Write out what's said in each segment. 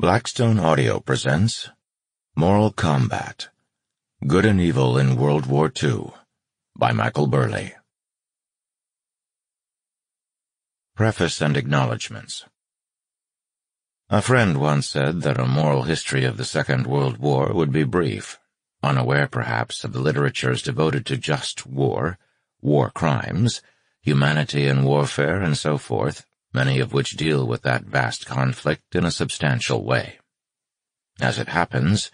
Blackstone Audio presents Moral Combat Good and Evil in World War II by Michael Burleigh. Preface and Acknowledgements A friend once said that a moral history of the Second World War would be brief, unaware perhaps of the literatures devoted to just war, war crimes, humanity and warfare, and so forth, many of which deal with that vast conflict in a substantial way. As it happens,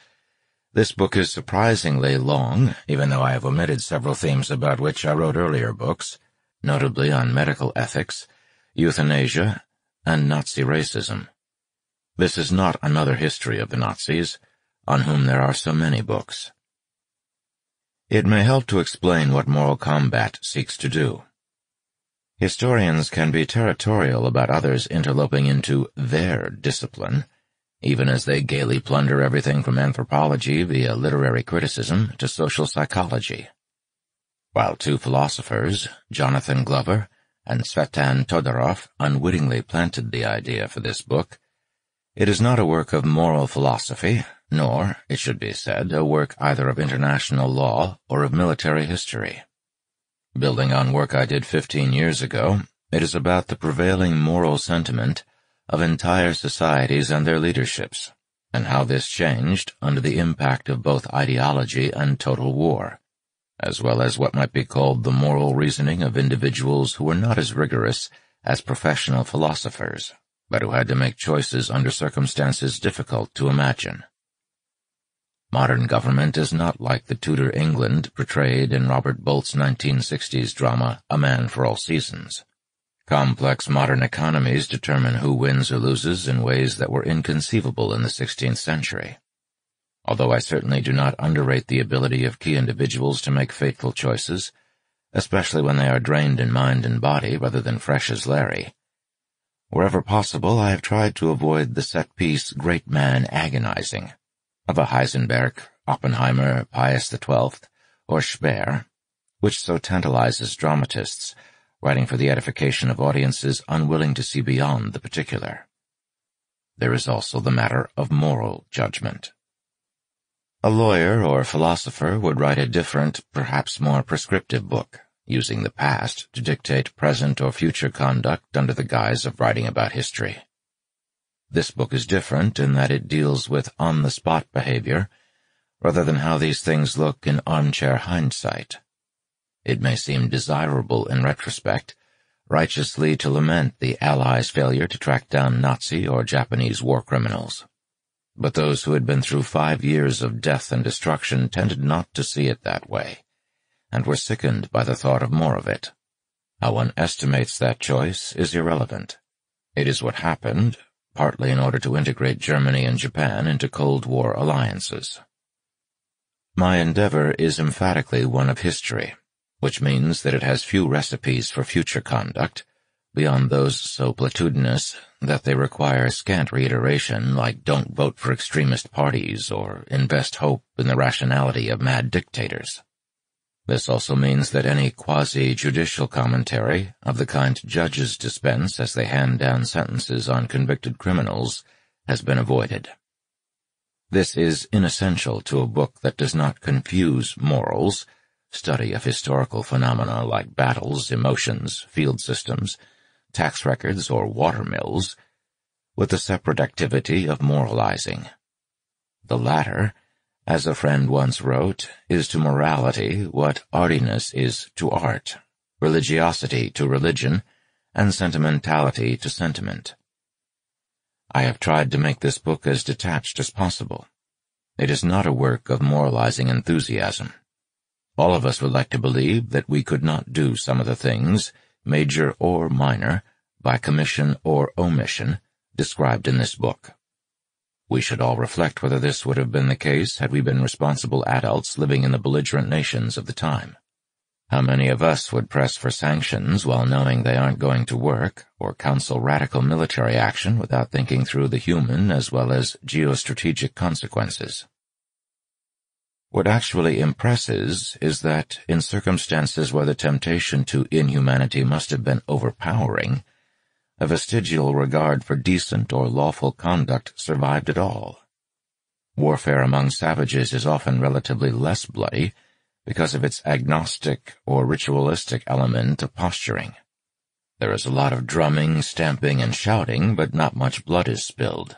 this book is surprisingly long, even though I have omitted several themes about which I wrote earlier books, notably on medical ethics, euthanasia, and Nazi racism. This is not another history of the Nazis, on whom there are so many books. It may help to explain what moral combat seeks to do. Historians can be territorial about others interloping into their discipline, even as they gaily plunder everything from anthropology via literary criticism to social psychology. While two philosophers, Jonathan Glover and Tzvetan Todorov, unwittingly planted the idea for this book, it is not a work of moral philosophy, nor, it should be said, a work either of international law or of military history. Building on work I did 15 years ago, it is about the prevailing moral sentiment of entire societies and their leaderships, and how this changed under the impact of both ideology and total war, as well as what might be called the moral reasoning of individuals who were not as rigorous as professional philosophers, but who had to make choices under circumstances difficult to imagine. Modern government is not like the Tudor England portrayed in Robert Bolt's 1960s drama A Man for All Seasons. Complex modern economies determine who wins or loses in ways that were inconceivable in the 16th century. Although I certainly do not underrate the ability of key individuals to make fateful choices, especially when they are drained in mind and body rather than fresh as Larry. Wherever possible, I have tried to avoid the set-piece great man agonizing of a Heisenberg, Oppenheimer, Pius XII, or Speer, which so tantalizes dramatists, writing for the edification of audiences unwilling to see beyond the particular. There is also the matter of moral judgment. A lawyer or philosopher would write a different, perhaps more prescriptive book, using the past to dictate present or future conduct under the guise of writing about history. This book is different in that it deals with on-the-spot behavior, rather than how these things look in armchair hindsight. It may seem desirable in retrospect, righteously to lament the Allies' failure to track down Nazi or Japanese war criminals. But those who had been through five years of death and destruction tended not to see it that way, and were sickened by the thought of more of it. How one estimates that choice is irrelevant. It is what happened, partly in order to integrate Germany and Japan into Cold War alliances. My endeavor is emphatically one of history, which means that it has few recipes for future conduct, beyond those so platitudinous that they require scant reiteration like don't vote for extremist parties or invest hope in the rationality of mad dictators. This also means that any quasi-judicial commentary of the kind judges dispense as they hand down sentences on convicted criminals has been avoided. This is inessential to a book that does not confuse morals, study of historical phenomena like battles, emotions, field systems, tax records, or water mills, with the separate activity of moralizing. The latter as a friend once wrote, is to morality what artiness is to art, religiosity to religion, and sentimentality to sentiment. I have tried to make this book as detached as possible. It is not a work of moralizing enthusiasm. All of us would like to believe that we could not do some of the things, major or minor, by commission or omission, described in this book. We should all reflect whether this would have been the case had we been responsible adults living in the belligerent nations of the time. How many of us would press for sanctions while knowing they aren't going to work, or counsel radical military action without thinking through the human as well as geostrategic consequences? What actually impresses is that, in circumstances where the temptation to inhumanity must have been overpowering, a vestigial regard for decent or lawful conduct survived at all. Warfare among savages is often relatively less bloody because of its agonistic or ritualistic element of posturing. There is a lot of drumming, stamping, and shouting, but not much blood is spilled,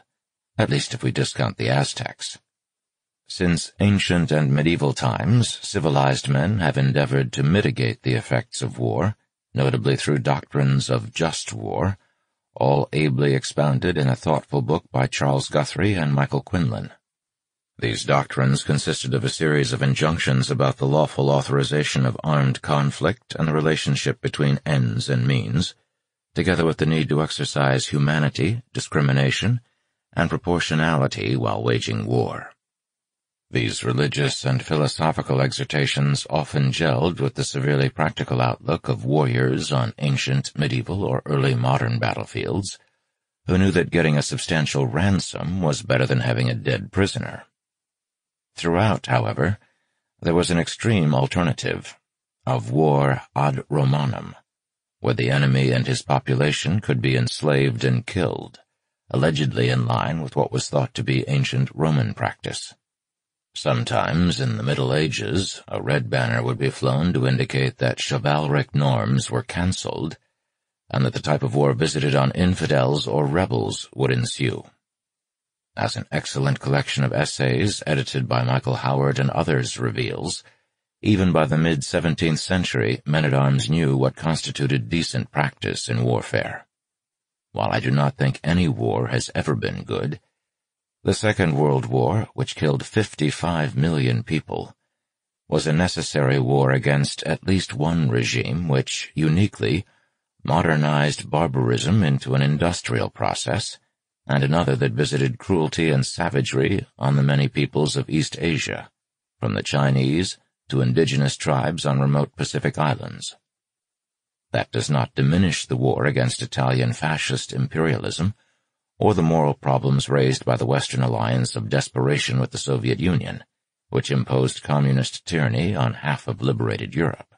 at least if we discount the Aztecs. Since ancient and medieval times, civilized men have endeavored to mitigate the effects of war, notably through doctrines of just war, all ably expounded in a thoughtful book by Charles Guthrie and Michael Quinlan. These doctrines consisted of a series of injunctions about the lawful authorization of armed conflict and the relationship between ends and means, together with the need to exercise humanity, discrimination, and proportionality while waging war. These religious and philosophical exhortations often gelled with the severely practical outlook of warriors on ancient, medieval, or early modern battlefields, who knew that getting a substantial ransom was better than having a dead prisoner. Throughout, however, there was an extreme alternative of war ad Romanum, where the enemy and his population could be enslaved and killed, allegedly in line with what was thought to be ancient Roman practice. Sometimes, in the Middle Ages, a red banner would be flown to indicate that chivalric norms were cancelled, and that the type of war visited on infidels or rebels would ensue as an excellent collection of essays edited by Michael Howard and others reveals, even by the mid-17th century, men-at-arms knew what constituted decent practice in warfare. While I do not think any war has ever been good, the Second World War, which killed 55 million people, was a necessary war against at least one regime which, uniquely, modernized barbarism into an industrial process and another that visited cruelty and savagery on the many peoples of East Asia, from the Chinese to indigenous tribes on remote Pacific islands. That does not diminish the war against Italian fascist imperialism or the moral problems raised by the Western alliance of desperation with the Soviet Union, which imposed communist tyranny on half of liberated Europe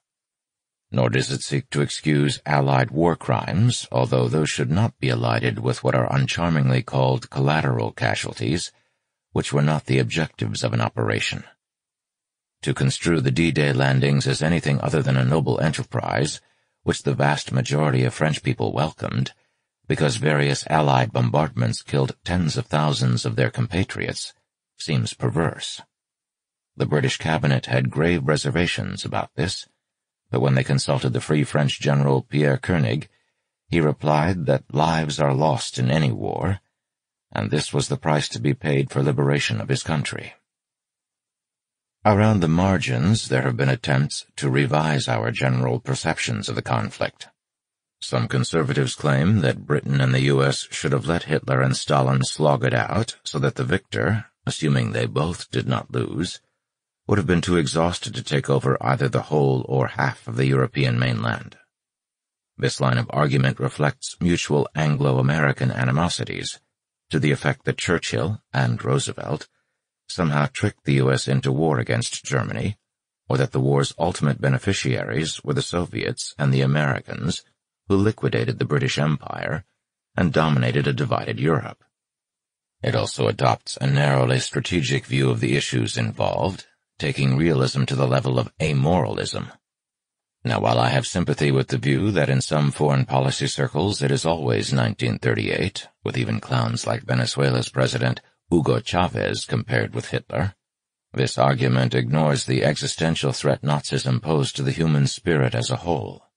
nor does it seek to excuse Allied war crimes, although those should not be elided with what are uncharmingly called collateral casualties, which were not the objectives of an operation. To construe the D-Day landings as anything other than a noble enterprise, which the vast majority of French people welcomed, because various Allied bombardments killed tens of thousands of their compatriots, seems perverse. The British cabinet had grave reservations about this, but when they consulted the Free French General Pierre Koenig, he replied that lives are lost in any war, and this was the price to be paid for liberation of his country. Around the margins there have been attempts to revise our general perceptions of the conflict. Some conservatives claim that Britain and the U.S. should have let Hitler and Stalin slog it out so that the victor, assuming they both did not lose, would have been too exhausted to take over either the whole or half of the European mainland. This line of argument reflects mutual Anglo-American animosities, to the effect that Churchill and Roosevelt somehow tricked the U.S. into war against Germany, or that the war's ultimate beneficiaries were the Soviets and the Americans who liquidated the British Empire and dominated a divided Europe. It also adopts a narrowly strategic view of the issues involved taking realism to the level of amoralism. Now, while I have sympathy with the view that in some foreign policy circles it is always 1938, with even clowns like Venezuela's president Hugo Chavez compared with Hitler, this argument ignores the existential threat Nazism posed to the human spirit as a whole.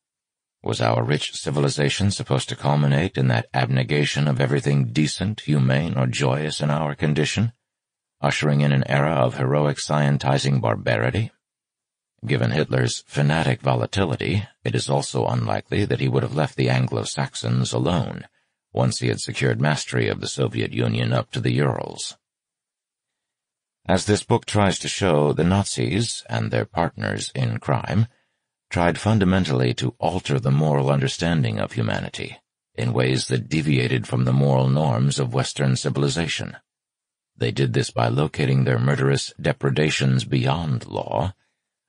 Was our rich civilization supposed to culminate in that abnegation of everything decent, humane, or joyous in our condition? ushering in an era of heroic scientizing barbarity? Given Hitler's fanatic volatility, it is also unlikely that he would have left the Anglo-Saxons alone once he had secured mastery of the Soviet Union up to the Urals. As this book tries to show, the Nazis and their partners in crime tried fundamentally to alter the moral understanding of humanity in ways that deviated from the moral norms of Western civilization. They did this by locating their murderous depredations beyond law,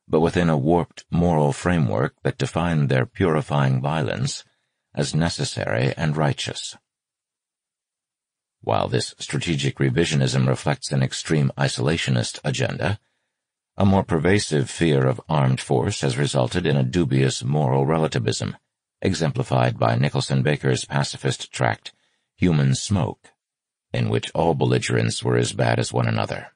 but within a warped moral framework that defined their purifying violence as necessary and righteous. While this strategic revisionism reflects an extreme isolationist agenda, a more pervasive fear of armed force has resulted in a dubious moral relativism, exemplified by Nicholson Baker's pacifist tract, Human Smoke, in which all belligerents were as bad as one another.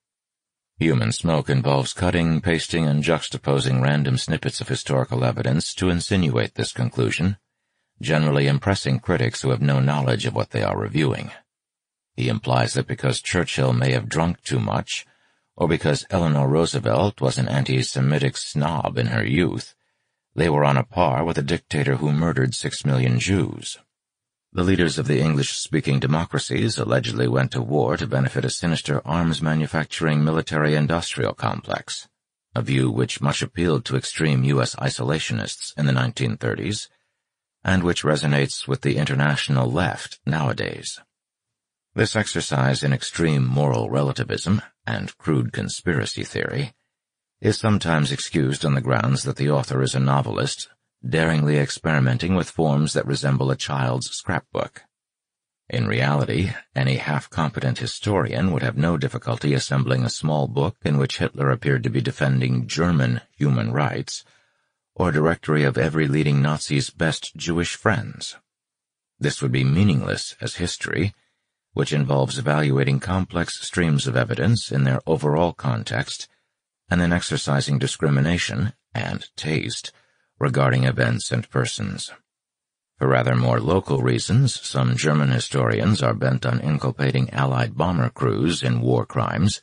Human Smoke involves cutting, pasting, and juxtaposing random snippets of historical evidence to insinuate this conclusion, generally impressing critics who have no knowledge of what they are reviewing. He implies that because Churchill may have drunk too much, or because Eleanor Roosevelt was an anti-Semitic snob in her youth, they were on a par with a dictator who murdered six million Jews. The leaders of the English-speaking democracies allegedly went to war to benefit a sinister arms manufacturing military-industrial complex, a view which much appealed to extreme U.S. isolationists in the 1930s, and which resonates with the international left nowadays. This exercise in extreme moral relativism and crude conspiracy theory is sometimes excused on the grounds that the author is a novelist, daringly experimenting with forms that resemble a child's scrapbook. In reality, any half-competent historian would have no difficulty assembling a small book in which Hitler appeared to be defending German human rights, or a directory of every leading Nazi's best Jewish friends. This would be meaningless as history, which involves evaluating complex streams of evidence in their overall context and then exercising discrimination and taste regarding events and persons. For rather more local reasons, some German historians are bent on inculpating Allied bomber crews in war crimes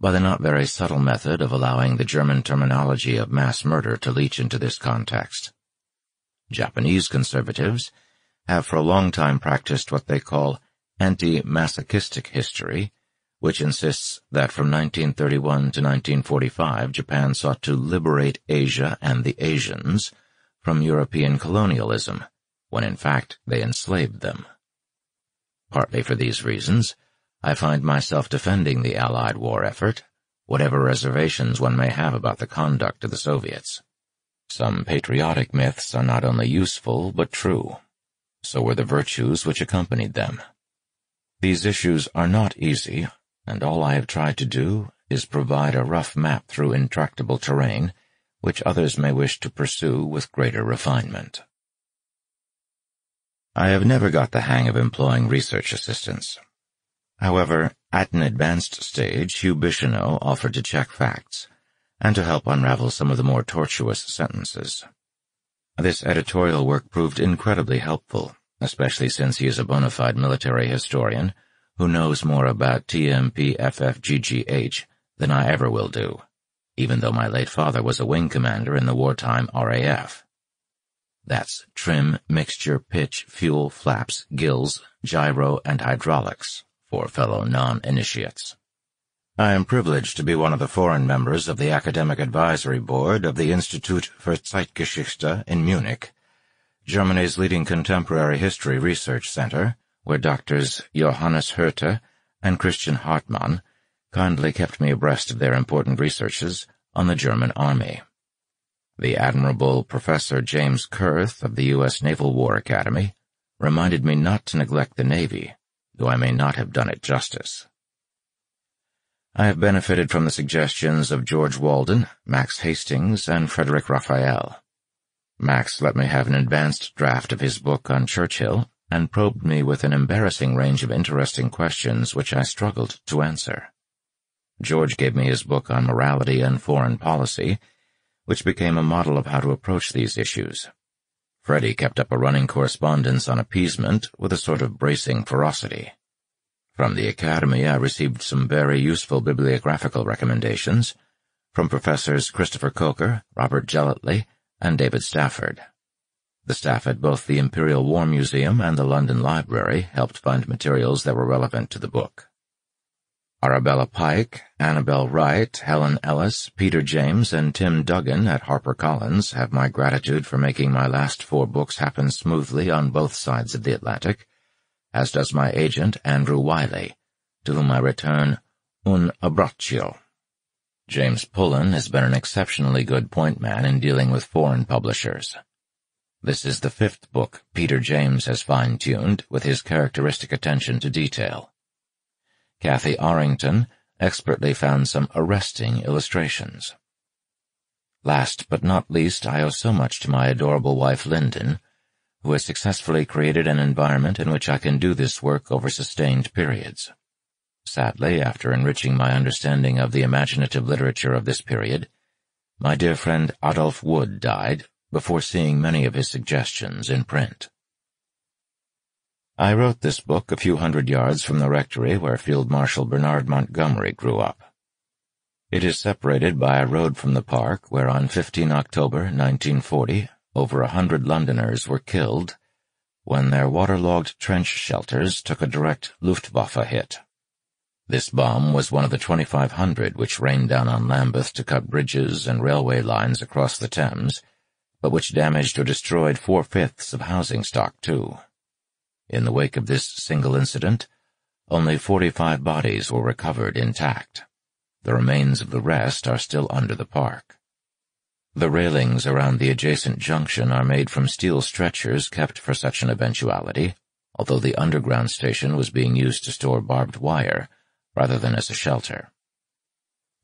by the not very subtle method of allowing the German terminology of mass murder to leach into this context. Japanese conservatives have for a long time practiced what they call anti-masochistic history, which insists that from 1931 to 1945 Japan sought to liberate Asia and the Asians from European colonialism, when in fact they enslaved them. Partly for these reasons, I find myself defending the Allied war effort, whatever reservations one may have about the conduct of the Soviets. Some patriotic myths are not only useful, but true. So were the virtues which accompanied them. These issues are not easy and all I have tried to do is provide a rough map through intractable terrain, which others may wish to pursue with greater refinement. I have never got the hang of employing research assistants. However, at an advanced stage, Hugh Bicheno offered to check facts and to help unravel some of the more tortuous sentences. This editorial work proved incredibly helpful, especially since he is a bona fide military historian who knows more about TMPFFGGH than I ever will do, even though my late father was a wing commander in the wartime RAF. That's trim, mixture, pitch, fuel, flaps, gills, gyro, and hydraulics for fellow non-initiates. I am privileged to be one of the foreign members of the Academic Advisory Board of the Institut für Zeitgeschichte in Munich, Germany's leading contemporary history research center, where doctors Johannes Hürter and Christian Hartmann kindly kept me abreast of their important researches on the German Army. The admirable Professor James Kurth of the U.S. Naval War Academy reminded me not to neglect the Navy, though I may not have done it justice. I have benefited from the suggestions of George Walden, Max Hastings, and Frederick Raphael. Max let me have an advanced draft of his book on Churchill and probed me with an embarrassing range of interesting questions which I struggled to answer. George gave me his book on morality and foreign policy, which became a model of how to approach these issues. Freddie kept up a running correspondence on appeasement with a sort of bracing ferocity. From the Academy I received some very useful bibliographical recommendations from Professors Christopher Coker, Robert Gellately, and David Stafford. The staff at both the Imperial War Museum and the London Library helped find materials that were relevant to the book. Arabella Pike, Annabel Wright, Helen Ellis, Peter James, and Tim Duggan at HarperCollins have my gratitude for making my last four books happen smoothly on both sides of the Atlantic, as does my agent, Andrew Wylie, to whom I return un abbraccio. James Pullen has been an exceptionally good point man in dealing with foreign publishers. This is the fifth book Peter James has fine-tuned with his characteristic attention to detail. Kathy Arrington expertly found some arresting illustrations. Last but not least, I owe so much to my adorable wife Lyndon, who has successfully created an environment in which I can do this work over sustained periods. Sadly, after enriching my understanding of the imaginative literature of this period, my dear friend Adolf Wood died before seeing many of his suggestions in print. I wrote this book a few hundred yards from the rectory where Field Marshal Bernard Montgomery grew up. It is separated by a road from the park where on 15 October 1940 over a hundred Londoners were killed when their waterlogged trench shelters took a direct Luftwaffe hit. This bomb was one of the 2,500 which rained down on Lambeth to cut bridges and railway lines across the Thames, but which damaged or destroyed four-fifths of housing stock too. In the wake of this single incident, only 45 bodies were recovered intact. The remains of the rest are still under the park. The railings around the adjacent junction are made from steel stretchers kept for such an eventuality, although the underground station was being used to store barbed wire rather than as a shelter.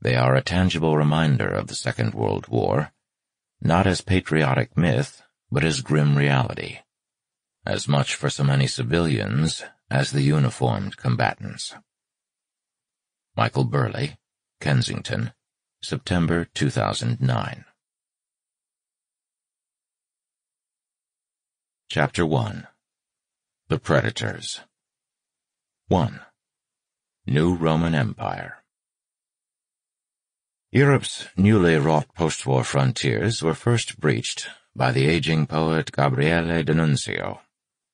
They are a tangible reminder of the Second World War, not as patriotic myth, but as grim reality, as much for so many civilians as the uniformed combatants. Michael Burleigh, Kensington, September 2009. Chapter 1 The Predators 1. New Roman Empire Europe's newly wrought post-war frontiers were first breached by the aging poet Gabriele D'Annunzio,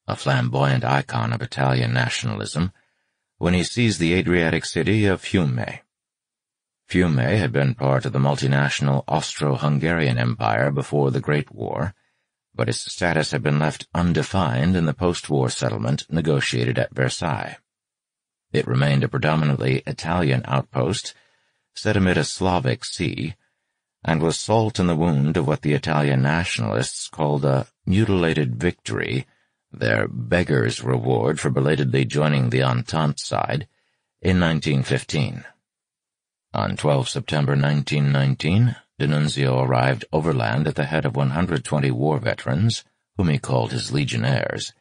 a flamboyant icon of Italian nationalism, when he seized the Adriatic city of Fiume. Fiume had been part of the multinational Austro-Hungarian Empire before the Great War, but its status had been left undefined in the post-war settlement negotiated at Versailles. It remained a predominantly Italian outpost, set amid a Slavic sea, and was salt in the wound of what the Italian nationalists called a mutilated victory, their beggar's reward for belatedly joining the Entente side, in 1915. On 12 September 1919, D'Annunzio arrived overland at the head of 120 war veterans, whom he called his legionnaires,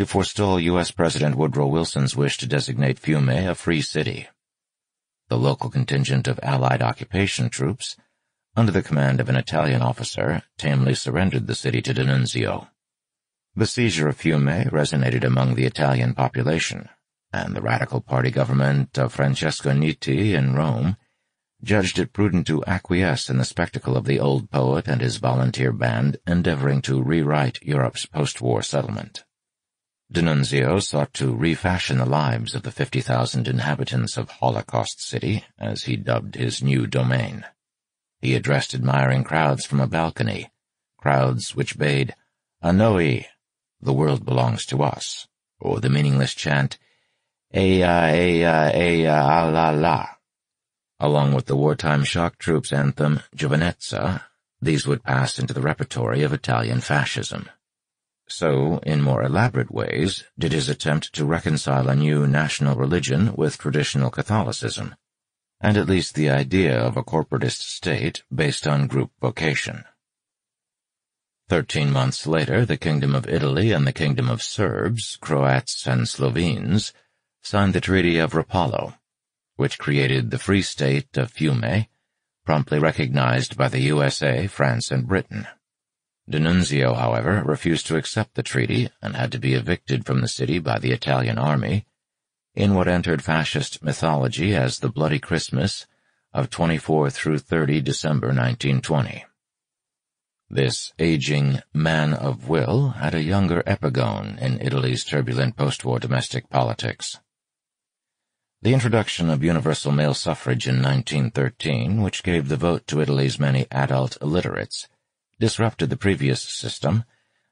to forestall U.S. President Woodrow Wilson's wish to designate Fiume a free city. The local contingent of Allied occupation troops, under the command of an Italian officer, tamely surrendered the city to D'Annunzio. The seizure of Fiume resonated among the Italian population, and the radical party government of Francesco Nitti in Rome judged it prudent to acquiesce in the spectacle of the old poet and his volunteer band endeavoring to rewrite Europe's post-war settlement. D'Annunzio sought to refashion the lives of the 50,000 inhabitants of Holocaust City, as he dubbed his new domain. He addressed admiring crowds from a balcony, crowds which bade, A Noi, the world belongs to us, or the meaningless chant, Eya, eya, eya, la la. Along with the wartime shock troops anthem Giovinezza, these would pass into the repertory of Italian fascism. So, in more elaborate ways, did his attempt to reconcile a new national religion with traditional Catholicism, and at least the idea of a corporatist state based on group vocation. Thirteen months later, the Kingdom of Italy and the Kingdom of Serbs, Croats, and Slovenes signed the Treaty of Rapallo, which created the Free State of Fiume, promptly recognized by the USA, France, and Britain. D'Annunzio, however, refused to accept the treaty and had to be evicted from the city by the Italian army in what entered fascist mythology as the Bloody Christmas of 24 through 30 December 1920. This aging man of will had a younger epigone in Italy's turbulent post-war domestic politics. The introduction of universal male suffrage in 1913, which gave the vote to Italy's many adult illiterates, disrupted the previous system,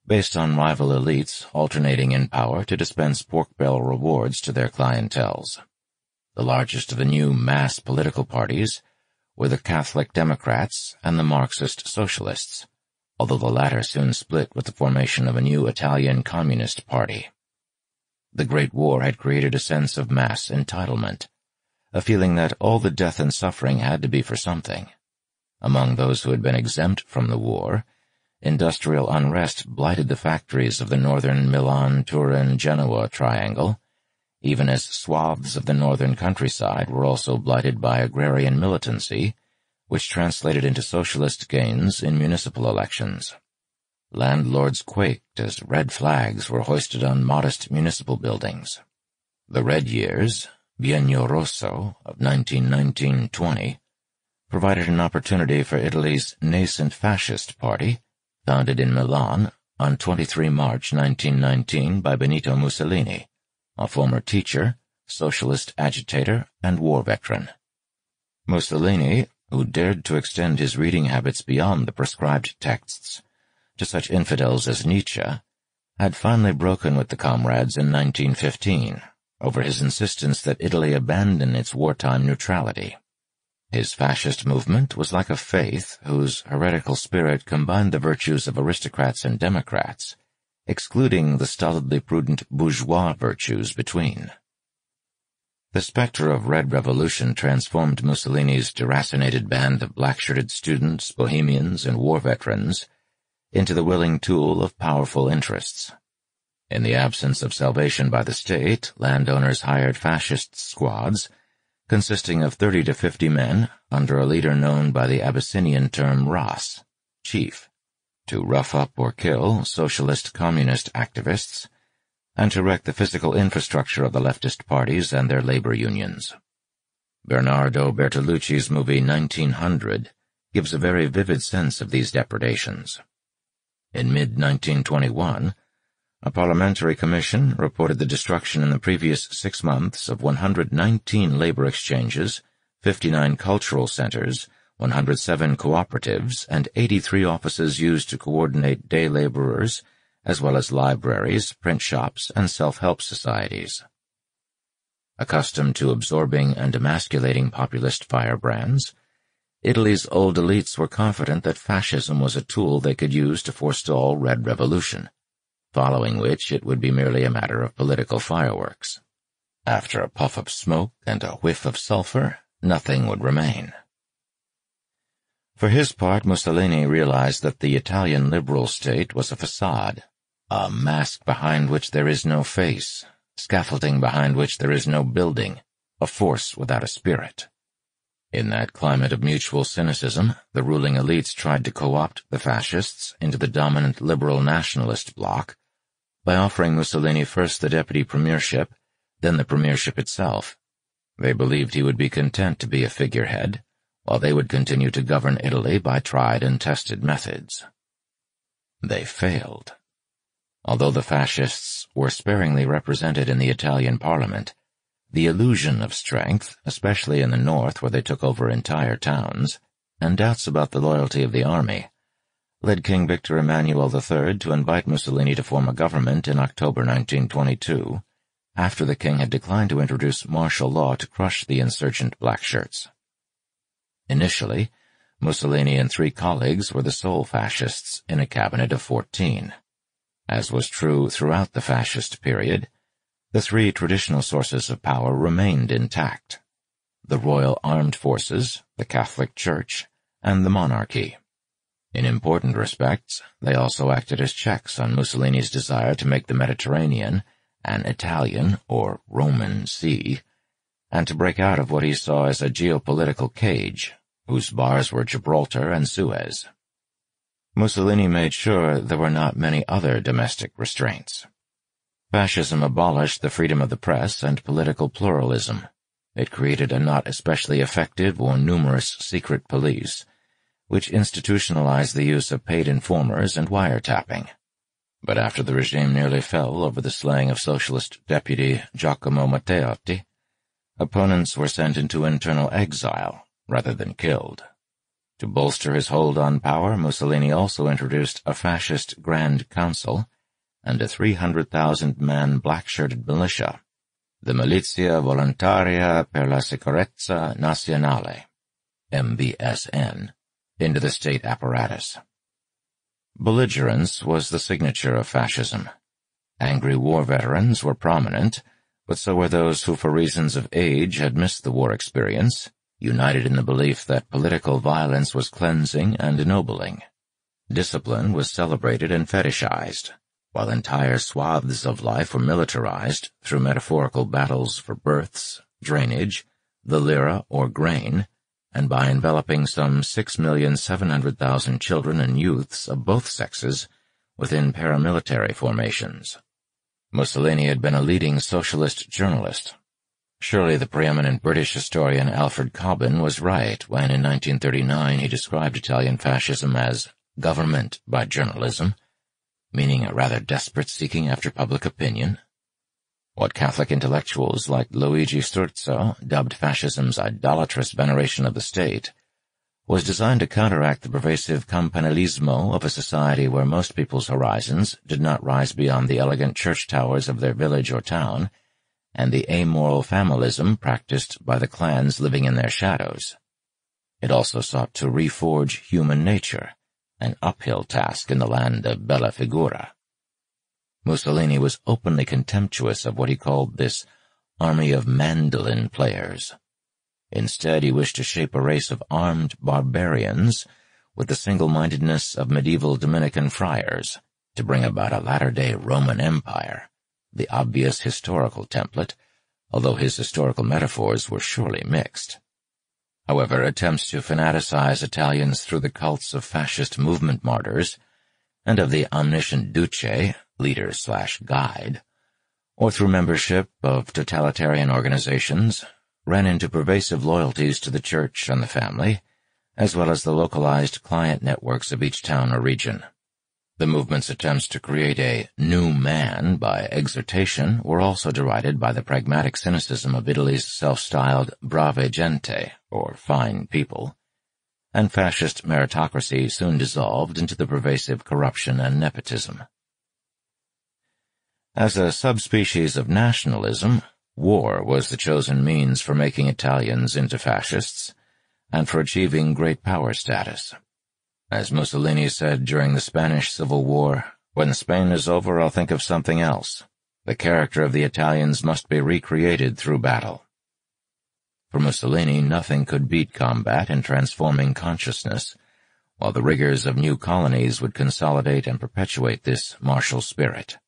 based on rival elites alternating in power to dispense pork barrel rewards to their clientels. The largest of the new mass political parties were the Catholic Democrats and the Marxist Socialists, although the latter soon split with the formation of a new Italian Communist Party. The Great War had created a sense of mass entitlement, a feeling that all the death and suffering had to be for something. Among those who had been exempt from the war, industrial unrest blighted the factories of the northern Milan-Turin-Genoa triangle, even as swaths of the northern countryside were also blighted by agrarian militancy, which translated into socialist gains in municipal elections. Landlords quaked as red flags were hoisted on modest municipal buildings. The Red Years, Biennio Rosso of 1919-20, provided an opportunity for Italy's nascent fascist party, founded in Milan on 23 March 1919 by Benito Mussolini, a former teacher, socialist agitator, and war veteran. Mussolini, who dared to extend his reading habits beyond the prescribed texts to such infidels as Nietzsche, had finally broken with the comrades in 1915 over his insistence that Italy abandon its wartime neutrality. His fascist movement was like a faith whose heretical spirit combined the virtues of aristocrats and democrats, excluding the stolidly prudent bourgeois virtues between. The specter of Red Revolution transformed Mussolini's deracinated band of black-shirted students, bohemians, and war veterans into the willing tool of powerful interests. In the absence of salvation by the state, landowners hired fascist squads, consisting of 30 to 50 men under a leader known by the Abyssinian term Ras, chief, to rough up or kill socialist communist activists, and to wreck the physical infrastructure of the leftist parties and their labor unions. Bernardo Bertolucci's movie 1900 gives a very vivid sense of these depredations. In mid-1921, a parliamentary commission reported the destruction in the previous six months of 119 labor exchanges, 59 cultural centers, 107 cooperatives, and 83 offices used to coordinate day laborers, as well as libraries, print shops, and self-help societies. Accustomed to absorbing and emasculating populist firebrands, Italy's old elites were confident that fascism was a tool they could use to forestall Red Revolution, following which it would be merely a matter of political fireworks. After a puff of smoke and a whiff of sulfur, nothing would remain. For his part, Mussolini realized that the Italian liberal state was a facade, a mask behind which there is no face, scaffolding behind which there is no building, a force without a spirit. In that climate of mutual cynicism, the ruling elites tried to co-opt the fascists into the dominant liberal nationalist bloc by offering Mussolini first the deputy premiership, then the premiership itself. They believed he would be content to be a figurehead, while they would continue to govern Italy by tried and tested methods. They failed. Although the fascists were sparingly represented in the Italian parliament, the illusion of strength, especially in the north where they took over entire towns, and doubts about the loyalty of the army, led King Victor Emmanuel III to invite Mussolini to form a government in October 1922, after the king had declined to introduce martial law to crush the insurgent blackshirts. Initially, Mussolini and three colleagues were the sole fascists in a cabinet of fourteen. As was true throughout the fascist period, the three traditional sources of power remained intact. The royal armed forces, the Catholic Church, and the monarchy. In important respects, they also acted as checks on Mussolini's desire to make the Mediterranean an Italian or Roman sea, and to break out of what he saw as a geopolitical cage, whose bars were Gibraltar and Suez. Mussolini made sure there were not many other domestic restraints. Fascism abolished the freedom of the press and political pluralism. It created a not especially effective or numerous secret police, which institutionalized the use of paid informers and wiretapping. But after the regime nearly fell over the slaying of socialist deputy Giacomo Matteotti, opponents were sent into internal exile rather than killed. To bolster his hold on power, Mussolini also introduced a fascist Grand Council and a 300,000-man black-shirted militia, the Milizia Volontaria per la Sicurezza Nazionale, MVSN, into the state apparatus. Belligerence was the signature of fascism. Angry war veterans were prominent, but so were those who for reasons of age had missed the war experience, united in the belief that political violence was cleansing and ennobling. Discipline was celebrated and fetishized, while entire swaths of life were militarized through metaphorical battles for births, drainage, the lira or grain, and by enveloping some 6,700,000 children and youths of both sexes within paramilitary formations. Mussolini had been a leading socialist journalist. Surely the preeminent British historian Alfred Cobban was right when in 1939 he described Italian fascism as government by journalism, meaning a rather desperate seeking after public opinion. What Catholic intellectuals like Luigi Sturzo dubbed fascism's idolatrous veneration of the state was designed to counteract the pervasive campanilismo of a society where most people's horizons did not rise beyond the elegant church towers of their village or town, and the amoral familism practiced by the clans living in their shadows. It also sought to reforge human nature, an uphill task in the land of bella figura. Mussolini was openly contemptuous of what he called this army of mandolin players. Instead, he wished to shape a race of armed barbarians with the single-mindedness of medieval Dominican friars to bring about a latter-day Roman Empire, the obvious historical template, although his historical metaphors were surely mixed. However, attempts to fanaticize Italians through the cults of fascist movement martyrs and of the omniscient Duce, leader slash guide, or through membership of totalitarian organizations ran into pervasive loyalties to the church and the family, as well as the localized client networks of each town or region. The movement's attempts to create a new man by exhortation were also derided by the pragmatic cynicism of Italy's self-styled brava gente, or fine people, and fascist meritocracy soon dissolved into the pervasive corruption and nepotism. As a subspecies of nationalism, War was the chosen means for making Italians into fascists and for achieving great power status. As Mussolini said during the Spanish Civil War, when Spain is over, I'll think of something else. The character of the Italians must be recreated through battle. For Mussolini, nothing could beat combat in transforming consciousness, while the rigors of new colonies would consolidate and perpetuate this martial spirit.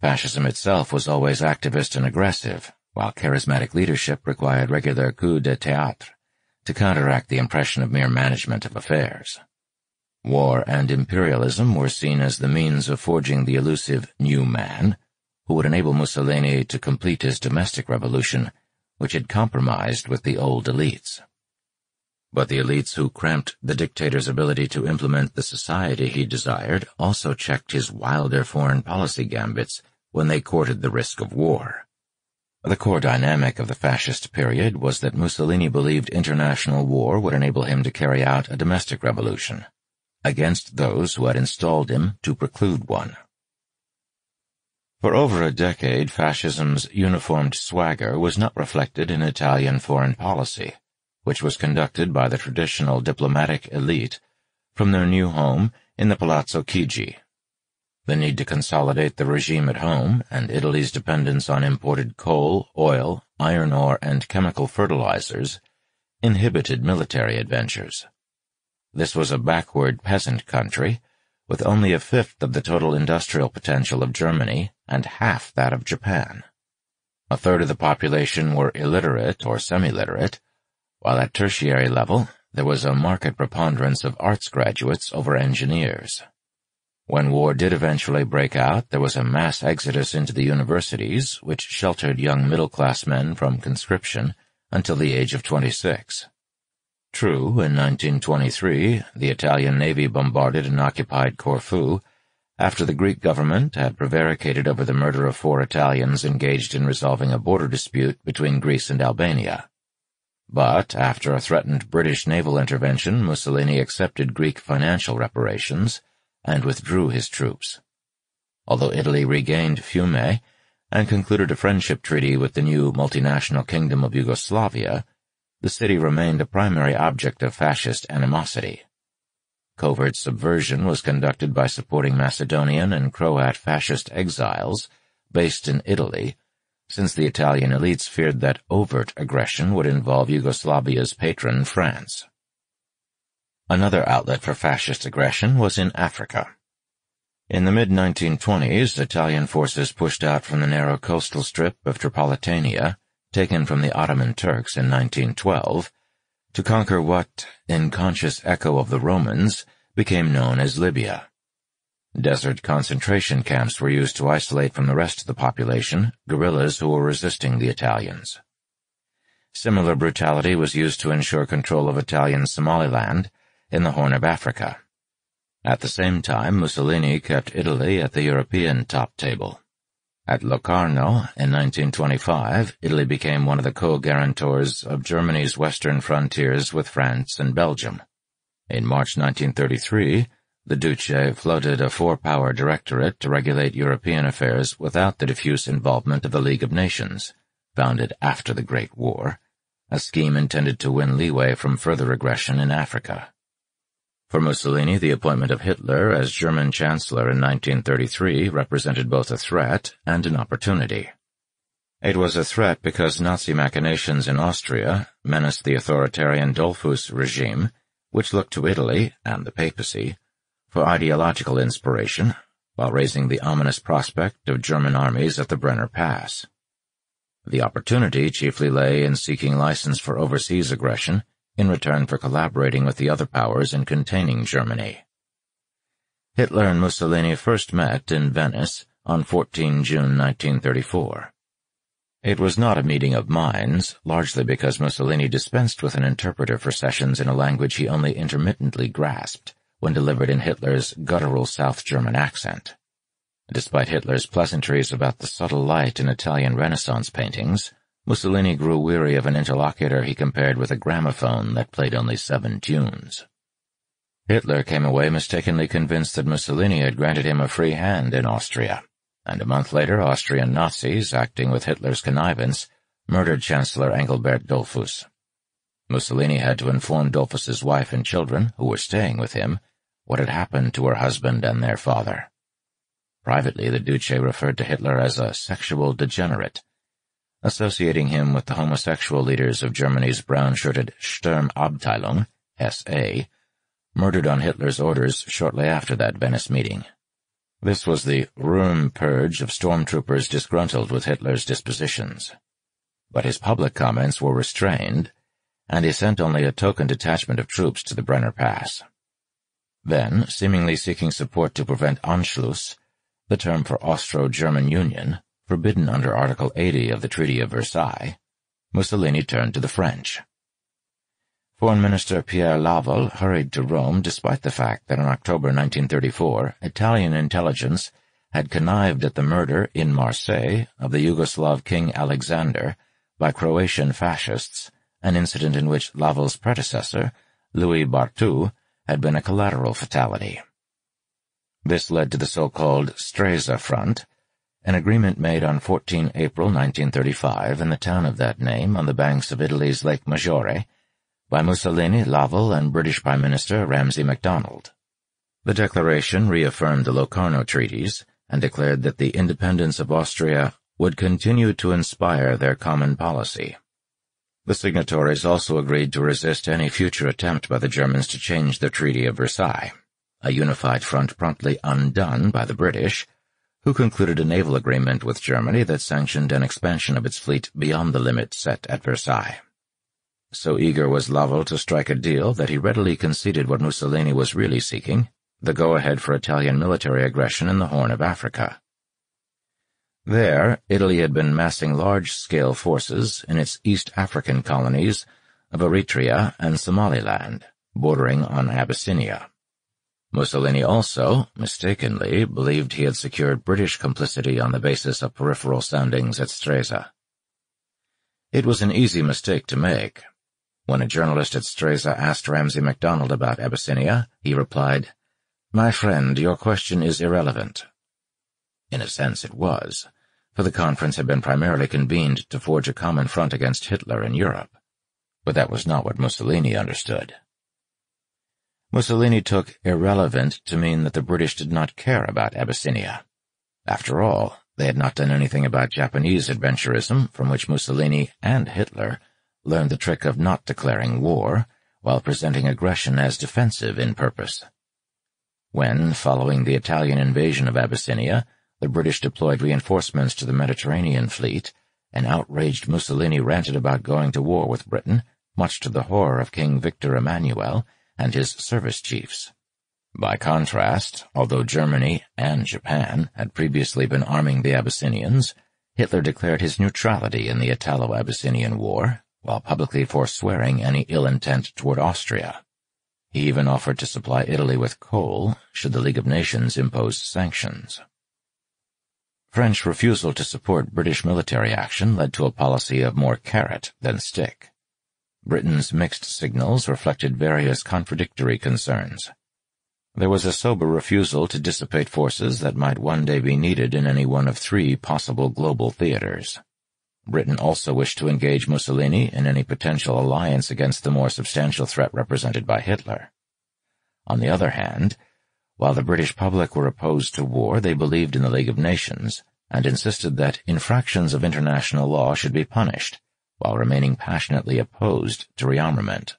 Fascism itself was always activist and aggressive, while charismatic leadership required regular coups de théâtre to counteract the impression of mere management of affairs. War and imperialism were seen as the means of forging the elusive new man who would enable Mussolini to complete his domestic revolution, which had compromised with the old elites. But the elites who cramped the dictator's ability to implement the society he desired also checked his wilder foreign policy gambits when they courted the risk of war. The core dynamic of the fascist period was that Mussolini believed international war would enable him to carry out a domestic revolution against those who had installed him to preclude one. For over a decade, fascism's uniformed swagger was not reflected in Italian foreign policy, which was conducted by the traditional diplomatic elite from their new home in the Palazzo Chigi the need to consolidate the regime at home, and Italy's dependence on imported coal, oil, iron ore, and chemical fertilizers inhibited military adventures. This was a backward peasant country, with only a fifth of the total industrial potential of Germany and half that of Japan. A third of the population were illiterate or semi-literate, while at tertiary level there was a marked preponderance of arts graduates over engineers. When war did eventually break out, there was a mass exodus into the universities, which sheltered young middle-class men from conscription until the age of 26. True, in 1923, the Italian Navy bombarded and occupied Corfu after the Greek government had prevaricated over the murder of four Italians engaged in resolving a border dispute between Greece and Albania. But after a threatened British naval intervention, Mussolini accepted Greek financial reparations and withdrew his troops. Although Italy regained Fiume and concluded a friendship treaty with the new multinational kingdom of Yugoslavia, the city remained a primary object of fascist animosity. Covert subversion was conducted by supporting Macedonian and Croat fascist exiles based in Italy, since the Italian elites feared that overt aggression would involve Yugoslavia's patron France. Another outlet for fascist aggression was in Africa. In the mid-1920s, Italian forces pushed out from the narrow coastal strip of Tripolitania, taken from the Ottoman Turks in 1912, to conquer what, in conscious echo of the Romans, became known as Libya. Desert concentration camps were used to isolate from the rest of the population guerrillas who were resisting the Italians. Similar brutality was used to ensure control of Italian Somaliland in the Horn of Africa. At the same time, Mussolini kept Italy at the European top table. At Locarno, in 1925, Italy became one of the co-guarantors of Germany's western frontiers with France and Belgium. In March 1933, the Duce floated a four-power directorate to regulate European affairs without the diffuse involvement of the League of Nations, founded after the Great War, a scheme intended to win leeway from further aggression in Africa. For Mussolini, the appointment of Hitler as German Chancellor in 1933 represented both a threat and an opportunity. It was a threat because Nazi machinations in Austria menaced the authoritarian Dollfuss regime, which looked to Italy and the papacy for ideological inspiration, while raising the ominous prospect of German armies at the Brenner Pass. The opportunity chiefly lay in seeking license for overseas aggression in return for collaborating with the other powers in containing Germany. Hitler and Mussolini first met in Venice on 14 June 1934. It was not a meeting of minds, largely because Mussolini dispensed with an interpreter for sessions in a language he only intermittently grasped when delivered in Hitler's guttural South German accent. Despite Hitler's pleasantries about the subtle light in Italian Renaissance paintings, Mussolini grew weary of an interlocutor he compared with a gramophone that played only seven tunes. Hitler came away mistakenly convinced that Mussolini had granted him a free hand in Austria, and a month later Austrian Nazis, acting with Hitler's connivance, murdered Chancellor Engelbert Dollfuss. Mussolini had to inform Dollfuss's wife and children, who were staying with him, what had happened to her husband and their father. Privately, the Duce referred to Hitler as a sexual degenerate, associating him with the homosexual leaders of Germany's brown-shirted Sturmabteilung, SA, murdered on Hitler's orders shortly after that Venice meeting. This was the Röhm purge of stormtroopers disgruntled with Hitler's dispositions. But his public comments were restrained, and he sent only a token detachment of troops to the Brenner Pass. Then, seemingly seeking support to prevent Anschluss, the term for Austro-German Union, forbidden under Article 80 of the Treaty of Versailles, Mussolini turned to the French. Foreign Minister Pierre Laval hurried to Rome despite the fact that in October 1934 Italian intelligence had connived at the murder in Marseille of the Yugoslav King Alexander by Croatian fascists, an incident in which Laval's predecessor, Louis Barthou, had been a collateral fatality. This led to the so-called Stresa Front, an agreement made on 14 April 1935 in the town of that name on the banks of Italy's Lake Maggiore by Mussolini, Laval, and British Prime Minister Ramsay MacDonald. The declaration reaffirmed the Locarno treaties and declared that the independence of Austria would continue to inspire their common policy. The signatories also agreed to resist any future attempt by the Germans to change the Treaty of Versailles, a unified front promptly undone by the British who concluded a naval agreement with Germany that sanctioned an expansion of its fleet beyond the limit set at Versailles. So eager was Laval to strike a deal that he readily conceded what Mussolini was really seeking, the go-ahead for Italian military aggression in the Horn of Africa. There, Italy had been massing large-scale forces in its East African colonies of Eritrea and Somaliland, bordering on Abyssinia. Mussolini also, mistakenly, believed he had secured British complicity on the basis of peripheral soundings at Stresa. It was an easy mistake to make. When a journalist at Stresa asked Ramsay MacDonald about Abyssinia, he replied, My friend, your question is irrelevant. In a sense it was, for the conference had been primarily convened to forge a common front against Hitler in Europe. But that was not what Mussolini understood. Mussolini took irrelevant to mean that the British did not care about Abyssinia. After all, they had not done anything about Japanese adventurism, from which Mussolini and Hitler learned the trick of not declaring war while presenting aggression as defensive in purpose. When, following the Italian invasion of Abyssinia, the British deployed reinforcements to the Mediterranean fleet, an outraged Mussolini ranted about going to war with Britain, much to the horror of King Victor Emmanuel and his service chiefs. By contrast, although Germany and Japan had previously been arming the Abyssinians, Hitler declared his neutrality in the Italo-Abyssinian War, while publicly forswearing any ill intent toward Austria. He even offered to supply Italy with coal should the League of Nations impose sanctions. French refusal to support British military action led to a policy of more carrot than stick. Britain's mixed signals reflected various contradictory concerns. There was a sober refusal to dissipate forces that might one day be needed in any one of three possible global theaters. Britain also wished to engage Mussolini in any potential alliance against the more substantial threat represented by Hitler. On the other hand, while the British public were opposed to war, they believed in the League of Nations and insisted that infractions of international law should be punished, while remaining passionately opposed to rearmament.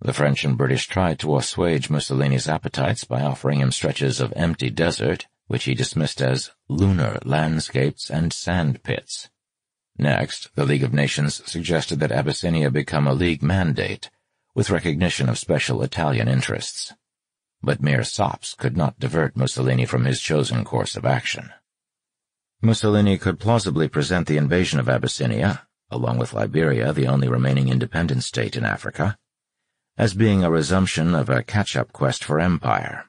The French and British tried to assuage Mussolini's appetites by offering him stretches of empty desert, which he dismissed as lunar landscapes and sand pits. Next, the League of Nations suggested that Abyssinia become a League mandate, with recognition of special Italian interests. But mere sops could not divert Mussolini from his chosen course of action. Mussolini could plausibly present the invasion of Abyssinia along with Liberia the only remaining independent state in Africa, as being a resumption of a catch-up quest for empire.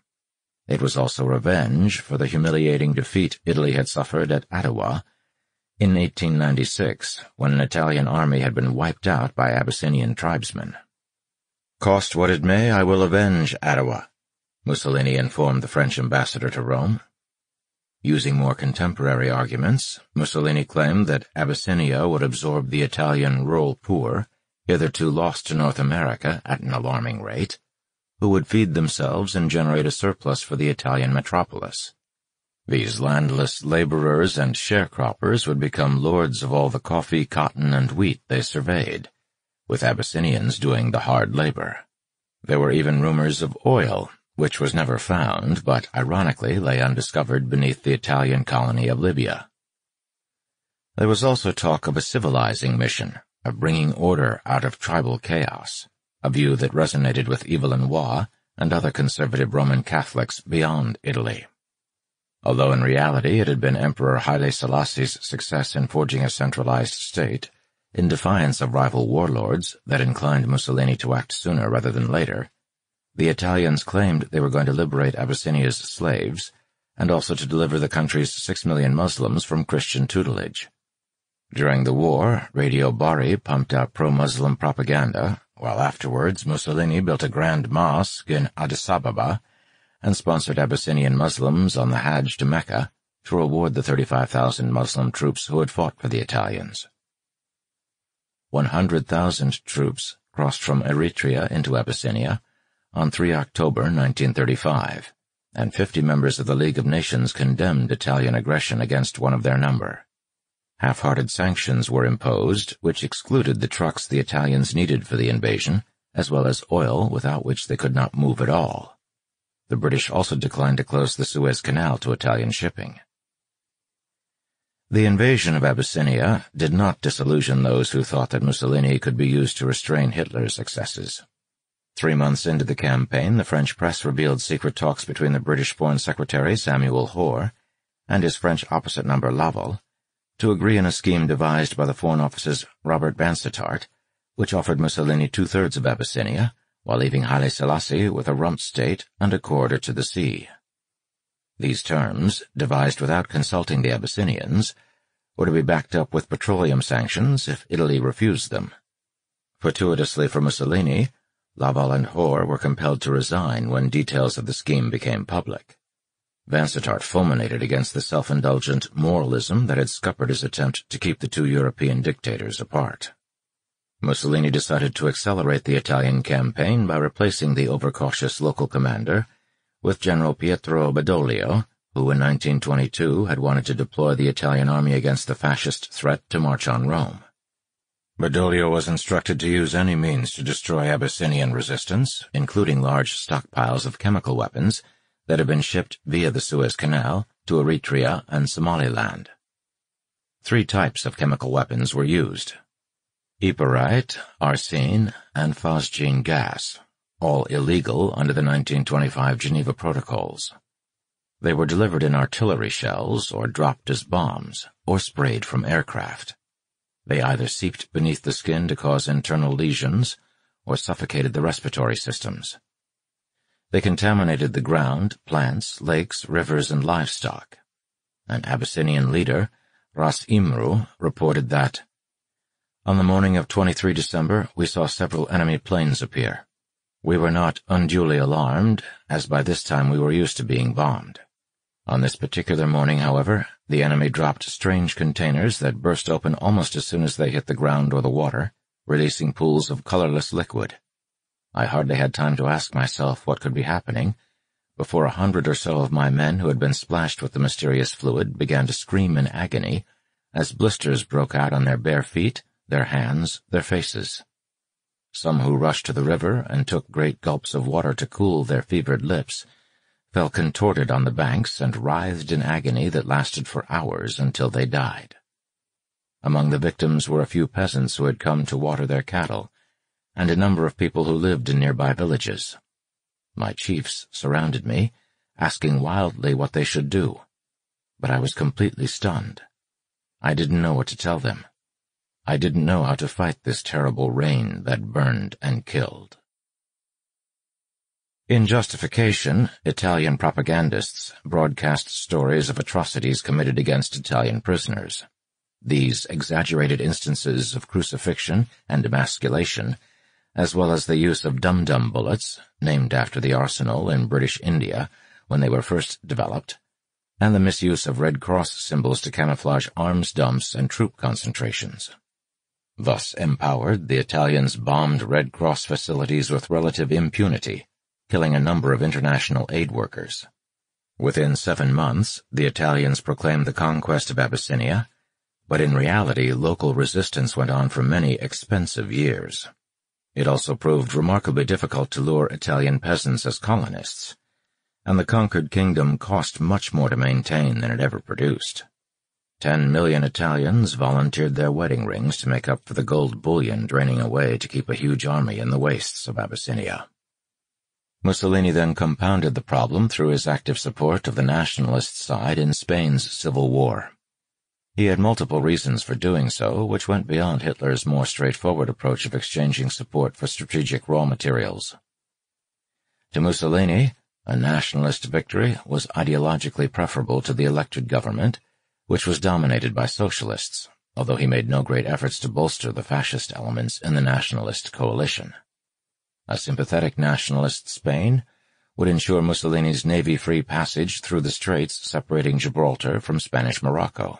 It was also revenge for the humiliating defeat Italy had suffered at Adwa in 1896, when an Italian army had been wiped out by Abyssinian tribesmen. Cost what it may, I will avenge Adwa, Mussolini informed the French ambassador to Rome. Using more contemporary arguments, Mussolini claimed that Abyssinia would absorb the Italian rural poor, hitherto lost to North America at an alarming rate, who would feed themselves and generate a surplus for the Italian metropolis. These landless laborers and sharecroppers would become lords of all the coffee, cotton, and wheat they surveyed, with Abyssinians doing the hard labor. There were even rumors of oil which was never found, but ironically lay undiscovered beneath the Italian colony of Libya. There was also talk of a civilizing mission, of bringing order out of tribal chaos, a view that resonated with Evelyn Waugh and other conservative Roman Catholics beyond Italy. Although in reality it had been Emperor Haile Selassie's success in forging a centralized state, in defiance of rival warlords that inclined Mussolini to act sooner rather than later, the Italians claimed they were going to liberate Abyssinia's slaves and also to deliver the country's six million Muslims from Christian tutelage. During the war, Radio Bari pumped out pro-Muslim propaganda, while afterwards Mussolini built a grand mosque in Addis Ababa and sponsored Abyssinian Muslims on the Hajj to Mecca to reward the 35,000 Muslim troops who had fought for the Italians. 100,000 troops crossed from Eritrea into Abyssinia on 3 October 1935, and 50 members of the League of Nations condemned Italian aggression against one of their number. Half-hearted sanctions were imposed, which excluded the trucks the Italians needed for the invasion, as well as oil without which they could not move at all. The British also declined to close the Suez Canal to Italian shipping. The invasion of Abyssinia did not disillusion those who thought that Mussolini could be used to restrain Hitler's excesses. Three months into the campaign, the French press revealed secret talks between the British Foreign Secretary Samuel Hoare and his French opposite number Laval to agree on a scheme devised by the Foreign Office's Robert Vansittart, which offered Mussolini two-thirds of Abyssinia, while leaving Haile Selassie with a rump state and a corridor to the sea. These terms, devised without consulting the Abyssinians, were to be backed up with petroleum sanctions if Italy refused them. Fortuitously for Mussolini, Laval and Hoare were compelled to resign when details of the scheme became public. Vansittart fulminated against the self-indulgent moralism that had scuppered his attempt to keep the two European dictators apart. Mussolini decided to accelerate the Italian campaign by replacing the overcautious local commander with General Pietro Badoglio, who in 1922 had wanted to deploy the Italian army against the fascist threat to march on Rome. Badoglio was instructed to use any means to destroy Abyssinian resistance, including large stockpiles of chemical weapons that had been shipped via the Suez Canal to Eritrea and Somaliland. Three types of chemical weapons were used. Yperite, arsine, and phosgene gas, all illegal under the 1925 Geneva Protocols. They were delivered in artillery shells or dropped as bombs or sprayed from aircraft. They either seeped beneath the skin to cause internal lesions or suffocated the respiratory systems. They contaminated the ground, plants, lakes, rivers, and livestock. An Abyssinian leader, Ras Imru, reported that, On the morning of 23 December, we saw several enemy planes appear. We were not unduly alarmed, as by this time we were used to being bombed. On this particular morning, however, the enemy dropped strange containers that burst open almost as soon as they hit the ground or the water, releasing pools of colorless liquid. I hardly had time to ask myself what could be happening before a hundred or so of my men who had been splashed with the mysterious fluid began to scream in agony as blisters broke out on their bare feet, their hands, their faces. Some who rushed to the river and took great gulps of water to cool their fevered lips fell contorted on the banks and writhed in agony that lasted for hours until they died. Among the victims were a few peasants who had come to water their cattle, and a number of people who lived in nearby villages. My chiefs surrounded me, asking wildly what they should do, but I was completely stunned. I didn't know what to tell them. I didn't know how to fight this terrible rain that burned and killed. In justification, Italian propagandists broadcast stories of atrocities committed against Italian prisoners. These exaggerated instances of crucifixion and emasculation, as well as the use of dum-dum bullets, named after the arsenal in British India when they were first developed, and the misuse of Red Cross symbols to camouflage arms dumps and troop concentrations. Thus empowered, the Italians bombed Red Cross facilities with relative impunity, killing a number of international aid workers. Within seven months, the Italians proclaimed the conquest of Abyssinia, but in reality local resistance went on for many expensive years. It also proved remarkably difficult to lure Italian peasants as colonists, and the conquered kingdom cost much more to maintain than it ever produced. Ten million Italians volunteered their wedding rings to make up for the gold bullion draining away to keep a huge army in the wastes of Abyssinia. Mussolini then compounded the problem through his active support of the nationalist side in Spain's civil war. He had multiple reasons for doing so, which went beyond Hitler's more straightforward approach of exchanging support for strategic raw materials. To Mussolini, a nationalist victory was ideologically preferable to the elected government, which was dominated by socialists, although he made no great efforts to bolster the fascist elements in the nationalist coalition. A sympathetic nationalist Spain would ensure Mussolini's navy-free passage through the straits separating Gibraltar from Spanish Morocco.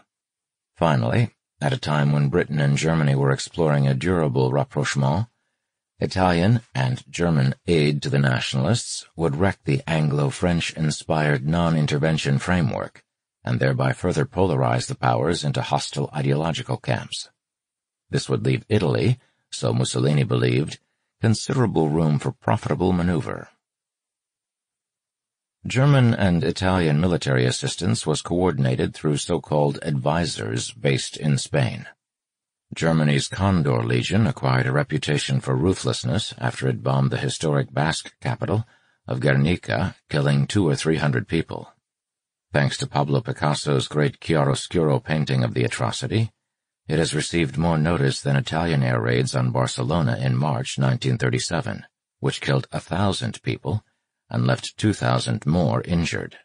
Finally, at a time when Britain and Germany were exploring a durable rapprochement, Italian and German aid to the nationalists would wreck the Anglo-French-inspired non-intervention framework and thereby further polarize the powers into hostile ideological camps. This would leave Italy, so Mussolini believed, considerable room for profitable maneuver. German and Italian military assistance was coordinated through so-called advisors based in Spain. Germany's Condor Legion acquired a reputation for ruthlessness after it bombed the historic Basque capital of Guernica, killing two or three hundred people. Thanks to Pablo Picasso's great chiaroscuro painting of the atrocity, it has received more notice than Italian air raids on Barcelona in March 1937, which killed a thousand people and left 2,000 more injured.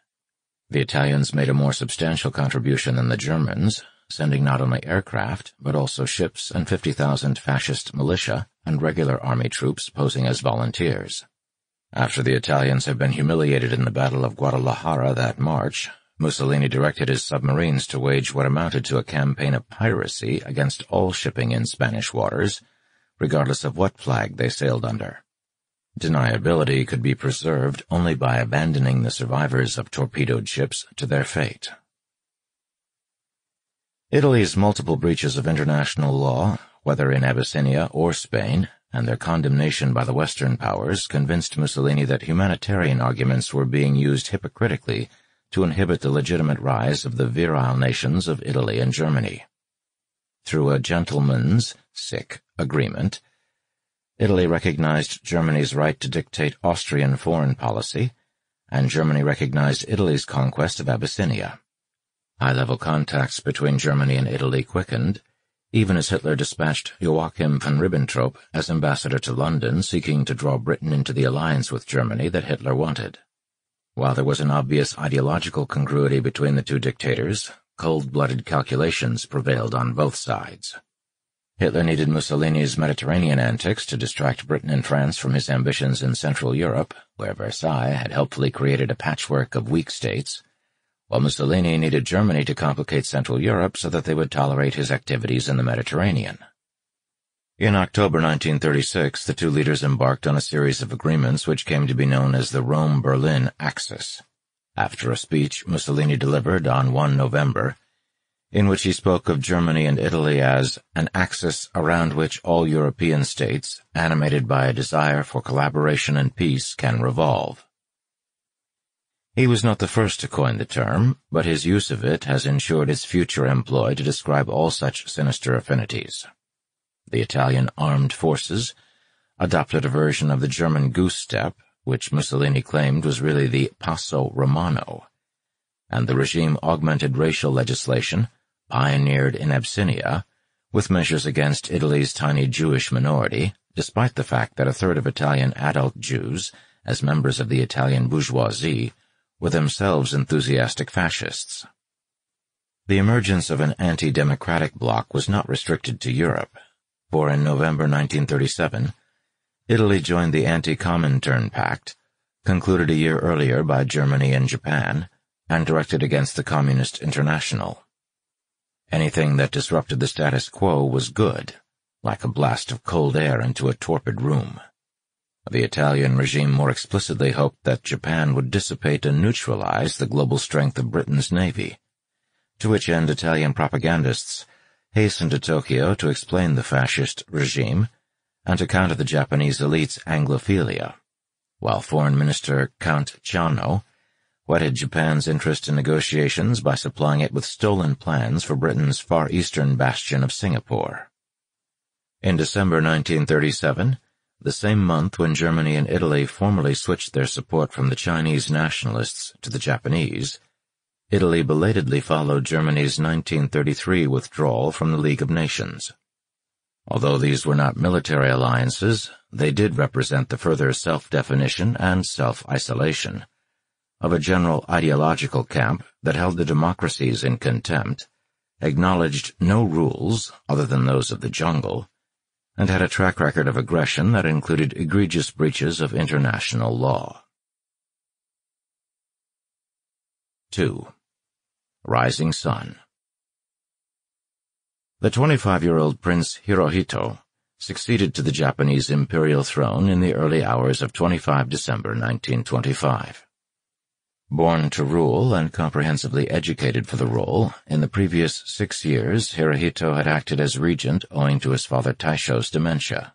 The Italians made a more substantial contribution than the Germans, sending not only aircraft, but also ships and 50,000 fascist militia and regular army troops posing as volunteers. After the Italians had been humiliated in the Battle of Guadalajara that March, Mussolini directed his submarines to wage what amounted to a campaign of piracy against all shipping in Spanish waters, regardless of what flag they sailed under. Deniability could be preserved only by abandoning the survivors of torpedoed ships to their fate. Italy's multiple breaches of international law, whether in Abyssinia or Spain, and their condemnation by the Western powers convinced Mussolini that humanitarian arguments were being used hypocritically to inhibit the legitimate rise of the virile nations of Italy and Germany. Through a gentleman's, sick, agreement, Italy recognized Germany's right to dictate Austrian foreign policy, and Germany recognized Italy's conquest of Abyssinia. High-level contacts between Germany and Italy quickened, even as Hitler dispatched Joachim von Ribbentrop as ambassador to London seeking to draw Britain into the alliance with Germany that Hitler wanted. While there was an obvious ideological congruity between the two dictators, cold-blooded calculations prevailed on both sides. Hitler needed Mussolini's Mediterranean antics to distract Britain and France from his ambitions in Central Europe, where Versailles had helpfully created a patchwork of weak states, while Mussolini needed Germany to complicate Central Europe so that they would tolerate his activities in the Mediterranean. In October 1936, the two leaders embarked on a series of agreements which came to be known as the Rome-Berlin Axis. After a speech Mussolini delivered on 1 November, in which he spoke of Germany and Italy as an axis around which all European states, animated by a desire for collaboration and peace, can revolve. He was not the first to coin the term, but his use of it has ensured its future employ to describe all such sinister affinities. The Italian armed forces adopted a version of the German goose step, which Mussolini claimed was really the Passo Romano, and the regime augmented racial legislation pioneered in Abyssinia, with measures against Italy's tiny Jewish minority, despite the fact that a third of Italian adult Jews, as members of the Italian bourgeoisie, were themselves enthusiastic fascists. The emergence of an anti-democratic bloc was not restricted to Europe, for in November 1937, Italy joined the Anti-Comintern Pact, concluded a year earlier by Germany and Japan, and directed against the Communist International. Anything that disrupted the status quo was good, like a blast of cold air into a torpid room. The Italian regime more explicitly hoped that Japan would dissipate and neutralize the global strength of Britain's navy, to which end Italian propagandists hastened to Tokyo to explain the fascist regime and to counter the Japanese elite's Anglophilia, while Foreign Minister Count Ciano whetted Japan's interest in negotiations by supplying it with stolen plans for Britain's far eastern bastion of Singapore. In December 1937, the same month when Germany and Italy formally switched their support from the Chinese nationalists to the Japanese, Italy belatedly followed Germany's 1933 withdrawal from the League of Nations. Although these were not military alliances, they did represent the further self-definition and self-isolation of a general ideological camp that held the democracies in contempt, acknowledged no rules other than those of the jungle, and had a track record of aggression that included egregious breaches of international law. 2. Rising Sun The 25-year-old Prince Hirohito succeeded to the Japanese imperial throne in the early hours of 25 December 1925. Born to rule and comprehensively educated for the role, in the previous six years Hirohito had acted as regent owing to his father Taisho's dementia.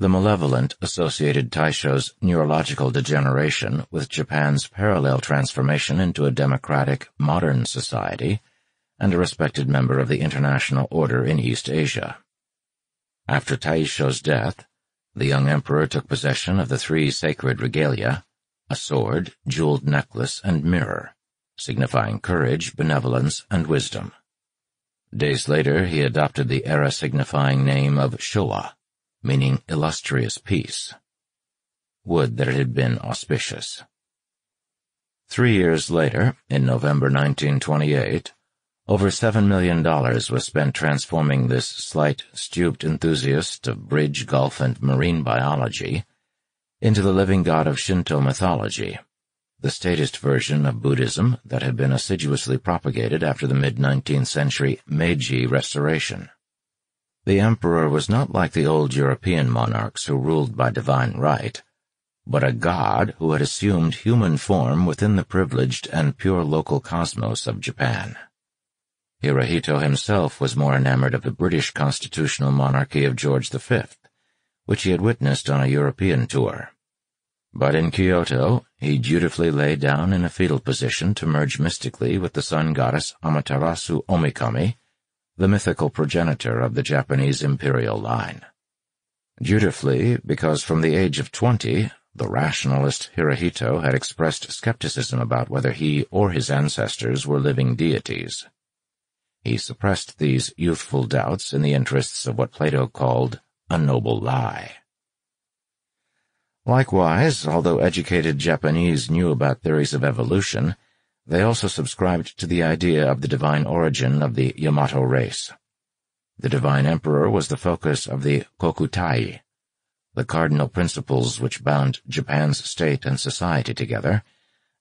The malevolent associated Taisho's neurological degeneration with Japan's parallel transformation into a democratic, modern society and a respected member of the international order in East Asia. After Taisho's death, the young emperor took possession of the three sacred regalia, a sword, jeweled necklace, and mirror, signifying courage, benevolence, and wisdom. Days later, he adopted the era-signifying name of Showa, meaning illustrious peace. Would that it had been auspicious. Three years later, in November 1928, over $7 million was spent transforming this slight, stooped enthusiast of bridge, golf, and marine biology into the living god of Shinto mythology, the statist version of Buddhism that had been assiduously propagated after the mid-19th century Meiji Restoration. The emperor was not like the old European monarchs who ruled by divine right, but a god who had assumed human form within the privileged and pure local cosmos of Japan. Hirohito himself was more enamored of the British constitutional monarchy of George V, which he had witnessed on a European tour. But in Kyoto, he dutifully lay down in a fetal position to merge mystically with the sun goddess Amaterasu Omikami, the mythical progenitor of the Japanese imperial line. Dutifully, because from the age of twenty, the rationalist Hirohito had expressed skepticism about whether he or his ancestors were living deities. He suppressed these youthful doubts in the interests of what Plato called a noble lie. Likewise, although educated Japanese knew about theories of evolution, they also subscribed to the idea of the divine origin of the Yamato race. The divine emperor was the focus of the Kokutai, the cardinal principles which bound Japan's state and society together,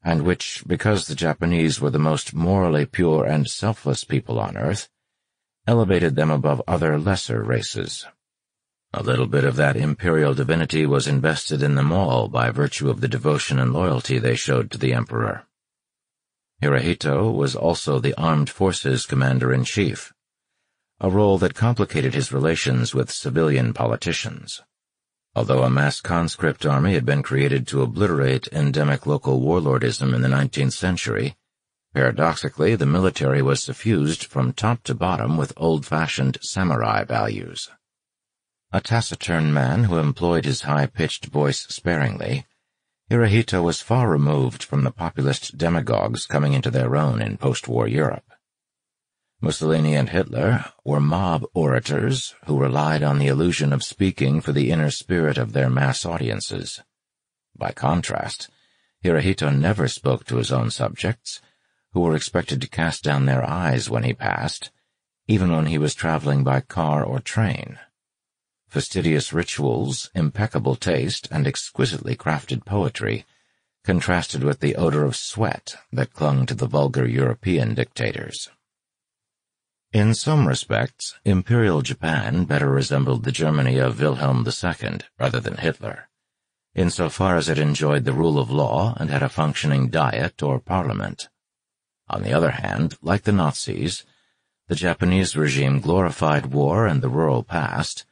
and which, because the Japanese were the most morally pure and selfless people on earth, elevated them above other lesser races. A little bit of that imperial divinity was invested in them all by virtue of the devotion and loyalty they showed to the emperor. Hirohito was also the armed forces commander-in-chief, a role that complicated his relations with civilian politicians. Although a mass conscript army had been created to obliterate endemic local warlordism in the 19th century, paradoxically the military was suffused from top to bottom with old-fashioned samurai values. A taciturn man who employed his high-pitched voice sparingly, Hirohito was far removed from the populist demagogues coming into their own in post-war Europe. Mussolini and Hitler were mob orators who relied on the illusion of speaking for the inner spirit of their mass audiences. By contrast, Hirohito never spoke to his own subjects, who were expected to cast down their eyes when he passed, even when he was traveling by car or train. Fastidious rituals, impeccable taste, and exquisitely crafted poetry contrasted with the odor of sweat that clung to the vulgar European dictators. In some respects, Imperial Japan better resembled the Germany of Wilhelm II rather than Hitler, insofar as it enjoyed the rule of law and had a functioning diet or parliament. On the other hand, like the Nazis, the Japanese regime glorified war and the rural past,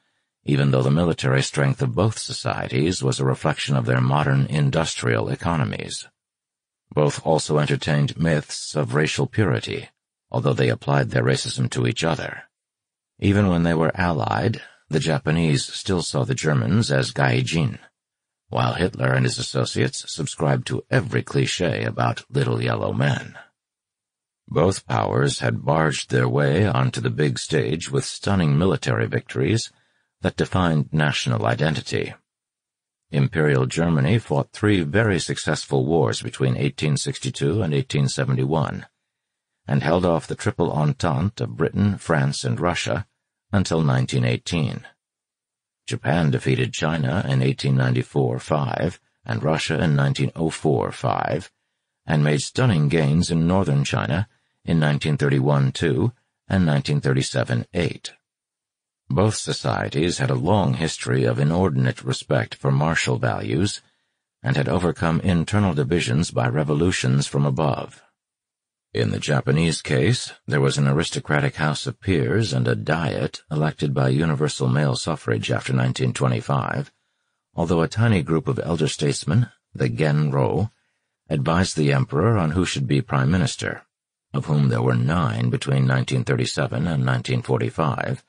even though the military strength of both societies was a reflection of their modern industrial economies. Both also entertained myths of racial purity, although they applied their racism to each other. Even when they were allied, the Japanese still saw the Germans as gaijin, while Hitler and his associates subscribed to every cliché about little yellow men. Both powers had barged their way onto the big stage with stunning military victories that defined national identity. Imperial Germany fought three very successful wars between 1862 and 1871, and held off the Triple Entente of Britain, France, and Russia until 1918. Japan defeated China in 1894-5 and Russia in 1904-5, and made stunning gains in northern China in 1931-2 and 1937-8. Both societies had a long history of inordinate respect for martial values and had overcome internal divisions by revolutions from above. In the Japanese case, there was an aristocratic house of peers and a diet elected by universal male suffrage after 1925, although a tiny group of elder statesmen, the Genro, advised the emperor on who should be prime minister, of whom there were nine between 1937 and 1945,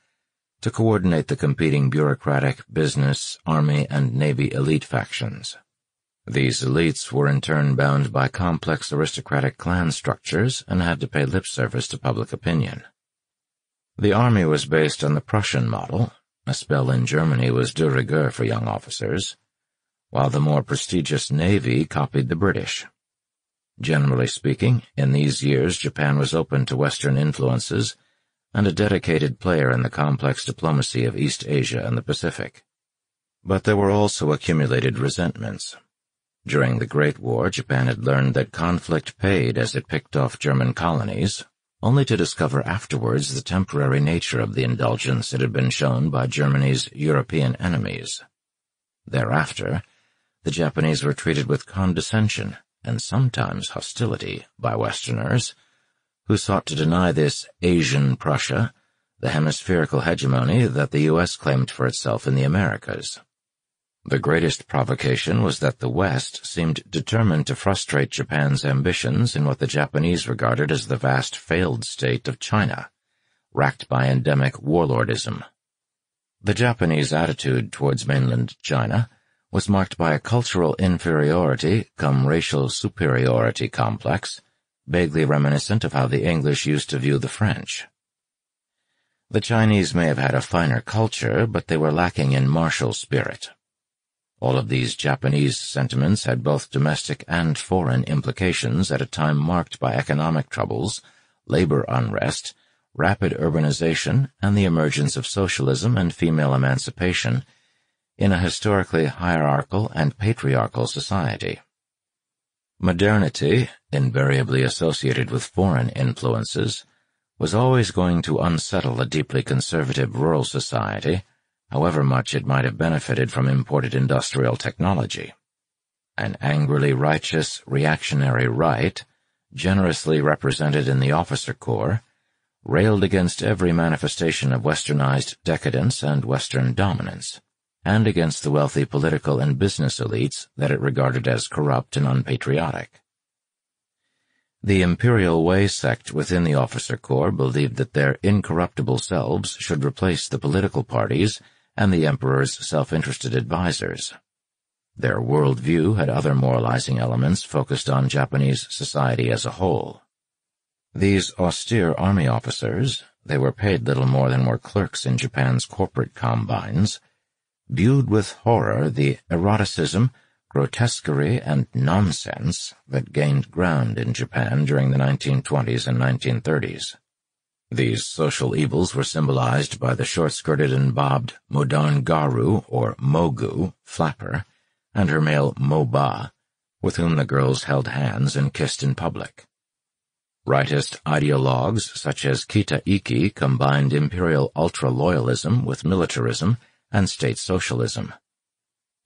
to coordinate the competing bureaucratic, business, army, and navy elite factions. These elites were in turn bound by complex aristocratic clan structures and had to pay lip service to public opinion. The army was based on the Prussian model, a spell in Germany was de rigueur for young officers, while the more prestigious navy copied the British. Generally speaking, in these years Japan was open to Western influences and a dedicated player in the complex diplomacy of East Asia and the Pacific. But there were also accumulated resentments. During the Great War, Japan had learned that conflict paid as it picked off German colonies, only to discover afterwards the temporary nature of the indulgence it had been shown by Germany's European enemies. Thereafter, the Japanese were treated with condescension and sometimes hostility by Westerners, who sought to deny this Asian Prussia the hemispherical hegemony that the U.S. claimed for itself in the Americas. The greatest provocation was that the West seemed determined to frustrate Japan's ambitions in what the Japanese regarded as the vast failed state of China, racked by endemic warlordism. The Japanese attitude towards mainland China was marked by a cultural inferiority come racial superiority complex, vaguely reminiscent of how the English used to view the French. The Chinese may have had a finer culture, but they were lacking in martial spirit. All of these Japanese sentiments had both domestic and foreign implications at a time marked by economic troubles, labor unrest, rapid urbanization, and the emergence of socialism and female emancipation in a historically hierarchical and patriarchal society. Modernity, invariably associated with foreign influences, was always going to unsettle a deeply conservative rural society however much it might have benefited from imported industrial technology. An angrily righteous, reactionary right, generously represented in the officer corps, railed against every manifestation of westernized decadence and Western dominance, and against the wealthy political and business elites that it regarded as corrupt and unpatriotic. The Imperial Way sect within the officer corps believed that their incorruptible selves should replace the political parties and the emperor's self-interested advisers. Their worldview had other moralizing elements focused on Japanese society as a whole. These austere army officers, they were paid little more than were clerks in Japan's corporate combines, viewed with horror the eroticism, grotesquerie, and nonsense that gained ground in Japan during the 1920s and 1930s. These social evils were symbolized by the short-skirted and bobbed Modan Garu, or Mogu, flapper, and her male Moba, with whom the girls held hands and kissed in public. Rightist ideologues such as Kita Ikki combined imperial ultra-loyalism with militarism and state socialism.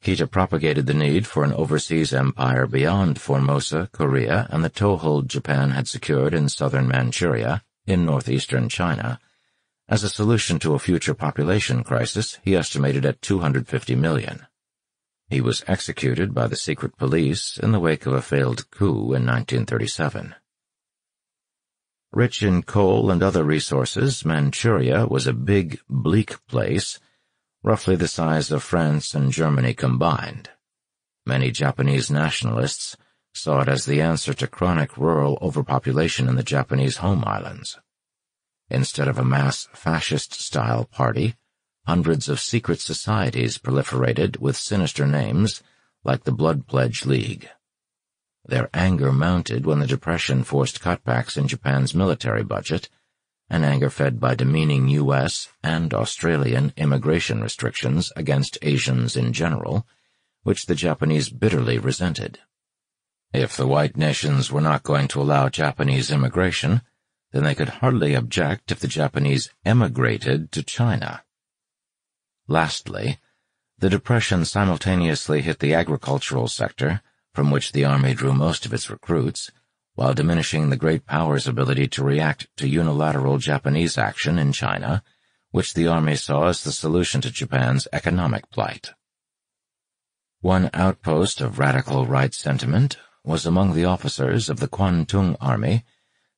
Kita propagated the need for an overseas empire beyond Formosa, Korea, and the toehold Japan had secured in southern Manchuria, in northeastern China. As a solution to a future population crisis, he estimated at 250 million. He was executed by the secret police in the wake of a failed coup in 1937. Rich in coal and other resources, Manchuria was a big, bleak place, roughly the size of France and Germany combined. Many Japanese nationalists saw it as the answer to chronic rural overpopulation in the Japanese home islands. Instead of a mass fascist-style party, hundreds of secret societies proliferated with sinister names like the Blood Pledge League. Their anger mounted when the Depression forced cutbacks in Japan's military budget, an anger fed by demeaning U.S. and Australian immigration restrictions against Asians in general, which the Japanese bitterly resented. If the white nations were not going to allow Japanese immigration, then they could hardly object if the Japanese emigrated to China. Lastly, the Depression simultaneously hit the agricultural sector, from which the Army drew most of its recruits, while diminishing the great power's ability to react to unilateral Japanese action in China, which the Army saw as the solution to Japan's economic plight. One outpost of radical right sentiment was among the officers of the Kwantung Army,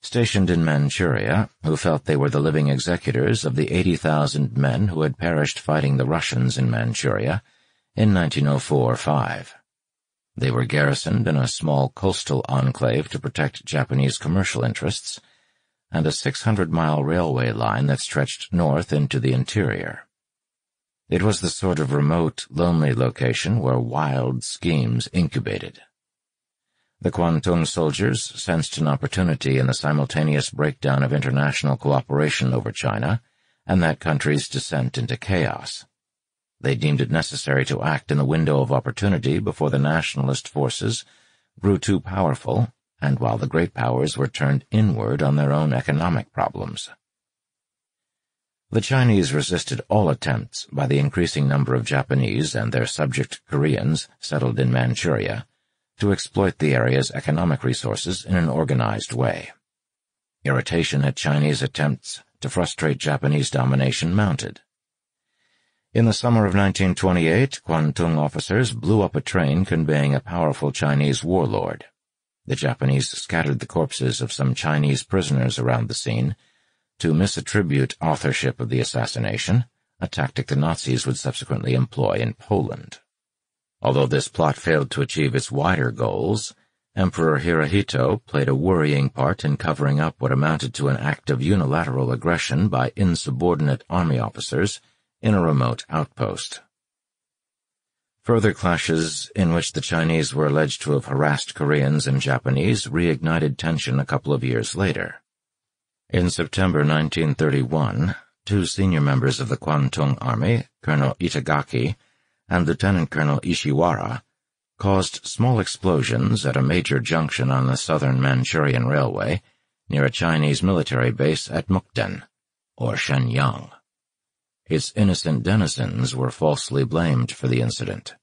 stationed in Manchuria, who felt they were the living executors of the 80,000 men who had perished fighting the Russians in Manchuria in 1904-5. They were garrisoned in a small coastal enclave to protect Japanese commercial interests, and a 600-mile railway line that stretched north into the interior. It was the sort of remote, lonely location where wild schemes incubated. The Kwantung soldiers sensed an opportunity in the simultaneous breakdown of international cooperation over China and that country's descent into chaos. They deemed it necessary to act in the window of opportunity before the nationalist forces grew too powerful and while the great powers were turned inward on their own economic problems. The Chinese resisted all attempts by the increasing number of Japanese and their subject Koreans settled in Manchuria to exploit the area's economic resources in an organized way. Irritation at Chinese attempts to frustrate Japanese domination mounted. In the summer of 1928, Kwantung officers blew up a train conveying a powerful Chinese warlord. The Japanese scattered the corpses of some Chinese prisoners around the scene to misattribute authorship of the assassination, a tactic the Nazis would subsequently employ in Poland. Although this plot failed to achieve its wider goals, Emperor Hirohito played a worrying part in covering up what amounted to an act of unilateral aggression by insubordinate army officers in a remote outpost. Further clashes in which the Chinese were alleged to have harassed Koreans and Japanese reignited tension a couple of years later. In September 1931, two senior members of the Kwantung Army, Colonel Itagaki and Lieutenant Colonel Ishiwara, caused small explosions at a major junction on the southern Manchurian Railway near a Chinese military base at Mukden, or Shenyang. Its innocent denizens were falsely blamed for the incident.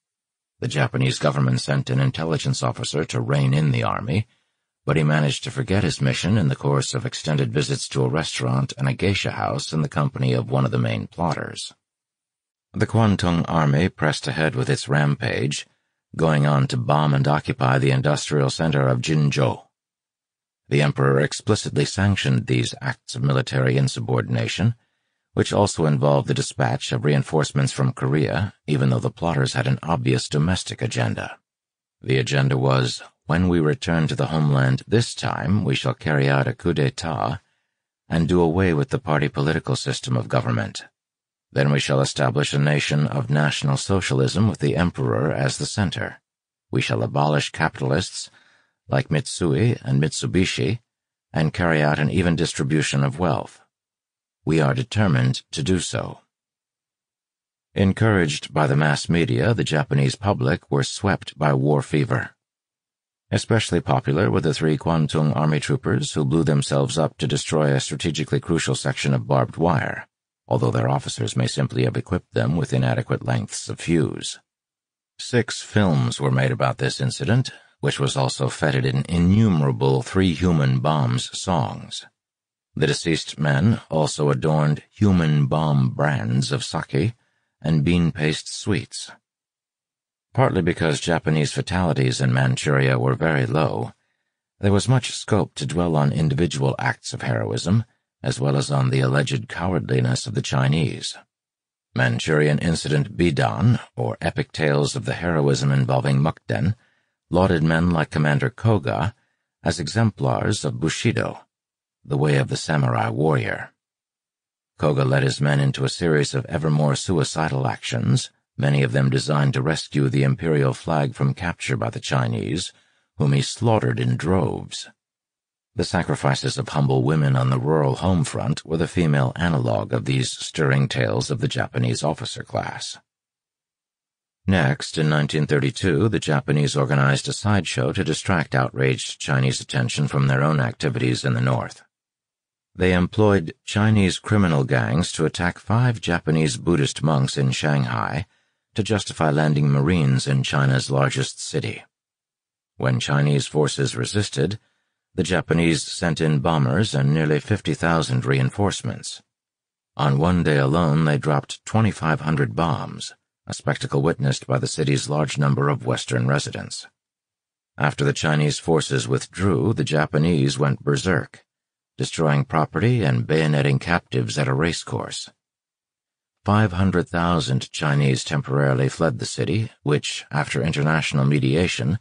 The Japanese government sent an intelligence officer to rein in the army, but he managed to forget his mission in the course of extended visits to a restaurant and a geisha house in the company of one of the main plotters. The Kwantung army pressed ahead with its rampage, going on to bomb and occupy the industrial center of Jinzhou. The emperor explicitly sanctioned these acts of military insubordination, which also involved the dispatch of reinforcements from Korea, even though the plotters had an obvious domestic agenda. The agenda was when we return to the homeland this time, we shall carry out a coup d'etat and do away with the party political system of government. Then we shall establish a nation of National Socialism with the Emperor as the center. We shall abolish capitalists like Mitsui and Mitsubishi and carry out an even distribution of wealth. We are determined to do so. Encouraged by the mass media, the Japanese public were swept by war fever. Especially popular were the three Kwantung army troopers who blew themselves up to destroy a strategically crucial section of barbed wire, although their officers may simply have equipped them with inadequate lengths of fuse. Six films were made about this incident, which was also feted in innumerable Three Human Bombs songs. The deceased men also adorned human bomb brands of sake and bean paste sweets. Partly because Japanese fatalities in Manchuria were very low, there was much scope to dwell on individual acts of heroism, as well as on the alleged cowardliness of the Chinese. Manchurian Incident Bidan, or Epic Tales of the Heroism Involving Mukden, lauded men like Commander Koga as exemplars of Bushido, the way of the samurai warrior. Koga led his men into a series of ever more suicidal actions, many of them designed to rescue the imperial flag from capture by the Chinese, whom he slaughtered in droves. The sacrifices of humble women on the rural home front were the female analogue of these stirring tales of the Japanese officer class. Next, in 1932, the Japanese organized a sideshow to distract outraged Chinese attention from their own activities in the north. They employed Chinese criminal gangs to attack five Japanese Buddhist monks in Shanghai to justify landing Marines in China's largest city. When Chinese forces resisted, the Japanese sent in bombers and nearly 50,000 reinforcements. On one day alone, they dropped 2,500 bombs, a spectacle witnessed by the city's large number of Western residents. After the Chinese forces withdrew, the Japanese went berserk, destroying property and bayoneting captives at a racecourse. 500,000 Chinese temporarily fled the city, which, after international mediation,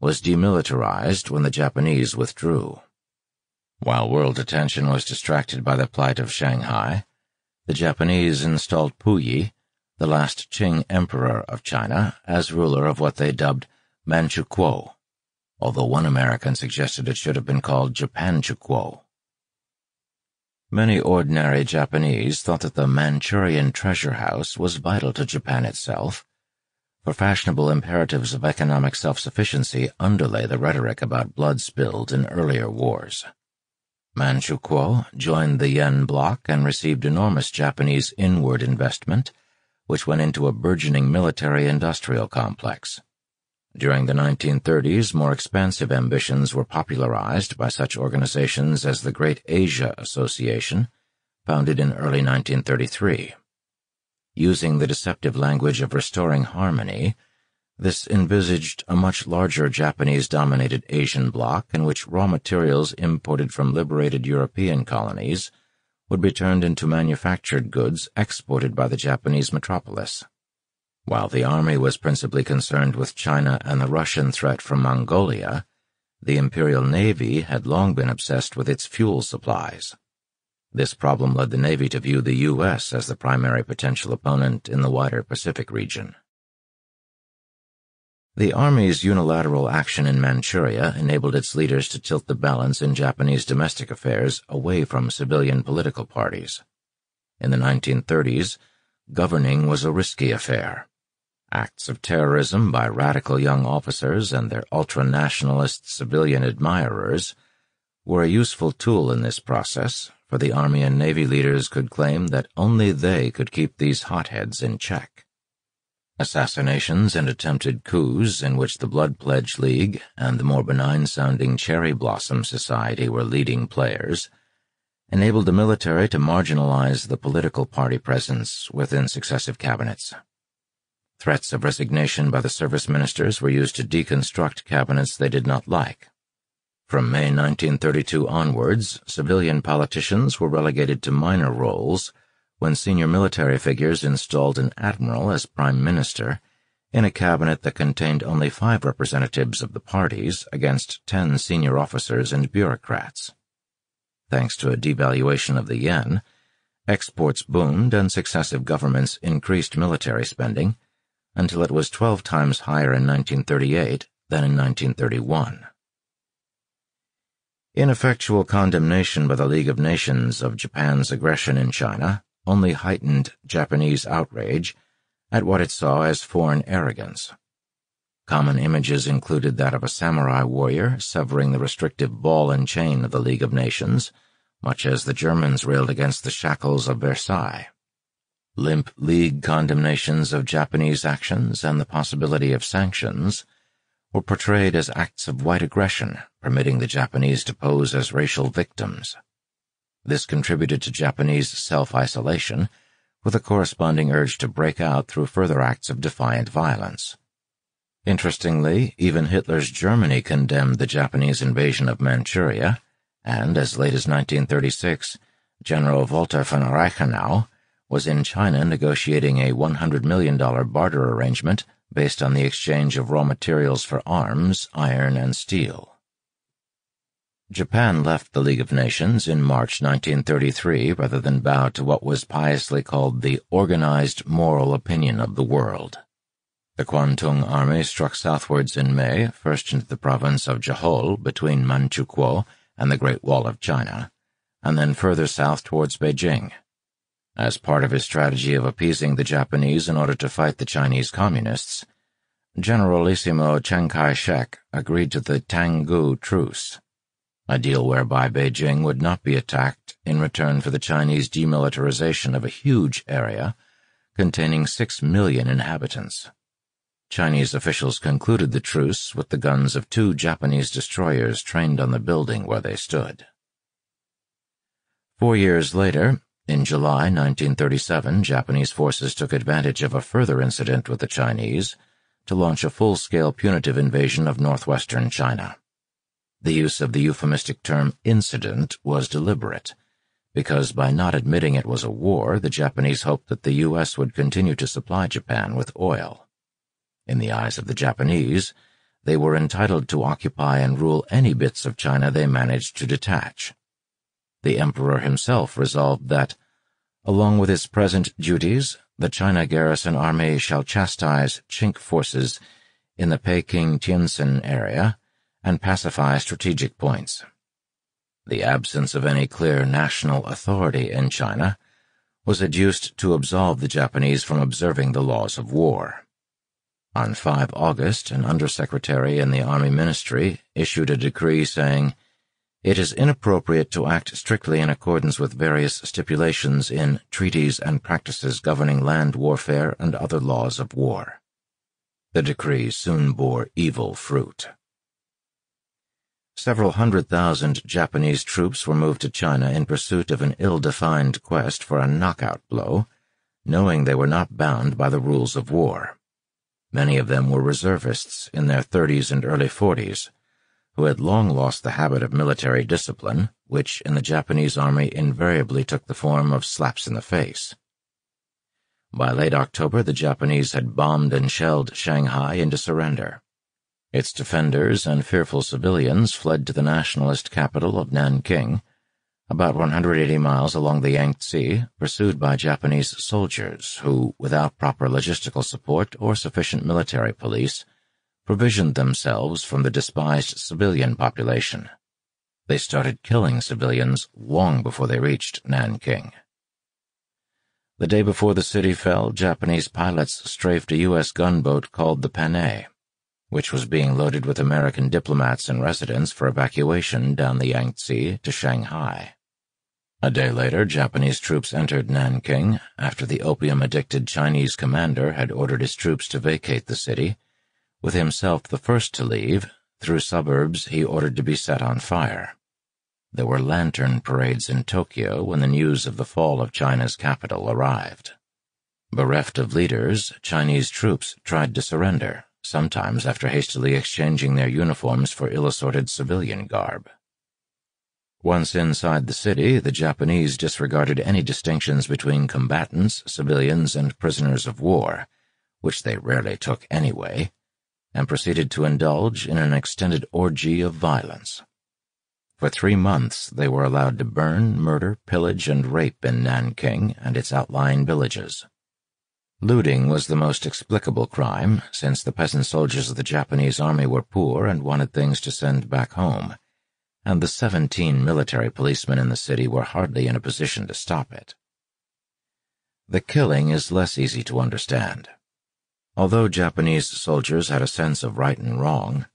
was demilitarized when the Japanese withdrew. While world attention was distracted by the plight of Shanghai, the Japanese installed Puyi, the last Qing emperor of China, as ruler of what they dubbed Manchukuo, although one American suggested it should have been called Japanchukuo. Many ordinary Japanese thought that the Manchurian treasure house was vital to Japan itself, for fashionable imperatives of economic self-sufficiency underlay the rhetoric about blood spilled in earlier wars. Manchukuo joined the yen bloc and received enormous Japanese inward investment, which went into a burgeoning military-industrial complex. During the 1930s, more expansive ambitions were popularized by such organizations as the Great Asia Association, founded in early 1933. Using the deceptive language of restoring harmony, this envisaged a much larger Japanese-dominated Asian bloc in which raw materials imported from liberated European colonies would be turned into manufactured goods exported by the Japanese metropolis. While the army was principally concerned with China and the Russian threat from Mongolia, the Imperial Navy had long been obsessed with its fuel supplies. This problem led the Navy to view the U.S. as the primary potential opponent in the wider Pacific region. The Army's unilateral action in Manchuria enabled its leaders to tilt the balance in Japanese domestic affairs away from civilian political parties. In the 1930s, governing was a risky affair. Acts of terrorism by radical young officers and their ultra-nationalist civilian admirers were a useful tool in this process for the Army and Navy leaders could claim that only they could keep these hotheads in check. Assassinations and attempted coups in which the Blood Pledge League and the more benign-sounding Cherry Blossom Society were leading players enabled the military to marginalize the political party presence within successive cabinets. Threats of resignation by the service ministers were used to deconstruct cabinets they did not like. From May 1932 onwards, civilian politicians were relegated to minor roles when senior military figures installed an admiral as prime minister in a cabinet that contained only five representatives of the parties against ten senior officers and bureaucrats. Thanks to a devaluation of the yen, exports boomed and successive governments increased military spending until it was 12 times higher in 1938 than in 1931. Ineffectual condemnation by the League of Nations of Japan's aggression in China only heightened Japanese outrage at what it saw as foreign arrogance. Common images included that of a samurai warrior severing the restrictive ball and chain of the League of Nations, much as the Germans railed against the shackles of Versailles. Limp League condemnations of Japanese actions and the possibility of sanctions were portrayed as acts of white aggression, permitting the Japanese to pose as racial victims. This contributed to Japanese self-isolation, with a corresponding urge to break out through further acts of defiant violence. Interestingly, even Hitler's Germany condemned the Japanese invasion of Manchuria, and as late as 1936, General Walter von Reichenau was in China negotiating a $100 million barter arrangement based on the exchange of raw materials for arms, iron, and steel. Japan left the League of Nations in March 1933 rather than bow to what was piously called the organized moral opinion of the world. The Kwantung Army struck southwards in May, first into the province of Jehol between Manchukuo and the Great Wall of China, and then further south towards Beijing. As part of his strategy of appeasing the Japanese in order to fight the Chinese communists, Generalissimo Chiang Kai-shek agreed to the Tanggu Truce, a deal whereby Beijing would not be attacked in return for the Chinese demilitarization of a huge area containing six million inhabitants. Chinese officials concluded the truce with the guns of two Japanese destroyers trained on the building where they stood. Four years later, in July 1937, Japanese forces took advantage of a further incident with the Chinese to launch a full-scale punitive invasion of northwestern China. The use of the euphemistic term incident was deliberate, because by not admitting it was a war, the Japanese hoped that the U.S. would continue to supply Japan with oil. In the eyes of the Japanese, they were entitled to occupy and rule any bits of China they managed to detach the Emperor himself resolved that, along with its present duties, the China Garrison Army shall chastise Chink forces in the Peking-Tientsin area and pacify strategic points. The absence of any clear national authority in China was adduced to absolve the Japanese from observing the laws of war. On 5 August, an undersecretary in the Army Ministry issued a decree saying, It is inappropriate to act strictly in accordance with various stipulations in treaties and practices governing land warfare and other laws of war. The decree soon bore evil fruit. Several hundred thousand Japanese troops were moved to China in pursuit of an ill-defined quest for a knockout blow, knowing they were not bound by the rules of war. Many of them were reservists in their 30s and early 40s, who had long lost the habit of military discipline, which in the Japanese army invariably took the form of slaps in the face. By late October, the Japanese had bombed and shelled Shanghai into surrender. Its defenders and fearful civilians fled to the nationalist capital of Nanking, about 180 miles along the Yangtze, pursued by Japanese soldiers who, without proper logistical support or sufficient military police, provisioned themselves from the despised civilian population. They started killing civilians long before they reached Nanking. The day before the city fell, Japanese pilots strafed a U.S. gunboat called the Panay which was being loaded with American diplomats and residents for evacuation down the Yangtze to Shanghai. A day later, Japanese troops entered Nanking after the opium-addicted Chinese commander had ordered his troops to vacate the city, with himself the first to leave, through suburbs he ordered to be set on fire. There were lantern parades in Tokyo when the news of the fall of China's capital arrived. Bereft of leaders, Chinese troops tried to surrender, sometimes after hastily exchanging their uniforms for ill-assorted civilian garb. Once inside the city, the Japanese disregarded any distinctions between combatants, civilians, and prisoners of war, which they rarely took anyway, and proceeded to indulge in an extended orgy of violence. For three months they were allowed to burn, murder, pillage, and rape in Nanking and its outlying villages. Looting was the most explicable crime, since the peasant soldiers of the Japanese army were poor and wanted things to send back home, and the 17 military policemen in the city were hardly in a position to stop it. The killing is less easy to understand. Although Japanese soldiers had a sense of right and wrong,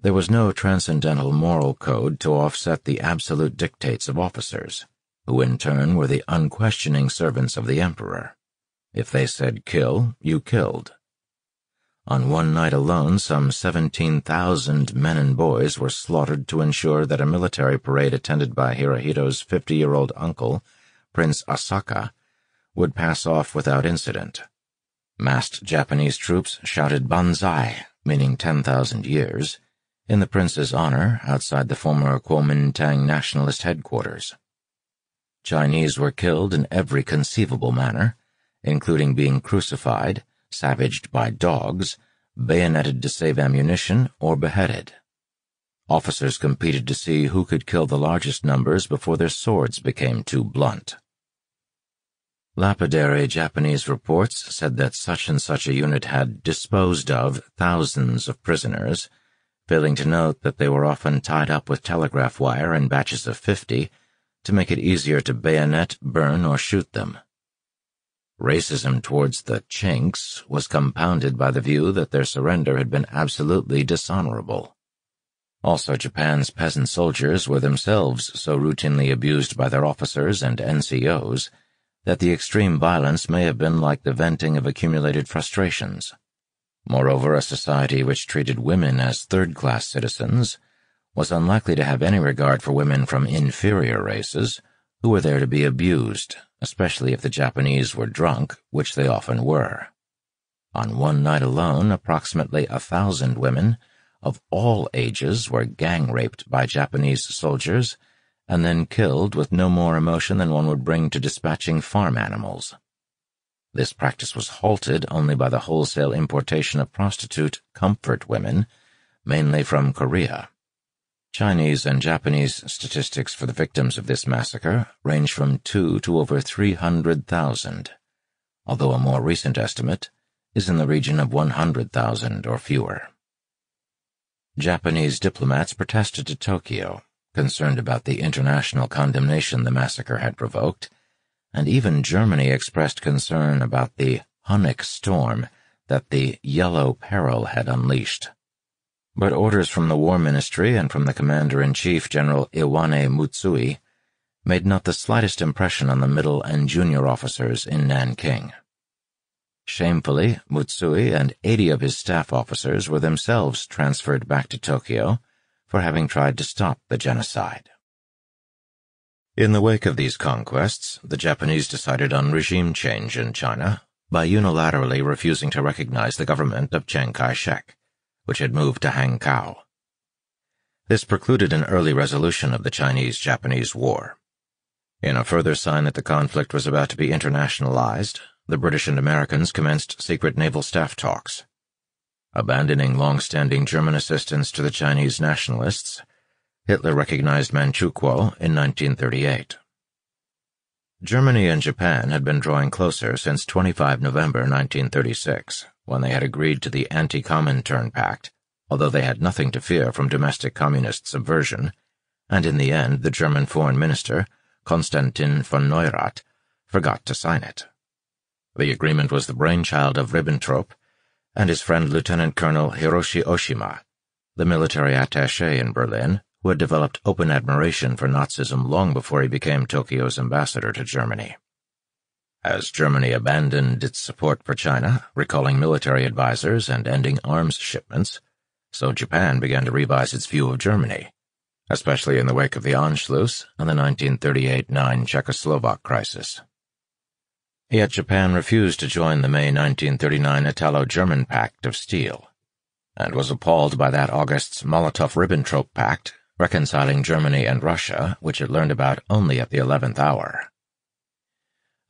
there was no transcendental moral code to offset the absolute dictates of officers, who in turn were the unquestioning servants of the emperor. If they said kill, you killed. On one night alone, some 17,000 men and boys were slaughtered to ensure that a military parade attended by Hirohito's 50-year-old uncle, Prince Asaka, would pass off without incident. Massed Japanese troops shouted Banzai, meaning 10,000 years, in the prince's honor outside the former Kuomintang nationalist headquarters. Chinese were killed in every conceivable manner, including being crucified, savaged by dogs, bayoneted to save ammunition, or beheaded. Officers competed to see who could kill the largest numbers before their swords became too blunt. Lapidary Japanese reports said that such and such a unit had disposed of thousands of prisoners, failing to note that they were often tied up with telegraph wire in batches of fifty to make it easier to bayonet, burn, or shoot them. Racism towards the Chinks was compounded by the view that their surrender had been absolutely dishonorable. Also, Japan's peasant soldiers were themselves so routinely abused by their officers and NCOs that the extreme violence may have been like the venting of accumulated frustrations. Moreover, a society which treated women as third-class citizens was unlikely to have any regard for women from inferior races who were there to be abused especially if the Japanese were drunk, which they often were. On one night alone, approximately a thousand women of all ages were gang raped by Japanese soldiers and then killed with no more emotion than one would bring to dispatching farm animals. This practice was halted only by the wholesale importation of prostitute comfort women, mainly from Korea. Chinese and Japanese statistics for the victims of this massacre range from two to over 300,000, although a more recent estimate is in the region of 100,000 or fewer. Japanese diplomats protested to Tokyo, concerned about the international condemnation the massacre had provoked, and even Germany expressed concern about the Hunnic storm that the Yellow Peril had unleashed. But orders from the War Ministry and from the Commander-in-Chief General Iwane Matsui made not the slightest impression on the middle and junior officers in Nanking. Shamefully, Matsui and 80 of his staff officers were themselves transferred back to Tokyo for having tried to stop the genocide. In the wake of these conquests, the Japanese decided on regime change in China by unilaterally refusing to recognize the government of Chiang Kai-shek, which had moved to Hankow. This precluded an early resolution of the Chinese-Japanese War. In a further sign that the conflict was about to be internationalized, the British and Americans commenced secret naval staff talks. Abandoning long-standing German assistance to the Chinese nationalists, Hitler recognized Manchukuo in 1938. Germany and Japan had been drawing closer since 25 November 1936, when they had agreed to the Anti-Comintern Pact, although they had nothing to fear from domestic communist subversion, and in the end the German foreign minister, Konstantin von Neurath, forgot to sign it. The agreement was the brainchild of Ribbentrop and his friend Lieutenant Colonel Hiroshi Oshima, the military attaché in Berlin, who had developed open admiration for Nazism long before he became Tokyo's ambassador to Germany. As Germany abandoned its support for China, recalling military advisers and ending arms shipments, so Japan began to revise its view of Germany especially in the wake of the Anschluss and the 1938-9 Czechoslovak crisis. Yet Japan refused to join the May 1939 Italo-German Pact of Steel, and was appalled by that August's Molotov-Ribbentrop Pact, reconciling Germany and Russia, which it learned about only at the eleventh hour.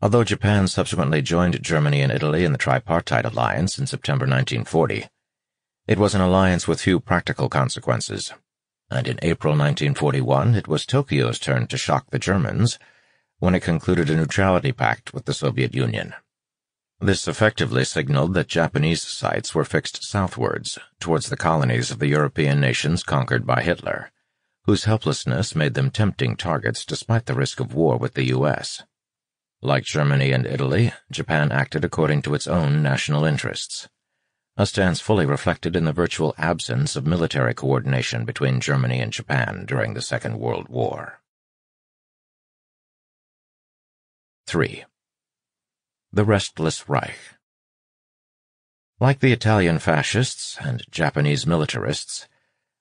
Although Japan subsequently joined Germany and Italy in the Tripartite Alliance in September 1940, it was an alliance with few practical consequences and in April 1941 it was Tokyo's turn to shock the Germans when it concluded a neutrality pact with the Soviet Union. This effectively signaled that Japanese sights were fixed southwards, towards the colonies of the European nations conquered by Hitler, whose helplessness made them tempting targets despite the risk of war with the U.S. Like Germany and Italy, Japan acted according to its own national interests a stance fully reflected in the virtual absence of military coordination between Germany and Japan during the Second World War. 3. The Restless Reich Like the Italian fascists and Japanese militarists,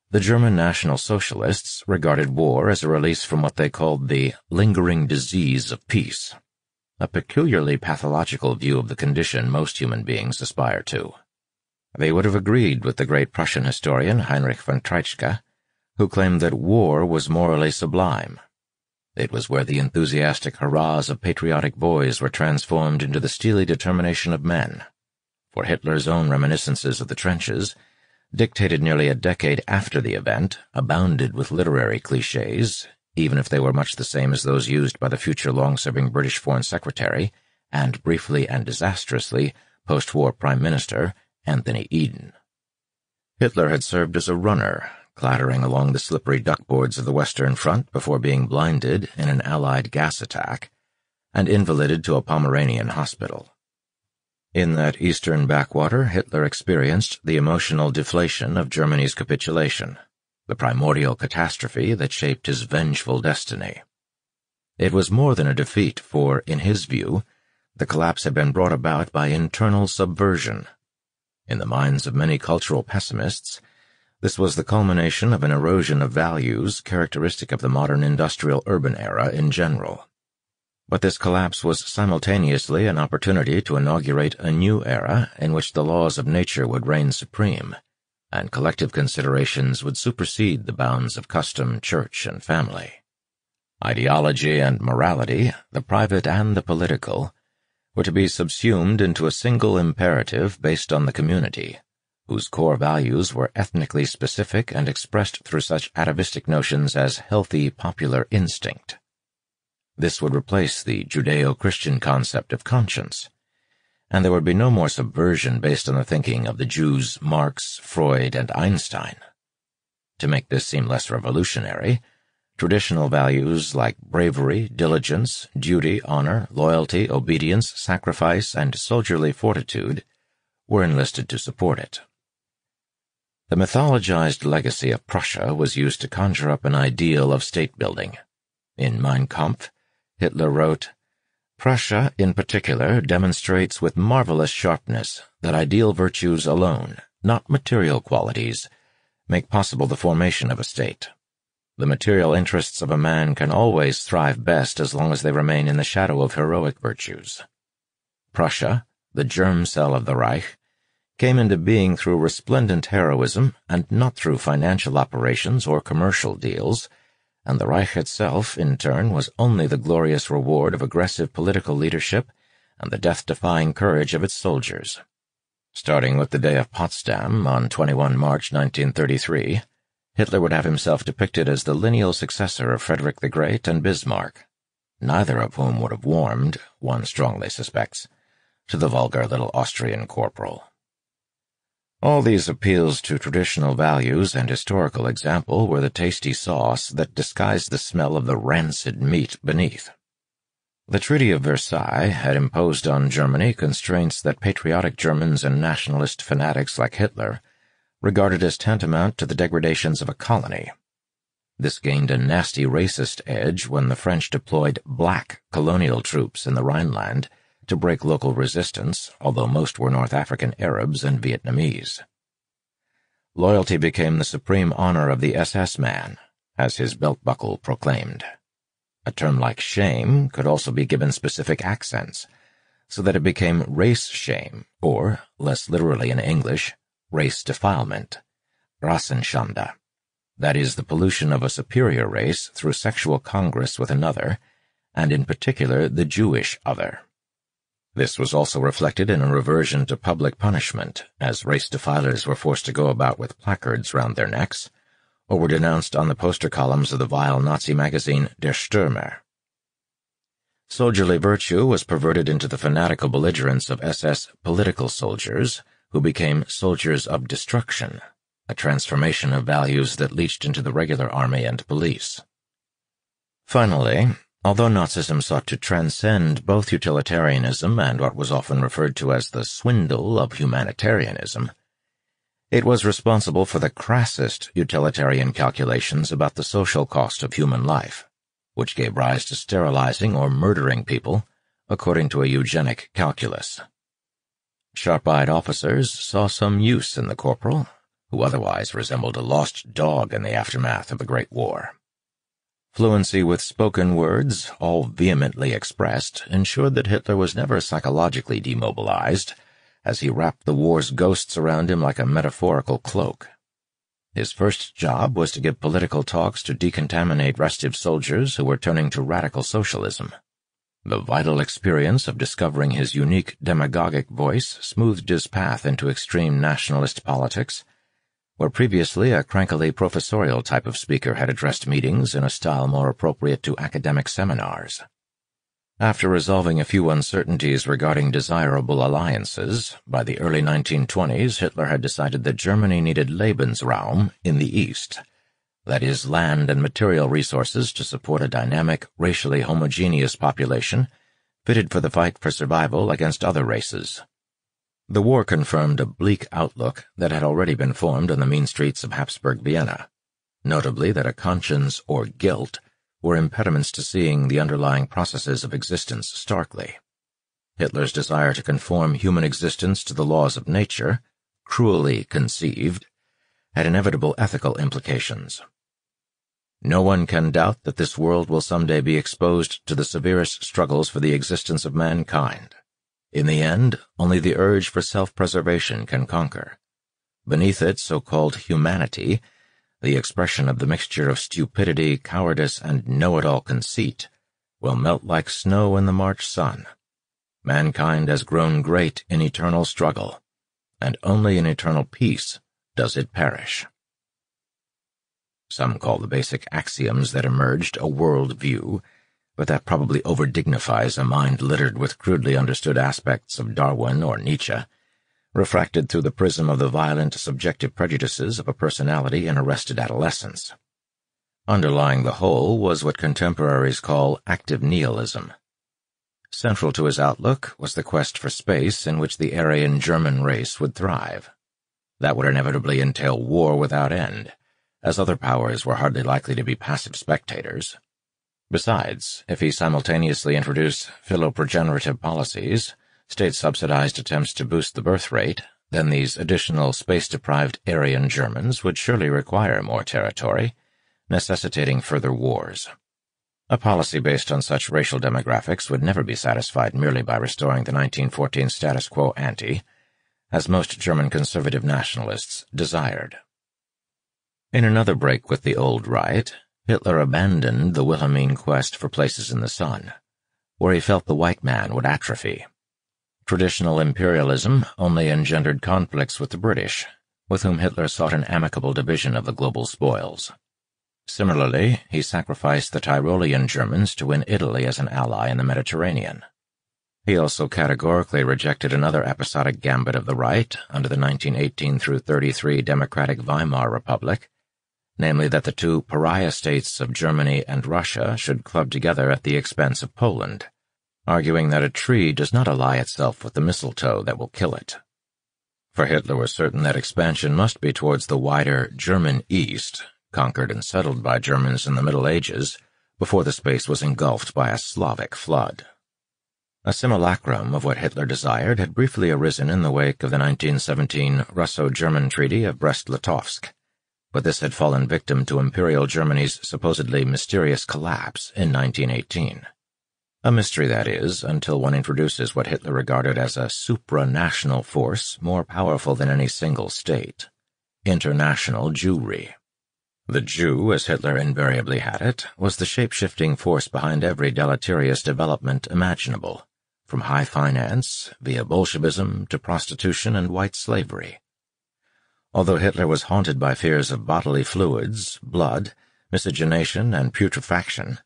the German National Socialists regarded war as a release from what they called the lingering disease of peace, a peculiarly pathological view of the condition most human beings aspire to. They would have agreed with the great Prussian historian Heinrich von Treitschke, who claimed that war was morally sublime. It was where the enthusiastic hurrahs of patriotic boys were transformed into the steely determination of men. For Hitler's own reminiscences of the trenches, dictated nearly a decade after the event, abounded with literary cliches, even if they were much the same as those used by the future long-serving British Foreign Secretary and briefly and disastrously post-war Prime Minister Anthony Eden. Hitler had served as a runner, clattering along the slippery duckboards of the Western Front before being blinded in an Allied gas attack and invalided to a Pomeranian hospital. In that eastern backwater, Hitler experienced the emotional deflation of Germany's capitulation, the primordial catastrophe that shaped his vengeful destiny. It was more than a defeat, for, in his view, the collapse had been brought about by internal subversion in the minds of many cultural pessimists, this was the culmination of an erosion of values characteristic of the modern industrial urban era in general. But this collapse was simultaneously an opportunity to inaugurate a new era in which the laws of nature would reign supreme, and collective considerations would supersede the bounds of custom, church, and family. Ideology and morality, the private and the political, were to be subsumed into a single imperative based on the community, whose core values were ethnically specific and expressed through such atavistic notions as healthy popular instinct. This would replace the Judeo-Christian concept of conscience, and there would be no more subversion based on the thinking of the Jews Marx, Freud, and Einstein. To make this seem less revolutionary, Traditional values like bravery, diligence, duty, honor, loyalty, obedience, sacrifice, and soldierly fortitude were enlisted to support it. The mythologized legacy of Prussia was used to conjure up an ideal of state building. In Mein Kampf, Hitler wrote, Prussia, in particular, demonstrates with marvelous sharpness that ideal virtues alone, not material qualities, make possible the formation of a state. The material interests of a man can always thrive best as long as they remain in the shadow of heroic virtues. Prussia, the germ cell of the Reich, came into being through resplendent heroism and not through financial operations or commercial deals, and the Reich itself, in turn, was only the glorious reward of aggressive political leadership and the death-defying courage of its soldiers. Starting with the day of Potsdam on 21 March 1933, Hitler would have himself depicted as the lineal successor of Frederick the Great and Bismarck, neither of whom would have warmed, one strongly suspects, to the vulgar little Austrian corporal. All these appeals to traditional values and historical example were the tasty sauce that disguised the smell of the rancid meat beneath. The Treaty of Versailles had imposed on Germany constraints that patriotic Germans and nationalist fanatics like Hitler regarded as tantamount to the degradations of a colony. This gained a nasty racist edge when the French deployed black colonial troops in the Rhineland to break local resistance, although most were North African Arabs and Vietnamese. Loyalty became the supreme honor of the SS man, as his belt buckle proclaimed. A term like shame could also be given specific accents, so that it became race shame, or, less literally in English, race defilement, Rassenschande. That is, the pollution of a superior race through sexual congress with another, and in particular the Jewish other. This was also reflected in a reversion to public punishment, as race defilers were forced to go about with placards round their necks, or were denounced on the poster columns of the vile Nazi magazine Der Stürmer. Soldierly virtue was perverted into the fanatical belligerence of SS political soldiers, who became soldiers of destruction, a transformation of values that leached into the regular army and police. Finally, Although Nazism sought to transcend both utilitarianism and what was often referred to as the swindle of humanitarianism, it was responsible for the crassest utilitarian calculations about the social cost of human life, which gave rise to sterilizing or murdering people according to a eugenic calculus. Sharp-eyed officers saw some use in the corporal, who otherwise resembled a lost dog in the aftermath of a great war. Fluency with spoken words, all vehemently expressed, ensured that Hitler was never psychologically demobilized, as he wrapped the war's ghosts around him like a metaphorical cloak. His first job was to give political talks to decontaminate restive soldiers who were turning to radical socialism. The vital experience of discovering his unique demagogic voice smoothed his path into extreme nationalist politics where previously a crankily professorial type of speaker had addressed meetings in a style more appropriate to academic seminars. After resolving a few uncertainties regarding desirable alliances, by the early 1920s Hitler had decided that Germany needed Lebensraum in the East, that is, land and material resources to support a dynamic, racially homogeneous population fitted for the fight for survival against other races. The war confirmed a bleak outlook that had already been formed on the mean streets of Habsburg Vienna, notably that a conscience or guilt were impediments to seeing the underlying processes of existence starkly. Hitler's desire to conform human existence to the laws of nature, cruelly conceived, had inevitable ethical implications. No one can doubt that this world will someday be exposed to the severest struggles for the existence of mankind. In the end, only the urge for self-preservation can conquer. Beneath it, so-called humanity, the expression of the mixture of stupidity, cowardice, and know-it-all conceit, will melt like snow in the March sun. Mankind has grown great in eternal struggle, and only in eternal peace does it perish. Some call the basic axioms that emerged a world view, but that probably overdignifies a mind littered with crudely understood aspects of Darwin or Nietzsche, refracted through the prism of the violent subjective prejudices of a personality in arrested adolescence. Underlying the whole was what contemporaries call active nihilism. Central to his outlook was the quest for space in which the Aryan German race would thrive. That would inevitably entail war without end, as other powers were hardly likely to be passive spectators. Besides, if he simultaneously introduced philoprogenitive policies, state-subsidized attempts to boost the birth rate, then these additional space-deprived Aryan Germans would surely require more territory, necessitating further wars. A policy based on such racial demographics would never be satisfied merely by restoring the 1914 status quo ante, as most German conservative nationalists desired. In another break with the old right, Hitler abandoned the Wilhelmine quest for places in the sun, where he felt the white man would atrophy. Traditional imperialism only engendered conflicts with the British, with whom Hitler sought an amicable division of the global spoils. Similarly, he sacrificed the Tyrolean Germans to win Italy as an ally in the Mediterranean. He also categorically rejected another episodic gambit of the right under the 1918 through 33 Democratic Weimar Republic, namely that the two pariah states of Germany and Russia should club together at the expense of Poland, arguing that a tree does not ally itself with the mistletoe that will kill it. For Hitler was certain that expansion must be towards the wider German East conquered and settled by Germans in the Middle Ages, before the space was engulfed by a Slavic flood. A simulacrum of what Hitler desired had briefly arisen in the wake of the 1917 Russo-German Treaty of Brest-Litovsk, but this had fallen victim to Imperial Germany's supposedly mysterious collapse in 1918. A mystery, that is, until one introduces what Hitler regarded as a supranational force more powerful than any single state international Jewry. The Jew, as Hitler invariably had it, was the shape-shifting force behind every deleterious development imaginable, from high finance, via Bolshevism, to prostitution and white slavery. Although Hitler was haunted by fears of bodily fluids, blood, miscegenation, and putrefaction,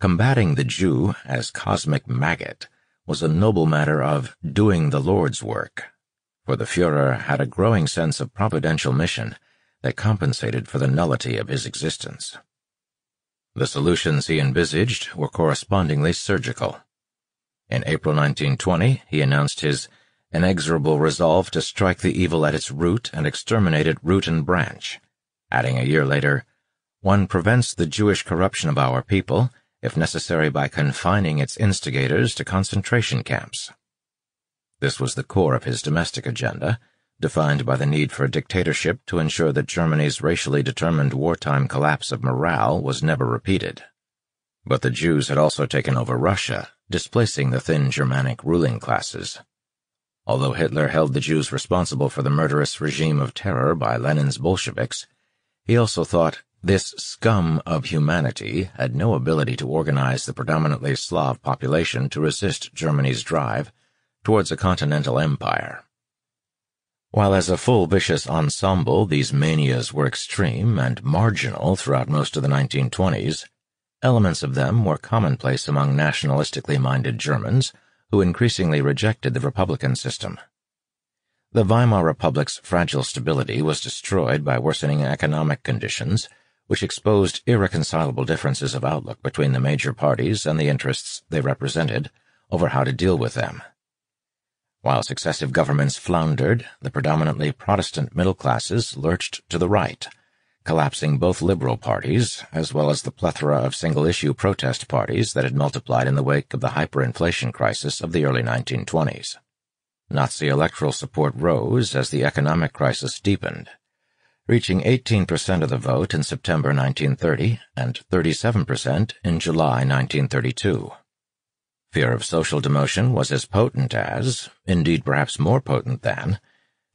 combating the Jew as cosmic maggot was a noble matter of doing the Lord's work, for the Fuhrer had a growing sense of providential mission that compensated for the nullity of his existence. The solutions he envisaged were correspondingly surgical. In April 1920, he announced his inexorable resolve to strike the evil at its root and exterminate it root and branch, adding a year later, one prevents the Jewish corruption of our people, if necessary by confining its instigators to concentration camps. This was the core of his domestic agenda, defined by the need for a dictatorship to ensure that Germany's racially determined wartime collapse of morale was never repeated. But the Jews had also taken over Russia, displacing the thin Germanic ruling classes. Although Hitler held the Jews responsible for the murderous regime of terror by Lenin's Bolsheviks, he also thought this scum of humanity had no ability to organize the predominantly Slav population to resist Germany's drive towards a continental empire. While as a full vicious ensemble these manias were extreme and marginal throughout most of the 1920s, elements of them were commonplace among nationalistically minded Germans who increasingly rejected the republican system. The Weimar Republic's fragile stability was destroyed by worsening economic conditions, which exposed irreconcilable differences of outlook between the major parties and the interests they represented over how to deal with them. While successive governments floundered, the predominantly Protestant middle classes lurched to the right, collapsing both liberal parties, as well as the plethora of single-issue protest parties that had multiplied in the wake of the hyperinflation crisis of the early 1920s. Nazi electoral support rose as the economic crisis deepened, reaching 18% of the vote in September 1930 and 37% in July 1932. Fear of social demotion was as potent as, indeed perhaps more potent than,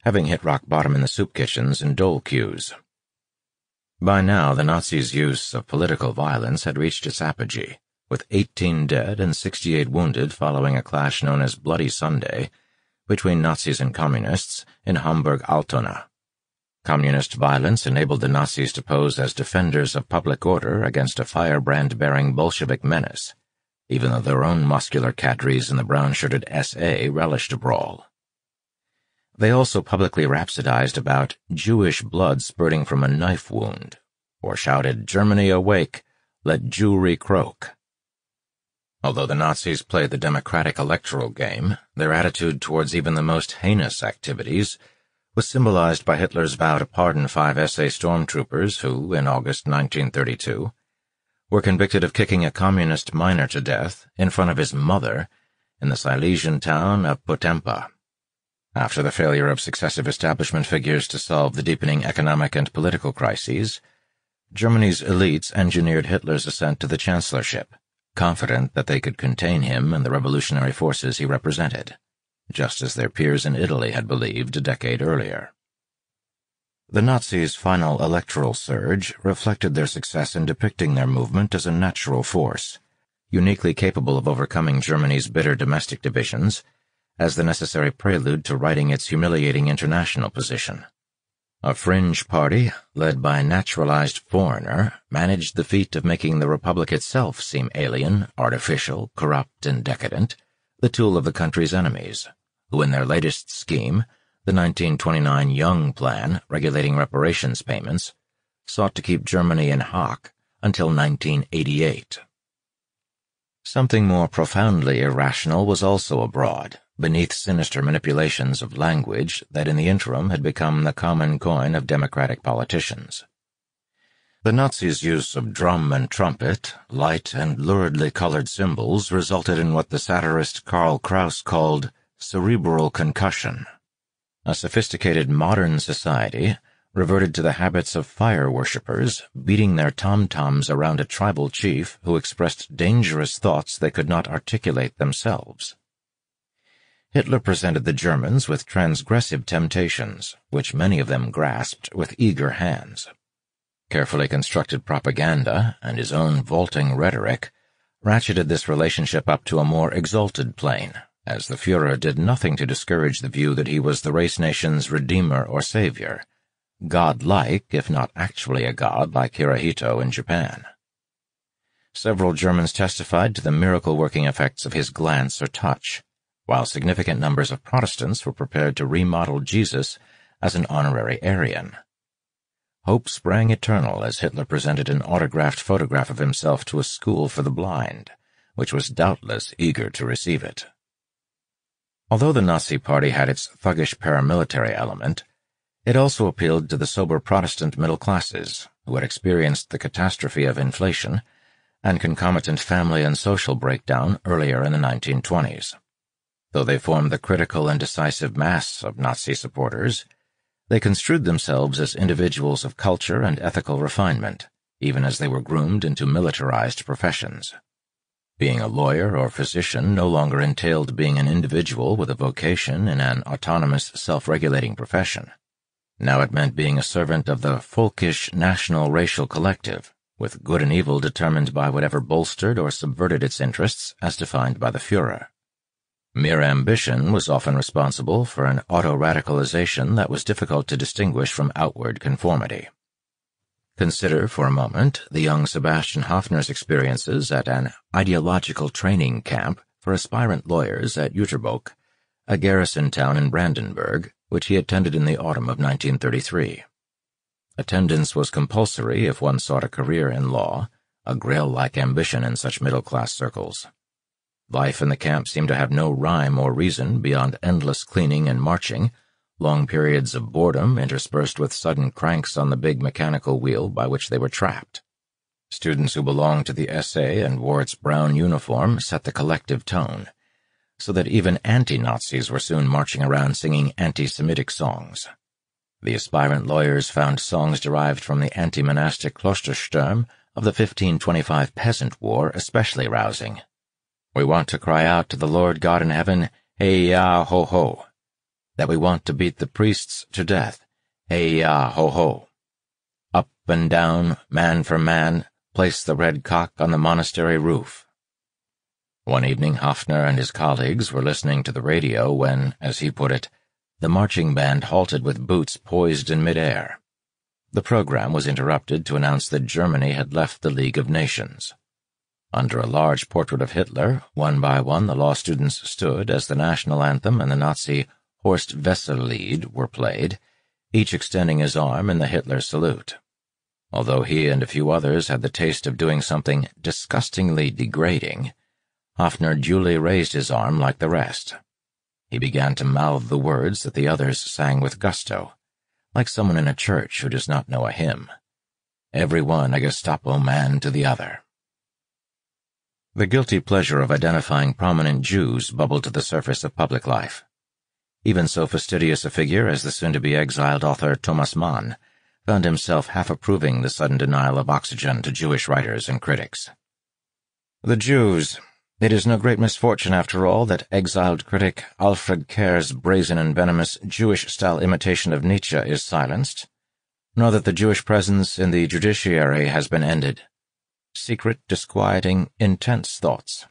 having hit rock bottom in the soup kitchens and dole queues. By now, the Nazis' use of political violence had reached its apogee, with 18 dead and 68 wounded following a clash known as Bloody Sunday between Nazis and Communists in Hamburg-Altona. Communist violence enabled the Nazis to pose as defenders of public order against a firebrand-bearing Bolshevik menace, even though their own muscular cadres in the brown-shirted SA relished a brawl. They also publicly rhapsodized about Jewish blood spurting from a knife wound, or shouted, Germany awake, let Jewry croak. Although the Nazis played the democratic electoral game, their attitude towards even the most heinous activities was symbolized by Hitler's vow to pardon five SA stormtroopers who, in August 1932, were convicted of kicking a communist miner to death in front of his mother in the Silesian town of Potempa. After the failure of successive establishment figures to solve the deepening economic and political crises, Germany's elites engineered Hitler's ascent to the chancellorship, confident that they could contain him and the revolutionary forces he represented, just as their peers in Italy had believed a decade earlier. The Nazis' final electoral surge reflected their success in depicting their movement as a natural force, uniquely capable of overcoming Germany's bitter domestic divisions as the necessary prelude to righting its humiliating international position. A fringe party, led by a naturalized foreigner, managed the feat of making the Republic itself seem alien, artificial, corrupt, and decadent, the tool of the country's enemies, who in their latest scheme, the 1929 Young Plan regulating reparations payments, sought to keep Germany in hock until 1988. Something more profoundly irrational was also abroad beneath sinister manipulations of language that in the interim had become the common coin of democratic politicians. The Nazis' use of drum and trumpet, light and luridly colored symbols resulted in what the satirist Karl Kraus called cerebral concussion. A sophisticated modern society reverted to the habits of fire worshippers, beating their tom-toms around a tribal chief who expressed dangerous thoughts they could not articulate themselves. Hitler presented the Germans with transgressive temptations, which many of them grasped with eager hands. Carefully constructed propaganda and his own vaulting rhetoric ratcheted this relationship up to a more exalted plane, as the Fuhrer did nothing to discourage the view that he was the race nation's redeemer or savior, god-like, if not actually a god like Hirohito in Japan. Several Germans testified to the miracle-working effects of his glance or touch, while significant numbers of Protestants were prepared to remodel Jesus as an honorary Aryan. Hope sprang eternal as Hitler presented an autographed photograph of himself to a school for the blind, which was doubtless eager to receive it. Although the Nazi Party had its thuggish paramilitary element, it also appealed to the sober Protestant middle classes who had experienced the catastrophe of inflation and concomitant family and social breakdown earlier in the 1920s. Though they formed the critical and decisive mass of Nazi supporters, they construed themselves as individuals of culture and ethical refinement, even as they were groomed into militarized professions. Being a lawyer or physician no longer entailed being an individual with a vocation in an autonomous, self-regulating profession. Now it meant being a servant of the folkish national racial collective, with good and evil determined by whatever bolstered or subverted its interests as defined by the Fuhrer. Mere ambition was often responsible for an auto-radicalization that was difficult to distinguish from outward conformity. Consider for a moment the young Sebastian Haffner's experiences at an ideological training camp for aspirant lawyers at Jüterbog, a garrison town in Brandenburg, which he attended in the autumn of 1933. Attendance was compulsory if one sought a career in law, a grail-like ambition in such middle-class circles. Life in the camp seemed to have no rhyme or reason beyond endless cleaning and marching, long periods of boredom interspersed with sudden cranks on the big mechanical wheel by which they were trapped. Students who belonged to the SA and wore its brown uniform set the collective tone, so that even anti-Nazis were soon marching around singing anti-Semitic songs. The aspirant lawyers found songs derived from the anti-monastic Klostersturm of the 1525 Peasant War especially rousing. We want to cry out to the Lord God in heaven, Hey ya ho ho. That we want to beat the priests to death, Hey ya ho ho. Up and down, man for man, place the red cock on the monastery roof. One evening Haffner and his colleagues were listening to the radio when, as he put it, the marching band halted with boots poised in midair. The program was interrupted to announce that Germany had left the League of Nations. Under a large portrait of Hitler, one by one the law students stood as the national anthem and the Nazi Horst Wessel Lied were played, each extending his arm in the Hitler salute. Although he and a few others had the taste of doing something disgustingly degrading, Haffner duly raised his arm like the rest. He began to mouth the words that the others sang with gusto, like someone in a church who does not know a hymn. Every one a Gestapo man to the other. The guilty pleasure of identifying prominent Jews bubbled to the surface of public life. Even so fastidious a figure as the soon-to-be exiled author Thomas Mann found himself half approving the sudden denial of oxygen to Jewish writers and critics. The Jews. It is no great misfortune, after all, that exiled critic Alfred Kerr's brazen and venomous Jewish-style imitation of Nietzsche is silenced, nor that the Jewish presence in the judiciary has been ended. Secret, disquieting, intense thoughts.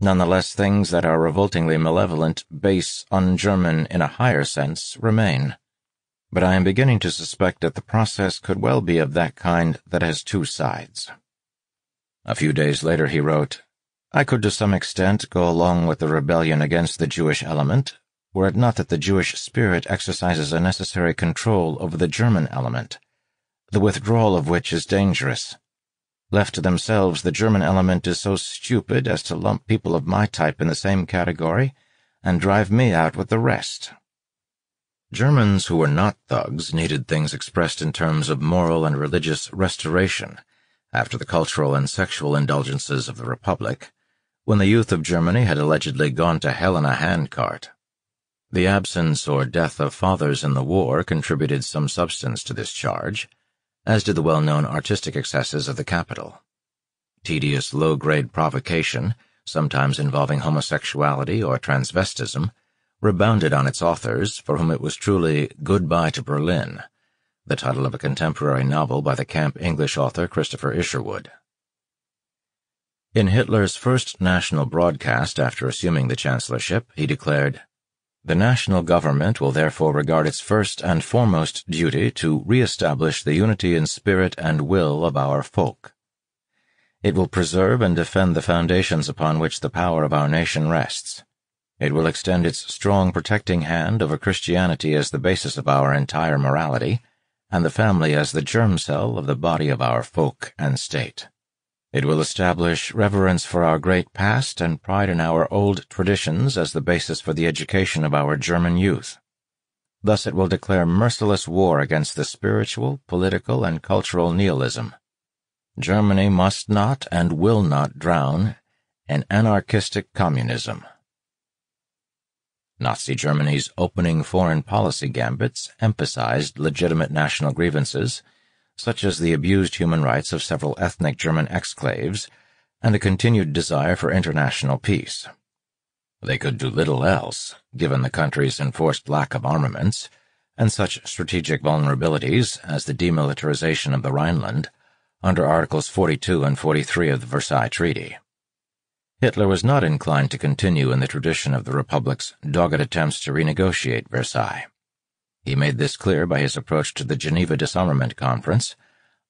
Nonetheless, things that are revoltingly malevolent, base, un-German in a higher sense, remain but I am beginning to suspect that the process could well be of that kind that has two sides. A few days later he wrote, I could to some extent go along with the rebellion against the Jewish element, were it not that the Jewish spirit exercises a necessary control over the German element, the withdrawal of which is dangerous. Left to themselves, the German element is so stupid as to lump people of my type in the same category and drive me out with the rest. Germans who were not thugs needed things expressed in terms of moral and religious restoration after the cultural and sexual indulgences of the Republic, when the youth of Germany had allegedly gone to hell in a handcart. The absence or death of fathers in the war contributed some substance to this charge, as did the well-known artistic excesses of the capital. Tedious low-grade provocation, sometimes involving homosexuality or transvestism, rebounded on its authors, for whom it was truly Goodbye to Berlin, the title of a contemporary novel by the camp English author Christopher Isherwood. In Hitler's first national broadcast after assuming the chancellorship, he declared, The national government will therefore regard its first and foremost duty to re-establish the unity in spirit and will of our folk. It will preserve and defend the foundations upon which the power of our nation rests it will extend its strong protecting hand over Christianity as the basis of our entire morality, and the family as the germ cell of the body of our folk and state. It will establish reverence for our great past and pride in our old traditions as the basis for the education of our German youth. Thus it will declare merciless war against the spiritual, political, and cultural nihilism. Germany must not and will not drown in anarchistic communism. Nazi Germany's opening foreign policy gambits emphasized legitimate national grievances, such as the abused human rights of several ethnic German exclaves and a continued desire for international peace. They could do little else, given the country's enforced lack of armaments and such strategic vulnerabilities as the demilitarization of the Rhineland under Articles 42 and 43 of the Versailles Treaty. Hitler was not inclined to continue in the tradition of the Republic's dogged attempts to renegotiate Versailles. He made this clear by his approach to the Geneva Disarmament Conference,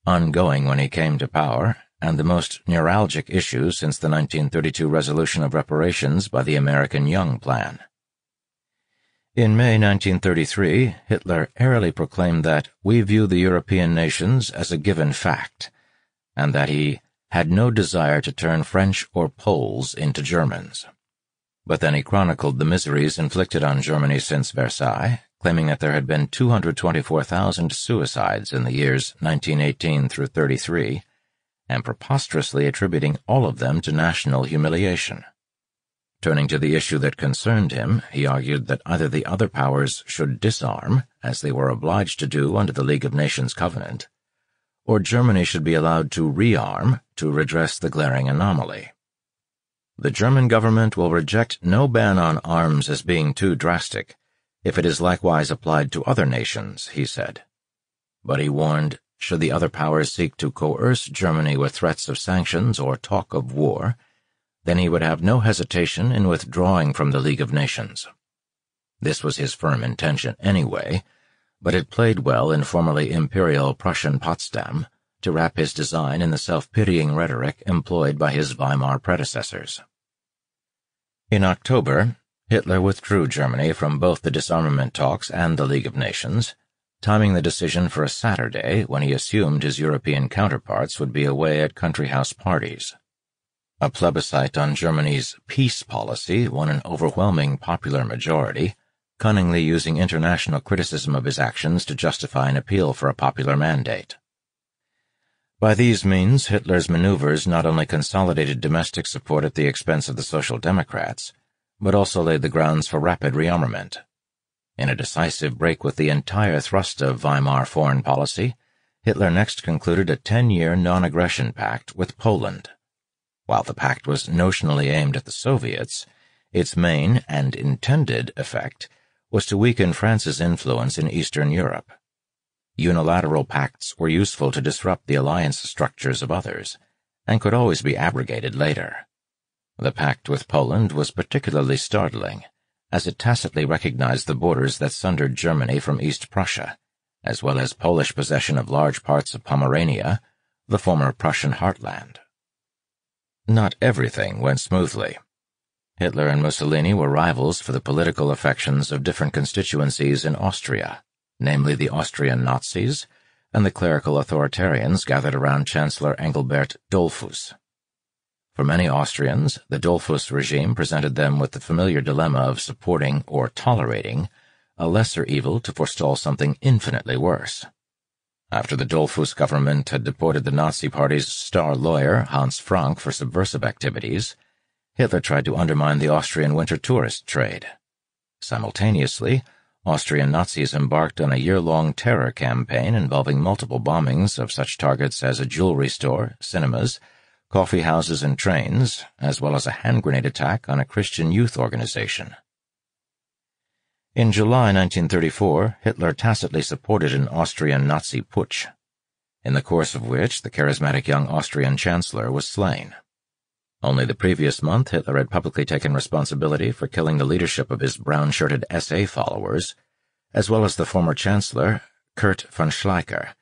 ongoing when he came to power, and the most neuralgic issue since the 1932 resolution of reparations by the American Young Plan. In May 1933, Hitler airily proclaimed that we view the European nations as a given fact, and that he had no desire to turn French or Poles into Germans. But then he chronicled the miseries inflicted on Germany since Versailles, claiming that there had been 224,000 suicides in the years 1918 through 33, and preposterously attributing all of them to national humiliation. Turning to the issue that concerned him, he argued that either the other powers should disarm, as they were obliged to do under the League of Nations Covenant, or Germany should be allowed to rearm to redress the glaring anomaly. The German government will reject no ban on arms as being too drastic if it is likewise applied to other nations, he said. But he warned, should the other powers seek to coerce Germany with threats of sanctions or talk of war, then he would have no hesitation in withdrawing from the League of Nations. This was his firm intention anyway, but it played well in formerly imperial Prussian Potsdam to wrap his design in the self-pitying rhetoric employed by his Weimar predecessors. In October, Hitler withdrew Germany from both the disarmament talks and the League of Nations, timing the decision for a Saturday when he assumed his European counterparts would be away at country house parties. A plebiscite on Germany's peace policy won an overwhelming popular majority, cunningly using international criticism of his actions to justify an appeal for a popular mandate. By these means, Hitler's maneuvers not only consolidated domestic support at the expense of the Social Democrats, but also laid the grounds for rapid rearmament. In a decisive break with the entire thrust of Weimar foreign policy, Hitler next concluded a ten-year non-aggression pact with Poland. While the pact was notionally aimed at the Soviets, its main and intended effect was to weaken France's influence in Eastern Europe. Unilateral pacts were useful to disrupt the alliance structures of others, and could always be abrogated later. The pact with Poland was particularly startling, as it tacitly recognized the borders that sundered Germany from East Prussia, as well as Polish possession of large parts of Pomerania, the former Prussian heartland. Not everything went smoothly. Hitler and Mussolini were rivals for the political affections of different constituencies in Austria, namely the Austrian Nazis and the clerical authoritarians gathered around Chancellor Engelbert Dollfuss. For many Austrians, the Dollfuss regime presented them with the familiar dilemma of supporting or tolerating a lesser evil to forestall something infinitely worse. After the Dollfuss government had deported the Nazi Party's star lawyer, Hans Frank, for subversive activities, Hitler tried to undermine the Austrian winter tourist trade. Simultaneously, Austrian Nazis embarked on a year-long terror campaign involving multiple bombings of such targets as a jewelry store, cinemas, coffee houses and trains, as well as a hand grenade attack on a Christian youth organization. In July 1934, Hitler tacitly supported an Austrian Nazi putsch, in the course of which the charismatic young Austrian chancellor was slain. Only the previous month, Hitler had publicly taken responsibility for killing the leadership of his brown-shirted SA followers, as well as the former chancellor, Kurt von Schleicher,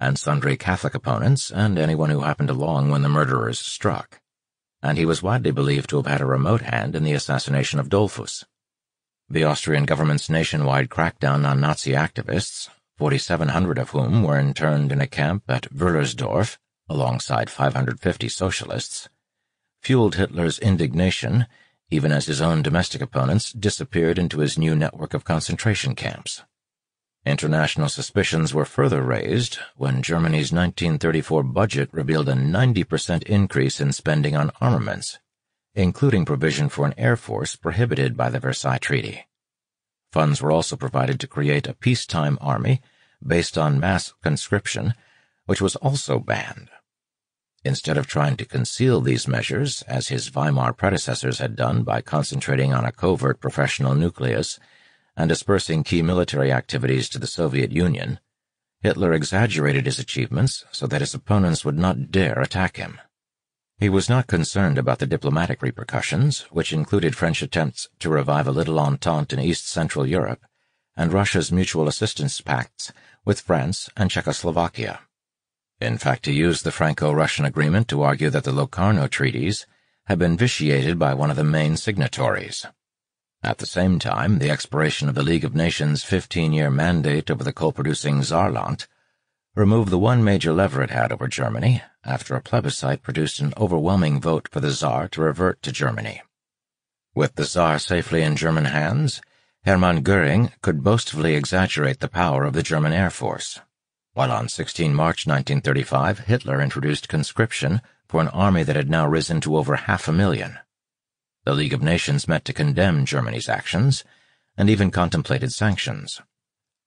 and sundry Catholic opponents and anyone who happened along when the murderers struck. And he was widely believed to have had a remote hand in the assassination of Dollfuss. The Austrian government's nationwide crackdown on Nazi activists, 4,700 of whom were interned in a camp at Wöllersdorf, alongside 550 socialists, fueled Hitler's indignation even as his own domestic opponents disappeared into his new network of concentration camps. International suspicions were further raised when Germany's 1934 budget revealed a 90% increase in spending on armaments including provision for an air force prohibited by the Versailles Treaty. Funds were also provided to create a peacetime army based on mass conscription, which was also banned. Instead of trying to conceal these measures, as his Weimar predecessors had done by concentrating on a covert professional nucleus and dispersing key military activities to the Soviet Union, Hitler exaggerated his achievements so that his opponents would not dare attack him. He was not concerned about the diplomatic repercussions, which included French attempts to revive a little entente in East Central Europe and Russia's mutual assistance pacts with France and Czechoslovakia. In fact, he used the Franco-Russian agreement to argue that the Locarno treaties had been vitiated by one of the main signatories. At the same time, the expiration of the League of Nations' 15-year mandate over the coal-producing Saarland removed the one major lever it had over Germany after a plebiscite produced an overwhelming vote for the Saar to revert to Germany. With the Saar safely in German hands, Hermann Göring could boastfully exaggerate the power of the German Air Force. While on 16 March 1935, Hitler introduced conscription for an army that had now risen to over half a million. The League of Nations met to condemn Germany's actions and even contemplated sanctions.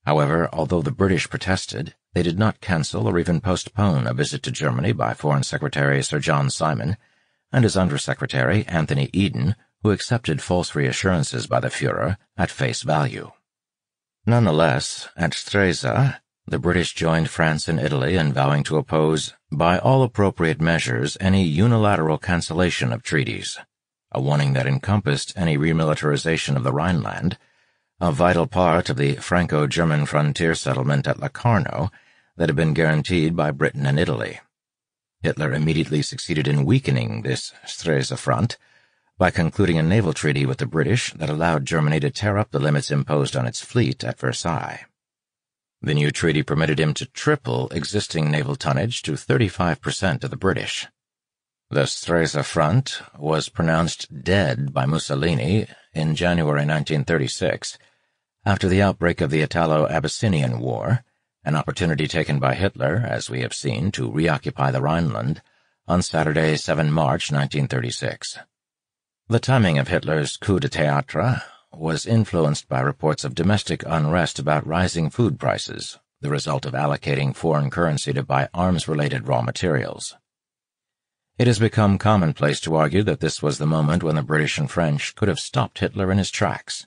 However, although the British protested, they did not cancel or even postpone a visit to Germany by Foreign Secretary Sir John Simon and his Undersecretary Anthony Eden, who accepted false reassurances by the Fuhrer at face value. Nonetheless, at Stresa, the British joined France and Italy in vowing to oppose, by all appropriate measures, any unilateral cancellation of treaties, a warning that encompassed any remilitarization of the Rhineland a vital part of the Franco-German frontier settlement at Locarno that had been guaranteed by Britain and Italy. Hitler immediately succeeded in weakening this Stresa front by concluding a naval treaty with the British that allowed Germany to tear up the limits imposed on its fleet at Versailles. The new treaty permitted him to triple existing naval tonnage to 35% of the British. The Stresa Front was pronounced dead by Mussolini in January 1936 after the outbreak of the Italo-Abyssinian War, an opportunity taken by Hitler, as we have seen, to reoccupy the Rhineland on Saturday, 7 March 1936. The timing of Hitler's coup de théâtre was influenced by reports of domestic unrest about rising food prices, the result of allocating foreign currency to buy arms-related raw materials. It has become commonplace to argue that this was the moment when the British and French could have stopped Hitler in his tracks,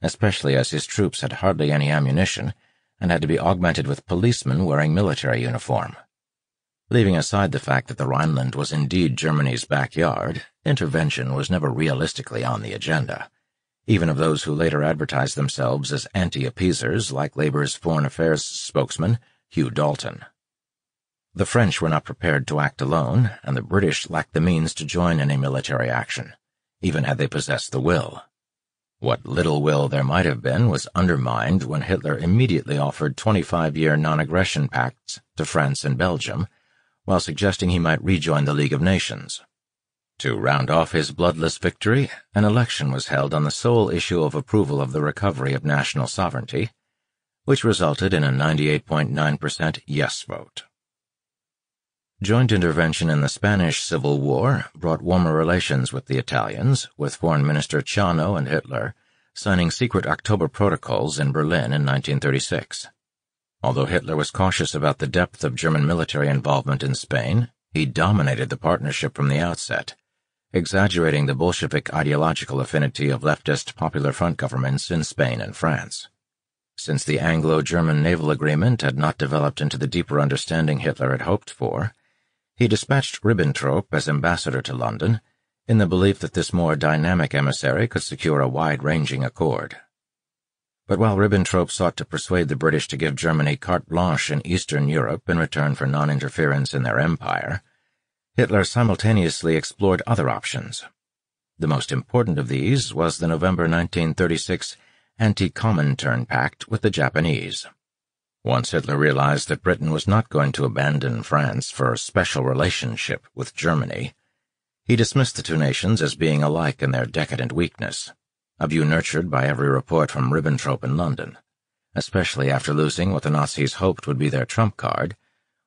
especially as his troops had hardly any ammunition and had to be augmented with policemen wearing military uniform. Leaving aside the fact that the Rhineland was indeed Germany's backyard, intervention was never realistically on the agenda, even of those who later advertised themselves as anti-appeasers like Labour's Foreign Affairs spokesman, Hugh Dalton. The French were not prepared to act alone, and the British lacked the means to join any military action, even had they possessed the will. What little will there might have been was undermined when Hitler immediately offered 25-year non-aggression pacts to France and Belgium, while suggesting he might rejoin the League of Nations. To round off his bloodless victory, an election was held on the sole issue of approval of the recovery of national sovereignty, which resulted in a 98.9% yes vote. Joint intervention in the Spanish Civil War brought warmer relations with the Italians, with Foreign Minister Ciano and Hitler signing secret October protocols in Berlin in 1936. Although Hitler was cautious about the depth of German military involvement in Spain, he dominated the partnership from the outset, exaggerating the Bolshevik ideological affinity of leftist Popular Front governments in Spain and France. Since the Anglo-German naval agreement had not developed into the deeper understanding Hitler had hoped for, he dispatched Ribbentrop as ambassador to London in the belief that this more dynamic emissary could secure a wide-ranging accord. But while Ribbentrop sought to persuade the British to give Germany carte blanche in Eastern Europe in return for non-interference in their empire, Hitler simultaneously explored other options. The most important of these was the November 1936 Anti-Comintern Pact with the Japanese. Once Hitler realized that Britain was not going to abandon France for a special relationship with Germany, he dismissed the two nations as being alike in their decadent weakness, a view nurtured by every report from Ribbentrop in London, especially after losing what the Nazis hoped would be their trump card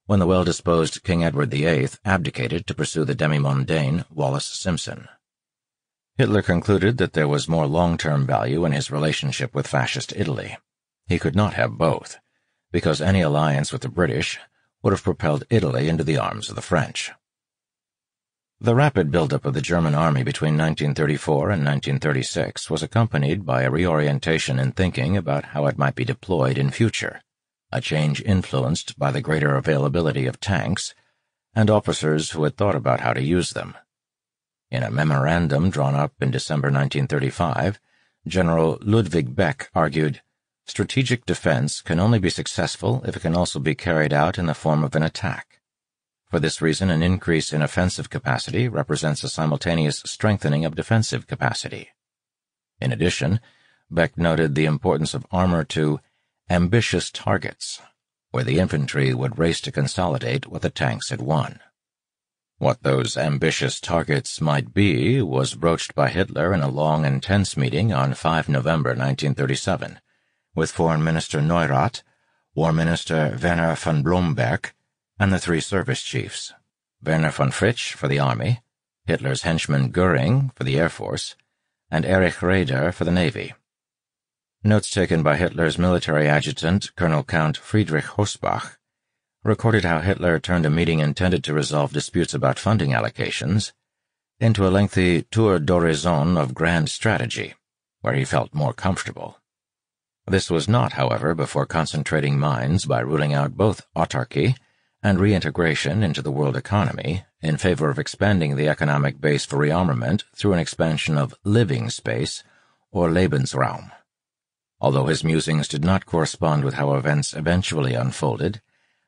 when the well-disposed King Edward VIII abdicated to pursue the demi-mondaine Wallis Simpson. Hitler concluded that there was more long-term value in his relationship with fascist Italy. He could not have both because any alliance with the British would have propelled Italy into the arms of the French. The rapid buildup of the German army between 1934 and 1936 was accompanied by a reorientation in thinking about how it might be deployed in future, a change influenced by the greater availability of tanks and officers who had thought about how to use them. In a memorandum drawn up in December 1935, General Ludwig Beck argued, Strategic defense can only be successful if it can also be carried out in the form of an attack. For this reason, an increase in offensive capacity represents a simultaneous strengthening of defensive capacity. In addition, Beck noted the importance of armor to ambitious targets, where the infantry would race to consolidate what the tanks had won. What those ambitious targets might be was broached by Hitler in a long and tense meeting on 5 November 1937 with Foreign Minister Neurath, War Minister Werner von Blomberg, and the three service chiefs, Werner von Fritsch for the Army, Hitler's henchman Goering for the Air Force, and Erich Raeder for the Navy. Notes taken by Hitler's military adjutant, Colonel Count Friedrich Hossbach, recorded how Hitler turned a meeting intended to resolve disputes about funding allocations into a lengthy tour d'horizon of grand strategy, where he felt more comfortable. This was not, however, before concentrating minds by ruling out both autarky and reintegration into the world economy in favor of expanding the economic base for rearmament through an expansion of living space, or Lebensraum. Although his musings did not correspond with how events eventually unfolded,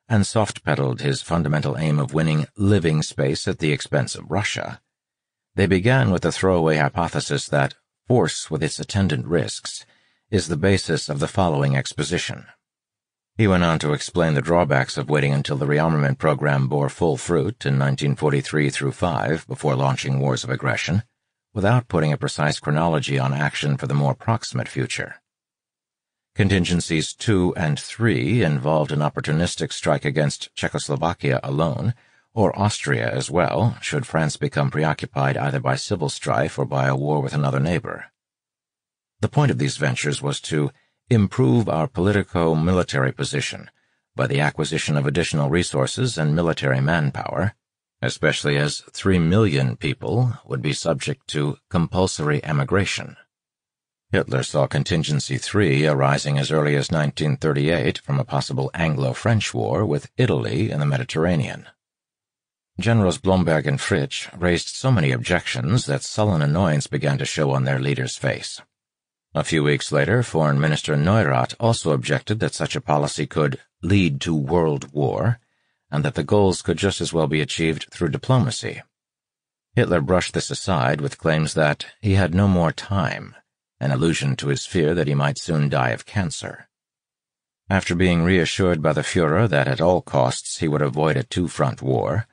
and soft-pedaled his fundamental aim of winning living space at the expense of Russia, they began with the throwaway hypothesis that force with its attendant risks is the basis of the following exposition. He went on to explain the drawbacks of waiting until the rearmament program bore full fruit in 1943 through 5 before launching wars of aggression, without putting a precise chronology on action for the more proximate future. Contingencies 2 and 3 involved an opportunistic strike against Czechoslovakia alone, or Austria as well, should France become preoccupied either by civil strife or by a war with another neighbor. The point of these ventures was to improve our politico-military position by the acquisition of additional resources and military manpower, especially as three million people would be subject to compulsory emigration. Hitler saw Contingency 3 arising as early as 1938 from a possible Anglo-French war with Italy in the Mediterranean. Generals Blomberg and Fritsch raised so many objections that sullen annoyance began to show on their leader's face. A few weeks later, Foreign Minister Neurath also objected that such a policy could lead to world war, and that the goals could just as well be achieved through diplomacy. Hitler brushed this aside with claims that he had no more time, an allusion to his fear that he might soon die of cancer. After being reassured by the Fuhrer that at all costs he would avoid a two-front war,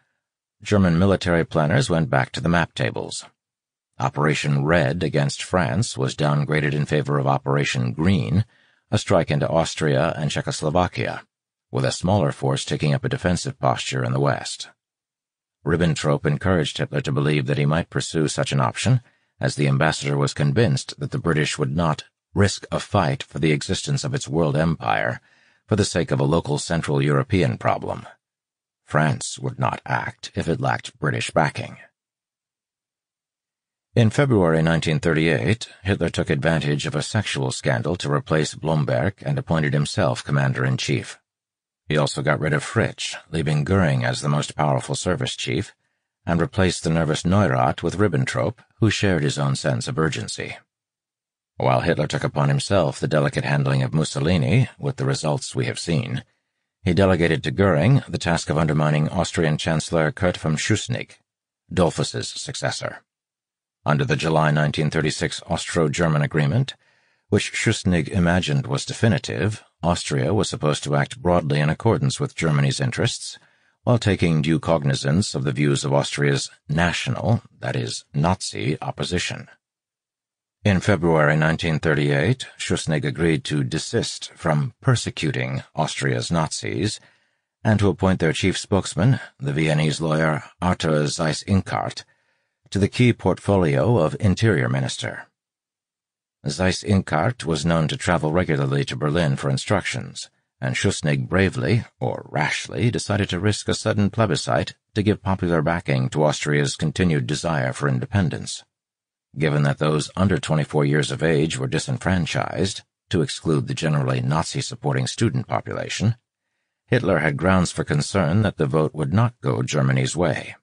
German military planners went back to the map tables. Operation Red against France was downgraded in favor of Operation Green, a strike into Austria and Czechoslovakia, with a smaller force taking up a defensive posture in the west. Ribbentrop encouraged Hitler to believe that he might pursue such an option, as the ambassador was convinced that the British would not risk a fight for the existence of its world empire for the sake of a local Central European problem. France would not act if it lacked British backing. In February 1938, Hitler took advantage of a sexual scandal to replace Blomberg and appointed himself commander-in-chief. He also got rid of Fritsch, leaving Goering as the most powerful service chief, and replaced the nervous Neurath with Ribbentrop, who shared his own sense of urgency. While Hitler took upon himself the delicate handling of Mussolini, with the results we have seen, he delegated to Goering the task of undermining Austrian Chancellor Kurt von Schuschnigg, Dollfuss's successor. Under the July 1936 Austro-German agreement, which Schuschnigg imagined was definitive, Austria was supposed to act broadly in accordance with Germany's interests, while taking due cognizance of the views of Austria's national, that is, Nazi, opposition. In February 1938, Schuschnigg agreed to desist from persecuting Austria's Nazis and to appoint their chief spokesman, the Viennese lawyer Arthur Seyss-Inquart, to the key portfolio of Interior Minister. Seyss-Inquart was known to travel regularly to Berlin for instructions, and Schuschnigg bravely, or rashly, decided to risk a sudden plebiscite to give popular backing to Austria's continued desire for independence. Given that those under 24 years of age were disenfranchised, to exclude the generally Nazi-supporting student population, Hitler had grounds for concern that the vote would not go Germany's way.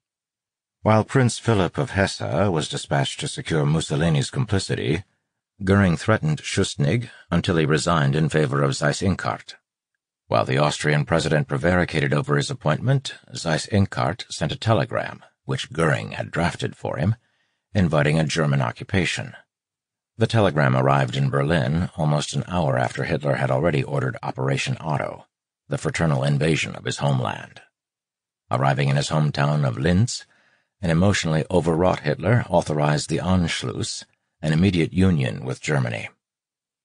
While Prince Philip of Hesse was dispatched to secure Mussolini's complicity, Goering threatened Schuschnigg until he resigned in favor of Seyss-Inquart. While the Austrian president prevaricated over his appointment, Seyss-Inquart sent a telegram, which Goering had drafted for him, inviting a German occupation. The telegram arrived in Berlin almost an hour after Hitler had already ordered Operation Otto, the fraternal invasion of his homeland. Arriving in his hometown of Linz, an emotionally overwrought Hitler authorized the Anschluss, an immediate union with Germany.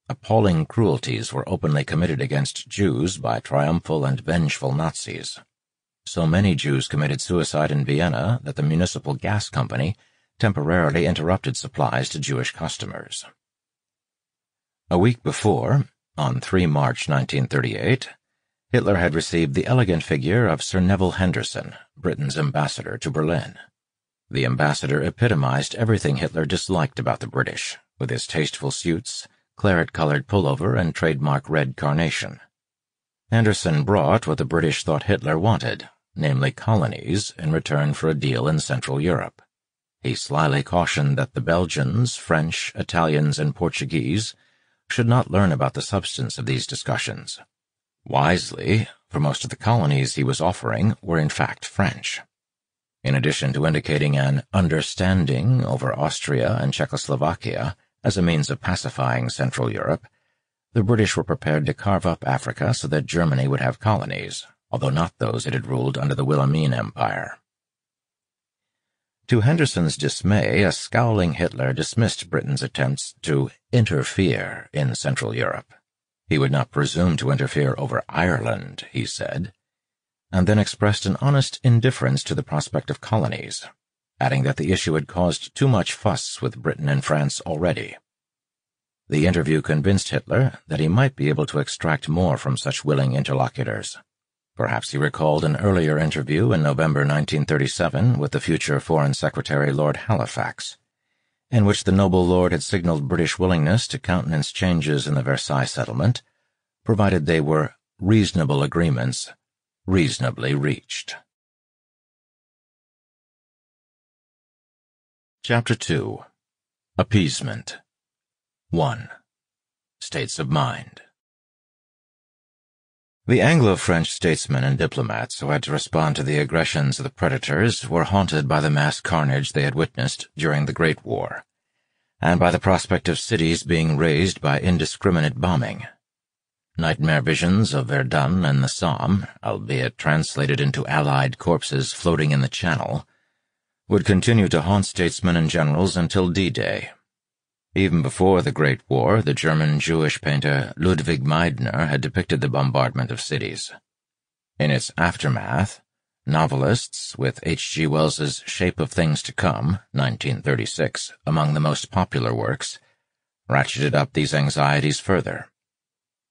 Appalling cruelties were openly committed against Jews by triumphal and vengeful Nazis. So many Jews committed suicide in Vienna that the municipal gas company temporarily interrupted supplies to Jewish customers. A week before, on 3 March 1938, Hitler had received the elegant figure of Sir Neville Henderson, Britain's ambassador to Berlin. The ambassador epitomized everything Hitler disliked about the British, with his tasteful suits, claret-colored pullover, and trademark red carnation. Henderson brought what the British thought Hitler wanted, namely colonies, in return for a deal in Central Europe. He slyly cautioned that the Belgians, French, Italians, and Portuguese should not learn about the substance of these discussions. Wisely, for most of the colonies he was offering were in fact French. In addition to indicating an understanding over Austria and Czechoslovakia as a means of pacifying Central Europe, the British were prepared to carve up Africa so that Germany would have colonies, although not those it had ruled under the Wilhelmine Empire. To Henderson's dismay, a scowling Hitler dismissed Britain's attempts to interfere in Central Europe. He would not presume to interfere over Ireland, he said, and then expressed an honest indifference to the prospect of colonies, adding that the issue had caused too much fuss with Britain and France already. The interview convinced Hitler that he might be able to extract more from such willing interlocutors. Perhaps he recalled an earlier interview in November 1937 with the future Foreign Secretary Lord Halifax, in which the noble lord had signaled British willingness to countenance changes in the Versailles settlement, provided they were reasonable agreements reasonably reached. Chapter 2 Appeasement 1. States of Mind the Anglo-French statesmen and diplomats who had to respond to the aggressions of the predators were haunted by the mass carnage they had witnessed during the Great War, and by the prospect of cities being razed by indiscriminate bombing. Nightmare visions of Verdun and the Somme, albeit translated into Allied corpses floating in the Channel, would continue to haunt statesmen and generals until D-Day, even before the Great War, the German Jewish painter Ludwig Meidner had depicted the bombardment of cities. In its aftermath, novelists, with H.G. Wells's Shape of Things to Come, 1936, among the most popular works, ratcheted up these anxieties further.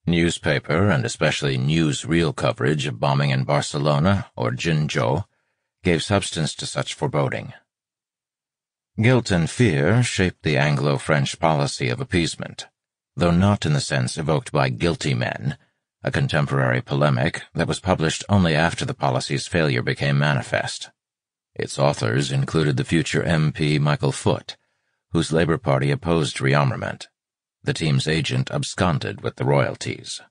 Newspaper, and especially newsreel coverage of bombing in Barcelona or Jinzhou, gave substance to such foreboding. Guilt and fear shaped the Anglo-French policy of appeasement, though not in the sense evoked by Guilty Men, a contemporary polemic that was published only after the policy's failure became manifest. Its authors included the future MP Michael Foot, whose Labour Party opposed rearmament. The team's agent absconded with the royalties.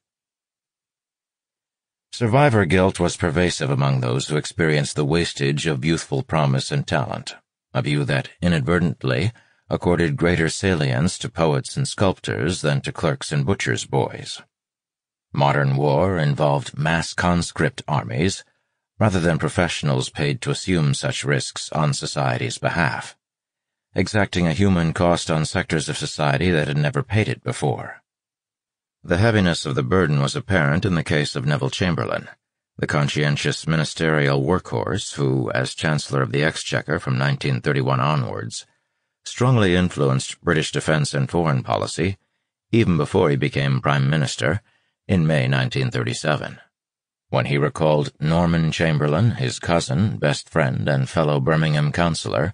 Survivor guilt was pervasive among those who experienced the wastage of youthful promise and talent a view that inadvertently accorded greater salience to poets and sculptors than to clerks and butchers' boys. Modern war involved mass conscript armies rather than professionals paid to assume such risks on society's behalf, exacting a human cost on sectors of society that had never paid it before. The heaviness of the burden was apparent in the case of Neville Chamberlain, the conscientious ministerial workhorse who, as Chancellor of the Exchequer from 1931 onwards, strongly influenced British defence and foreign policy, even before he became Prime Minister, in May 1937. When he recalled Norman Chamberlain, his cousin, best friend, and fellow Birmingham councillor,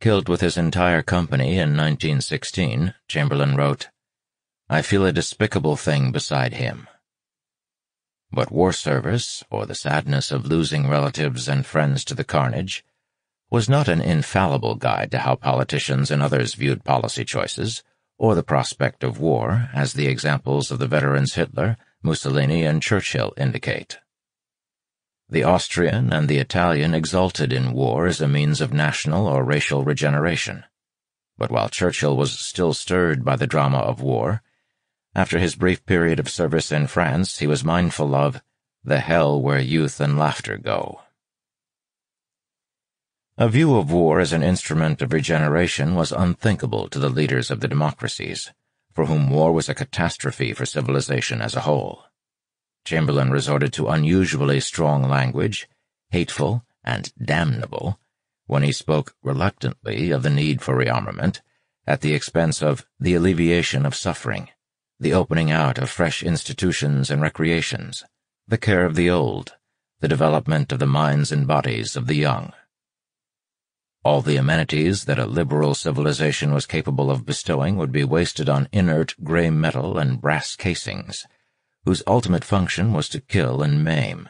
killed with his entire company in 1916, Chamberlain wrote, I feel a despicable thing beside him. But war service, or the sadness of losing relatives and friends to the carnage, was not an infallible guide to how politicians and others viewed policy choices, or the prospect of war, as the examples of the veterans Hitler, Mussolini, and Churchill indicate. The Austrian and the Italian exulted in war as a means of national or racial regeneration. But while Churchill was still stirred by the drama of war, after his brief period of service in France, he was mindful of the hell where youth and laughter go. A view of war as an instrument of regeneration was unthinkable to the leaders of the democracies, for whom war was a catastrophe for civilization as a whole. Chamberlain resorted to unusually strong language, hateful and damnable, when he spoke reluctantly of the need for rearmament at the expense of the alleviation of suffering the opening out of fresh institutions and recreations, the care of the old, the development of the minds and bodies of the young. All the amenities that a liberal civilization was capable of bestowing would be wasted on inert gray metal and brass casings, whose ultimate function was to kill and maim.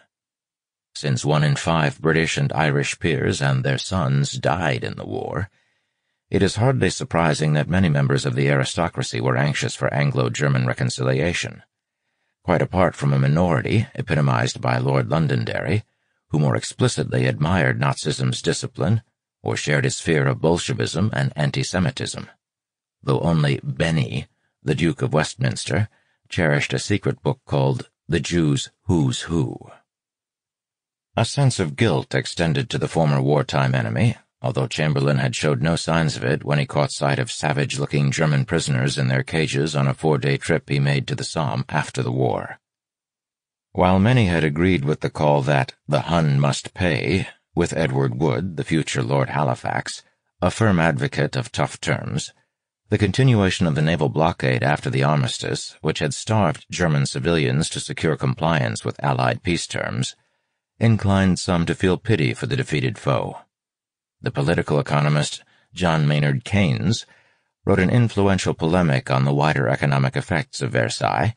Since one in five British and Irish peers and their sons died in the war, it is hardly surprising that many members of the aristocracy were anxious for Anglo-German reconciliation, quite apart from a minority epitomized by Lord Londonderry, who more explicitly admired Nazism's discipline or shared his fear of Bolshevism and anti-Semitism, though only Bendor, the Duke of Westminster, cherished a secret book called The Jews' Who's Who. A sense of guilt extended to the former wartime enemy, although Chamberlain had showed no signs of it when he caught sight of savage-looking German prisoners in their cages on a four-day trip he made to the Somme after the war. While many had agreed with the call that the Hun must pay, with Edward Wood, the future Lord Halifax, a firm advocate of tough terms, the continuation of the naval blockade after the armistice, which had starved German civilians to secure compliance with Allied peace terms, inclined some to feel pity for the defeated foe. The political economist John Maynard Keynes wrote an influential polemic on the wider economic effects of Versailles,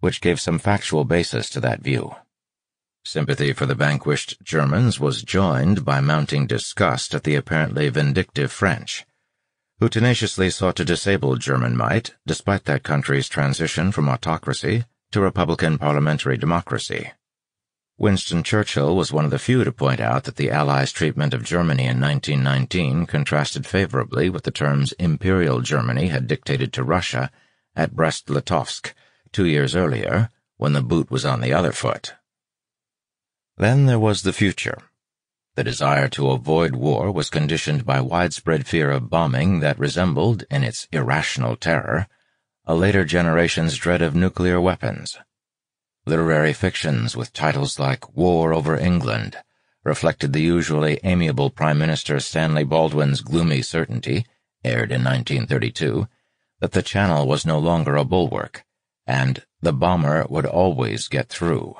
which gave some factual basis to that view. Sympathy for the vanquished Germans was joined by mounting disgust at the apparently vindictive French, who tenaciously sought to disable German might despite that country's transition from autocracy to republican parliamentary democracy. Winston Churchill was one of the few to point out that the Allies' treatment of Germany in 1919 contrasted favorably with the terms Imperial Germany had dictated to Russia at Brest-Litovsk two years earlier, when the boot was on the other foot. Then there was the future. The desire to avoid war was conditioned by widespread fear of bombing that resembled, in its irrational terror, a later generation's dread of nuclear weapons. Literary fictions with titles like War over England reflected the usually amiable Prime Minister Stanley Baldwin's gloomy certainty, aired in 1932, that the Channel was no longer a bulwark, and the bomber would always get through.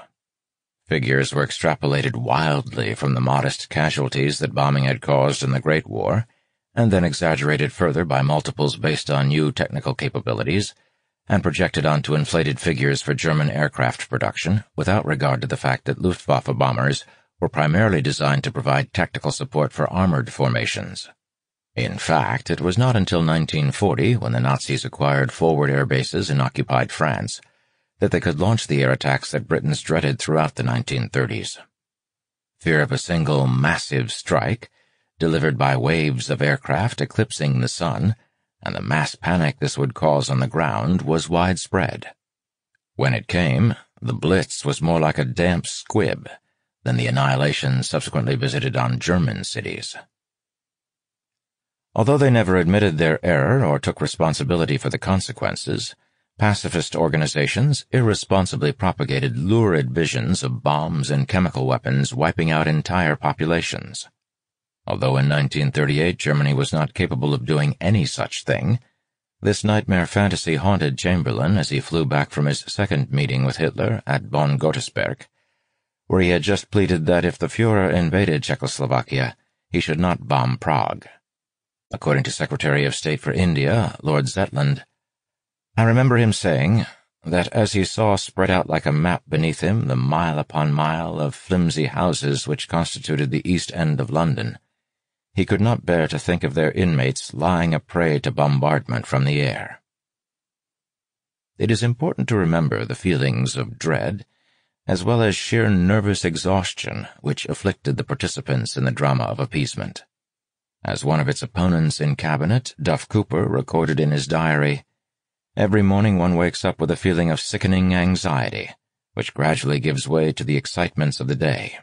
Figures were extrapolated wildly from the modest casualties that bombing had caused in the Great War, and then exaggerated further by multiples based on new technical capabilities and projected onto inflated figures for German aircraft production without regard to the fact that Luftwaffe bombers were primarily designed to provide tactical support for armored formations. In fact, it was not until 1940, when the Nazis acquired forward air bases in occupied France, that they could launch the air attacks that Britons dreaded throughout the 1930s. Fear of a single massive strike, delivered by waves of aircraft eclipsing the sun, and the mass panic this would cause on the ground was widespread. When it came, the Blitz was more like a damp squib than the annihilation subsequently visited on German cities. Although they never admitted their error or took responsibility for the consequences, pacifist organizations irresponsibly propagated lurid visions of bombs and chemical weapons wiping out entire populations. Although in 1938 Germany was not capable of doing any such thing, this nightmare fantasy haunted Chamberlain as he flew back from his second meeting with Hitler at Bonn Godesberg, where he had just pleaded that if the Fuhrer invaded Czechoslovakia, he should not bomb Prague. According to Secretary of State for India, Lord Zetland, I remember him saying that as he saw spread out like a map beneath him the mile upon mile of flimsy houses which constituted the east end of London, he could not bear to think of their inmates lying a prey to bombardment from the air. It is important to remember the feelings of dread, as well as sheer nervous exhaustion which afflicted the participants in the drama of appeasement. As one of its opponents in cabinet, Duff Cooper, recorded in his diary, Every morning one wakes up with a feeling of sickening anxiety, which gradually gives way to the excitements of the day.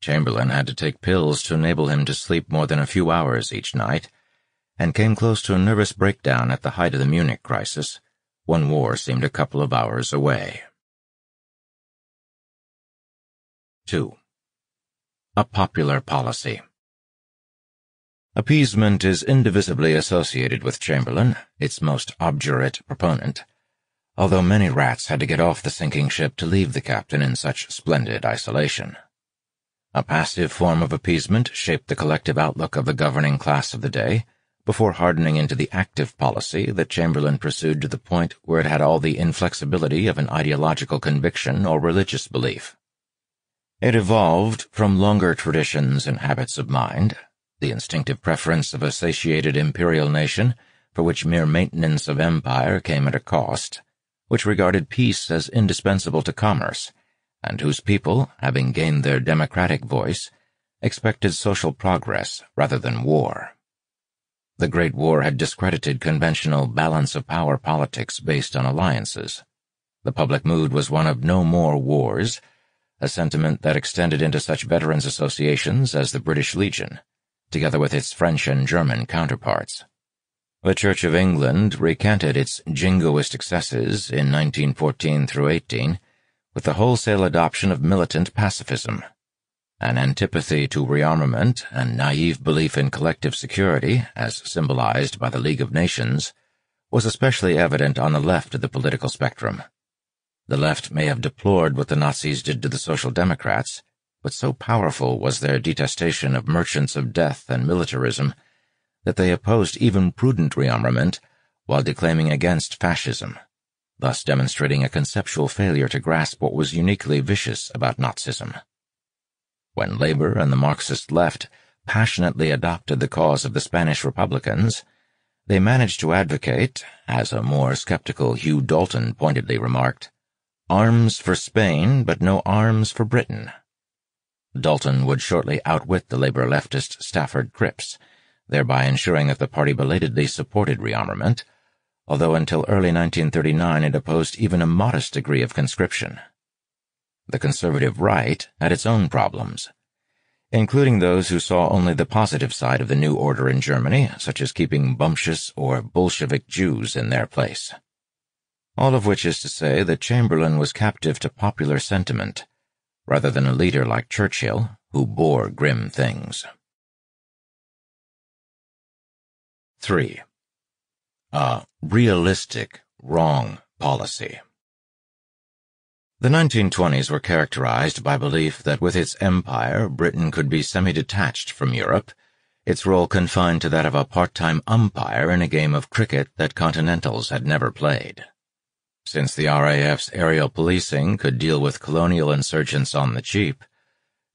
Chamberlain had to take pills to enable him to sleep more than a few hours each night, and came close to a nervous breakdown at the height of the Munich crisis, when war seemed a couple of hours away. 2. A Popular Policy Appeasement is indivisibly associated with Chamberlain, its most obdurate proponent, although many rats had to get off the sinking ship to leave the captain in such splendid isolation. A passive form of appeasement shaped the collective outlook of the governing class of the day, before hardening into the active policy that Chamberlain pursued to the point where it had all the inflexibility of an ideological conviction or religious belief. It evolved from longer traditions and habits of mind, the instinctive preference of a satiated imperial nation, for which mere maintenance of empire came at a cost, which regarded peace as indispensable to commerce, and whose people, having gained their democratic voice, expected social progress rather than war. The Great War had discredited conventional balance of power politics based on alliances. The public mood was one of no more wars, a sentiment that extended into such veterans associations as the British Legion, together with its French and German counterparts. The Church of England recanted its jingoist excesses in 1914 through 18 with the wholesale adoption of militant pacifism. An antipathy to rearmament and naive belief in collective security, as symbolized by the League of Nations, was especially evident on the left of the political spectrum. The left may have deplored what the Nazis did to the Social Democrats, but so powerful was their detestation of merchants of death and militarism that they opposed even prudent rearmament while declaiming against fascism, thus demonstrating a conceptual failure to grasp what was uniquely vicious about Nazism. When Labor and the Marxist left passionately adopted the cause of the Spanish Republicans, they managed to advocate, as a more skeptical Hugh Dalton pointedly remarked, Arms for Spain, but no arms for Britain. Dalton would shortly outwit the Labour leftist Stafford Cripps, thereby ensuring that the party belatedly supported rearmament, although until early 1939 it opposed even a modest degree of conscription. The conservative right had its own problems, including those who saw only the positive side of the new order in Germany, such as keeping bumptious or Bolshevik Jews in their place all of which is to say that Chamberlain was captive to popular sentiment, rather than a leader like Churchill, who bore grim things. 3. A realistic, wrong policy. The 1920s were characterized by belief that with its empire, Britain could be semi-detached from Europe, its role confined to that of a part-time umpire in a game of cricket that continentals had never played. Since the RAF's aerial policing could deal with colonial insurgents on the cheap,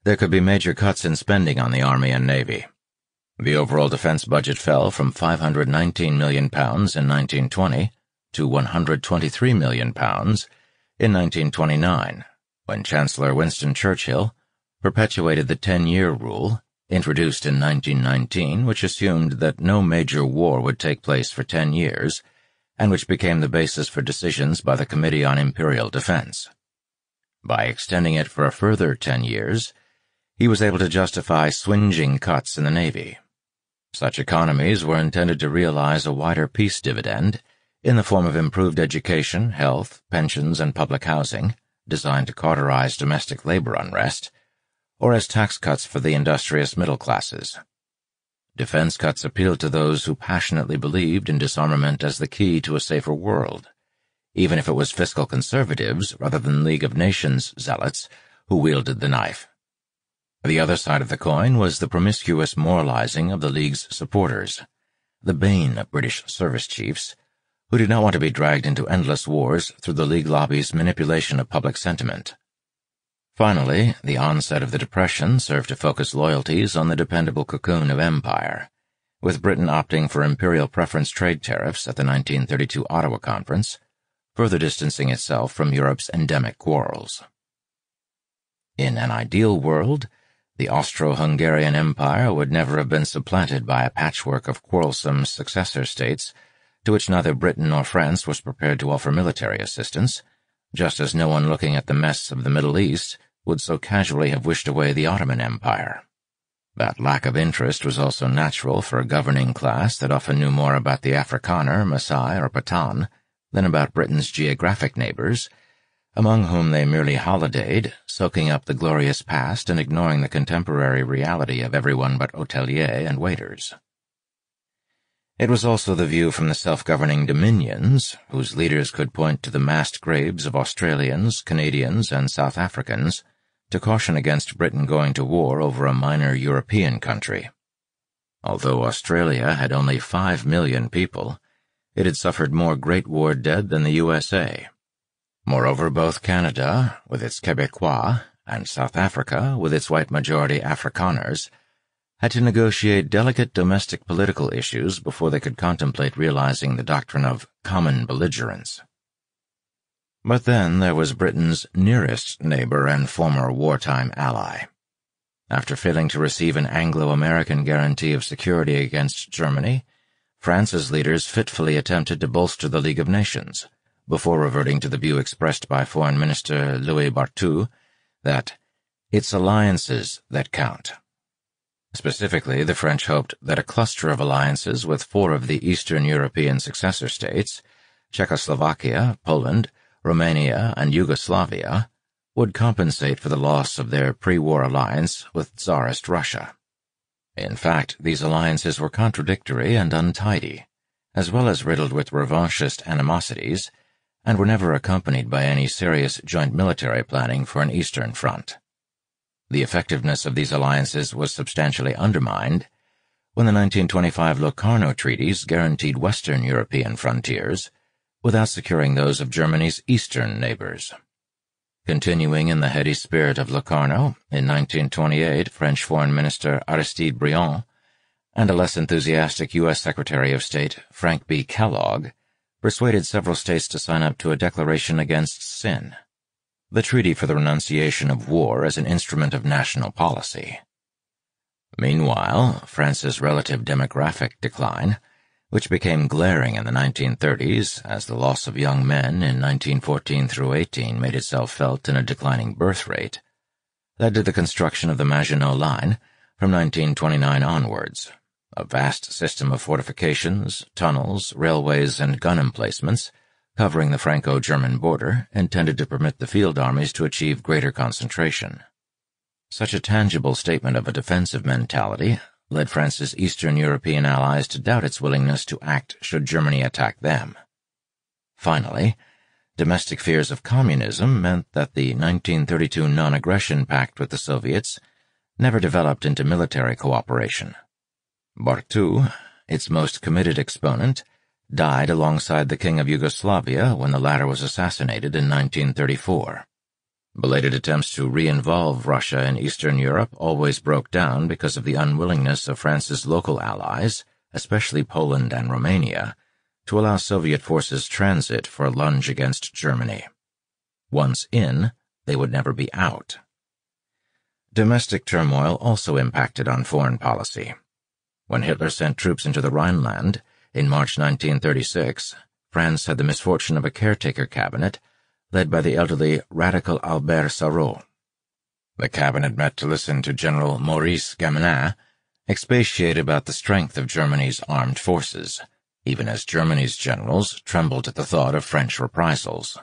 there could be major cuts in spending on the Army and Navy. The overall defense budget fell from £519 million in 1920 to £123 million in 1929, when Chancellor Winston Churchill perpetuated the ten-year rule, introduced in 1919, which assumed that no major war would take place for ten years and which became the basis for decisions by the Committee on Imperial Defense. By extending it for a further ten years, he was able to justify swinging cuts in the Navy. Such economies were intended to realize a wider peace dividend in the form of improved education, health, pensions, and public housing, designed to cauterize domestic labor unrest, or as tax cuts for the industrious middle classes. Defense cuts appealed to those who passionately believed in disarmament as the key to a safer world, even if it was fiscal conservatives rather than League of Nations zealots who wielded the knife. The other side of the coin was the promiscuous moralizing of the League's supporters, the bane of British service chiefs, who did not want to be dragged into endless wars through the League lobby's manipulation of public sentiment. Finally, the onset of the Depression served to focus loyalties on the dependable cocoon of empire, with Britain opting for imperial preference trade tariffs at the 1932 Ottawa Conference, further distancing itself from Europe's endemic quarrels. In an ideal world, the Austro-Hungarian Empire would never have been supplanted by a patchwork of quarrelsome successor states to which neither Britain nor France was prepared to offer military assistance, just as no one looking at the mess of the Middle East would so casually have wished away the Ottoman Empire. That lack of interest was also natural for a governing class that often knew more about the Afrikaner, Maasai, or Pathan than about Britain's geographic neighbors, among whom they merely holidayed, soaking up the glorious past and ignoring the contemporary reality of everyone but hotelier and waiters. It was also the view from the self-governing dominions, whose leaders could point to the massed graves of Australians, Canadians, and South Africans to caution against Britain going to war over a minor European country. Although Australia had only five million people, it had suffered more Great War dead than the USA. Moreover, both Canada, with its Quebecois, and South Africa, with its white majority Afrikaners, had to negotiate delicate domestic political issues before they could contemplate realizing the doctrine of common belligerence. But then there was Britain's nearest neighbor and former wartime ally. After failing to receive an Anglo-American guarantee of security against Germany, France's leaders fitfully attempted to bolster the League of Nations, before reverting to the view expressed by Foreign Minister Louis Barthou that it's alliances that count. Specifically, the French hoped that a cluster of alliances with four of the Eastern European successor states, Czechoslovakia, Poland, Romania, and Yugoslavia, would compensate for the loss of their pre-war alliance with Tsarist Russia. In fact, these alliances were contradictory and untidy, as well as riddled with revanchist animosities, and were never accompanied by any serious joint military planning for an Eastern front. The effectiveness of these alliances was substantially undermined when the 1925 Locarno treaties guaranteed Western European frontiers without securing those of Germany's eastern neighbors. Continuing in the heady spirit of Locarno, in 1928 French Foreign Minister Aristide Briand and a less enthusiastic U.S. Secretary of State Frank B. Kellogg persuaded several states to sign up to a declaration against sin, the treaty for the renunciation of war as an instrument of national policy. Meanwhile, France's relative demographic decline which became glaring in the 1930s as the loss of young men in 1914 through 18 made itself felt in a declining birth rate, led to the construction of the Maginot Line from 1929 onwards, a vast system of fortifications, tunnels, railways, and gun emplacements covering the Franco-German border intended to permit the field armies to achieve greater concentration. Such a tangible statement of a defensive mentality led France's Eastern European allies to doubt its willingness to act should Germany attack them. Finally, domestic fears of communism meant that the 1932 non-aggression pact with the Soviets never developed into military cooperation. Barthou, its most committed exponent, died alongside the King of Yugoslavia when the latter was assassinated in 1934. Belated attempts to re-involve Russia in Eastern Europe always broke down because of the unwillingness of France's local allies, especially Poland and Romania, to allow Soviet forces transit for a lunge against Germany. Once in, they would never be out. Domestic turmoil also impacted on foreign policy. When Hitler sent troops into the Rhineland in March 1936, France had the misfortune of a caretaker cabinet led by the elderly radical Albert Sarraut. The cabinet met to listen to General Maurice Gamelin expatiate about the strength of Germany's armed forces, even as Germany's generals trembled at the thought of French reprisals.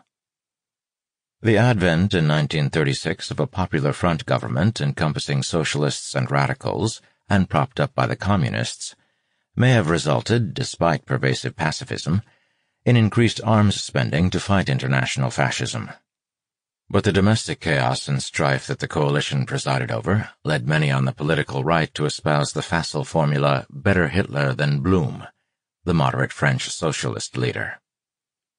The advent in 1936 of a Popular Front government encompassing socialists and radicals, and propped up by the communists, may have resulted, despite pervasive pacifism, in increased arms spending to fight international fascism. But the domestic chaos and strife that the coalition presided over led many on the political right to espouse the facile formula better Hitler than Blum, the moderate French socialist leader.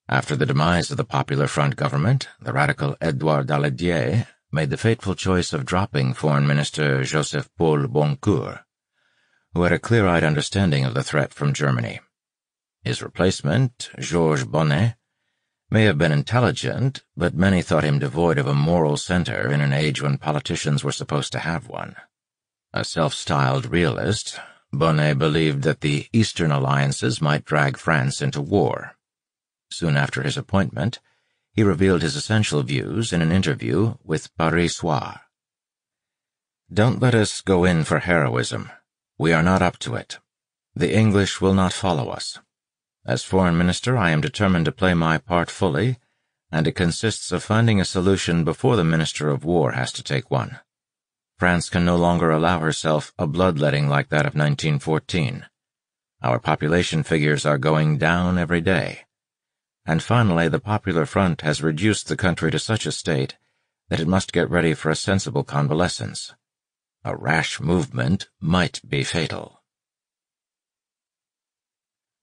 After the demise of the Popular Front government, the radical Edouard Daladier made the fateful choice of dropping Foreign Minister Joseph Paul-Boncour, who had a clear-eyed understanding of the threat from Germany his replacement, Georges Bonnet, may have been intelligent, but many thought him devoid of a moral center in an age when politicians were supposed to have one. A self-styled realist, Bonnet believed that the Eastern alliances might drag France into war. Soon after his appointment, he revealed his essential views in an interview with Paris Soir. Don't let us go in for heroism. We are not up to it. The English will not follow us. As Foreign Minister, I am determined to play my part fully, and it consists of finding a solution before the Minister of War has to take one. France can no longer allow herself a bloodletting like that of 1914. Our population figures are going down every day. And finally, the Popular Front has reduced the country to such a state that it must get ready for a sensible convalescence. A rash movement might be fatal.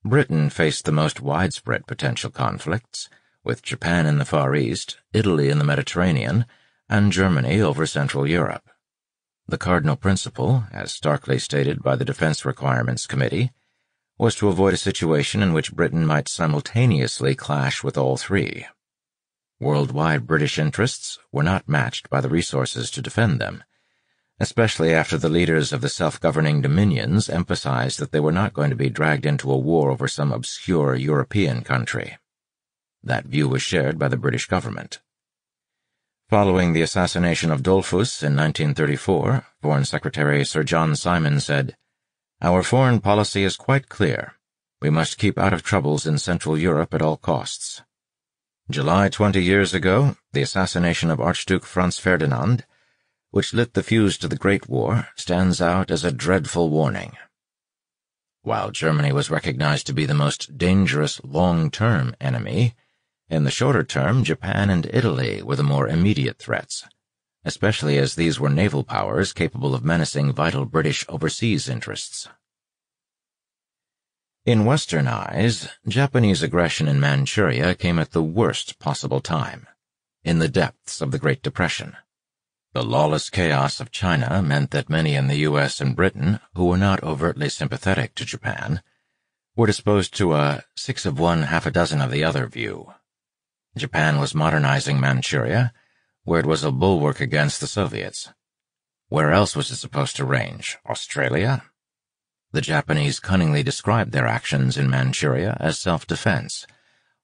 Britain faced the most widespread potential conflicts, with Japan in the Far East, Italy in the Mediterranean, and Germany over Central Europe. The cardinal principle, as starkly stated by the Defense Requirements Committee, was to avoid a situation in which Britain might simultaneously clash with all three. Worldwide British interests were not matched by the resources to defend them, especially after the leaders of the self-governing dominions emphasized that they were not going to be dragged into a war over some obscure European country. That view was shared by the British government. Following the assassination of Dollfuss in 1934, Foreign Secretary Sir John Simon said, Our foreign policy is quite clear. We must keep out of troubles in Central Europe at all costs. July 20 years ago, the assassination of Archduke Franz Ferdinand, which lit the fuse to the Great War, stands out as a dreadful warning. While Germany was recognized to be the most dangerous long-term enemy, in the shorter term, Japan and Italy were the more immediate threats, especially as these were naval powers capable of menacing vital British overseas interests. In Western eyes, Japanese aggression in Manchuria came at the worst possible time, in the depths of the Great Depression. The lawless chaos of China meant that many in the U.S. and Britain, who were not overtly sympathetic to Japan, were disposed to a six of one, half a dozen of the other view. Japan was modernizing Manchuria, where it was a bulwark against the Soviets. Where else was it supposed to range? Australia? The Japanese cunningly described their actions in Manchuria as self-defense,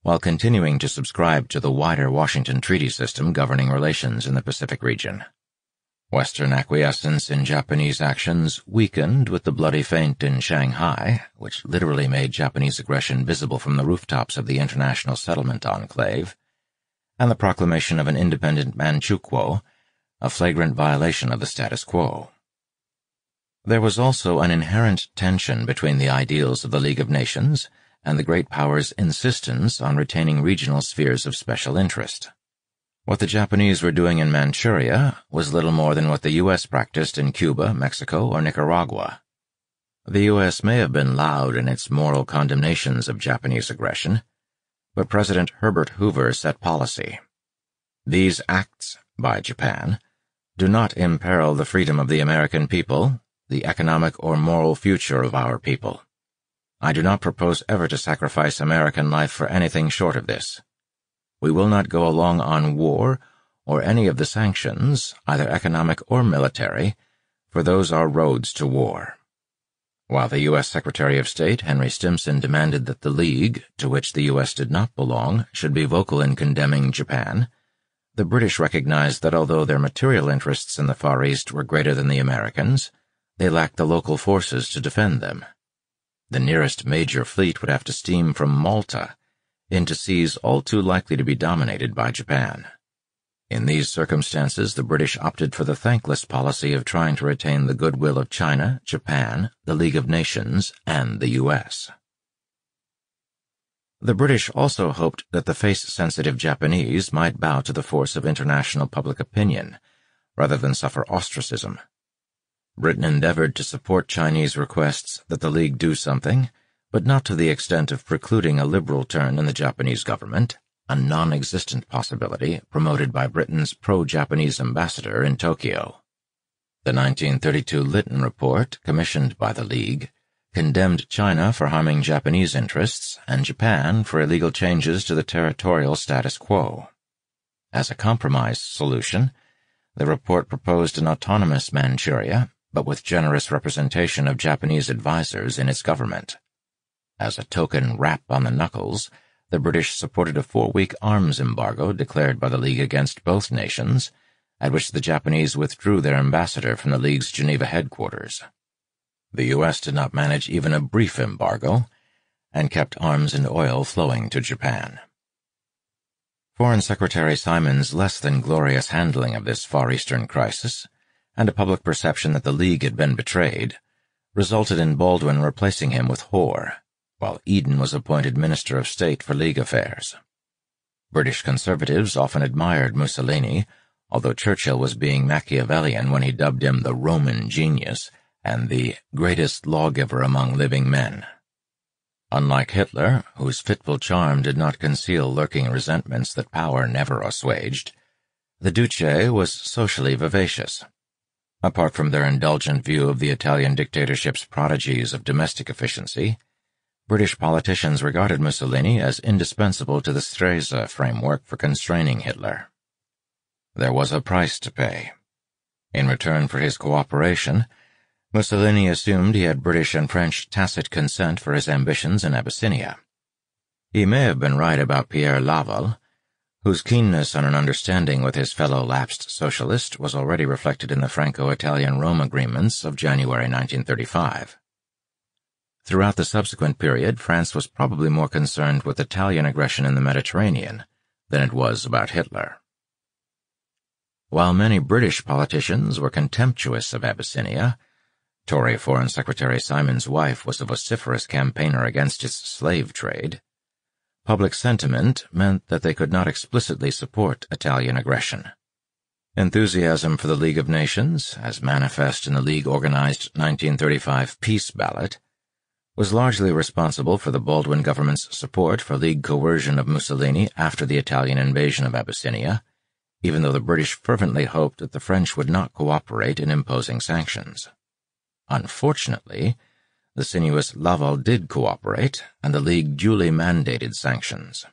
while continuing to subscribe to the wider Washington Treaty System governing relations in the Pacific region. Western acquiescence in Japanese actions weakened with the bloody feint in Shanghai, which literally made Japanese aggression visible from the rooftops of the International Settlement Enclave, and the proclamation of an independent Manchukuo, a flagrant violation of the status quo. There was also an inherent tension between the ideals of the League of Nations and the great powers' insistence on retaining regional spheres of special interest. What the Japanese were doing in Manchuria was little more than what the U.S. practiced in Cuba, Mexico, or Nicaragua. The U.S. may have been loud in its moral condemnations of Japanese aggression, but President Herbert Hoover set policy. These acts by Japan do not imperil the freedom of the American people, the economic or moral future of our people. I do not propose ever to sacrifice American life for anything short of this. We will not go along on war or any of the sanctions, either economic or military, for those are roads to war. While the U.S. Secretary of State Henry Stimson demanded that the League, to which the U.S. did not belong, should be vocal in condemning Japan, the British recognized that although their material interests in the Far East were greater than the Americans, they lacked the local forces to defend them. The nearest major fleet would have to steam from Malta into seas all too likely to be dominated by Japan. In these circumstances, the British opted for the thankless policy of trying to retain the goodwill of China, Japan, the League of Nations, and the U.S. The British also hoped that the face-sensitive Japanese might bow to the force of international public opinion, rather than suffer ostracism. Britain endeavored to support Chinese requests that the League do something, but not to the extent of precluding a liberal turn in the Japanese government, a non-existent possibility promoted by Britain's pro-Japanese ambassador in Tokyo. The 1932 Lytton Report, commissioned by the League, condemned China for harming Japanese interests and Japan for illegal changes to the territorial status quo. As a compromise solution, the report proposed an autonomous Manchuria, but with generous representation of Japanese advisers in its government. As a token rap on the knuckles, the British supported a four-week arms embargo declared by the League against both nations, at which the Japanese withdrew their ambassador from the League's Geneva headquarters. The U.S. did not manage even a brief embargo, and kept arms and oil flowing to Japan. Foreign Secretary Simon's less than glorious handling of this Far Eastern crisis, and a public perception that the League had been betrayed, resulted in Baldwin replacing him with Hoare, while Eden was appointed Minister of State for League Affairs. British conservatives often admired Mussolini, although Churchill was being Machiavellian when he dubbed him the Roman genius and the greatest lawgiver among living men. Unlike Hitler, whose fitful charm did not conceal lurking resentments that power never assuaged, the Duce was socially vivacious. Apart from their indulgent view of the Italian dictatorship's prodigies of domestic efficiency, British politicians regarded Mussolini as indispensable to the Stresa framework for constraining Hitler. There was a price to pay. In return for his cooperation, Mussolini assumed he had British and French tacit consent for his ambitions in Abyssinia. He may have been right about Pierre Laval, whose keenness on an understanding with his fellow lapsed socialist was already reflected in the Franco-Italian Rome agreements of January 1935. Throughout the subsequent period, France was probably more concerned with Italian aggression in the Mediterranean than it was about Hitler. While many British politicians were contemptuous of Abyssinia, Tory Foreign Secretary Simon's wife was a vociferous campaigner against its slave trade, Public sentiment meant that they could not explicitly support Italian aggression. Enthusiasm for the League of Nations, as manifest in the League-organized 1935 peace ballot, was largely responsible for the Baldwin government's support for League coercion of Mussolini after the Italian invasion of Abyssinia, even though the British fervently hoped that the French would not cooperate in imposing sanctions. Unfortunately, the sinuous Laval did cooperate, and the League duly mandated sanctions.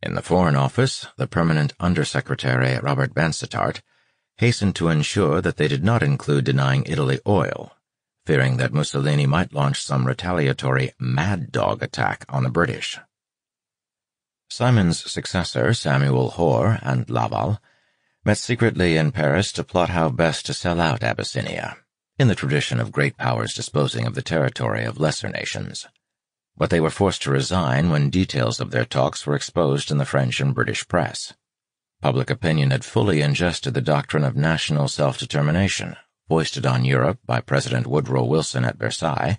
In the Foreign Office, the permanent Undersecretary Robert Vansittart hastened to ensure that they did not include denying Italy oil, fearing that Mussolini might launch some retaliatory mad dog attack on the British. Simon's successor, Samuel Hoare, and Laval met secretly in Paris to plot how best to sell out Abyssinia in the tradition of great powers disposing of the territory of lesser nations. But they were forced to resign when details of their talks were exposed in the French and British press. Public opinion had fully ingested the doctrine of national self-determination, foisted on Europe by President Woodrow Wilson at Versailles,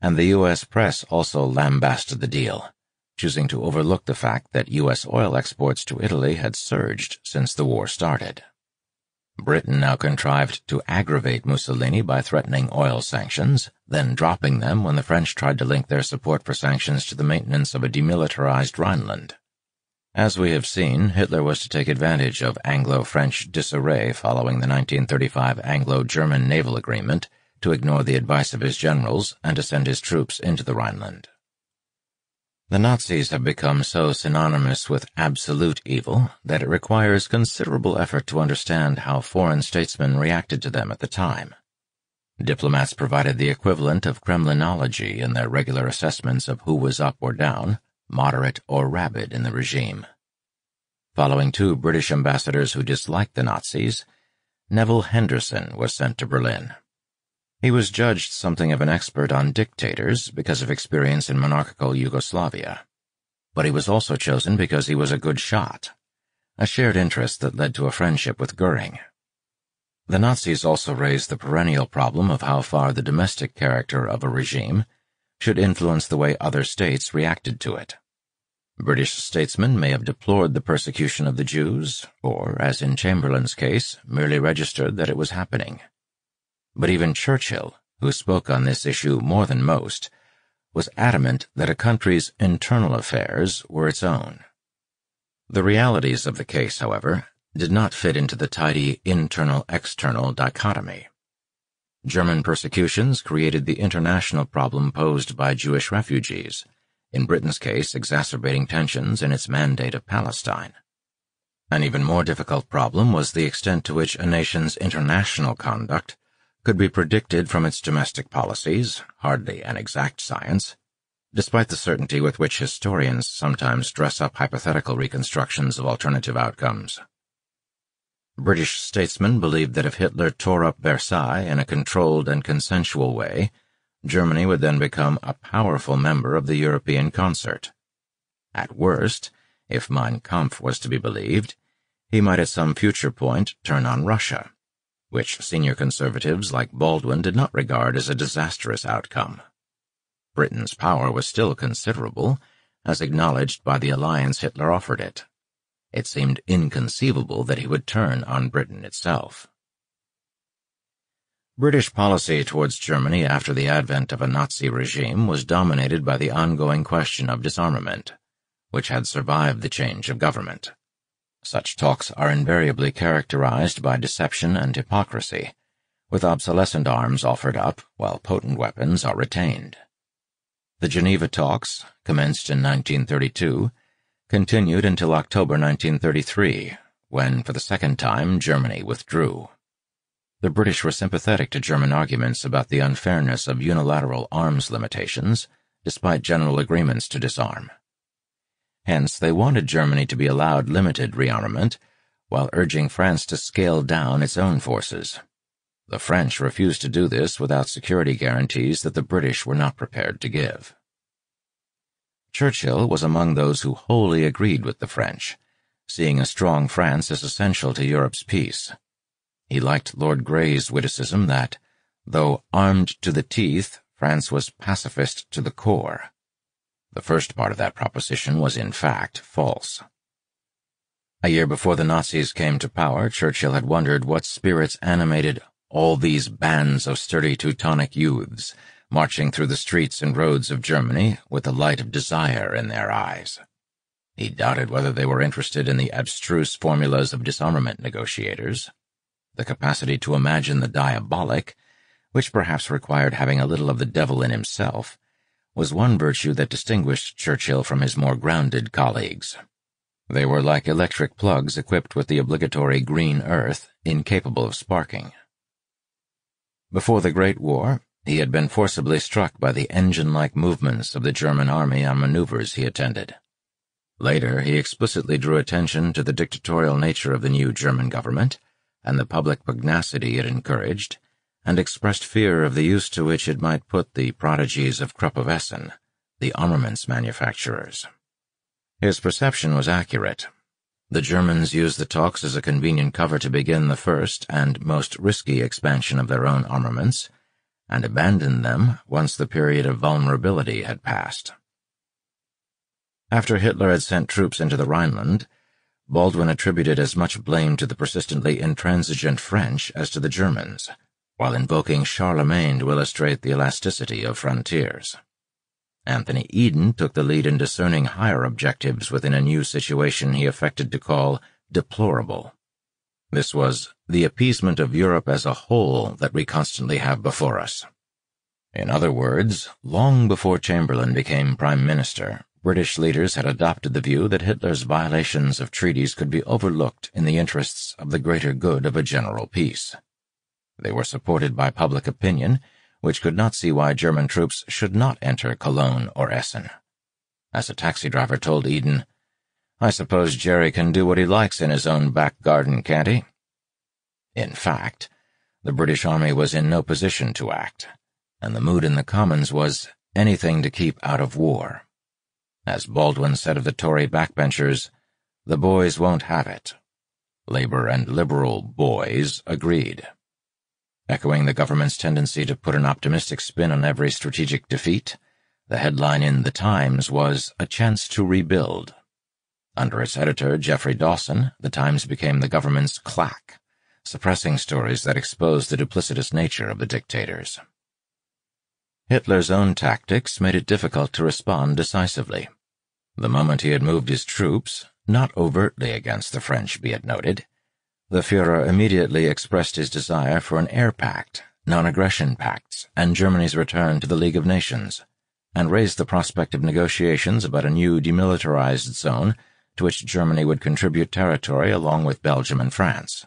and the U.S. press also lambasted the deal, choosing to overlook the fact that U.S. oil exports to Italy had surged since the war started. Britain now contrived to aggravate Mussolini by threatening oil sanctions, then dropping them when the French tried to link their support for sanctions to the maintenance of a demilitarized Rhineland. As we have seen, Hitler was to take advantage of Anglo-French disarray following the 1935 Anglo-German naval agreement to ignore the advice of his generals and to send his troops into the Rhineland. The Nazis have become so synonymous with absolute evil that it requires considerable effort to understand how foreign statesmen reacted to them at the time. Diplomats provided the equivalent of Kremlinology in their regular assessments of who was up or down, moderate or rabid in the regime. Following two British ambassadors who disliked the Nazis, Neville Henderson was sent to Berlin. He was judged something of an expert on dictators because of experience in monarchical Yugoslavia. But he was also chosen because he was a good shot, a shared interest that led to a friendship with Goering. The Nazis also raised the perennial problem of how far the domestic character of a regime should influence the way other states reacted to it. British statesmen may have deplored the persecution of the Jews, or, as in Chamberlain's case, merely registered that it was happening. But even Churchill, who spoke on this issue more than most, was adamant that a country's internal affairs were its own. The realities of the case, however, did not fit into the tidy internal-external dichotomy. German persecutions created the international problem posed by Jewish refugees, in Britain's case exacerbating tensions in its mandate of Palestine. An even more difficult problem was the extent to which a nation's international conduct could be predicted from its domestic policies, hardly an exact science, despite the certainty with which historians sometimes dress up hypothetical reconstructions of alternative outcomes. British statesmen believed that if Hitler tore up Versailles in a controlled and consensual way, Germany would then become a powerful member of the European concert. At worst, if Mein Kampf was to be believed, he might at some future point turn on Russia which senior conservatives like Baldwin did not regard as a disastrous outcome. Britain's power was still considerable, as acknowledged by the alliance Hitler offered it. It seemed inconceivable that he would turn on Britain itself. British policy towards Germany after the advent of a Nazi regime was dominated by the ongoing question of disarmament, which had survived the change of government. Such talks are invariably characterized by deception and hypocrisy, with obsolescent arms offered up while potent weapons are retained. The Geneva talks, commenced in 1932, continued until October 1933, when, for the second time, Germany withdrew. The British were sympathetic to German arguments about the unfairness of unilateral arms limitations, despite general agreements to disarm. Hence, they wanted Germany to be allowed limited rearmament, while urging France to scale down its own forces. The French refused to do this without security guarantees that the British were not prepared to give. Churchill was among those who wholly agreed with the French, seeing a strong France as essential to Europe's peace. He liked Lord Grey's witticism that, though armed to the teeth, France was pacifist to the core. The first part of that proposition was in fact false. A year before the Nazis came to power, Churchill had wondered what spirits animated all these bands of sturdy Teutonic youths, marching through the streets and roads of Germany with the light of desire in their eyes. He doubted whether they were interested in the abstruse formulas of disarmament negotiators. The capacity to imagine the diabolic, which perhaps required having a little of the devil in himself, was one virtue that distinguished Churchill from his more grounded colleagues. They were like electric plugs equipped with the obligatory green earth, incapable of sparking. Before the Great War, he had been forcibly struck by the engine-like movements of the German army on maneuvers he attended. Later, he explicitly drew attention to the dictatorial nature of the new German government and the public pugnacity it encouraged, and expressed fear of the use to which it might put the prodigies of Krupp of Essen, the armaments manufacturers. His perception was accurate, the Germans used the talks as a convenient cover to begin the first and most risky expansion of their own armaments, and abandoned them once the period of vulnerability had passed. After Hitler had sent troops into the Rhineland, Baldwin attributed as much blame to the persistently intransigent French as to the Germans, while invoking Charlemagne to illustrate the elasticity of frontiers. Anthony Eden took the lead in discerning higher objectives within a new situation he affected to call deplorable. This was the appeasement of Europe as a whole that we constantly have before us. In other words, long before Chamberlain became Prime Minister, British leaders had adopted the view that Hitler's violations of treaties could be overlooked in the interests of the greater good of a general peace. They were supported by public opinion which could not see why German troops should not enter Cologne or Essen. As a taxi driver told Eden, I suppose Jerry can do what he likes in his own back garden, can't he? In fact, the British Army was in no position to act, and the mood in the Commons was anything to keep out of war. As Baldwin said of the Tory backbenchers, the boys won't have it. Labour and Liberal boys agreed. Echoing the government's tendency to put an optimistic spin on every strategic defeat, the headline in The Times was A Chance to Rebuild. Under its editor, Geoffrey Dawson, The Times became the government's claque, suppressing stories that exposed the duplicitous nature of the dictators. Hitler's own tactics made it difficult to respond decisively. The moment he had moved his troops, not overtly against the French, be it noted, the Fuhrer immediately expressed his desire for an air pact, non-aggression pacts, and Germany's return to the League of Nations, and raised the prospect of negotiations about a new demilitarized zone to which Germany would contribute territory along with Belgium and France.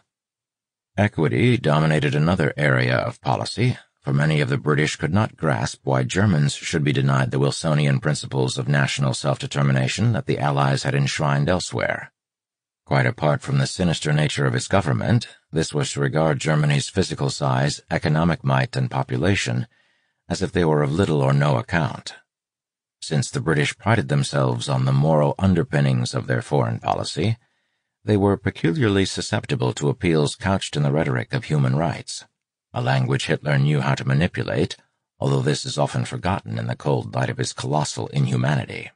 Equity dominated another area of policy, for many of the British could not grasp why Germans should be denied the Wilsonian principles of national self-determination that the Allies had enshrined elsewhere. Quite apart from the sinister nature of its government, this was to regard Germany's physical size, economic might, and population as if they were of little or no account. Since the British prided themselves on the moral underpinnings of their foreign policy, they were peculiarly susceptible to appeals couched in the rhetoric of human rights, a language Hitler knew how to manipulate, although this is often forgotten in the cold light of his colossal inhumanity.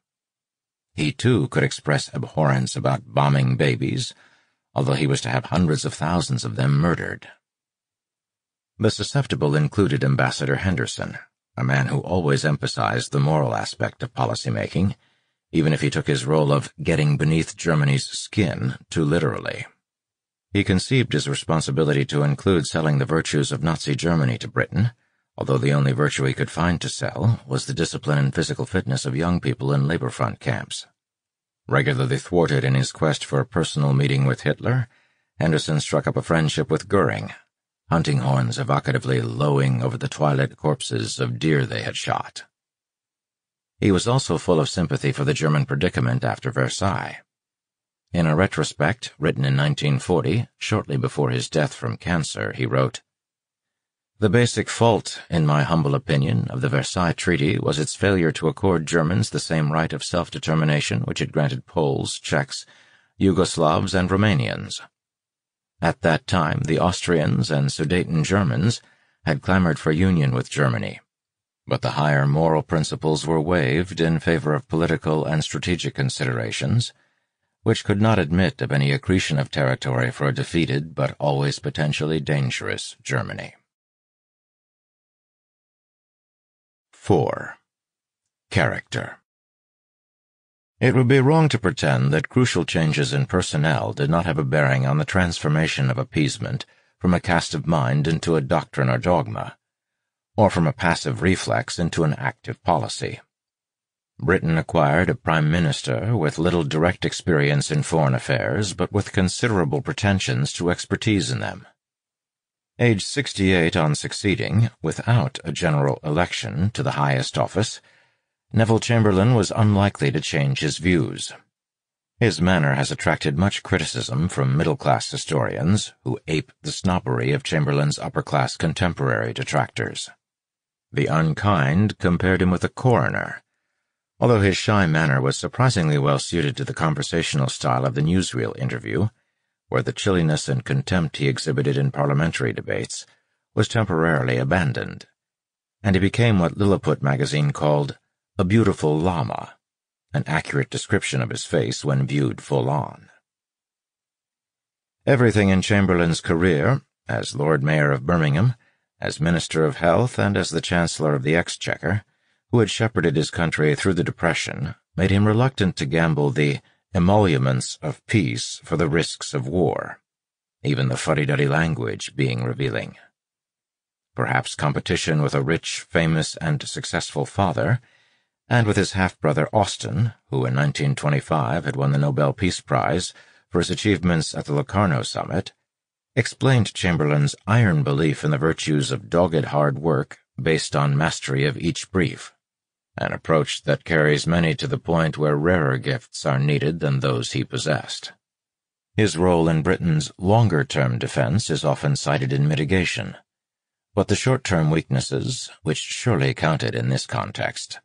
He too could express abhorrence about bombing babies, although he was to have hundreds of thousands of them murdered. The susceptible included Ambassador Henderson, a man who always emphasized the moral aspect of policymaking, even if he took his role of getting beneath Germany's skin too literally. He conceived his responsibility to include selling the virtues of Nazi Germany to Britain, although the only virtue he could find to sell was the discipline and physical fitness of young people in labor front camps. Regularly thwarted in his quest for a personal meeting with Hitler, Henderson struck up a friendship with Goering, hunting horns evocatively lowing over the twilit corpses of deer they had shot. He was also full of sympathy for the German predicament after Versailles. In a retrospect written in 1940, shortly before his death from cancer, he wrote, The basic fault, in my humble opinion, of the Versailles Treaty was its failure to accord Germans the same right of self-determination which it granted Poles, Czechs, Yugoslavs, and Romanians. At that time, the Austrians and Sudeten Germans had clamored for union with Germany but the higher moral principles were waived in favor of political and strategic considerations, which could not admit of any accretion of territory for a defeated but always potentially dangerous Germany. 4. Character It would be wrong to pretend that crucial changes in personnel did not have a bearing on the transformation of appeasement from a cast of mind into a doctrine or dogma or from a passive reflex into an active policy. Britain acquired a prime minister with little direct experience in foreign affairs, but with considerable pretensions to expertise in them. Aged 68 on succeeding, without a general election to the highest office, Neville Chamberlain was unlikely to change his views. His manner has attracted much criticism from middle-class historians who ape the snobbery of Chamberlain's upper-class contemporary detractors. The unkind compared him with a coroner, although his shy manner was surprisingly well suited to the conversational style of the newsreel interview, where the chilliness and contempt he exhibited in parliamentary debates was temporarily abandoned, and he became what Lilliput magazine called a beautiful llama, an accurate description of his face when viewed full on. Everything in Chamberlain's career, as Lord Mayor of Birmingham, as Minister of Health and as the Chancellor of the Exchequer, who had shepherded his country through the Depression, made him reluctant to gamble the emoluments of peace for the risks of war, even the fuddy-duddy language being revealing. Perhaps competition with a rich, famous, and successful father, and with his half-brother Austen, who in 1925 had won the Nobel Peace Prize for his achievements at the Locarno Summit, explained Chamberlain's iron belief in the virtues of dogged hard work based on mastery of each brief, an approach that carries many to the point where rarer gifts are needed than those he possessed. His role in Britain's longer-term defense is often cited in mitigation, but the short-term weaknesses, which surely counted in this context,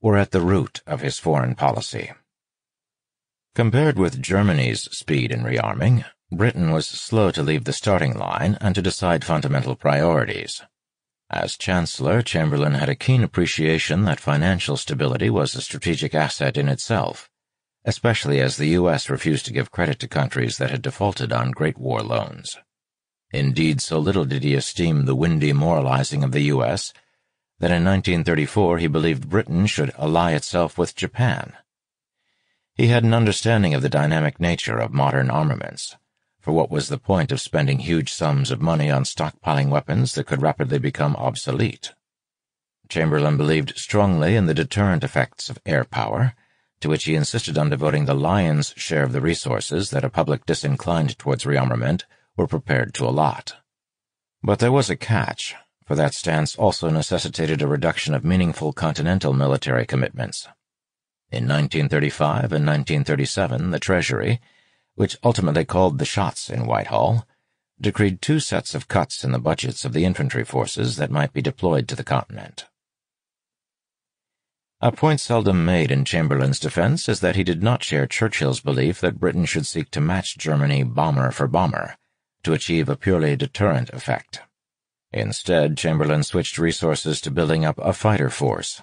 were at the root of his foreign policy. Compared with Germany's speed in rearming, Britain was slow to leave the starting line and to decide fundamental priorities. As Chancellor, Chamberlain had a keen appreciation that financial stability was a strategic asset in itself, especially as the U.S. refused to give credit to countries that had defaulted on Great War loans. Indeed, so little did he esteem the windy moralizing of the U.S. that in 1934 he believed Britain should ally itself with Japan. He had an understanding of the dynamic nature of modern armaments for what was the point of spending huge sums of money on stockpiling weapons that could rapidly become obsolete? Chamberlain believed strongly in the deterrent effects of air power, to which he insisted on devoting the lion's share of the resources that a public disinclined towards rearmament were prepared to allot. But there was a catch, for that stance also necessitated a reduction of meaningful continental military commitments. In 1935 and 1937, the Treasury, which ultimately called the shots in Whitehall, decreed two sets of cuts in the budgets of the infantry forces that might be deployed to the continent. A point seldom made in Chamberlain's defense is that he did not share Churchill's belief that Britain should seek to match Germany bomber for bomber to achieve a purely deterrent effect. Instead, Chamberlain switched resources to building up a fighter force,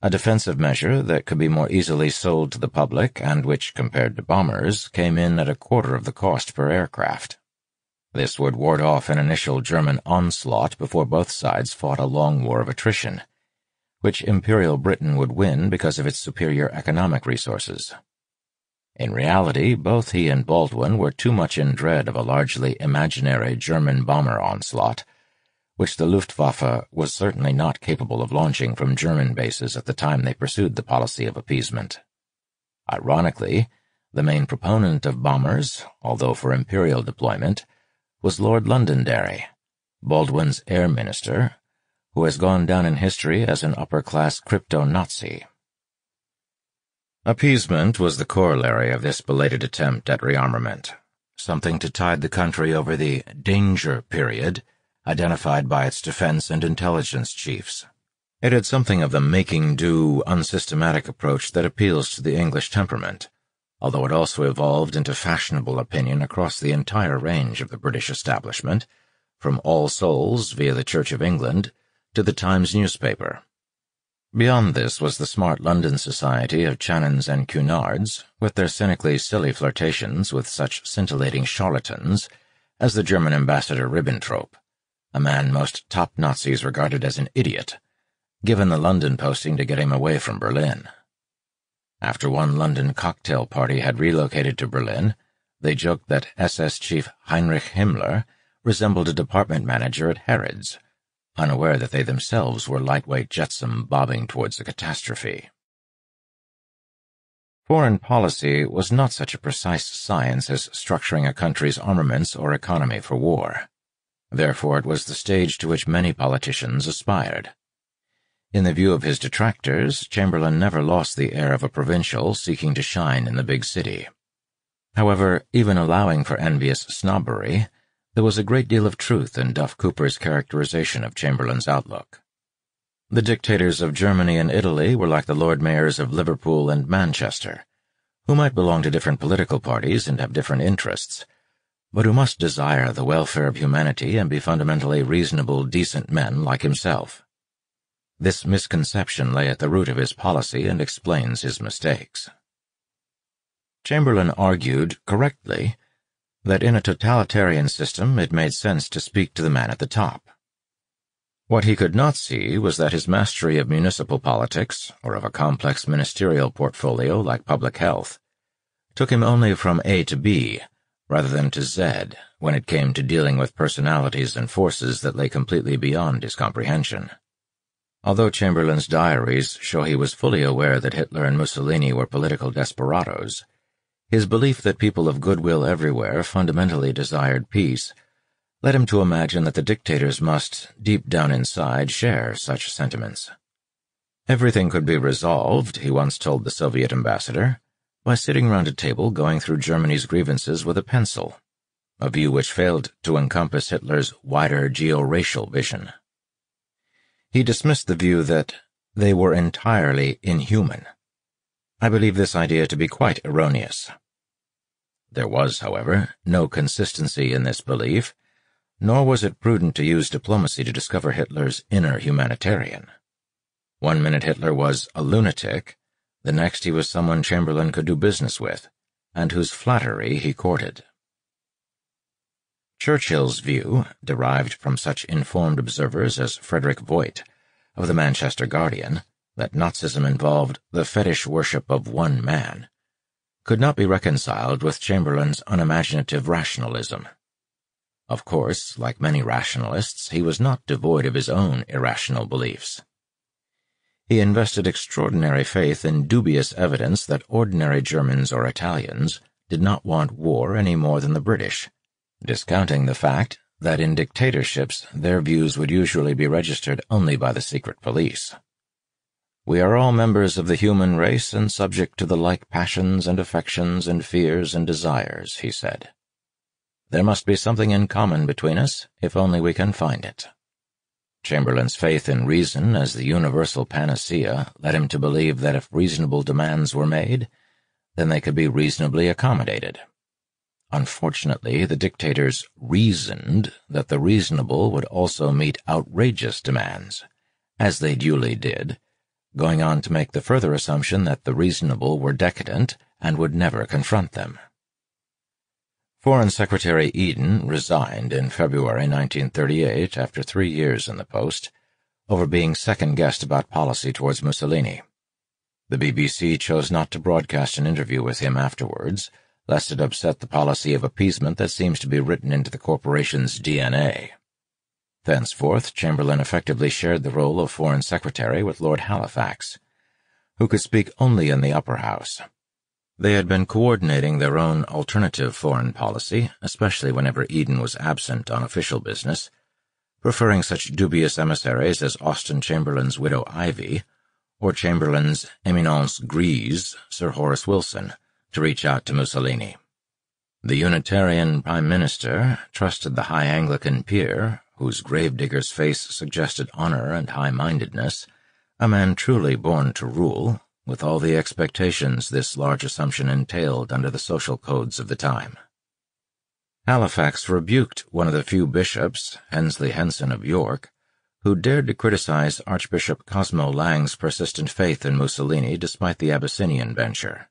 a defensive measure that could be more easily sold to the public and which, compared to bombers, came in at a quarter of the cost per aircraft. This would ward off an initial German onslaught before both sides fought a long war of attrition, which Imperial Britain would win because of its superior economic resources. In reality, both he and Baldwin were too much in dread of a largely imaginary German bomber onslaught which the Luftwaffe was certainly not capable of launching from German bases at the time they pursued the policy of appeasement. Ironically, the main proponent of bombers, although for imperial deployment, was Lord Londonderry, Baldwin's air minister, who has gone down in history as an upper-class crypto-Nazi. Appeasement was the corollary of this belated attempt at rearmament, something to tide the country over the danger period identified by its defense and intelligence chiefs. It had something of the making do, unsystematic approach that appeals to the English temperament, although it also evolved into fashionable opinion across the entire range of the British establishment, from All Souls via the Church of England to the Times newspaper. Beyond this was the smart London society of Channons and Cunards, with their cynically silly flirtations with such scintillating charlatans as the German ambassador Ribbentrop, a man most top Nazis regarded as an idiot, given the London posting to get him away from Berlin. After one London cocktail party had relocated to Berlin, they joked that SS Chief Heinrich Himmler resembled a department manager at Harrods, unaware that they themselves were lightweight jetsam bobbing towards a catastrophe. Foreign policy was not such a precise science as structuring a country's armaments or economy for war. Therefore, it was the stage to which many politicians aspired. In the view of his detractors, Chamberlain never lost the air of a provincial seeking to shine in the big city. However, even allowing for envious snobbery, there was a great deal of truth in Duff Cooper's characterization of Chamberlain's outlook. The dictators of Germany and Italy were like the Lord Mayors of Liverpool and Manchester, who might belong to different political parties and have different interests, but who must desire the welfare of humanity and be fundamentally reasonable, decent men like himself. This misconception lay at the root of his policy and explains his mistakes. Chamberlain argued, correctly, that in a totalitarian system it made sense to speak to the man at the top. What he could not see was that his mastery of municipal politics, or of a complex ministerial portfolio like public health, took him only from A to B, rather than to Zed when it came to dealing with personalities and forces that lay completely beyond his comprehension. Although Chamberlain's diaries show he was fully aware that Hitler and Mussolini were political desperados, his belief that people of goodwill everywhere fundamentally desired peace led him to imagine that the dictators must, deep down inside, share such sentiments. Everything could be resolved, he once told the Soviet ambassador, by sitting round a table going through Germany's grievances with a pencil, a view which failed to encompass Hitler's wider geo-racial vision. He dismissed the view that they were entirely inhuman I believe this idea to be quite erroneous. There was, however, no consistency in this belief, nor was it prudent to use diplomacy to discover Hitler's inner humanitarian. One minute Hitler was a lunatic, the next he was someone Chamberlain could do business with, and whose flattery he courted. Churchill's view, derived from such informed observers as Frederick Voigt, of the Manchester Guardian, that Nazism involved the fetish worship of one man, could not be reconciled with Chamberlain's unimaginative rationalism. Of course, like many rationalists, he was not devoid of his own irrational beliefs. He invested extraordinary faith in dubious evidence that ordinary Germans or Italians did not want war any more than the British, discounting the fact that in dictatorships their views would usually be registered only by the secret police. We are all members of the human race and subject to the like passions and affections and fears and desires, he said. There must be something in common between us, if only we can find it. Chamberlain's faith in reason as the universal panacea led him to believe that if reasonable demands were made, then they could be reasonably accommodated. Unfortunately, the dictators reasoned that the reasonable would also meet outrageous demands, as they duly did, going on to make the further assumption that the reasonable were decadent and would never confront them. Foreign Secretary Eden resigned in February 1938 after three years in the post over being second-guessed about policy towards Mussolini. The BBC chose not to broadcast an interview with him afterwards, lest it upset the policy of appeasement that seems to be written into the corporation's DNA. Thenceforth, Chamberlain effectively shared the role of Foreign Secretary with Lord Halifax, who could speak only in the Upper House. They had been coordinating their own alternative foreign policy, especially whenever Eden was absent on official business, preferring such dubious emissaries as Austen Chamberlain's widow Ivy, or Chamberlain's eminence grise, Sir Horace Wilson, to reach out to Mussolini. The Unitarian Prime Minister trusted the High Anglican peer, whose gravedigger's face suggested honor and high-mindedness, a man truly born to rule, with all the expectations this large assumption entailed under the social codes of the time. Halifax rebuked one of the few bishops, Hensley Henson of York, who dared to criticize Archbishop Cosmo Lang's persistent faith in Mussolini despite the Abyssinian venture.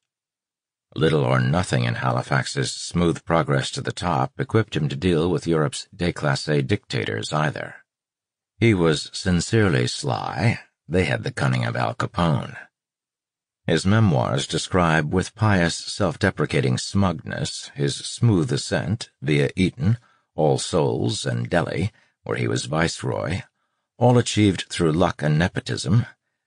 Little or nothing in Halifax's smooth progress to the top equipped him to deal with Europe's déclassé dictators either. He was sincerely sly, they had the cunning of Al Capone. His memoirs describe with pious, self-deprecating smugness his smooth ascent via Eton, All Souls, and Delhi, where he was viceroy, all achieved through luck and nepotism,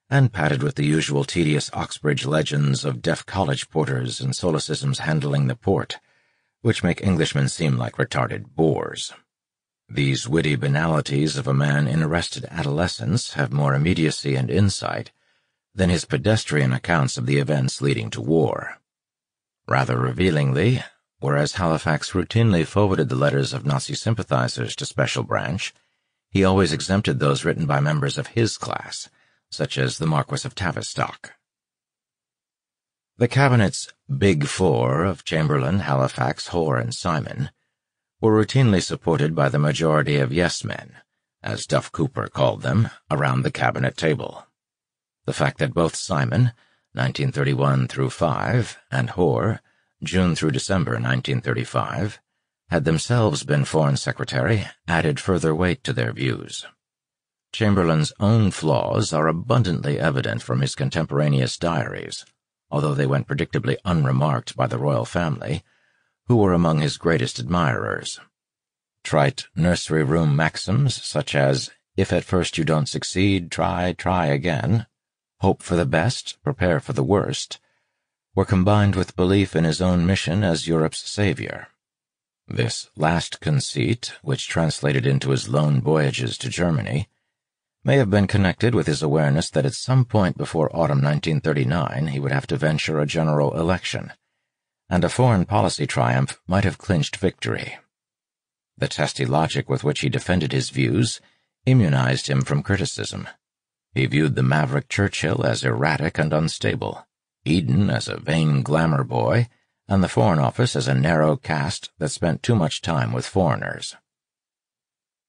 and padded with the usual tedious Oxbridge legends of deaf college porters and solecisms handling the port, which make Englishmen seem like retarded boors. These witty banalities of a man in arrested adolescence have more immediacy and insight than his pedestrian accounts of the events leading to war. Rather revealingly, whereas Halifax routinely forwarded the letters of Nazi sympathizers to Special Branch, he always exempted those written by members of his class, such as the Marquis of Tavistock. The cabinet's Big Four of Chamberlain, Halifax, Hoare, and Simon were routinely supported by the majority of yes-men, as Duff Cooper called them, around the cabinet table. The fact that both Simon, 1931 through 5, and Hoare, June through December 1935, had themselves been Foreign Secretary added further weight to their views. Chamberlain's own flaws are abundantly evident from his contemporaneous diaries, although they went predictably unremarked by the royal family, who were among his greatest admirers. Trite nursery room maxims such as, if at first you don't succeed, try, try again, hope for the best, prepare for the worst, were combined with belief in his own mission as Europe's savior. This last conceit, which translated into his lone voyages to Germany, may have been connected with his awareness that at some point before autumn 1939 he would have to venture a general election, and a foreign policy triumph might have clinched victory. The testy logic with which he defended his views immunized him from criticism. He viewed the maverick Churchill as erratic and unstable, Eden as a vain glamour boy, and the Foreign Office as a narrow caste that spent too much time with foreigners.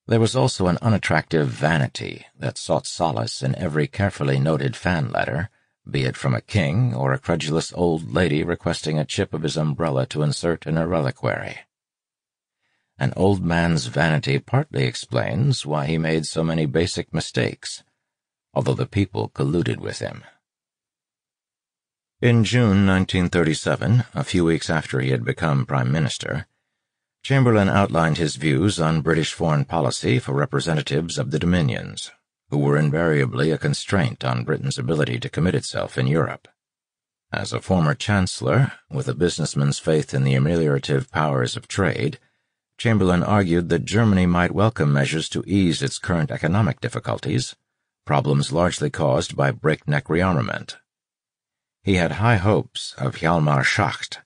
There was also an unattractive vanity that sought solace in every carefully noted fan letter, be it from a king or a credulous old lady requesting a chip of his umbrella to insert in a reliquary. An old man's vanity partly explains why he made so many basic mistakes, although the people colluded with him. In June 1937, a few weeks after he had become Prime Minister, Chamberlain outlined his views on British foreign policy for representatives of the Dominions, who were invariably a constraint on Britain's ability to commit itself in Europe. As a former chancellor, with a businessman's faith in the ameliorative powers of trade, Chamberlain argued that Germany might welcome measures to ease its current economic difficulties, problems largely caused by breakneck rearmament. He had high hopes of Hjalmar Schacht,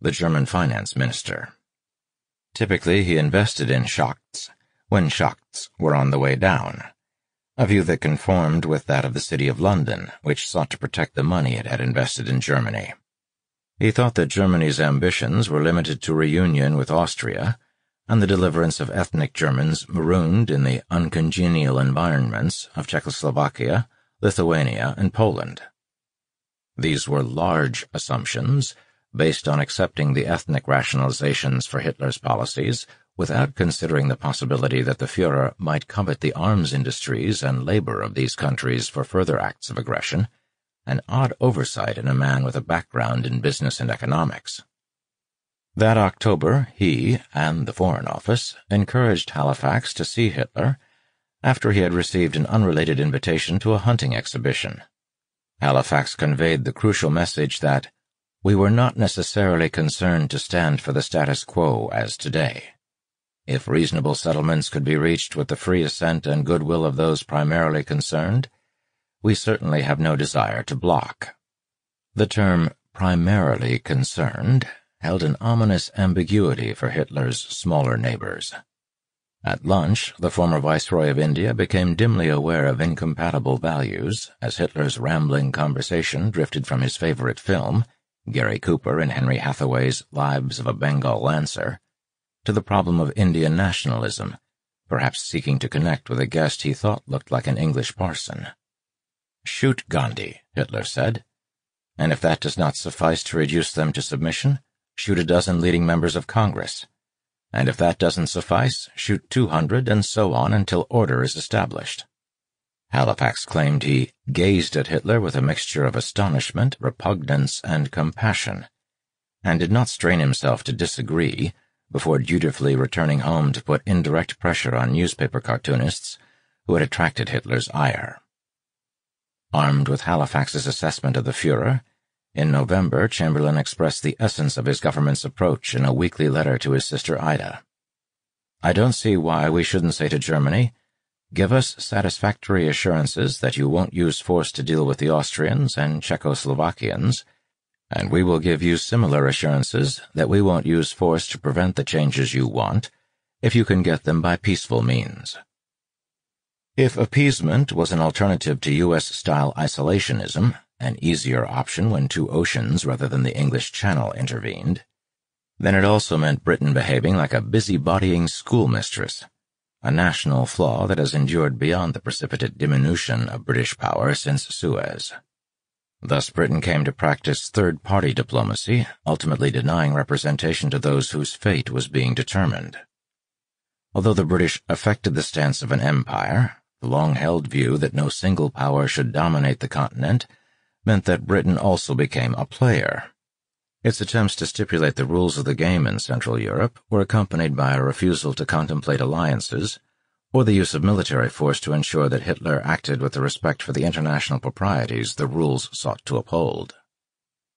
the German finance minister. Typically, he invested in Schachts when Schachts were on the way down, a view that conformed with that of the City of London, which sought to protect the money it had invested in Germany. He thought that Germany's ambitions were limited to reunion with Austria and the deliverance of ethnic Germans marooned in the uncongenial environments of Czechoslovakia, Lithuania, and Poland. These were large assumptions based on accepting the ethnic rationalizations for Hitler's policies without considering the possibility that the Fuhrer might covet the arms industries and labor of these countries for further acts of aggression, an odd oversight in a man with a background in business and economics. That October, he and the Foreign Office encouraged Halifax to see Hitler after he had received an unrelated invitation to a hunting exhibition. Halifax conveyed the crucial message that we were not necessarily concerned to stand for the status quo as today. If reasonable settlements could be reached with the free assent and goodwill of those primarily concerned, we certainly have no desire to block. The term primarily concerned held an ominous ambiguity for Hitler's smaller neighbors. At lunch, the former Viceroy of India became dimly aware of incompatible values as Hitler's rambling conversation drifted from his favorite film, Gary Cooper and Henry Hathaway's Lives of a Bengal Lancer, to the problem of Indian nationalism, perhaps seeking to connect with a guest he thought looked like an English parson. Shoot Gandhi, Hitler said, and if that does not suffice to reduce them to submission, shoot a dozen leading members of Congress and if that doesn't suffice, shoot 200 and so on until order is established. Halifax claimed he gazed at Hitler with a mixture of astonishment, repugnance, and compassion, and did not strain himself to disagree before dutifully returning home to put indirect pressure on newspaper cartoonists who had attracted Hitler's ire. Armed with Halifax's assessment of the Fuhrer, in November, Chamberlain expressed the essence of his government's approach in a weekly letter to his sister Ida. I don't see why we shouldn't say to Germany, give us satisfactory assurances that you won't use force to deal with the Austrians and Czechoslovakians, and we will give you similar assurances that we won't use force to prevent the changes you want, if you can get them by peaceful means. If appeasement was an alternative to U.S.-style isolationism, an easier option when two oceans rather than the English Channel intervened, then it also meant Britain behaving like a busybodying schoolmistress, a national flaw that has endured beyond the precipitate diminution of British power since Suez. Thus Britain came to practice third-party diplomacy, ultimately denying representation to those whose fate was being determined. Although the British affected the stance of an empire, the long-held view that no single power should dominate the continent meant that Britain also became a player. Its attempts to stipulate the rules of the game in Central Europe were accompanied by a refusal to contemplate alliances or the use of military force to ensure that Hitler acted with the respect for the international proprieties the rules sought to uphold.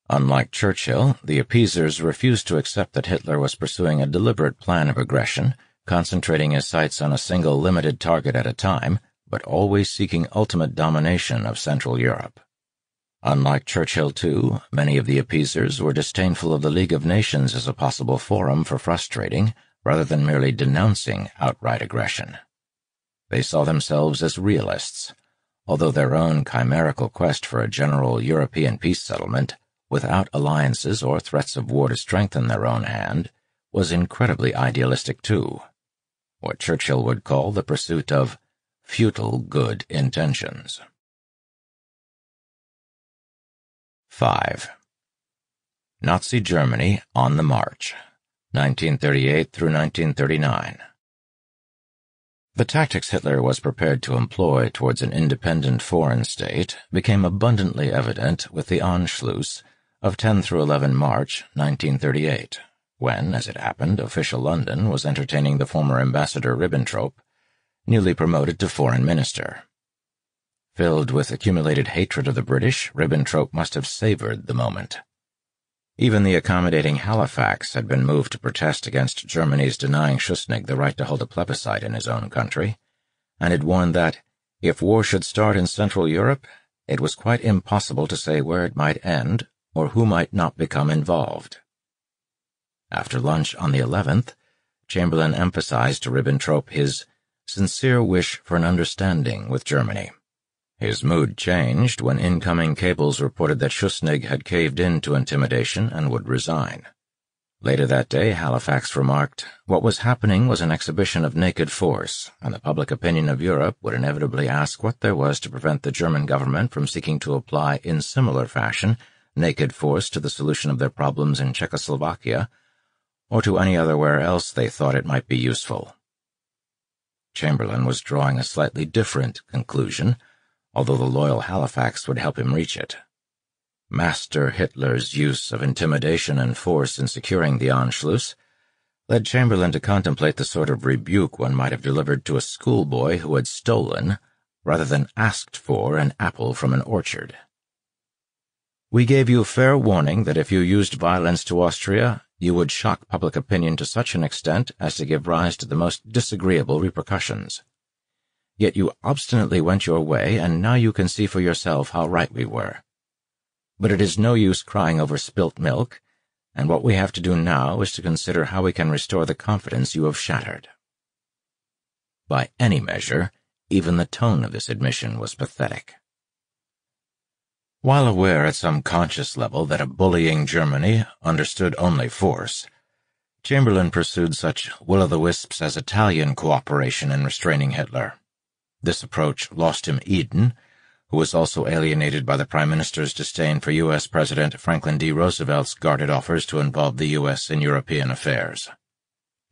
Unlike Churchill, the appeasers refused to accept that Hitler was pursuing a deliberate plan of aggression, concentrating his sights on a single limited target at a time, but always seeking ultimate domination of Central Europe. Unlike Churchill, too, many of the appeasers were disdainful of the League of Nations as a possible forum for frustrating, rather than merely denouncing, outright aggression. They saw themselves as realists, although their own chimerical quest for a general European peace settlement, without alliances or threats of war to strengthen their own hand, was incredibly idealistic too. What Churchill would call the pursuit of futile good intentions. 5. Nazi Germany on the March, 1938 through 1939. The tactics Hitler was prepared to employ towards an independent foreign state became abundantly evident with the Anschluss of 10 through 11 March 1938, when, as it happened, official London was entertaining the former ambassador Ribbentrop, newly promoted to foreign minister. Filled with accumulated hatred of the British, Ribbentrop must have savored the moment. Even the accommodating Halifax had been moved to protest against Germany's denying Schuschnigg the right to hold a plebiscite in his own country, and had warned that, if war should start in Central Europe, it was quite impossible to say where it might end or who might not become involved. After lunch on the 11th, Chamberlain emphasized to Ribbentrop his sincere wish for an understanding with Germany. His mood changed when incoming cables reported that Schuschnigg had caved in to intimidation and would resign. Later that day, Halifax remarked, what was happening was an exhibition of naked force, and the public opinion of Europe would inevitably ask what there was to prevent the German government from seeking to apply in similar fashion naked force to the solution of their problems in Czechoslovakia, or to any other where else they thought it might be useful. Chamberlain was drawing a slightly different conclusion, although the loyal Halifax would help him reach it. Master Hitler's use of intimidation and force in securing the Anschluss led Chamberlain to contemplate the sort of rebuke one might have delivered to a schoolboy who had stolen, rather than asked for, an apple from an orchard. We gave you fair warning that if you used violence to Austria, you would shock public opinion to such an extent as to give rise to the most disagreeable repercussions. Yet you obstinately went your way, and now you can see for yourself how right we were. But it is no use crying over spilt milk, and what we have to do now is to consider how we can restore the confidence you have shattered. By any measure, even the tone of this admission was pathetic. While aware at some conscious level that a bullying Germany understood only force, Chamberlain pursued such will-o'-the-wisps as Italian cooperation in restraining Hitler. This approach lost him Eden, who was also alienated by the Prime Minister's disdain for U.S. President Franklin D. Roosevelt's guarded offers to involve the U.S. in European affairs.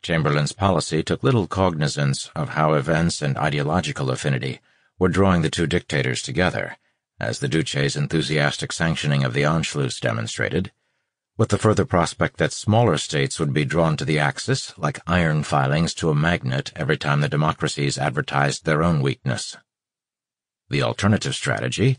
Chamberlain's policy took little cognizance of how events and ideological affinity were drawing the two dictators together, as the Duce's enthusiastic sanctioning of the Anschluss demonstrated, with the further prospect that smaller states would be drawn to the Axis like iron filings to a magnet every time the democracies advertised their own weakness. The alternative strategy,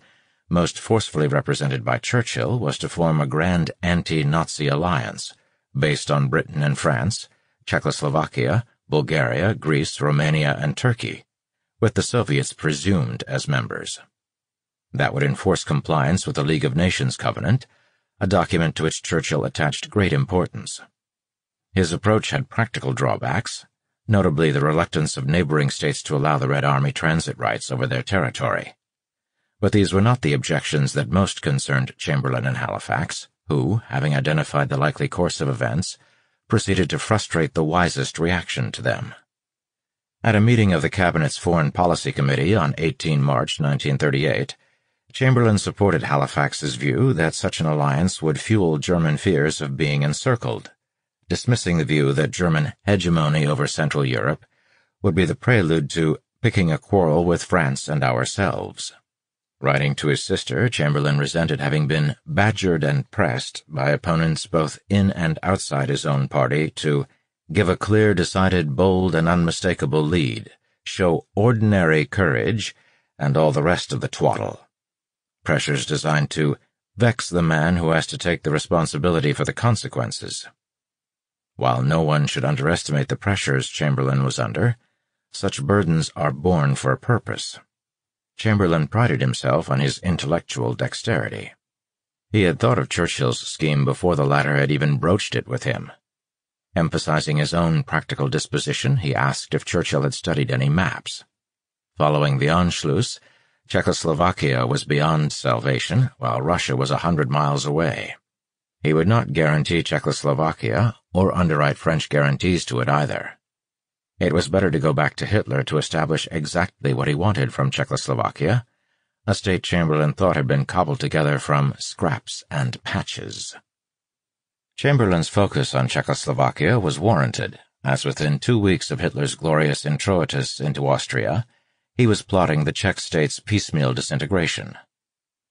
most forcefully represented by Churchill, was to form a grand anti-Nazi alliance, based on Britain and France, Czechoslovakia, Bulgaria, Greece, Romania, and Turkey, with the Soviets presumed as members. That would enforce compliance with the League of Nations Covenant, a document to which Churchill attached great importance. His approach had practical drawbacks, notably the reluctance of neighboring states to allow the Red Army transit rights over their territory. But these were not the objections that most concerned Chamberlain and Halifax, who, having identified the likely course of events, proceeded to frustrate the wisest reaction to them. At a meeting of the Cabinet's Foreign Policy Committee on 18 March 1938, Chamberlain supported Halifax's view that such an alliance would fuel German fears of being encircled, dismissing the view that German hegemony over Central Europe would be the prelude to picking a quarrel with France and ourselves. Writing to his sister, Chamberlain resented having been badgered and pressed by opponents both in and outside his own party to give a clear, decided, bold, and unmistakable lead, show ordinary courage, and all the rest of the twaddle pressures designed to vex the man who has to take the responsibility for the consequences. While no one should underestimate the pressures Chamberlain was under, such burdens are borne for a purpose. Chamberlain prided himself on his intellectual dexterity. He had thought of Churchill's scheme before the latter had even broached it with him. Emphasizing his own practical disposition, he asked if Churchill had studied any maps. Following the Anschluss, Czechoslovakia was beyond salvation, while Russia was a hundred miles away. He would not guarantee Czechoslovakia, or underwrite French guarantees to it either. It was better to go back to Hitler to establish exactly what he wanted from Czechoslovakia, a state Chamberlain thought had been cobbled together from scraps and patches. Chamberlain's focus on Czechoslovakia was warranted, as within two weeks of Hitler's glorious introitus into Austria, he was plotting the Czech state's piecemeal disintegration.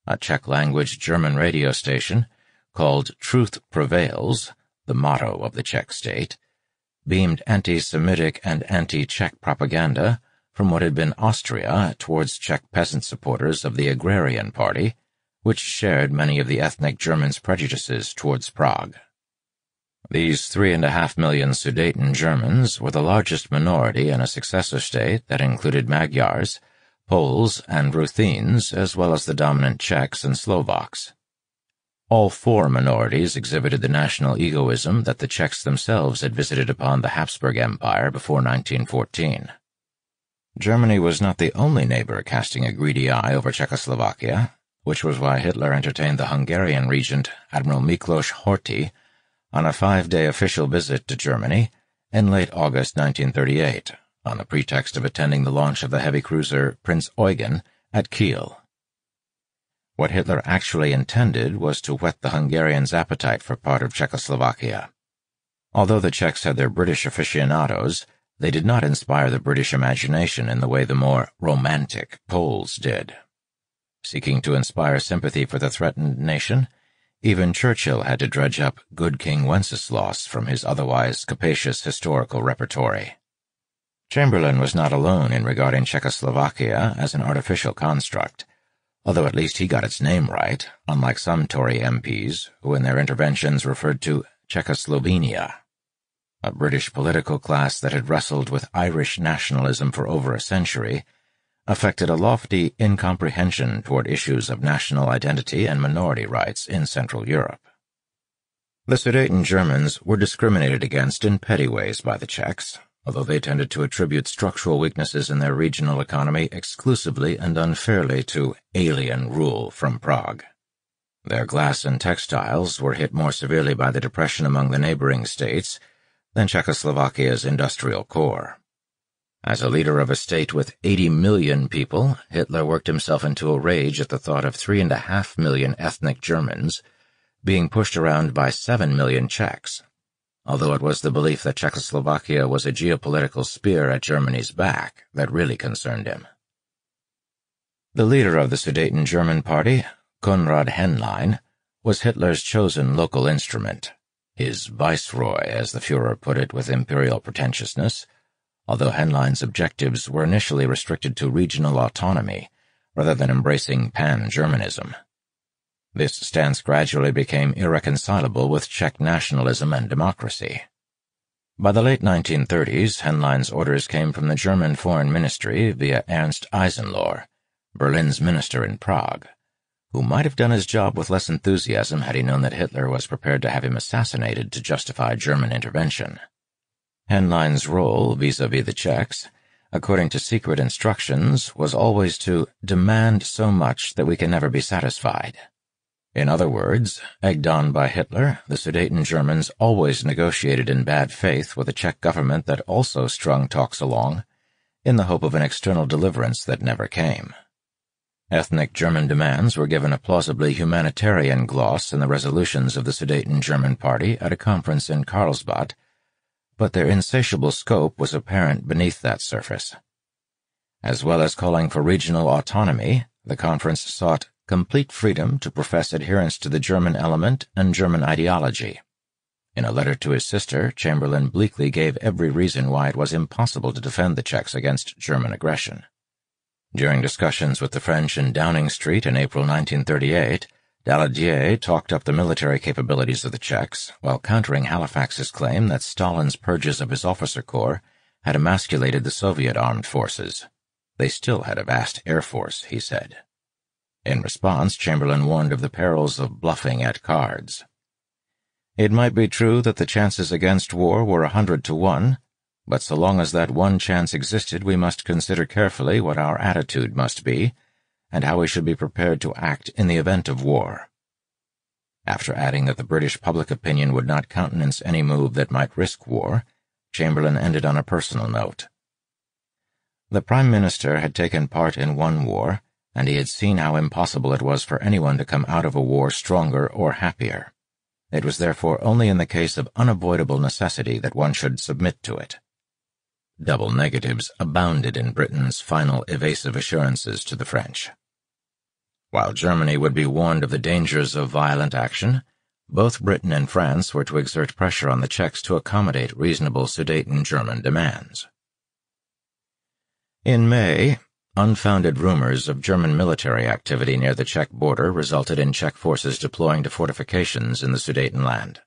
A Czech-language German radio station, called Truth Prevails, the motto of the Czech state, beamed anti-Semitic and anti-Czech propaganda from what had been Austria towards Czech peasant supporters of the Agrarian Party, which shared many of the ethnic Germans' prejudices towards Prague. These three and a half million Sudeten Germans were the largest minority in a successor state that included Magyars, Poles, and Ruthenes, as well as the dominant Czechs and Slovaks. All four minorities exhibited the national egoism that the Czechs themselves had visited upon the Habsburg Empire before 1914. Germany was not the only neighbor casting a greedy eye over Czechoslovakia, which was why Hitler entertained the Hungarian regent, Admiral Miklos Horthy, on a five-day official visit to Germany in late August 1938, on the pretext of attending the launch of the heavy cruiser Prince Eugen at Kiel. What Hitler actually intended was to whet the Hungarians' appetite for part of Czechoslovakia. Although the Czechs had their British aficionados, they did not inspire the British imagination in the way the more romantic Poles did. Seeking to inspire sympathy for the threatened nation, even Churchill had to dredge up Good King Wenceslas from his otherwise capacious historical repertory. Chamberlain was not alone in regarding Czechoslovakia as an artificial construct, although at least he got its name right, unlike some Tory MPs who in their interventions referred to Czechoslovenia, a British political class that had wrestled with Irish nationalism for over a century, affected a lofty incomprehension toward issues of national identity and minority rights in Central Europe. The Sudeten Germans were discriminated against in petty ways by the Czechs, although they tended to attribute structural weaknesses in their regional economy exclusively and unfairly to alien rule from Prague. Their glass and textiles were hit more severely by the depression among the neighboring states than Czechoslovakia's industrial core. As a leader of a state with 80 million people, Hitler worked himself into a rage at the thought of three and a half million ethnic Germans being pushed around by seven million Czechs, although it was the belief that Czechoslovakia was a geopolitical spear at Germany's back that really concerned him. The leader of the Sudeten German Party, Konrad Henlein, was Hitler's chosen local instrument, his viceroy, as the Fuhrer put it with imperial pretentiousness, although Henlein's objectives were initially restricted to regional autonomy rather than embracing pan-Germanism. This stance gradually became irreconcilable with Czech nationalism and democracy. By the late 1930s, Henlein's orders came from the German Foreign Ministry via Ernst Eisenlohr, Berlin's minister in Prague, who might have done his job with less enthusiasm had he known that Hitler was prepared to have him assassinated to justify German intervention. Henlein's role vis-a-vis the Czechs, according to secret instructions, was always to demand so much that we can never be satisfied. In other words, egged on by Hitler, the Sudeten Germans always negotiated in bad faith with a Czech government that also strung talks along, in the hope of an external deliverance that never came. Ethnic German demands were given a plausibly humanitarian gloss in the resolutions of the Sudeten German Party at a conference in Carlsbad but their insatiable scope was apparent beneath that surface. As well as calling for regional autonomy, the conference sought complete freedom to profess adherence to the German element and German ideology. In a letter to his sister, Chamberlain bleakly gave every reason why it was impossible to defend the Czechs against German aggression. During discussions with the French in Downing Street in April 1938, Daladier talked up the military capabilities of the Czechs while countering Halifax's claim that Stalin's purges of his officer corps had emasculated the Soviet armed forces. They still had a vast air force, he said. In response, Chamberlain warned of the perils of bluffing at cards. It might be true that the chances against war were a hundred to one, but so long as that one chance existed, we must consider carefully what our attitude must be and how we should be prepared to act in the event of war. After adding that the British public opinion would not countenance any move that might risk war, Chamberlain ended on a personal note. The Prime Minister had taken part in one war, and he had seen how impossible it was for anyone to come out of a war stronger or happier. It was therefore only in the case of unavoidable necessity that one should submit to it. Double negatives abounded in Britain's final evasive assurances to the French. While Germany would be warned of the dangers of violent action, both Britain and France were to exert pressure on the Czechs to accommodate reasonable Sudeten German demands. In May, unfounded rumors of German military activity near the Czech border resulted in Czech forces deploying to fortifications in the Sudetenland.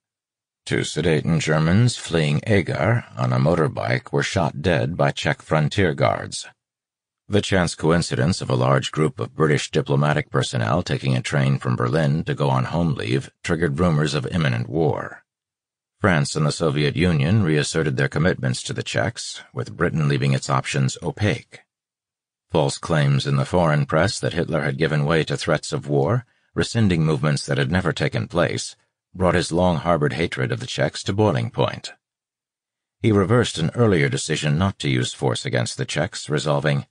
Two Sudeten Germans fleeing Eger on a motorbike were shot dead by Czech frontier guards. The chance coincidence of a large group of British diplomatic personnel taking a train from Berlin to go on home leave triggered rumors of imminent war. France and the Soviet Union reasserted their commitments to the Czechs, with Britain leaving its options opaque. False claims in the foreign press that Hitler had given way to threats of war, rescinding movements that had never taken place, brought his long-harbored hatred of the Czechs to boiling point. He reversed an earlier decision not to use force against the Czechs, resolving,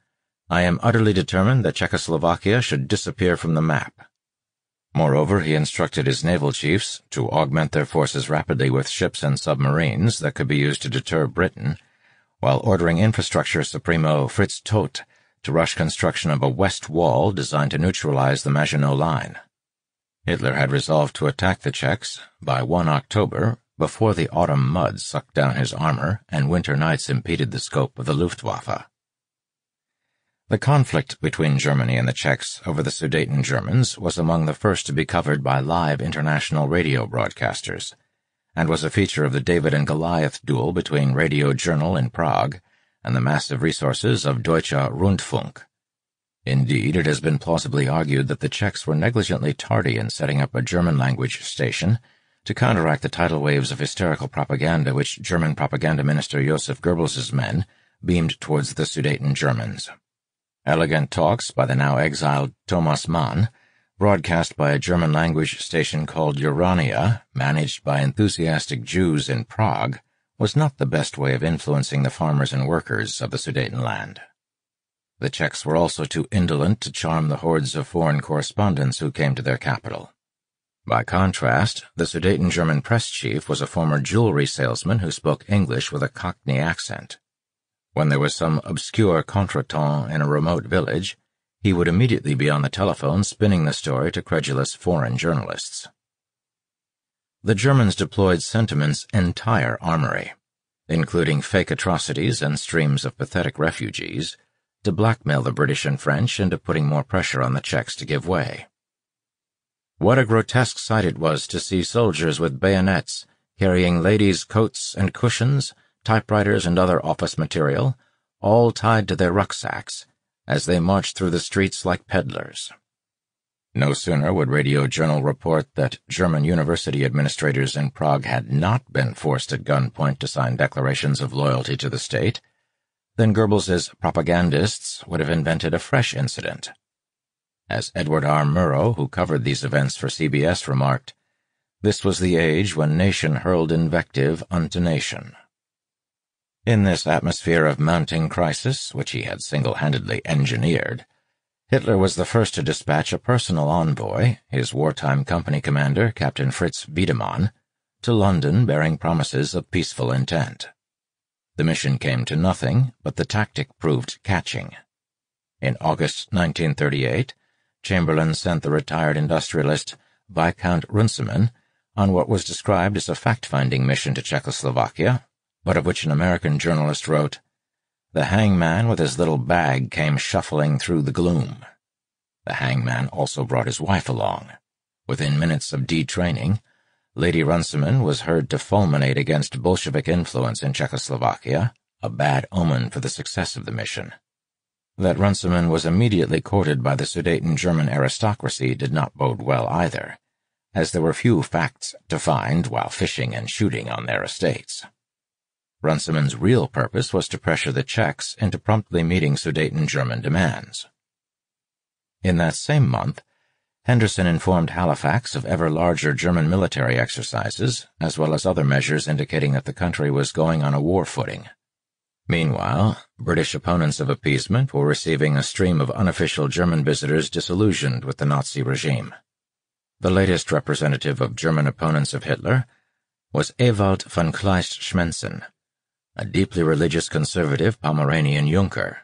I am utterly determined that Czechoslovakia should disappear from the map. Moreover, he instructed his naval chiefs to augment their forces rapidly with ships and submarines that could be used to deter Britain, while ordering infrastructure supremo Fritz Todt to rush construction of a west wall designed to neutralize the Maginot Line. Hitler had resolved to attack the Czechs by 1 October before the autumn mud sucked down his armor and winter nights impeded the scope of the Luftwaffe. The conflict between Germany and the Czechs over the Sudeten Germans was among the first to be covered by live international radio broadcasters, and was a feature of the David and Goliath duel between Radio Journal in Prague and the massive resources of Deutscher Rundfunk, Indeed, it has been plausibly argued that the Czechs were negligently tardy in setting up a German-language station to counteract the tidal waves of hysterical propaganda which German propaganda minister Josef Goebbels's men beamed towards the Sudeten Germans. Elegant talks by the now exiled Thomas Mann, broadcast by a German-language station called Urania, managed by enthusiastic Jews in Prague, was not the best way of influencing the farmers and workers of the Sudetenland. The Czechs were also too indolent to charm the hordes of foreign correspondents who came to their capital. By contrast, the Sudeten German press chief was a former jewelry salesman who spoke English with a Cockney accent. When there was some obscure contretemps in a remote village, he would immediately be on the telephone spinning the story to credulous foreign journalists. The Germans deployed Sentiment's entire armory, including fake atrocities and streams of pathetic refugees, to blackmail the British and French into putting more pressure on the Czechs to give way. What a grotesque sight it was to see soldiers with bayonets carrying ladies' coats and cushions, typewriters and other office material, all tied to their rucksacks, as they marched through the streets like peddlers. No sooner would Radiojournal report that German university administrators in Prague had not been forced at gunpoint to sign declarations of loyalty to the state than Goebbels's propagandists would have invented a fresh incident. As Edward R. Murrow, who covered these events for CBS, remarked, this was the age when nation hurled invective unto nation. In this atmosphere of mounting crisis, which he had single-handedly engineered, Hitler was the first to dispatch a personal envoy, his wartime company commander, Captain Fritz Wiedemann, to London bearing promises of peaceful intent. The mission came to nothing, but the tactic proved catching. In August 1938, Chamberlain sent the retired industrialist Viscount Runciman on what was described as a fact-finding mission to Czechoslovakia, but of which an American journalist wrote, The hangman with his little bag came shuffling through the gloom. The hangman also brought his wife along. Within minutes of detraining, Lady Runciman was heard to fulminate against Bolshevik influence in Czechoslovakia, a bad omen for the success of the mission. That Runciman was immediately courted by the Sudeten German aristocracy did not bode well either, as there were few facts to find while fishing and shooting on their estates. Runciman's real purpose was to pressure the Czechs into promptly meeting Sudeten German demands. In that same month, Henderson informed Halifax of ever larger German military exercises, as well as other measures indicating that the country was going on a war footing. Meanwhile, British opponents of appeasement were receiving a stream of unofficial German visitors disillusioned with the Nazi regime. The latest representative of German opponents of Hitler was Ewald von Kleist-Schmenzin, a deeply religious conservative Pomeranian Junker,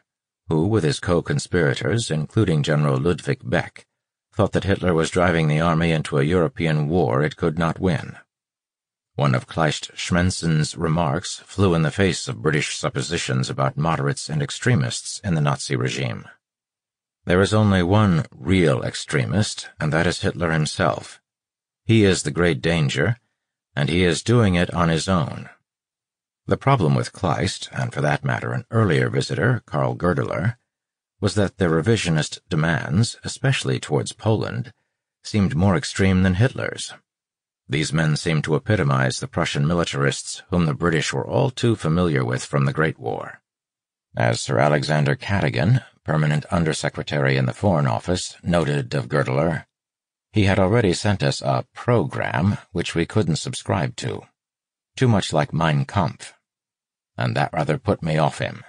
who, with his co-conspirators, including General Ludwig Beck, thought that Hitler was driving the army into a European war it could not win. One of Kleist Schmenzin's remarks flew in the face of British suppositions about moderates and extremists in the Nazi regime. There is only one real extremist, and that is Hitler himself. He is the great danger, and he is doing it on his own. The problem with Kleist, and for that matter an earlier visitor, Karl Goerdeler, was that their revisionist demands, especially towards Poland, seemed more extreme than Hitler's. These men seemed to epitomize the Prussian militarists whom the British were all too familiar with from the Great War. As Sir Alexander Cadogan, permanent undersecretary in the Foreign Office, noted of Goerdeler, he had already sent us a program which we couldn't subscribe to. Too much like Mein Kampf. And that rather put me off him.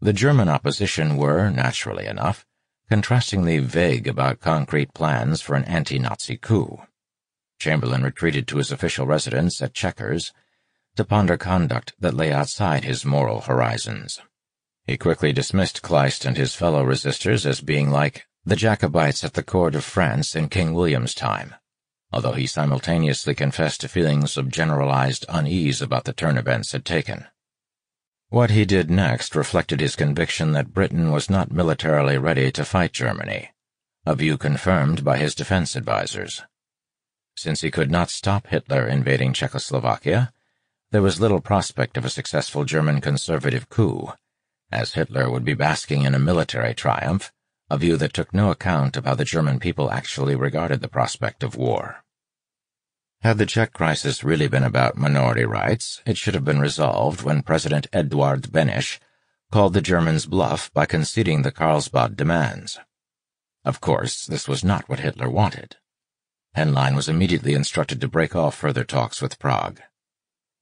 The German opposition were, naturally enough, contrastingly vague about concrete plans for an anti-Nazi coup. Chamberlain retreated to his official residence at Chequers to ponder conduct that lay outside his moral horizons. He quickly dismissed Kleist and his fellow resistors as being like the Jacobites at the court of France in King William's time, although he simultaneously confessed to feelings of generalized unease about the turn events had taken. What he did next reflected his conviction that Britain was not militarily ready to fight Germany, a view confirmed by his defense advisers. Since he could not stop Hitler invading Czechoslovakia, there was little prospect of a successful German conservative coup, as Hitler would be basking in a military triumph, a view that took no account of how the German people actually regarded the prospect of war. Had the Czech crisis really been about minority rights, it should have been resolved when President Eduard Beneš called the Germans bluff by conceding the Carlsbad demands. Of course, this was not what Hitler wanted. Henlein was immediately instructed to break off further talks with Prague.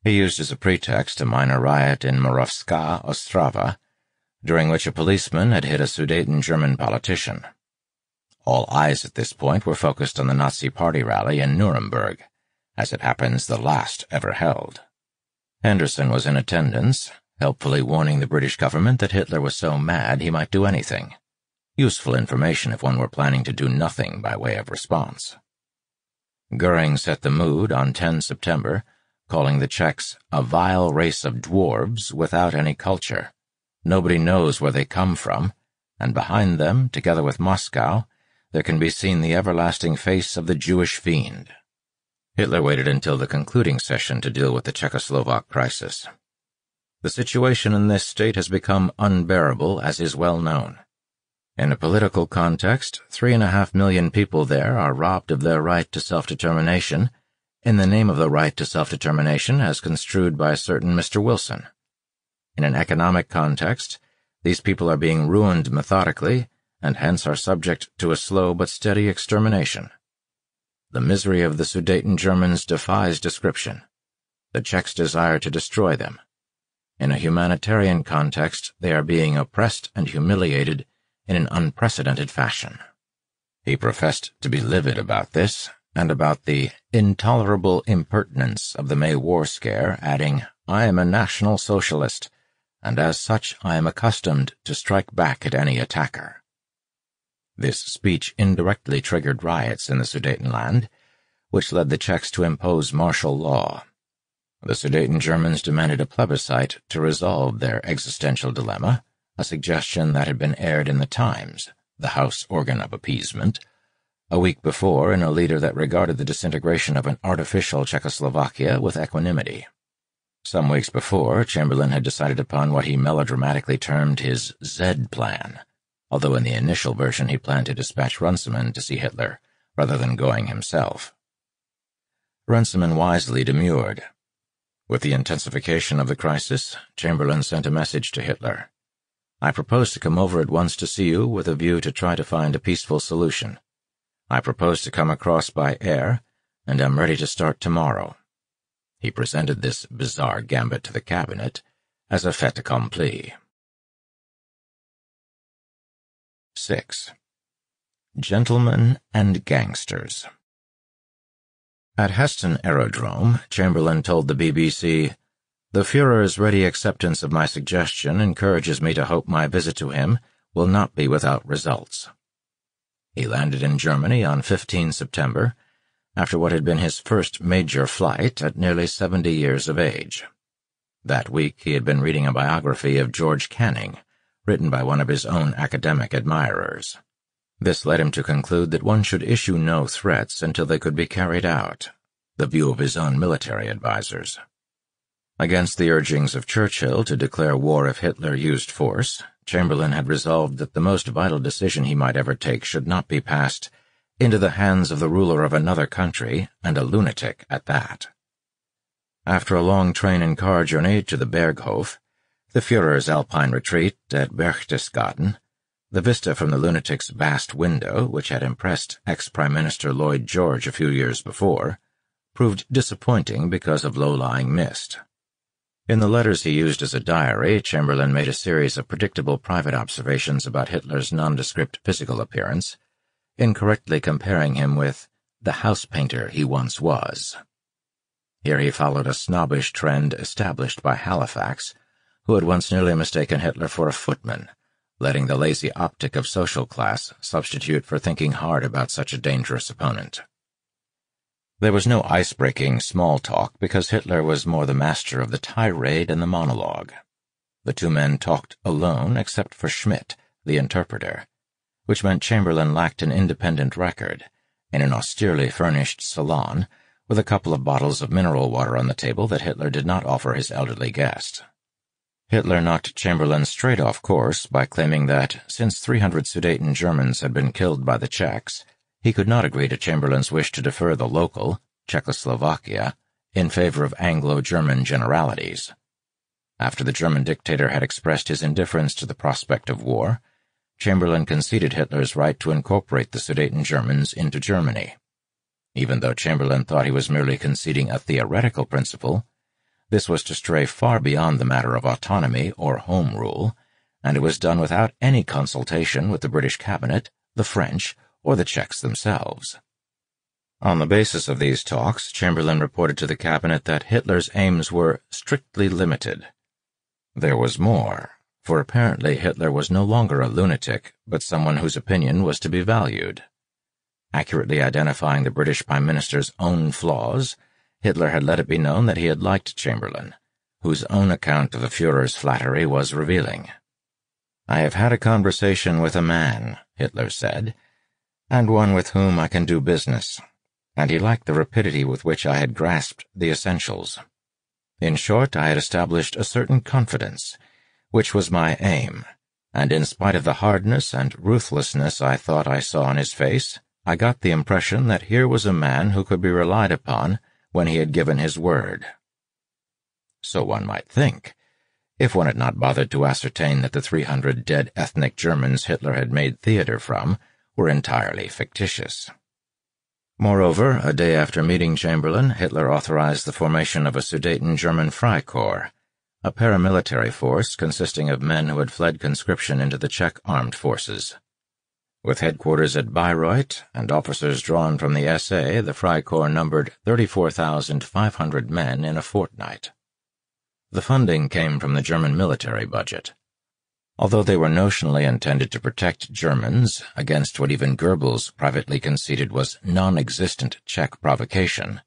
He used as a pretext a minor riot in Moravská Ostrava, during which a policeman had hit a Sudeten German politician. All eyes at this point were focused on the Nazi Party rally in Nuremberg, as it happens the last ever held. Henderson was in attendance, helpfully warning the British government that Hitler was so mad he might do anything. Useful information if one were planning to do nothing by way of response. Goering set the mood on 10 September, calling the Czechs a vile race of dwarves without any culture. Nobody knows where they come from, and behind them, together with Moscow, there can be seen the everlasting face of the Jewish fiend. Hitler waited until the concluding session to deal with the Czechoslovak crisis. The situation in this state has become unbearable, as is well known. In a political context, three and a half million people there are robbed of their right to self-determination in the name of the right to self-determination as construed by a certain Mr. Wilson. In an economic context, these people are being ruined methodically and hence are subject to a slow but steady extermination. The misery of the Sudeten Germans defies description. The Czechs desire to destroy them. In a humanitarian context, they are being oppressed and humiliated in an unprecedented fashion. He professed to be livid about this and about the intolerable impertinence of the May war scare, adding, I am a National Socialist, and as such I am accustomed to strike back at any attacker. This speech indirectly triggered riots in the Sudetenland, which led the Czechs to impose martial law. The Sudeten Germans demanded a plebiscite to resolve their existential dilemma, a suggestion that had been aired in the Times, the House organ of appeasement, a week before in a leader that regarded the disintegration of an artificial Czechoslovakia with equanimity. Some weeks before, Chamberlain had decided upon what he melodramatically termed his Z plan, although in the initial version he planned to dispatch Runciman to see Hitler rather than going himself. Runciman wisely demurred. With the intensification of the crisis, Chamberlain sent a message to Hitler. I propose to come over at once to see you with a view to try to find a peaceful solution. I propose to come across by air, and am ready to start tomorrow. He presented this bizarre gambit to the cabinet as a fait accompli. 6. Gentlemen and Gangsters At Heston Aerodrome, Chamberlain told the BBC, The Fuhrer's ready acceptance of my suggestion encourages me to hope my visit to him will not be without results. He landed in Germany on 15 September, after what had been his first major flight at nearly 70 years of age. That week he had been reading a biography of George Canning, written by one of his own academic admirers. This led him to conclude that one should issue no threats until they could be carried out, the view of his own military advisers. Against the urgings of Churchill to declare war if Hitler used force, Chamberlain had resolved that the most vital decision he might ever take should not be passed into the hands of the ruler of another country, and a lunatic at that. After a long train and car journey to the Berghof, the Fuhrer's alpine retreat at Berchtesgaden, the vista from the lunatic's vast window, which had impressed ex-Prime Minister Lloyd George a few years before, proved disappointing because of low-lying mist. In the letters he used as a diary, Chamberlain made a series of predictable private observations about Hitler's nondescript physical appearance, incorrectly comparing him with the house painter he once was. Here he followed a snobbish trend established by Halifax, who had once nearly mistaken Hitler for a footman, letting the lazy optic of social class substitute for thinking hard about such a dangerous opponent. There was no ice-breaking small talk because Hitler was more the master of the tirade and the monologue. The two men talked alone except for Schmidt, the interpreter, which meant Chamberlain lacked an independent record, in an austerely furnished salon, with a couple of bottles of mineral water on the table that Hitler did not offer his elderly guest. Hitler knocked Chamberlain straight off course by claiming that, since 300 Sudeten Germans had been killed by the Czechs, he could not agree to Chamberlain's wish to defer the local, Czechoslovakia, in favor of Anglo-German generalities. After the German dictator had expressed his indifference to the prospect of war, Chamberlain conceded Hitler's right to incorporate the Sudeten Germans into Germany. Even though Chamberlain thought he was merely conceding a theoretical principle, this was to stray far beyond the matter of autonomy or home rule, and it was done without any consultation with the British cabinet, the French, or the Czechs themselves. On the basis of these talks, Chamberlain reported to the cabinet that Hitler's aims were strictly limited. There was more, for apparently Hitler was no longer a lunatic, but someone whose opinion was to be valued. Accurately identifying the British Prime Minister's own flaws, Hitler had let it be known that he had liked Chamberlain, whose own account of the Fuhrer's flattery was revealing. I have had a conversation with a man, Hitler said, and one with whom I can do business, and he liked the rapidity with which I had grasped the essentials. In short, I had established a certain confidence, which was my aim, and in spite of the hardness and ruthlessness I thought I saw on his face, I got the impression that here was a man who could be relied upon when he had given his word. So one might think, if one had not bothered to ascertain that the 300 dead ethnic Germans Hitler had made theater from were entirely fictitious. Moreover, a day after meeting Chamberlain, Hitler authorized the formation of a Sudeten German Freikorps, a paramilitary force consisting of men who had fled conscription into the Czech armed forces. With headquarters at Bayreuth and officers drawn from the SA, the Freikorps numbered 34,500 men in a fortnight. The funding came from the German military budget. Although they were notionally intended to protect Germans against what even Goebbels privately conceded was non-existent Czech provocation,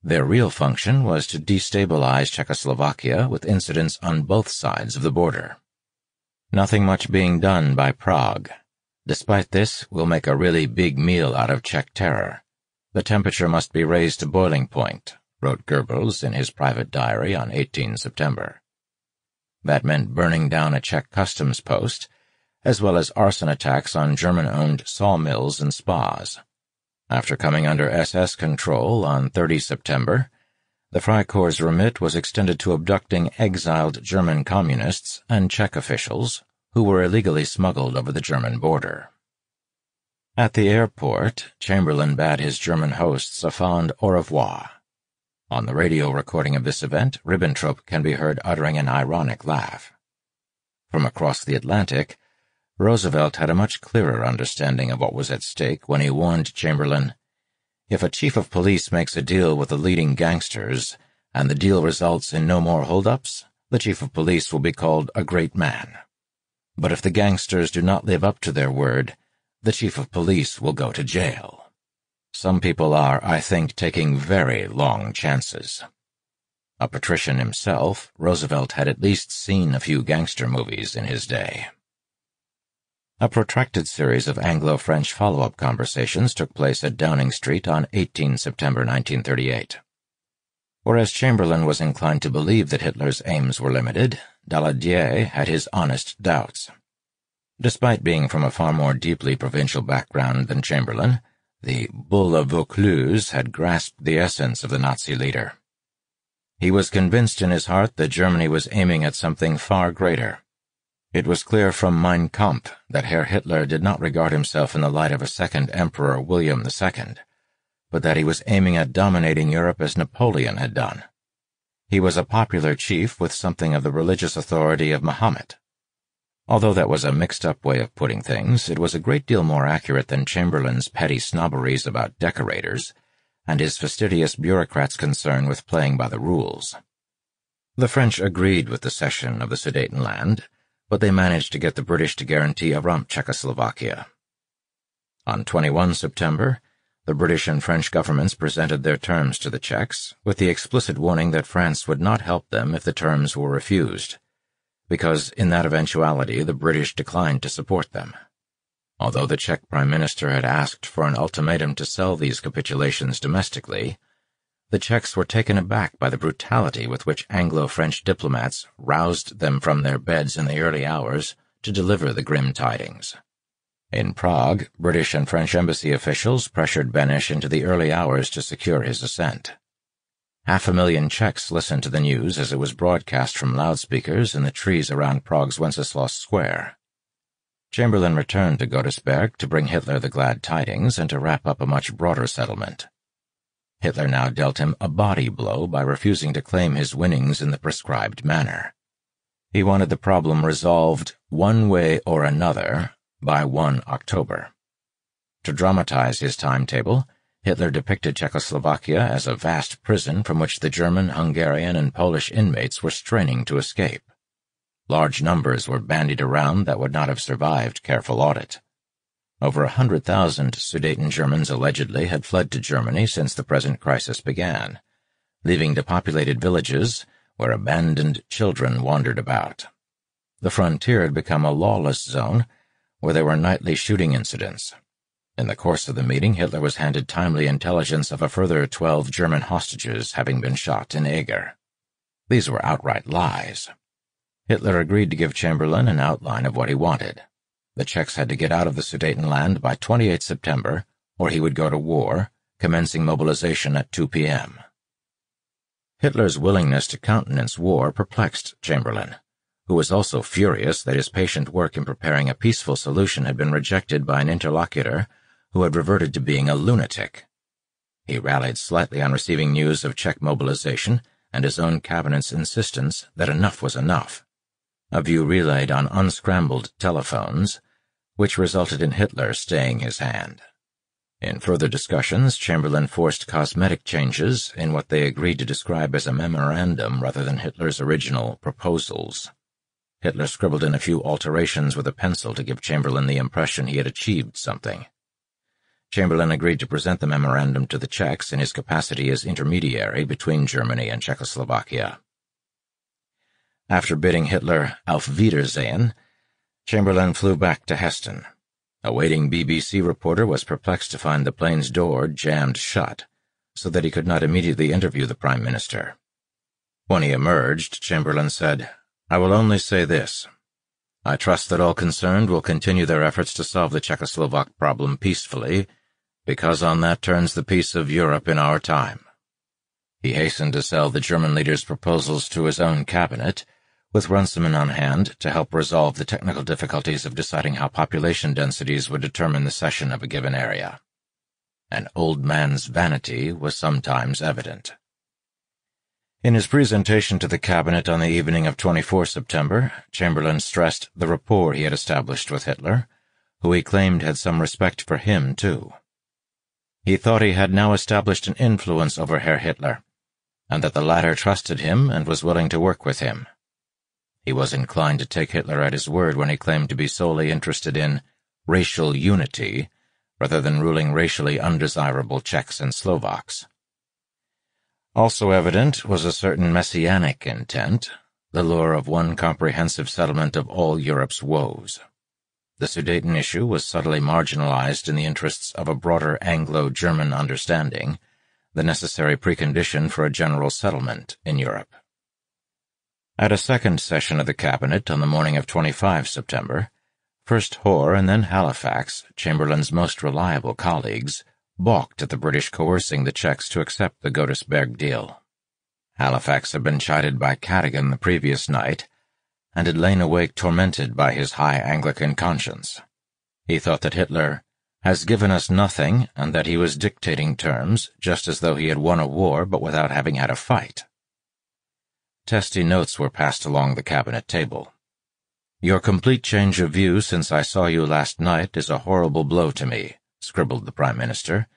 their real function was to destabilize Czechoslovakia with incidents on both sides of the border. Nothing much being done by Prague Despite this, we'll make a really big meal out of Czech terror. The temperature must be raised to boiling point, wrote Goebbels in his private diary on 18 September. That meant burning down a Czech customs post, as well as arson attacks on German-owned sawmills and spas. After coming under SS control on 30 September, the Freikorps' remit was extended to abducting exiled German communists and Czech officials who were illegally smuggled over the German border. At the airport, Chamberlain bade his German hosts a fond au revoir. On the radio recording of this event, Ribbentrop can be heard uttering an ironic laugh. From across the Atlantic, Roosevelt had a much clearer understanding of what was at stake when he warned Chamberlain, If a chief of police makes a deal with the leading gangsters, and the deal results in no more holdups, the chief of police will be called a great man. But if the gangsters do not live up to their word, the chief of police will go to jail. Some people are, I think, taking very long chances. A patrician himself, Roosevelt had at least seen a few gangster movies in his day. A protracted series of Anglo-French follow-up conversations took place at Downing Street on 18 September 1938. Whereas Chamberlain was inclined to believe that Hitler's aims were limited, Daladier had his honest doubts. Despite being from a far more deeply provincial background than Chamberlain, the Bull of Vaucluse had grasped the essence of the Nazi leader. He was convinced in his heart that Germany was aiming at something far greater. It was clear from Mein Kampf that Herr Hitler did not regard himself in the light of a second Emperor William II, but that he was aiming at dominating Europe as Napoleon had done. He was a popular chief with something of the religious authority of Mahomet. Although that was a mixed-up way of putting things, it was a great deal more accurate than Chamberlain's petty snobberies about decorators and his fastidious bureaucrats' concern with playing by the rules. The French agreed with the cession of the Sudetenland, but they managed to get the British to guarantee a rump Czechoslovakia. On 21 September, the British and French governments presented their terms to the Czechs, with the explicit warning that France would not help them if the terms were refused, because in that eventuality the British declined to support them. Although the Czech Prime Minister had asked for an ultimatum to sell these capitulations domestically, the Czechs were taken aback by the brutality with which Anglo-French diplomats roused them from their beds in the early hours to deliver the grim tidings. In Prague, British and French embassy officials pressured Beneš into the early hours to secure his assent. Half a million Czechs listened to the news as it was broadcast from loudspeakers in the trees around Prague's Wenceslas Square. Chamberlain returned to Godesberg to bring Hitler the glad tidings and to wrap up a much broader settlement. Hitler now dealt him a body blow by refusing to claim his winnings in the prescribed manner. He wanted the problem resolved one way or another by 1 October. To dramatize his timetable, Hitler depicted Czechoslovakia as a vast prison from which the German, Hungarian, and Polish inmates were straining to escape. Large numbers were bandied around that would not have survived careful audit. Over a hundred thousand Sudeten Germans allegedly had fled to Germany since the present crisis began, leaving depopulated villages where abandoned children wandered about. The frontier had become a lawless zone where there were nightly shooting incidents. In the course of the meeting, Hitler was handed timely intelligence of a further twelve German hostages having been shot in Eger. These were outright lies. Hitler agreed to give Chamberlain an outline of what he wanted. The Czechs had to get out of the Sudetenland by 28 September, or he would go to war, commencing mobilization at 2 p.m. Hitler's willingness to countenance war perplexed Chamberlain, who was also furious that his patient work in preparing a peaceful solution had been rejected by an interlocutor who had reverted to being a lunatic. He rallied slightly on receiving news of Czech mobilization and his own cabinet's insistence that enough was enough a view relayed on unscrambled telephones, which resulted in Hitler staying his hand. In further discussions, Chamberlain forced cosmetic changes in what they agreed to describe as a memorandum rather than Hitler's original proposals. Hitler scribbled in a few alterations with a pencil to give Chamberlain the impression he had achieved something. Chamberlain agreed to present the memorandum to the Czechs in his capacity as intermediary between Germany and Czechoslovakia. After bidding Hitler auf Wiedersehen, Chamberlain flew back to Heston. A waiting BBC reporter was perplexed to find the plane's door jammed shut, so that he could not immediately interview the Prime Minister. When he emerged, Chamberlain said, I will only say this. I trust that all concerned will continue their efforts to solve the Czechoslovak problem peacefully, because on that turns the peace of Europe in our time. He hastened to sell the German leader's proposals to his own cabinet, with Runciman on hand to help resolve the technical difficulties of deciding how population densities would determine the cession of a given area. An old man's vanity was sometimes evident. In his presentation to the cabinet on the evening of 24 September, Chamberlain stressed the rapport he had established with Hitler, who he claimed had some respect for him, too. He thought he had now established an influence over Herr Hitler, and that the latter trusted him and was willing to work with him. He was inclined to take Hitler at his word when he claimed to be solely interested in racial unity rather than ruling racially undesirable Czechs and Slovaks. Also evident was a certain messianic intent, the lure of one comprehensive settlement of all Europe's woes. The Sudeten issue was subtly marginalized in the interests of a broader Anglo-German understanding, the necessary precondition for a general settlement in Europe. At a second session of the cabinet on the morning of 25 September, first Hoare and then Halifax, Chamberlain's most reliable colleagues, balked at the British coercing the Czechs to accept the Godesberg deal. Halifax had been chided by Cadogan the previous night, and had lain awake tormented by his high Anglican conscience. He thought that Hitler has given us nothing and that he was dictating terms just as though he had won a war but without having had a fight. Testy notes were passed along the cabinet table. Your complete change of view since I saw you last night is a horrible blow to me, scribbled the Prime Minister,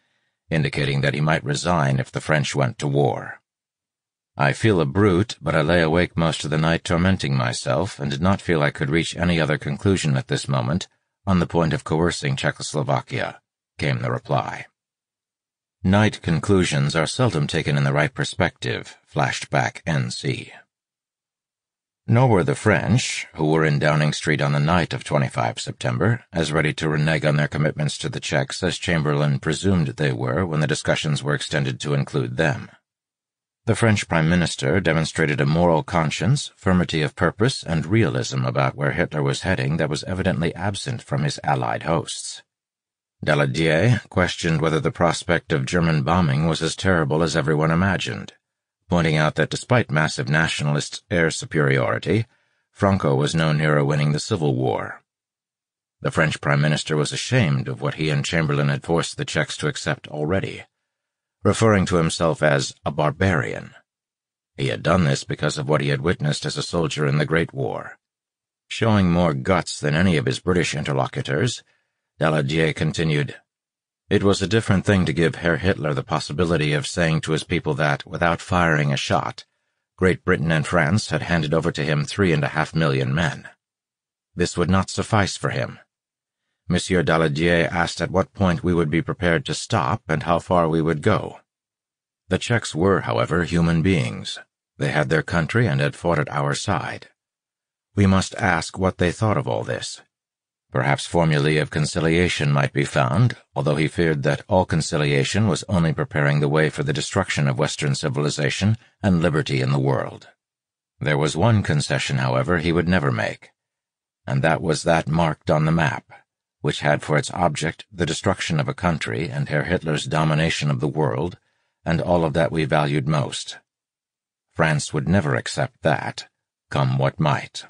indicating that he might resign if the French went to war. I feel a brute, but I lay awake most of the night tormenting myself and did not feel I could reach any other conclusion at this moment on the point of coercing Czechoslovakia, came the reply. Night conclusions are seldom taken in the right perspective, flashed back N.C. Nor were the French, who were in Downing Street on the night of 25 September, as ready to renege on their commitments to the Czechs as Chamberlain presumed they were when the discussions were extended to include them. The French Prime Minister demonstrated a moral conscience, firmity of purpose, and realism about where Hitler was heading that was evidently absent from his Allied hosts. Daladier questioned whether the prospect of German bombing was as terrible as everyone imagined, pointing out that despite massive nationalist air superiority, Franco was no nearer winning the Civil War. The French Prime Minister was ashamed of what he and Chamberlain had forced the Czechs to accept already referring to himself as a barbarian. He had done this because of what he had witnessed as a soldier in the Great War. Showing more guts than any of his British interlocutors, Daladier continued, It was a different thing to give Herr Hitler the possibility of saying to his people that, without firing a shot, Great Britain and France had handed over to him three and a half million men. This would not suffice for him. Monsieur Daladier asked at what point we would be prepared to stop and how far we would go. The Czechs were, however, human beings. They had their country and had fought at our side. We must ask what they thought of all this. Perhaps formulae of conciliation might be found, although he feared that all conciliation was only preparing the way for the destruction of Western civilization and liberty in the world. There was one concession, however, he would never make, and that was that marked on the map which had for its object the destruction of a country and Herr Hitler's domination of the world, and all of that we valued most. France would never accept that, come what might.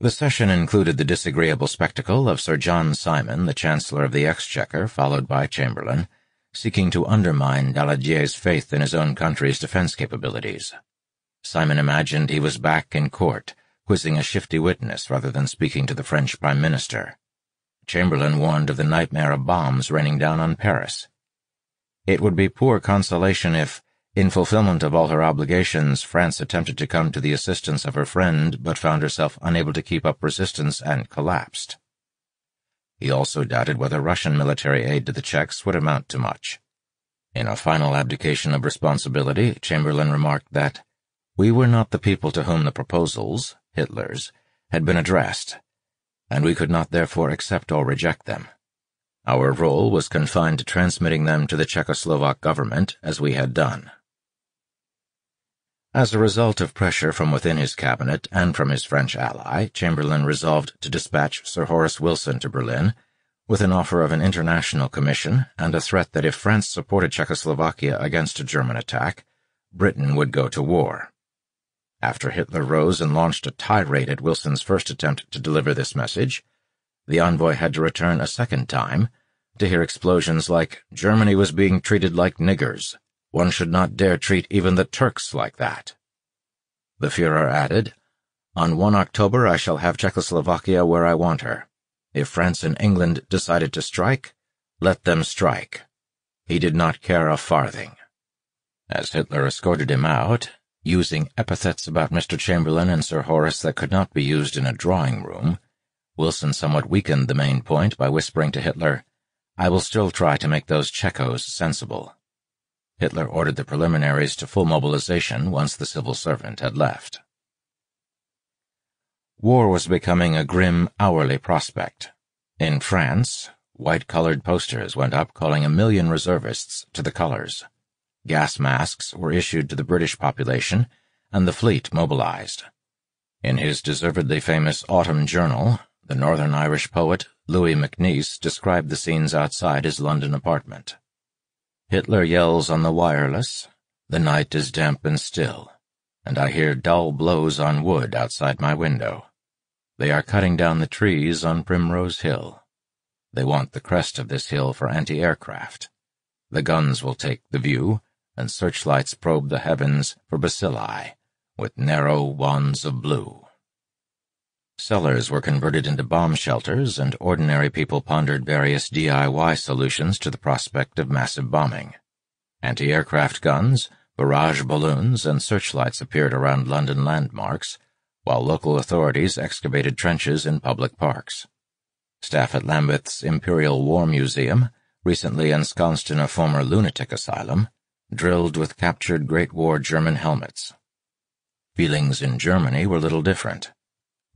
The session included the disagreeable spectacle of Sir John Simon, the Chancellor of the Exchequer, followed by Chamberlain, seeking to undermine Daladier's faith in his own country's defense capabilities. Simon imagined he was back in court, quizzing a shifty witness rather than speaking to the French Prime Minister. Chamberlain warned of the nightmare of bombs raining down on Paris. It would be poor consolation if, in fulfillment of all her obligations, France attempted to come to the assistance of her friend but found herself unable to keep up resistance and collapsed. He also doubted whether Russian military aid to the Czechs would amount to much. In a final abdication of responsibility, Chamberlain remarked that, We were not the people to whom the proposals, Hitler's, had been addressed, and we could not therefore accept or reject them. Our role was confined to transmitting them to the Czechoslovak government, as we had done. As a result of pressure from within his cabinet and from his French ally, Chamberlain resolved to dispatch Sir Horace Wilson to Berlin with an offer of an international commission and a threat that if France supported Czechoslovakia against a German attack, Britain would go to war. After Hitler rose and launched a tirade at Wilson's first attempt to deliver this message, the envoy had to return a second time to hear explosions like, Germany was being treated like niggers. One should not dare treat even the Turks like that. The Fuhrer added, On 1 October I shall have Czechoslovakia where I want her. If France and England decided to strike, let them strike. He did not care a farthing. As Hitler escorted him out, Using epithets about Mr. Chamberlain and Sir Horace that could not be used in a drawing room, Wilson somewhat weakened the main point by whispering to Hitler, I will still try to make those Czechos sensible. Hitler ordered the preliminaries to full mobilization once the civil servant had left. War was becoming a grim, hourly prospect. In France, white-colored posters went up calling a million reservists to the colors. Gas masks were issued to the British population, and the fleet mobilized. In his deservedly famous Autumn Journal, the Northern Irish poet Louis MacNeice described the scenes outside his London apartment. Hitler yells on the wireless, the night is damp and still, and I hear dull blows on wood outside my window. They are cutting down the trees on Primrose Hill. They want the crest of this hill for anti-aircraft. The guns will take the view, and searchlights probe the heavens for bacilli with narrow wands of blue. Cellars were converted into bomb shelters, and ordinary people pondered various DIY solutions to the prospect of massive bombing. Anti-aircraft guns, barrage balloons, and searchlights appeared around London landmarks, while local authorities excavated trenches in public parks. Staff at Lambeth's Imperial War Museum, recently ensconced in a former lunatic asylum, drilled with captured Great War German helmets. Feelings in Germany were little different.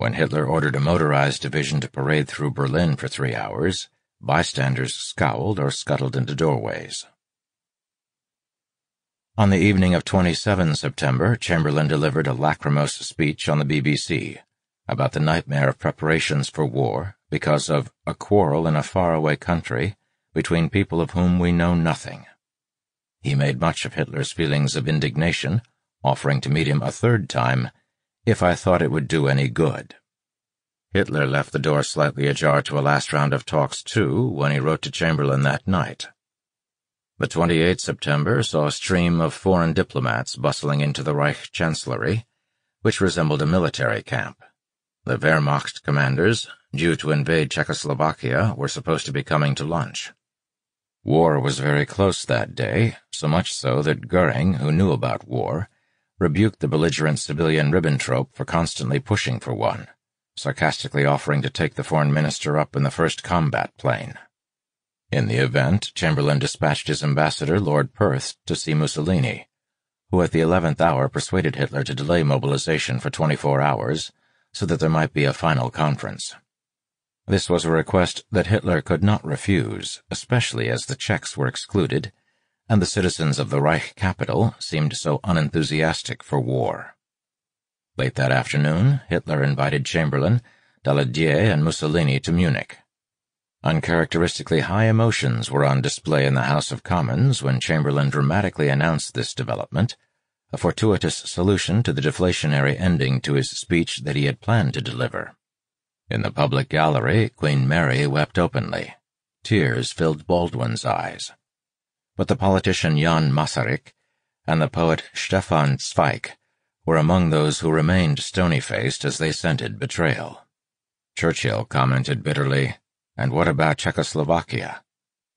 When Hitler ordered a motorized division to parade through Berlin for three hours, bystanders scowled or scuttled into doorways. On the evening of 27 September, Chamberlain delivered a lachrymose speech on the BBC about the nightmare of preparations for war because of a quarrel in a faraway country between people of whom we know nothing. He made much of Hitler's feelings of indignation, offering to meet him a third time if I thought it would do any good. Hitler left the door slightly ajar to a last round of talks too when he wrote to Chamberlain that night. The 28th September saw a stream of foreign diplomats bustling into the Reich Chancellery, which resembled a military camp. The Wehrmacht commanders, due to invade Czechoslovakia, were supposed to be coming to lunch. War was very close that day, so much so that Goering, who knew about war, rebuked the belligerent civilian Ribbentrop for constantly pushing for one, sarcastically offering to take the foreign minister up in the first combat plane. In the event, Chamberlain dispatched his ambassador, Lord Perth, to see Mussolini, who at the eleventh hour persuaded Hitler to delay mobilization for 24 hours so that there might be a final conference. This was a request that Hitler could not refuse, especially as the Czechs were excluded and the citizens of the Reich capital seemed so unenthusiastic for war. Late that afternoon, Hitler invited Chamberlain, Daladier, and Mussolini to Munich. Uncharacteristically high emotions were on display in the House of Commons when Chamberlain dramatically announced this development, a fortuitous solution to the deflationary ending to his speech that he had planned to deliver. In the public gallery, Queen Mary wept openly. Tears filled Baldwin's eyes. But the politician Jan Masaryk and the poet Stefan Zweig were among those who remained stony-faced as they scented betrayal. Churchill commented bitterly, and what about Czechoslovakia?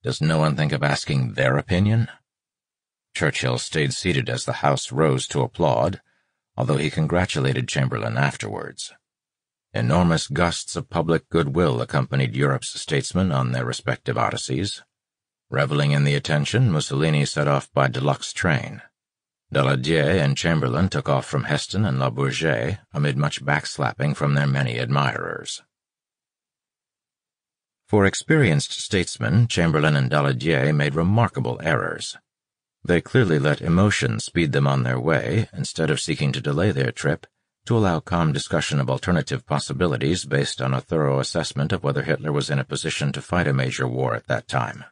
Does no one think of asking their opinion? Churchill stayed seated as the House rose to applaud, although he congratulated Chamberlain afterwards. Enormous gusts of public goodwill accompanied Europe's statesmen on their respective odysseys. Reveling in the attention, Mussolini set off by deluxe train. Daladier and Chamberlain took off from Heston and Le Bourget amid much backslapping from their many admirers. For experienced statesmen, Chamberlain and Daladier made remarkable errors. They clearly let emotion speed them on their way instead of seeking to delay their trip to allow calm discussion of alternative possibilities based on a thorough assessment of whether Hitler was in a position to fight a major war at that time.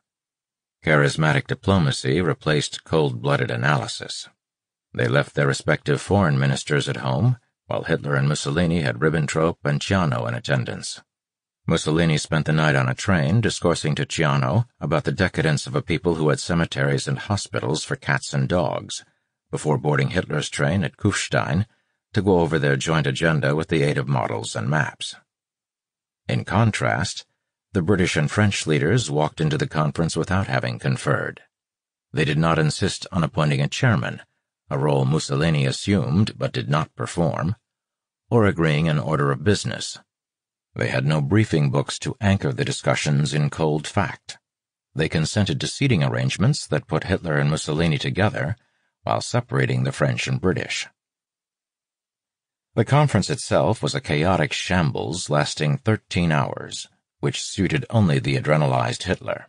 Charismatic diplomacy replaced cold-blooded analysis. They left their respective foreign ministers at home, while Hitler and Mussolini had Ribbentrop and Ciano in attendance. Mussolini spent the night on a train discoursing to Ciano about the decadence of a people who had cemeteries and hospitals for cats and dogs, before boarding Hitler's train at Kufstein to go over their joint agenda with the aid of models and maps. In contrast, the British and French leaders walked into the conference without having conferred. They did not insist on appointing a chairman, a role Mussolini assumed but did not perform, or agreeing an order of business, they had no briefing books to anchor the discussions in cold fact. They consented to seating arrangements that put Hitler and Mussolini together while separating the French and British. The conference itself was a chaotic shambles lasting 13 hours, which suited only the adrenalized Hitler.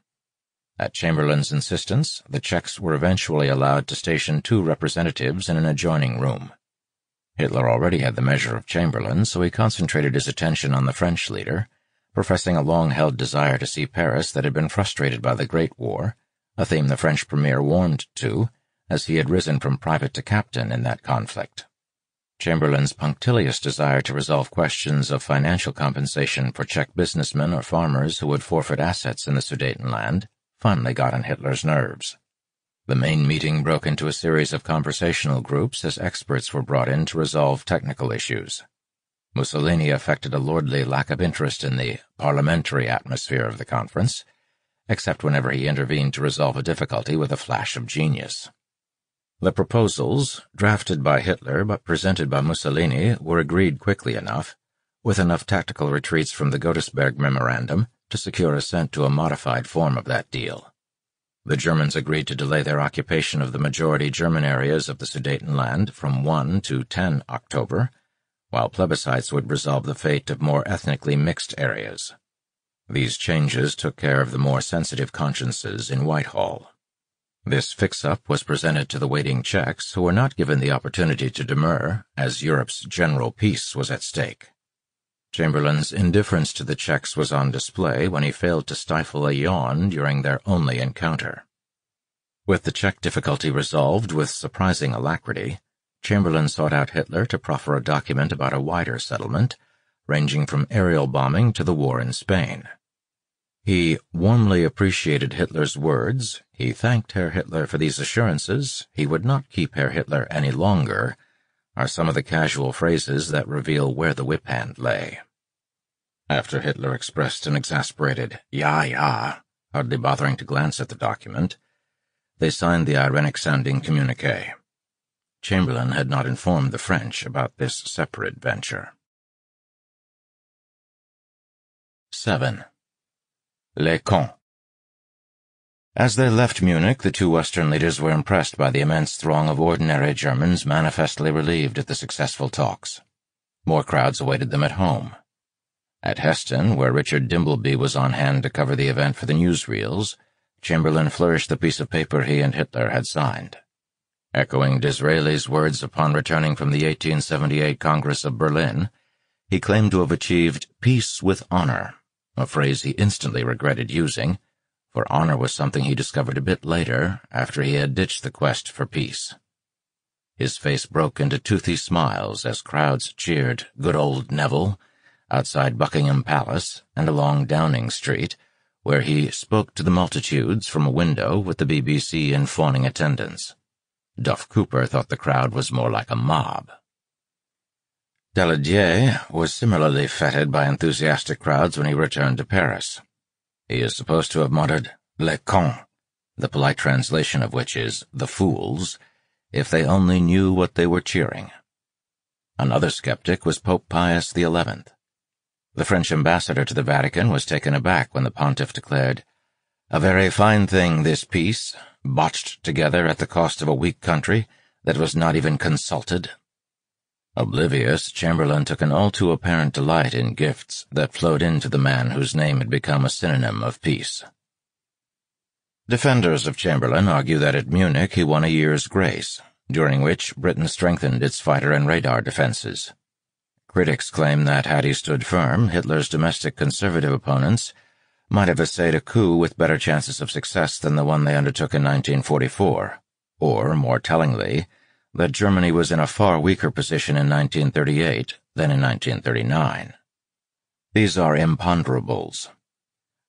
At Chamberlain's insistence, the Czechs were eventually allowed to station two representatives in an adjoining room. Hitler already had the measure of Chamberlain, so he concentrated his attention on the French leader, professing a long-held desire to see Paris that had been frustrated by the Great War, a theme the French premier warmed to, as he had risen from private to captain in that conflict. Chamberlain's punctilious desire to resolve questions of financial compensation for Czech businessmen or farmers who would forfeit assets in the Sudetenland finally got on Hitler's nerves. The main meeting broke into a series of conversational groups as experts were brought in to resolve technical issues. Mussolini affected a lordly lack of interest in the parliamentary atmosphere of the conference, except whenever he intervened to resolve a difficulty with a flash of genius. The proposals, drafted by Hitler but presented by Mussolini, were agreed quickly enough, with enough tactical retreats from the Godesberg Memorandum to secure assent to a modified form of that deal. The Germans agreed to delay their occupation of the majority German areas of the Sudetenland from 1 to 10 October, while plebiscites would resolve the fate of more ethnically mixed areas. These changes took care of the more sensitive consciences in Whitehall. This fix-up was presented to the waiting Czechs, who were not given the opportunity to demur, as Europe's general peace was at stake. Chamberlain's indifference to the Czechs was on display when he failed to stifle a yawn during their only encounter. With the Czech difficulty resolved with surprising alacrity, Chamberlain sought out Hitler to proffer a document about a wider settlement, ranging from aerial bombing to the war in Spain. He warmly appreciated Hitler's words, he thanked Herr Hitler for these assurances, he would not keep Herr Hitler any longer, are some of the casual phrases that reveal where the whip hand lay. After Hitler expressed an exasperated ja, ja, hardly bothering to glance at the document, they signed the ironic-sounding communique. Chamberlain had not informed the French about this separate venture. 7. Les Cons as they left Munich, the two Western leaders were impressed by the immense throng of ordinary Germans manifestly relieved at the successful talks. More crowds awaited them at home. At Heston, where Richard Dimbleby was on hand to cover the event for the newsreels, Chamberlain flourished the piece of paper he and Hitler had signed. Echoing Disraeli's words upon returning from the 1878 Congress of Berlin, he claimed to have achieved peace with honor, a phrase he instantly regretted using, for honor was something he discovered a bit later, after he had ditched the quest for peace. His face broke into toothy smiles as crowds cheered good old Neville outside Buckingham Palace and along Downing Street, where he spoke to the multitudes from a window with the BBC in fawning attendance. Duff Cooper thought the crowd was more like a mob. Daladier was similarly feted by enthusiastic crowds when he returned to Paris. He is supposed to have muttered, Les cons, the polite translation of which is, the fools, if they only knew what they were cheering. Another skeptic was Pope Pius XI. The French ambassador to the Vatican was taken aback when the pontiff declared, A very fine thing, this peace, botched together at the cost of a weak country that was not even consulted. Oblivious, Chamberlain took an all too apparent delight in gifts that flowed into the man whose name had become a synonym of peace. Defenders of Chamberlain argue that at Munich he won a year's grace, during which Britain strengthened its fighter and radar defenses. Critics claim that had he stood firm, Hitler's domestic conservative opponents might have essayed a coup with better chances of success than the one they undertook in 1944, or, more tellingly, that Germany was in a far weaker position in 1938 than in 1939. These are imponderables.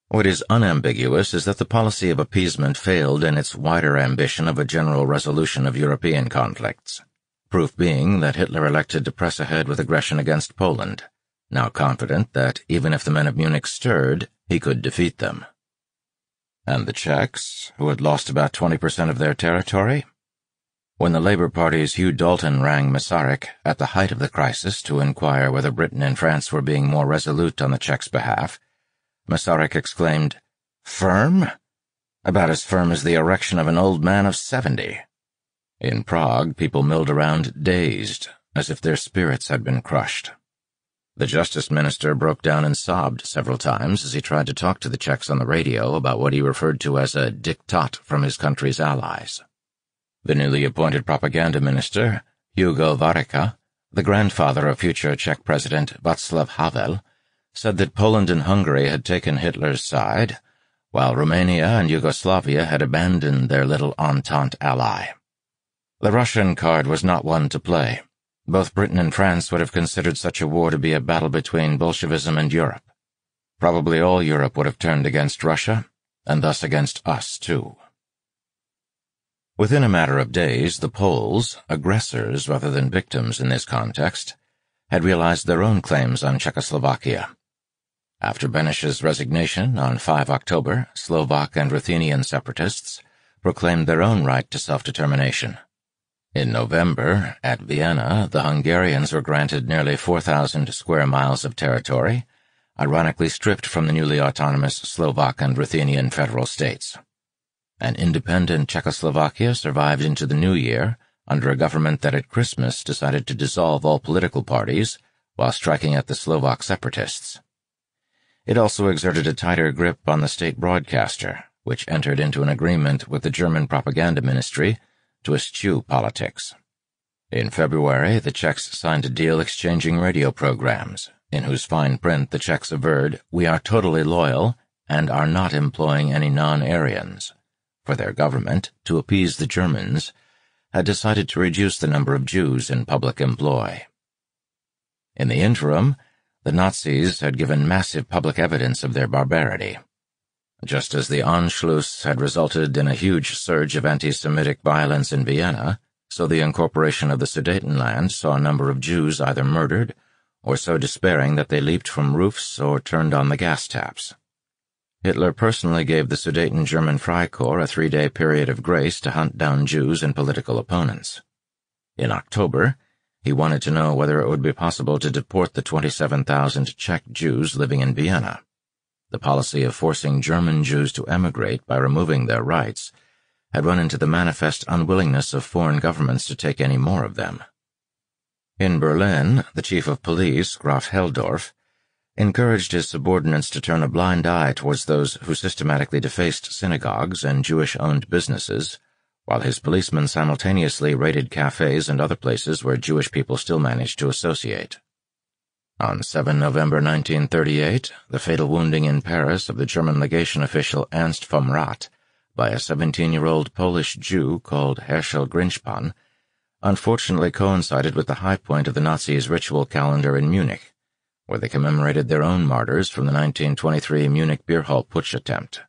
What is unambiguous is that the policy of appeasement failed in its wider ambition of a general resolution of European conflicts, proof being that Hitler elected to press ahead with aggression against Poland, now confident that even if the men of Munich stirred, he could defeat them. And the Czechs, who had lost about 20% of their territory, when the Labour Party's Hugh Dalton rang Masaryk at the height of the crisis to inquire whether Britain and France were being more resolute on the Czechs' behalf, Masaryk exclaimed, Firm? About as firm as the erection of an old man of seventy. In Prague, people milled around dazed, as if their spirits had been crushed. The justice minister broke down and sobbed several times as he tried to talk to the Czechs on the radio about what he referred to as a diktat from his country's allies. The newly appointed propaganda minister, Hugo Vavrečka, the grandfather of future Czech President Václav Havel, said that Poland and Hungary had taken Hitler's side, while Romania and Yugoslavia had abandoned their little Entente ally. The Russian card was not one to play. Both Britain and France would have considered such a war to be a battle between Bolshevism and Europe. Probably all Europe would have turned against Russia, and thus against us, too. Within a matter of days, the Poles, aggressors rather than victims in this context, had realized their own claims on Czechoslovakia. After Beneš's resignation on 5 October, Slovak and Ruthenian separatists proclaimed their own right to self-determination. In November, at Vienna, the Hungarians were granted nearly 4,000 square miles of territory, ironically stripped from the newly autonomous Slovak and Ruthenian federal states. An independent Czechoslovakia survived into the new year under a government that at Christmas decided to dissolve all political parties while striking at the Slovak separatists. It also exerted a tighter grip on the state broadcaster, which entered into an agreement with the German propaganda ministry to eschew politics. In February, the Czechs signed a deal exchanging radio programs, in whose fine print the Czechs averred, We are totally loyal and are not employing any non-Aryans, for their government, to appease the Germans, had decided to reduce the number of Jews in public employ. In the interim, the Nazis had given massive public evidence of their barbarity. Just as the Anschluss had resulted in a huge surge of anti-Semitic violence in Vienna, so the incorporation of the Sudetenland saw a number of Jews either murdered or so despairing that they leaped from roofs or turned on the gas taps. Hitler personally gave the Sudeten German Freikorps a three-day period of grace to hunt down Jews and political opponents. In October, he wanted to know whether it would be possible to deport the 27,000 Czech Jews living in Vienna. The policy of forcing German Jews to emigrate by removing their rights had run into the manifest unwillingness of foreign governments to take any more of them. In Berlin, the chief of police, Graf Helldorf, encouraged his subordinates to turn a blind eye towards those who systematically defaced synagogues and Jewish-owned businesses, while his policemen simultaneously raided cafes and other places where Jewish people still managed to associate. On 7 November 1938, the fatal wounding in Paris of the German legation official Ernst vom Rath by a 17-year-old Polish Jew called Herschel Grynszpan unfortunately coincided with the high point of the Nazis' ritual calendar in Munich where they commemorated their own martyrs from the 1923 Munich beer hall putsch attempt.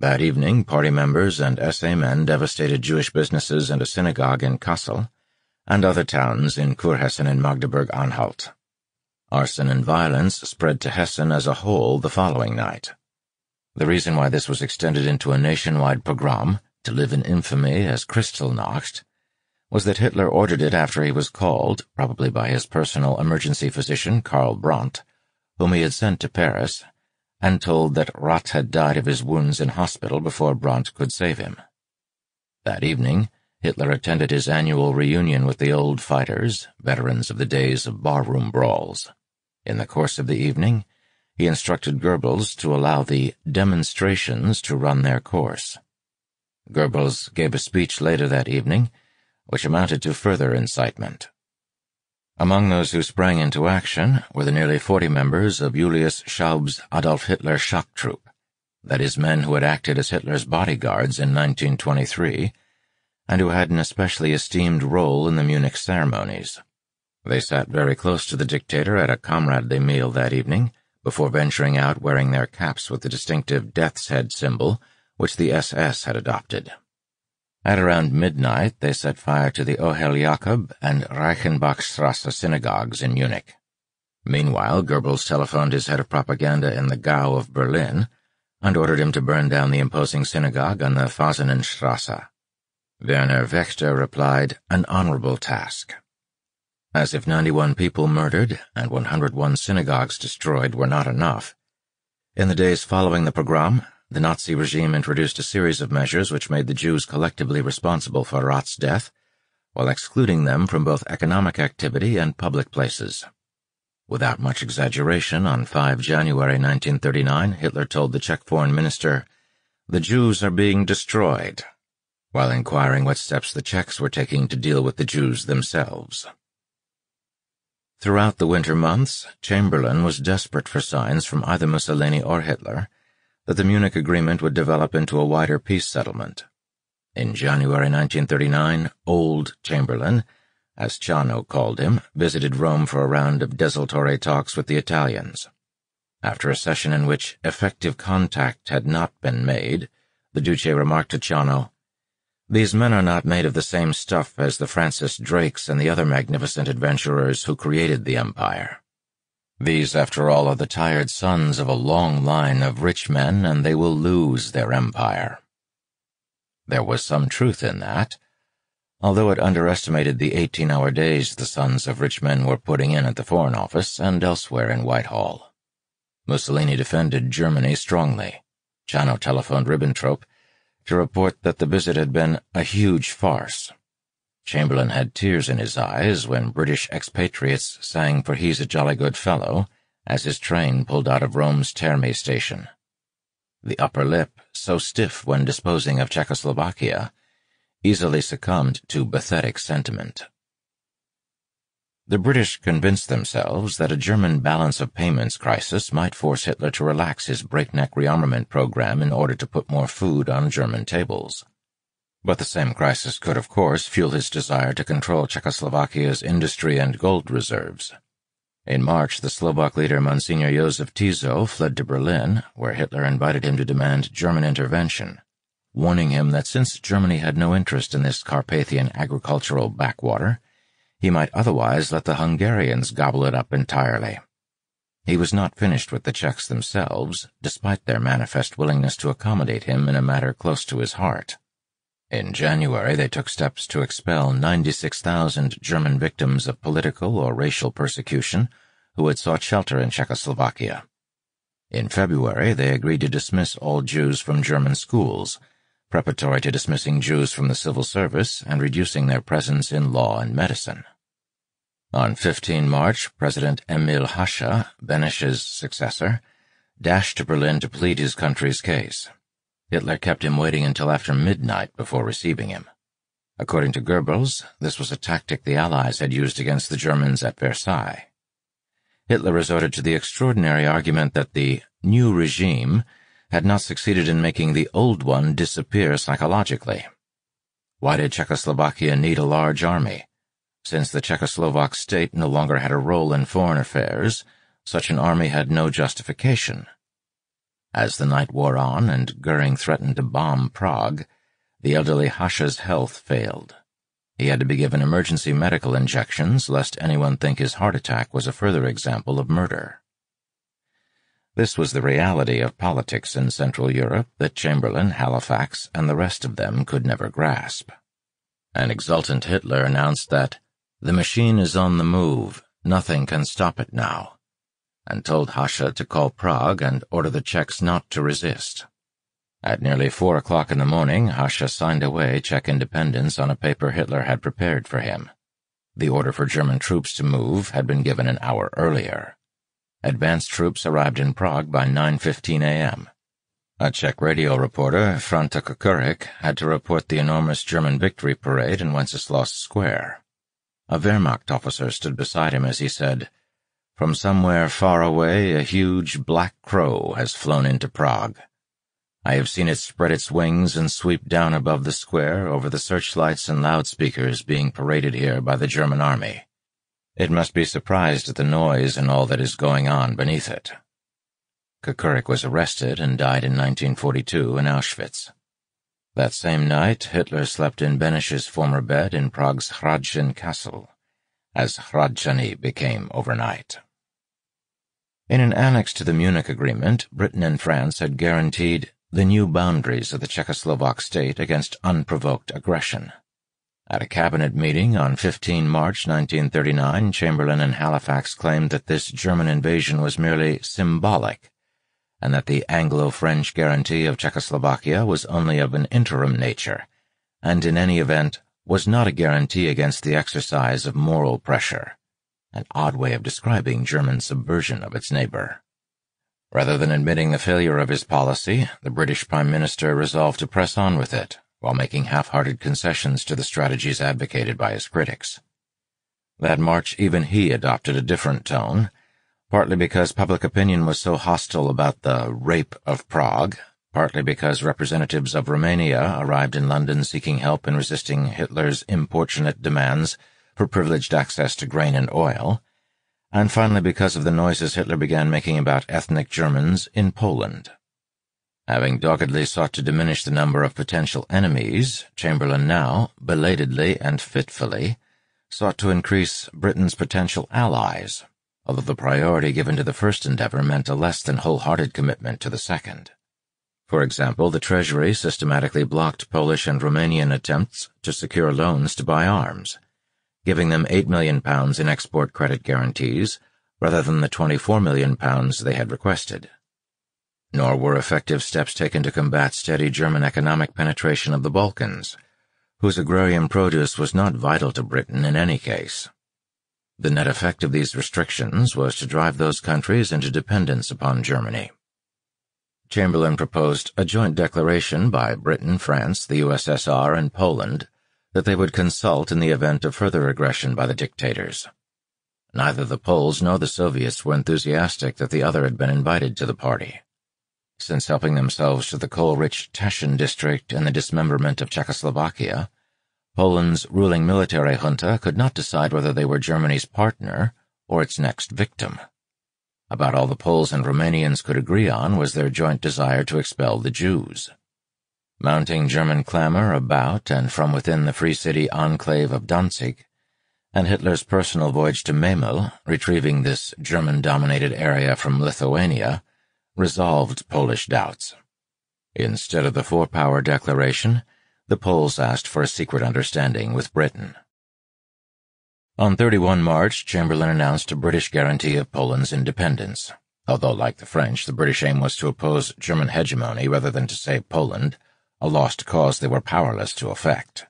That evening, party members and SA men devastated Jewish businesses and a synagogue in Kassel, and other towns in Kurhessen and Magdeburg-Anhalt. Arson and violence spread to Hessen as a whole the following night. The reason why this was extended into a nationwide pogrom, to live in infamy as Kristallnacht, was that Hitler ordered it after he was called, probably by his personal emergency physician Karl Brandt, whom he had sent to Paris, and told that Rath had died of his wounds in hospital before Brandt could save him. That evening, Hitler attended his annual reunion with the old fighters, veterans of the days of barroom brawls. In the course of the evening, he instructed Goebbels to allow the demonstrations to run their course. Goebbels gave a speech later that evening, which amounted to further incitement. Among those who sprang into action were the nearly forty members of Julius Schaub's Adolf Hitler shock troop, that is, men who had acted as Hitler's bodyguards in 1923, and who had an especially esteemed role in the Munich ceremonies. They sat very close to the dictator at a comradely meal that evening, before venturing out wearing their caps with the distinctive death's head symbol which the SS had adopted. At around midnight, they set fire to the Ohel Jakob and Reichenbachstrasse synagogues in Munich. Meanwhile, Goebbels telephoned his head of propaganda in the Gau of Berlin and ordered him to burn down the imposing synagogue on the Fasanenstrasse. Werner Wächter replied, an honorable task. As if 91 people murdered and 101 synagogues destroyed were not enough. In the days following the pogrom, the Nazi regime introduced a series of measures which made the Jews collectively responsible for Rath's death, while excluding them from both economic activity and public places. Without much exaggeration, on 5 January 1939, Hitler told the Czech foreign minister, The Jews are being destroyed, while inquiring what steps the Czechs were taking to deal with the Jews themselves. Throughout the winter months, Chamberlain was desperate for signs from either Mussolini or Hitler that the Munich Agreement would develop into a wider peace settlement. In January 1939, Old Chamberlain, as Ciano called him, visited Rome for a round of desultory talks with the Italians. After a session in which effective contact had not been made, the Duce remarked to Ciano, These men are not made of the same stuff as the Francis Drakes and the other magnificent adventurers who created the empire. These, after all, are the tired sons of a long line of rich men, and they will lose their empire. There was some truth in that, although it underestimated the 18-hour days the sons of rich men were putting in at the Foreign Office and elsewhere in Whitehall. Mussolini defended Germany strongly. Ciano telephoned Ribbentrop to report that the visit had been a huge farce Chamberlain had tears in his eyes when British expatriates sang for He's a Jolly Good Fellow as his train pulled out of Rome's Terme station. the upper lip, so stiff when disposing of Czechoslovakia, easily succumbed to pathetic sentiment. The British convinced themselves that a German balance of payments crisis might force Hitler to relax his breakneck rearmament program in order to put more food on German tables. But the same crisis could, of course, fuel his desire to control Czechoslovakia's industry and gold reserves. In March, the Slovak leader Monsignor Josef Tiso fled to Berlin, where Hitler invited him to demand German intervention, warning him that since Germany had no interest in this Carpathian agricultural backwater, he might otherwise let the Hungarians gobble it up entirely. He was not finished with the Czechs themselves, despite their manifest willingness to accommodate him in a matter close to his heart. In January, they took steps to expel 96,000 German victims of political or racial persecution who had sought shelter in Czechoslovakia. In February, they agreed to dismiss all Jews from German schools, preparatory to dismissing Jews from the civil service and reducing their presence in law and medicine. On 15 March, President Emil Hácha, Beneš's successor, dashed to Berlin to plead his country's case. Hitler kept him waiting until after midnight before receiving him. According to Goebbels, this was a tactic the Allies had used against the Germans at Versailles. Hitler resorted to the extraordinary argument that the new regime had not succeeded in making the old one disappear psychologically. Why did Czechoslovakia need a large army? Since the Czechoslovak state no longer had a role in foreign affairs, such an army had no justification. As the night wore on and Goering threatened to bomb Prague, the elderly Hácha's health failed. He had to be given emergency medical injections lest anyone think his heart attack was a further example of murder. This was the reality of politics in Central Europe that Chamberlain, Halifax, and the rest of them could never grasp. An exultant Hitler announced that the machine is on the move, nothing can stop it now, and told Hácha to call Prague and order the Czechs not to resist. At nearly four o'clock in the morning, Hácha signed away Czech independence on a paper Hitler had prepared for him. The order for German troops to move had been given an hour earlier. Advanced troops arrived in Prague by 9.15 a.m. A Czech radio reporter, Franta Kocourek, had to report the enormous German victory parade in Wenceslas Square. A Wehrmacht officer stood beside him as he said, From somewhere far away, a huge black crow has flown into Prague. I have seen it spread its wings and sweep down above the square over the searchlights and loudspeakers being paraded here by the German army. It must be surprised at the noise and all that is going on beneath it. Kocourek was arrested and died in 1942 in Auschwitz. That same night, Hitler slept in Beneš's former bed in Prague's Hradčin Castle, as Hradčany became overnight. In an annex to the Munich Agreement, Britain and France had guaranteed the new boundaries of the Czechoslovak state against unprovoked aggression. At a cabinet meeting on 15 March 1939, Chamberlain and Halifax claimed that this German invasion was merely symbolic, and that the Anglo-French guarantee of Czechoslovakia was only of an interim nature, and in any event was not a guarantee against the exercise of moral pressure, an odd way of describing German subversion of its neighbor. Rather than admitting the failure of his policy, the British Prime Minister resolved to press on with it, while making half-hearted concessions to the strategies advocated by his critics. That March even he adopted a different tone, partly because public opinion was so hostile about the rape of Prague, partly because representatives of Romania arrived in London seeking help in resisting Hitler's importunate demands for privileged access to grain and oil, and finally because of the noises Hitler began making about ethnic Germans in Poland. Having doggedly sought to diminish the number of potential enemies, Chamberlain now, belatedly and fitfully, sought to increase Britain's potential allies, although the priority given to the first endeavor meant a less than wholehearted commitment to the second. For example, the Treasury systematically blocked Polish and Romanian attempts to secure loans to buy arms, giving them £8 million in export credit guarantees rather than the £24 million they had requested nor were effective steps taken to combat steady German economic penetration of the Balkans, whose agrarian produce was not vital to Britain in any case. The net effect of these restrictions was to drive those countries into dependence upon Germany. Chamberlain proposed a joint declaration by Britain, France, the USSR, and Poland that they would consult in the event of further aggression by the dictators. Neither the Poles nor the Soviets were enthusiastic that the other had been invited to the party. Since helping themselves to the coal-rich Teschen district and the dismemberment of Czechoslovakia, Poland's ruling military junta could not decide whether they were Germany's partner or its next victim. About all the Poles and Romanians could agree on was their joint desire to expel the Jews. Mounting German clamor about and from within the Free City enclave of Danzig, and Hitler's personal voyage to Memel, retrieving this German-dominated area from Lithuania, resolved Polish doubts. Instead of the four-power declaration, the Poles asked for a secret understanding with Britain. On 31 March, Chamberlain announced a British guarantee of Poland's independence. Although, like the French, the British aim was to oppose German hegemony rather than to save Poland, a lost cause they were powerless to effect.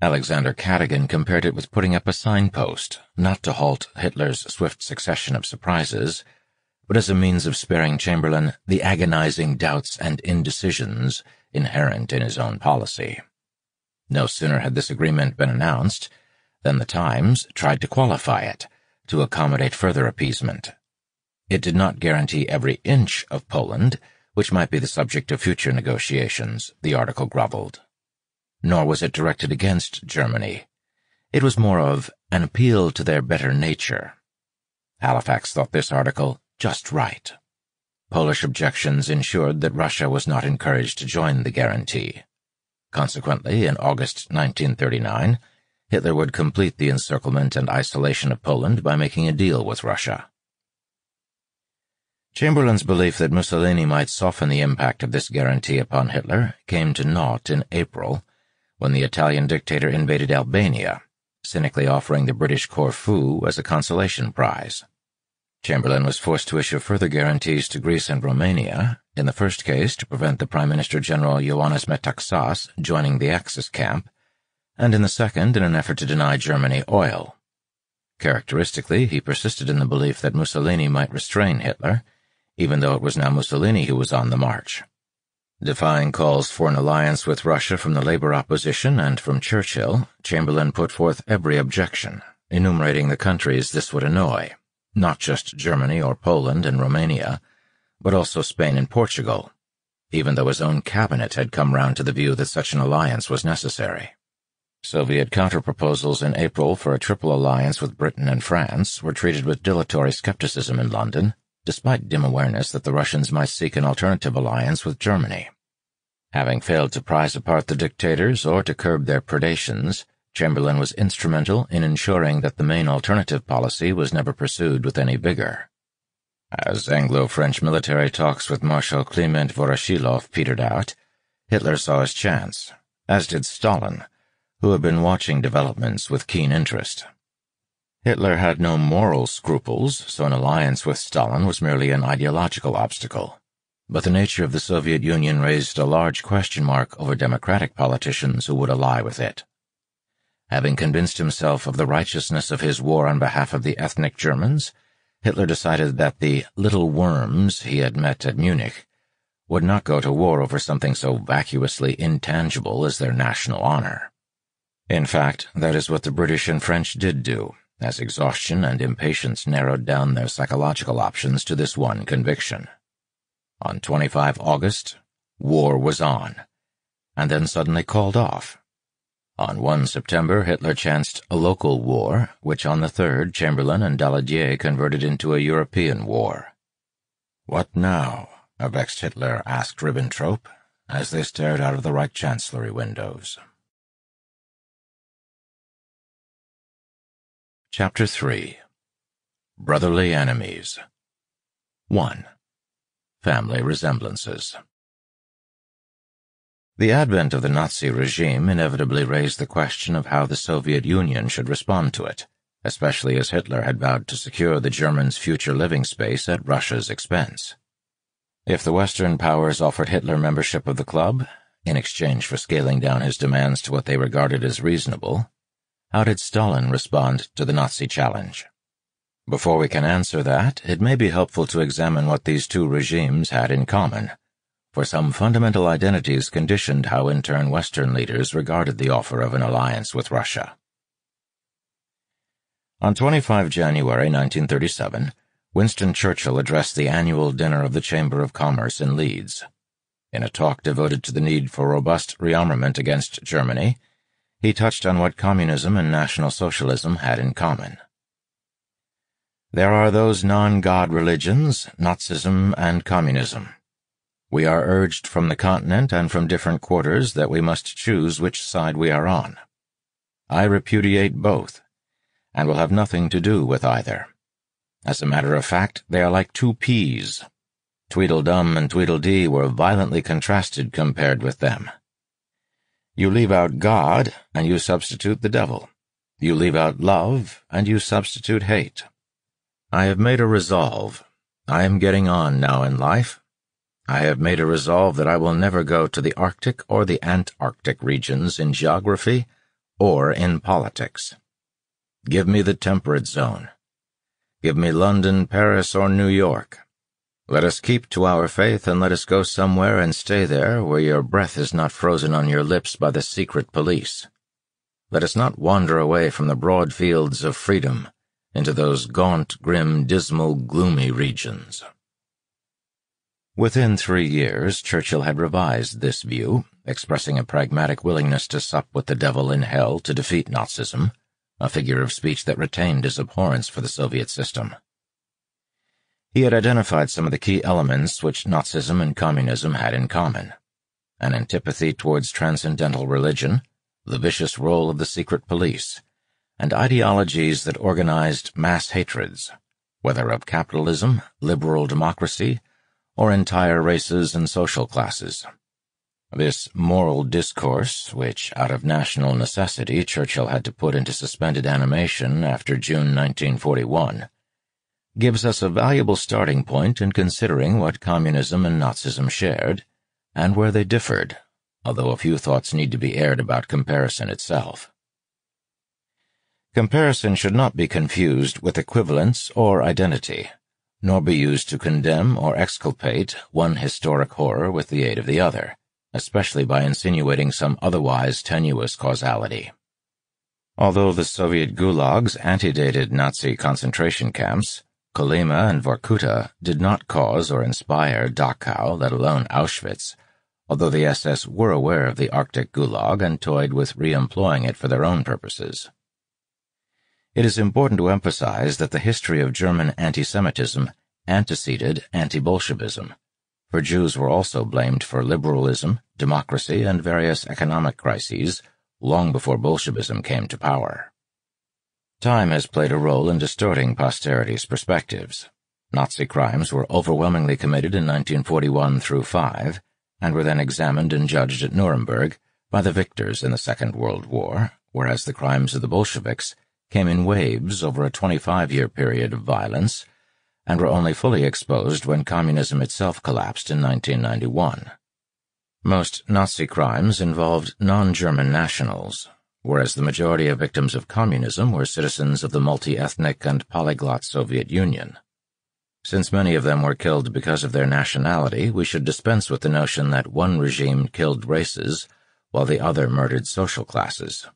Alexander Cadogan compared it with putting up a signpost, not to halt Hitler's swift succession of surprises, but as a means of sparing Chamberlain the agonizing doubts and indecisions inherent in his own policy. No sooner had this agreement been announced than the Times tried to qualify it to accommodate further appeasement. It did not guarantee every inch of Poland, which might be the subject of future negotiations, the article grovelled. Nor was it directed against Germany. It was more of an appeal to their better nature. Halifax thought this article just right. Polish objections ensured that Russia was not encouraged to join the guarantee. Consequently, in August 1939, Hitler would complete the encirclement and isolation of Poland by making a deal with Russia. Chamberlain's belief that Mussolini might soften the impact of this guarantee upon Hitler came to naught in April, when the Italian dictator invaded Albania, cynically offering the British Corfu as a consolation prize. Chamberlain was forced to issue further guarantees to Greece and Romania, in the first case to prevent the Prime Minister General Ioannis Metaxas joining the Axis camp, and in the second in an effort to deny Germany oil. Characteristically, he persisted in the belief that Mussolini might restrain Hitler, even though it was now Mussolini who was on the march. Defying calls for an alliance with Russia from the labor opposition and from Churchill, Chamberlain put forth every objection, enumerating the countries this would annoy, not just Germany or Poland and Romania, but also Spain and Portugal, even though his own cabinet had come round to the view that such an alliance was necessary. Soviet counterproposals in April for a triple alliance with Britain and France were treated with dilatory skepticism in London, despite dim awareness that the Russians might seek an alternative alliance with Germany. Having failed to prize apart the dictators or to curb their predations, Chamberlain was instrumental in ensuring that the main alternative policy was never pursued with any vigor. As Anglo-French military talks with Marshal Kliment Voroshilov petered out, Hitler saw his chance, as did Stalin, who had been watching developments with keen interest. Hitler had no moral scruples, so an alliance with Stalin was merely an ideological obstacle. But the nature of the Soviet Union raised a large question mark over democratic politicians who would ally with it. Having convinced himself of the righteousness of his war on behalf of the ethnic Germans, Hitler decided that the little worms he had met at Munich would not go to war over something so vacuously intangible as their national honor. In fact, that is what the British and French did do, as exhaustion and impatience narrowed down their psychological options to this one conviction. On 25 August, war was on, and then suddenly called off. On 1 September, Hitler chanced a local war, which on the 3rd, Chamberlain and Daladier converted into a European war. What now? a vexed Hitler asked Ribbentrop, as they stared out of the Reich Chancellery windows. Chapter 3 Brotherly Enemies 1. Family Resemblances The advent of the Nazi regime inevitably raised the question of how the Soviet Union should respond to it, especially as Hitler had vowed to secure the Germans' future living space at Russia's expense. If the Western powers offered Hitler membership of the club, in exchange for scaling down his demands to what they regarded as reasonable, how did Stalin respond to the Nazi challenge? Before we can answer that, it may be helpful to examine what these two regimes had in common, for some fundamental identities conditioned how in turn Western leaders regarded the offer of an alliance with Russia. On 25 January 1937, Winston Churchill addressed the annual dinner of the Chamber of Commerce in Leeds. In a talk devoted to the need for robust rearmament against Germany, he touched on what communism and National Socialism had in common. There are those non-God religions, Nazism and communism. We are urged from the continent and from different quarters that we must choose which side we are on. I repudiate both, and will have nothing to do with either. As a matter of fact, they are like two peas. Tweedledum and Tweedledee were violently contrasted compared with them. You leave out God, and you substitute the devil. You leave out love, and you substitute hate. I have made a resolve. I am getting on now in life. I have made a resolve that I will never go to the Arctic or the Antarctic regions in geography or in politics. Give me the temperate zone. Give me London, Paris, or New York. Let us keep to our faith and let us go somewhere and stay there where your breath is not frozen on your lips by the secret police. Let us not wander away from the broad fields of freedom into those gaunt, grim, dismal, gloomy regions. Within three years, Churchill had revised this view, expressing a pragmatic willingness to sup with the devil in hell to defeat Nazism, a figure of speech that retained his abhorrence for the Soviet system. He had identified some of the key elements which Nazism and communism had in common. An antipathy towards transcendental religion, the vicious role of the secret police, and ideologies that organized mass hatreds, whether of capitalism, liberal democracy, or entire races and social classes. This moral discourse, which out of national necessity Churchill had to put into suspended animation after June 1941, gives us a valuable starting point in considering what communism and Nazism shared, and where they differed, although a few thoughts need to be aired about comparison itself. Comparison should not be confused with equivalence or identity, nor be used to condemn or exculpate one historic horror with the aid of the other, especially by insinuating some otherwise tenuous causality. Although the Soviet gulags antedated Nazi concentration camps, Kolyma and Vorkuta did not cause or inspire Dachau, let alone Auschwitz, although the SS were aware of the Arctic Gulag and toyed with re-employing it for their own purposes. It is important to emphasize that the history of German anti-Semitism anteceded anti-Bolshevism, for Jews were also blamed for liberalism, democracy, and various economic crises long before Bolshevism came to power. Time has played a role in distorting posterity's perspectives. Nazi crimes were overwhelmingly committed in 1941 through 5, and were then examined and judged at Nuremberg by the victors in the Second World War, whereas the crimes of the Bolsheviks came in waves over a 25-year period of violence and were only fully exposed when communism itself collapsed in 1991. Most Nazi crimes involved non-German nationals, whereas the majority of victims of communism were citizens of the multi-ethnic and polyglot Soviet Union. Since many of them were killed because of their nationality, we should dispense with the notion that one regime killed races while the other murdered social classes.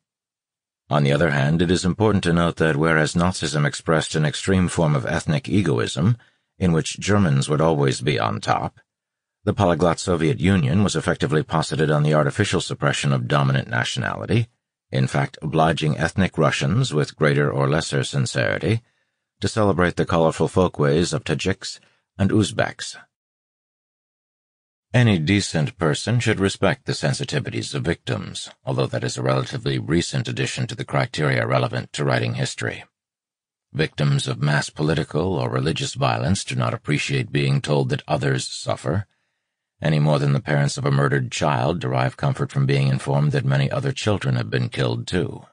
On the other hand, it is important to note that whereas Nazism expressed an extreme form of ethnic egoism, in which Germans would always be on top, the polyglot Soviet Union was effectively posited on the artificial suppression of dominant nationality, in fact obliging ethnic Russians with greater or lesser sincerity to celebrate the colorful folkways of Tajiks and Uzbeks. Any decent person should respect the sensitivities of victims, although that is a relatively recent addition to the criteria relevant to writing history. Victims of mass political or religious violence do not appreciate being told that others suffer, any more than the parents of a murdered child derive comfort from being informed that many other children have been killed too.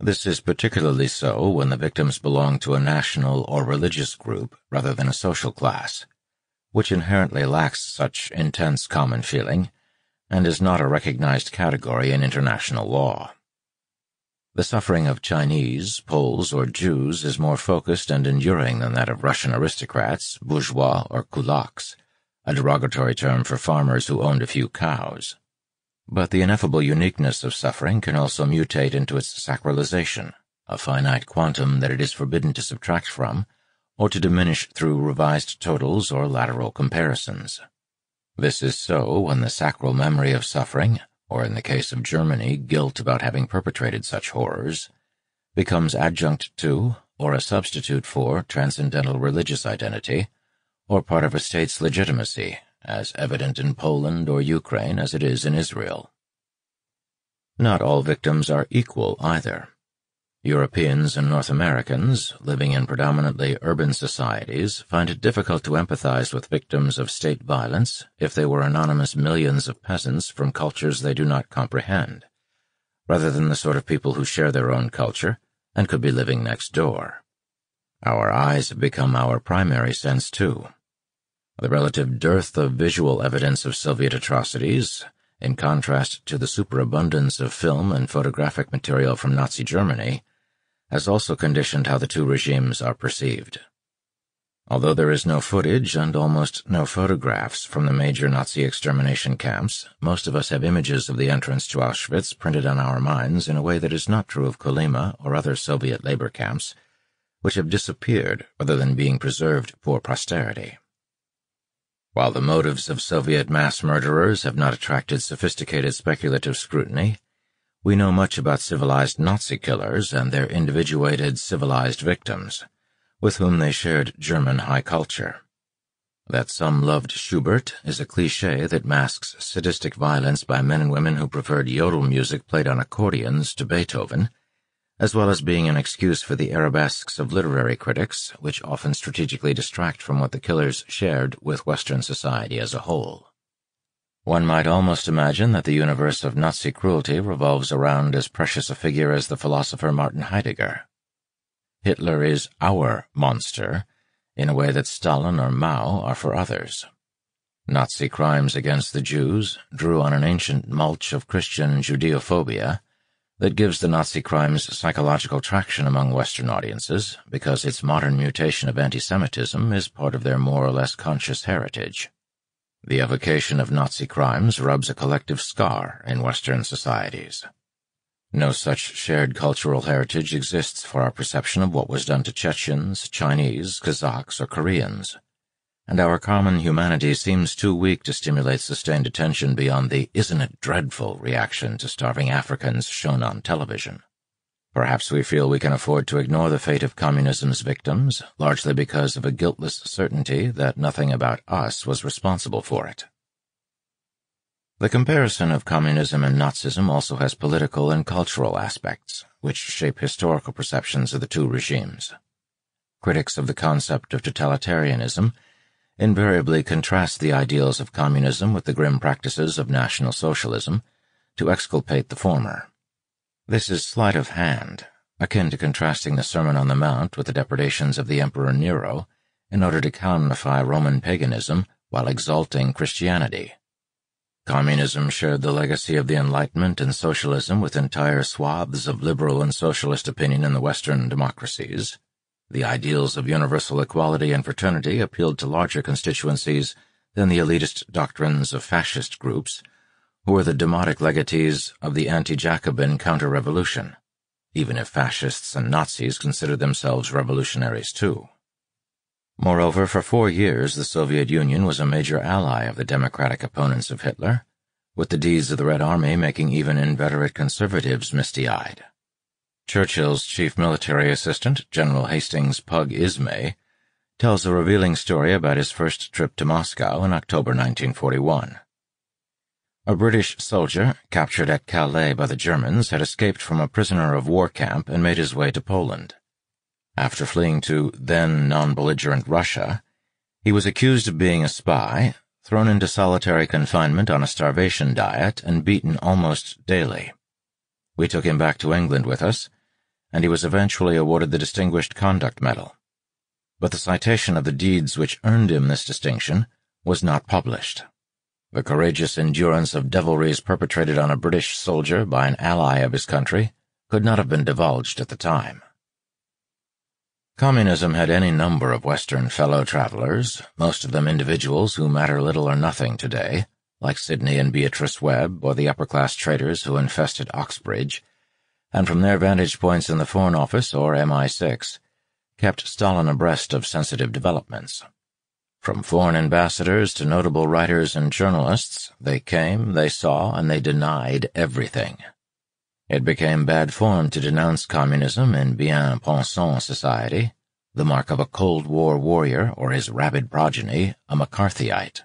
This is particularly so when the victims belong to a national or religious group rather than a social class, which inherently lacks such intense common feeling and is not a recognized category in international law. The suffering of Chinese, Poles, or Jews is more focused and enduring than that of Russian aristocrats, bourgeois, or kulaks a derogatory term for farmers who owned a few cows. But the ineffable uniqueness of suffering can also mutate into its sacralization, a finite quantum that it is forbidden to subtract from, or to diminish through revised totals or lateral comparisons. This is so when the sacral memory of suffering, or in the case of Germany, guilt about having perpetrated such horrors, becomes adjunct to, or a substitute for, transcendental religious identity, or part of a state's legitimacy, as evident in Poland or Ukraine as it is in Israel. Not all victims are equal either. Europeans and North Americans, living in predominantly urban societies, find it difficult to empathize with victims of state violence if they were anonymous millions of peasants from cultures they do not comprehend, rather than the sort of people who share their own culture and could be living next door. Our eyes have become our primary sense, too. The relative dearth of visual evidence of Soviet atrocities in contrast to the superabundance of film and photographic material from Nazi Germany, has also conditioned how the two regimes are perceived. Although there is no footage and almost no photographs from the major Nazi extermination camps, most of us have images of the entrance to Auschwitz printed on our minds in a way that is not true of Kolyma or other Soviet labor camps, which have disappeared rather than being preserved for posterity. While the motives of Soviet mass murderers have not attracted sophisticated speculative scrutiny, we know much about civilized Nazi killers and their individuated civilized victims, with whom they shared German high culture. That some loved Schubert is a cliche that masks sadistic violence by men and women who preferred yodel music played on accordions to Beethoven, as well as being an excuse for the arabesques of literary critics, which often strategically distract from what the killers shared with Western society as a whole. One might almost imagine that the universe of Nazi cruelty revolves around as precious a figure as the philosopher Martin Heidegger. Hitler is our monster, in a way that Stalin or Mao are for others. Nazi crimes against the Jews drew on an ancient mulch of Christian Judeophobia that gives the Nazi crimes psychological traction among Western audiences because its modern mutation of anti-Semitism is part of their more or less conscious heritage. The evocation of Nazi crimes rubs a collective scar in Western societies. No such shared cultural heritage exists for our perception of what was done to Chechens, Chinese, Kazakhs, or Koreans, and our common humanity seems too weak to stimulate sustained attention beyond the isn't it dreadful reaction to starving Africans shown on television. Perhaps we feel we can afford to ignore the fate of communism's victims, largely because of a guiltless certainty that nothing about us was responsible for it. The comparison of communism and Nazism also has political and cultural aspects, which shape historical perceptions of the two regimes. Critics of the concept of totalitarianism invariably contrast the ideals of communism with the grim practices of National Socialism to exculpate the former. This is sleight of hand, akin to contrasting the Sermon on the Mount with the depredations of the Emperor Nero in order to canonify Roman paganism while exalting Christianity. Communism shared the legacy of the Enlightenment and socialism with entire swaths of liberal and socialist opinion in the Western democracies. The ideals of universal equality and fraternity appealed to larger constituencies than the elitist doctrines of fascist groups who were the demotic legatees of the anti-Jacobin counter-revolution, even if fascists and Nazis considered themselves revolutionaries too. Moreover, for four years the Soviet Union was a major ally of the democratic opponents of Hitler, with the deeds of the Red Army making even inveterate conservatives misty-eyed. Churchill's chief military assistant, General Hastings Pug Ismay, tells a revealing story about his first trip to Moscow in October 1941. A British soldier, captured at Calais by the Germans, had escaped from a prisoner of war camp and made his way to Poland. After fleeing to then non-belligerent Russia, he was accused of being a spy, thrown into solitary confinement on a starvation diet, and beaten almost daily. We took him back to England with us, and he was eventually awarded the Distinguished Conduct Medal. But the citation of the deeds which earned him this distinction was not published. The courageous endurance of devilries perpetrated on a British soldier by an ally of his country could not have been divulged at the time. Communism had any number of Western fellow travelers, most of them individuals who matter little or nothing today, like Sidney and Beatrice Webb or the upper-class traders who infested Oxbridge, and from their vantage points in the Foreign Office or MI6, kept Stalin abreast of sensitive developments. From foreign ambassadors to notable writers and journalists, they came, they saw, and they denied everything. It became bad form to denounce communism in bien-pensant society, the mark of a Cold War warrior or his rabid progeny, a McCarthyite.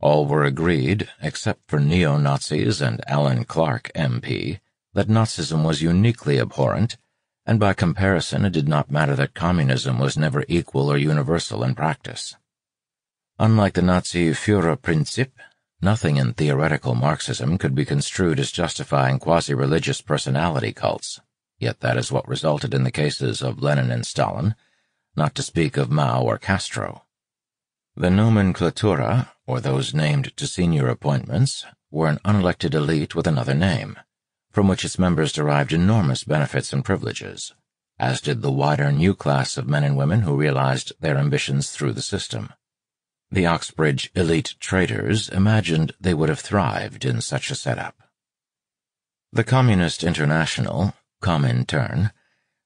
All were agreed, except for neo-Nazis and Alan Clark, MP, that Nazism was uniquely abhorrent, and by comparison it did not matter that communism was never equal or universal in practice. Unlike the Nazi Führerprinzip, Nothing in theoretical Marxism could be construed as justifying quasi-religious personality cults, yet that is what resulted in the cases of Lenin and Stalin, not to speak of Mao or Castro. The nomenklatura, or those named to senior appointments, were an unelected elite with another name, from which its members derived enormous benefits and privileges, as did the wider new class of men and women who realized their ambitions through the system. The Oxbridge elite traders imagined they would have thrived in such a setup. The Communist International, Comintern,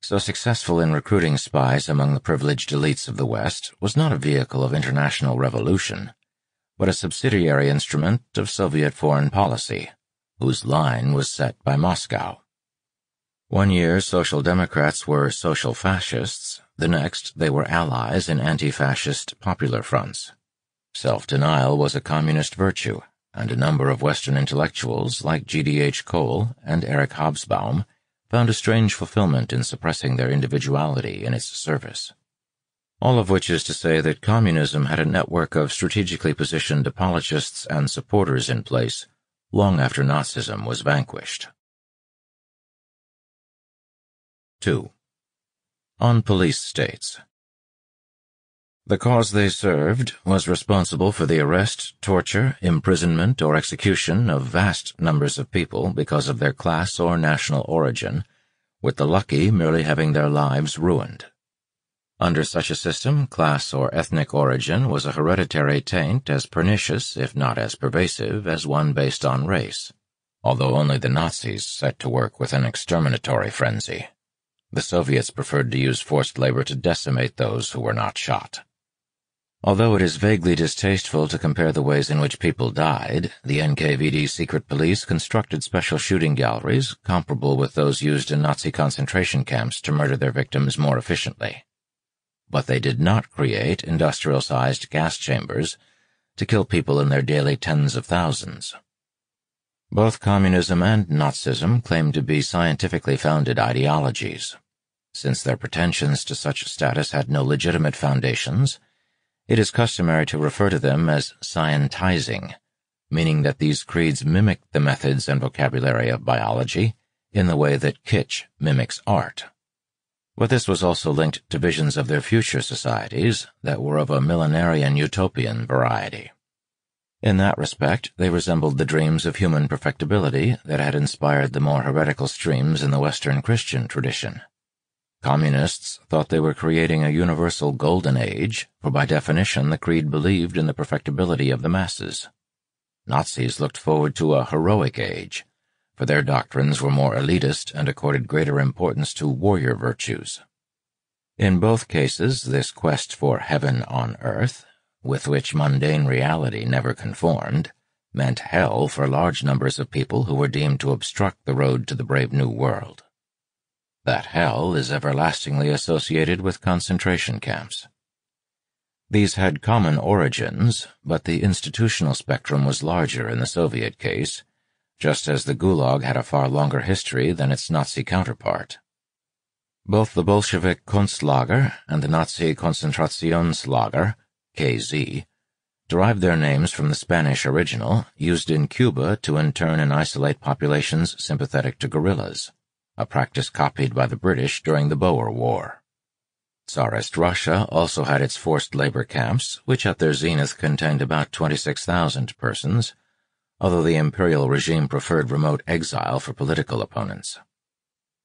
so successful in recruiting spies among the privileged elites of the West, was not a vehicle of international revolution, but a subsidiary instrument of Soviet foreign policy, whose line was set by Moscow. One year Social Democrats were social fascists, the next they were allies in anti-fascist popular fronts. Self-denial was a communist virtue, and a number of Western intellectuals like G.D.H. Cole and Eric Hobsbawm found a strange fulfillment in suppressing their individuality in its service. All of which is to say that communism had a network of strategically positioned apologists and supporters in place long after Nazism was vanquished. 2. On police states the cause they served was responsible for the arrest, torture, imprisonment, or execution of vast numbers of people because of their class or national origin, with the lucky merely having their lives ruined. Under such a system, class or ethnic origin was a hereditary taint as pernicious, if not as pervasive, as one based on race, although only the Nazis set to work with an exterminatory frenzy. The Soviets preferred to use forced labor to decimate those who were not shot. Although it is vaguely distasteful to compare the ways in which people died, the NKVD secret police constructed special shooting galleries comparable with those used in Nazi concentration camps to murder their victims more efficiently. But they did not create industrial-sized gas chambers to kill people in their daily tens of thousands. Both communism and Nazism claimed to be scientifically founded ideologies. Since their pretensions to such status had no legitimate foundations, it is customary to refer to them as scientizing, meaning that these creeds mimic the methods and vocabulary of biology in the way that kitsch mimics art. But this was also linked to visions of their future societies that were of a millenarian utopian variety. In that respect, they resembled the dreams of human perfectibility that had inspired the more heretical streams in the Western Christian tradition. Communists thought they were creating a universal golden age, for by definition the creed believed in the perfectibility of the masses. Nazis looked forward to a heroic age, for their doctrines were more elitist and accorded greater importance to warrior virtues. In both cases, this quest for heaven on earth, with which mundane reality never conformed, meant hell for large numbers of people who were deemed to obstruct the road to the brave new world. That hell is everlastingly associated with concentration camps. These had common origins, but the institutional spectrum was larger in the Soviet case, just as the Gulag had a far longer history than its Nazi counterpart. Both the Bolshevik Kontslager and the Nazi Konzentrationslager, KZ, derived their names from the Spanish original, used in Cuba to intern and isolate populations sympathetic to guerrillas a practice copied by the British during the Boer War. Tsarist Russia also had its forced labor camps, which at their zenith contained about 26,000 persons, although the imperial regime preferred remote exile for political opponents.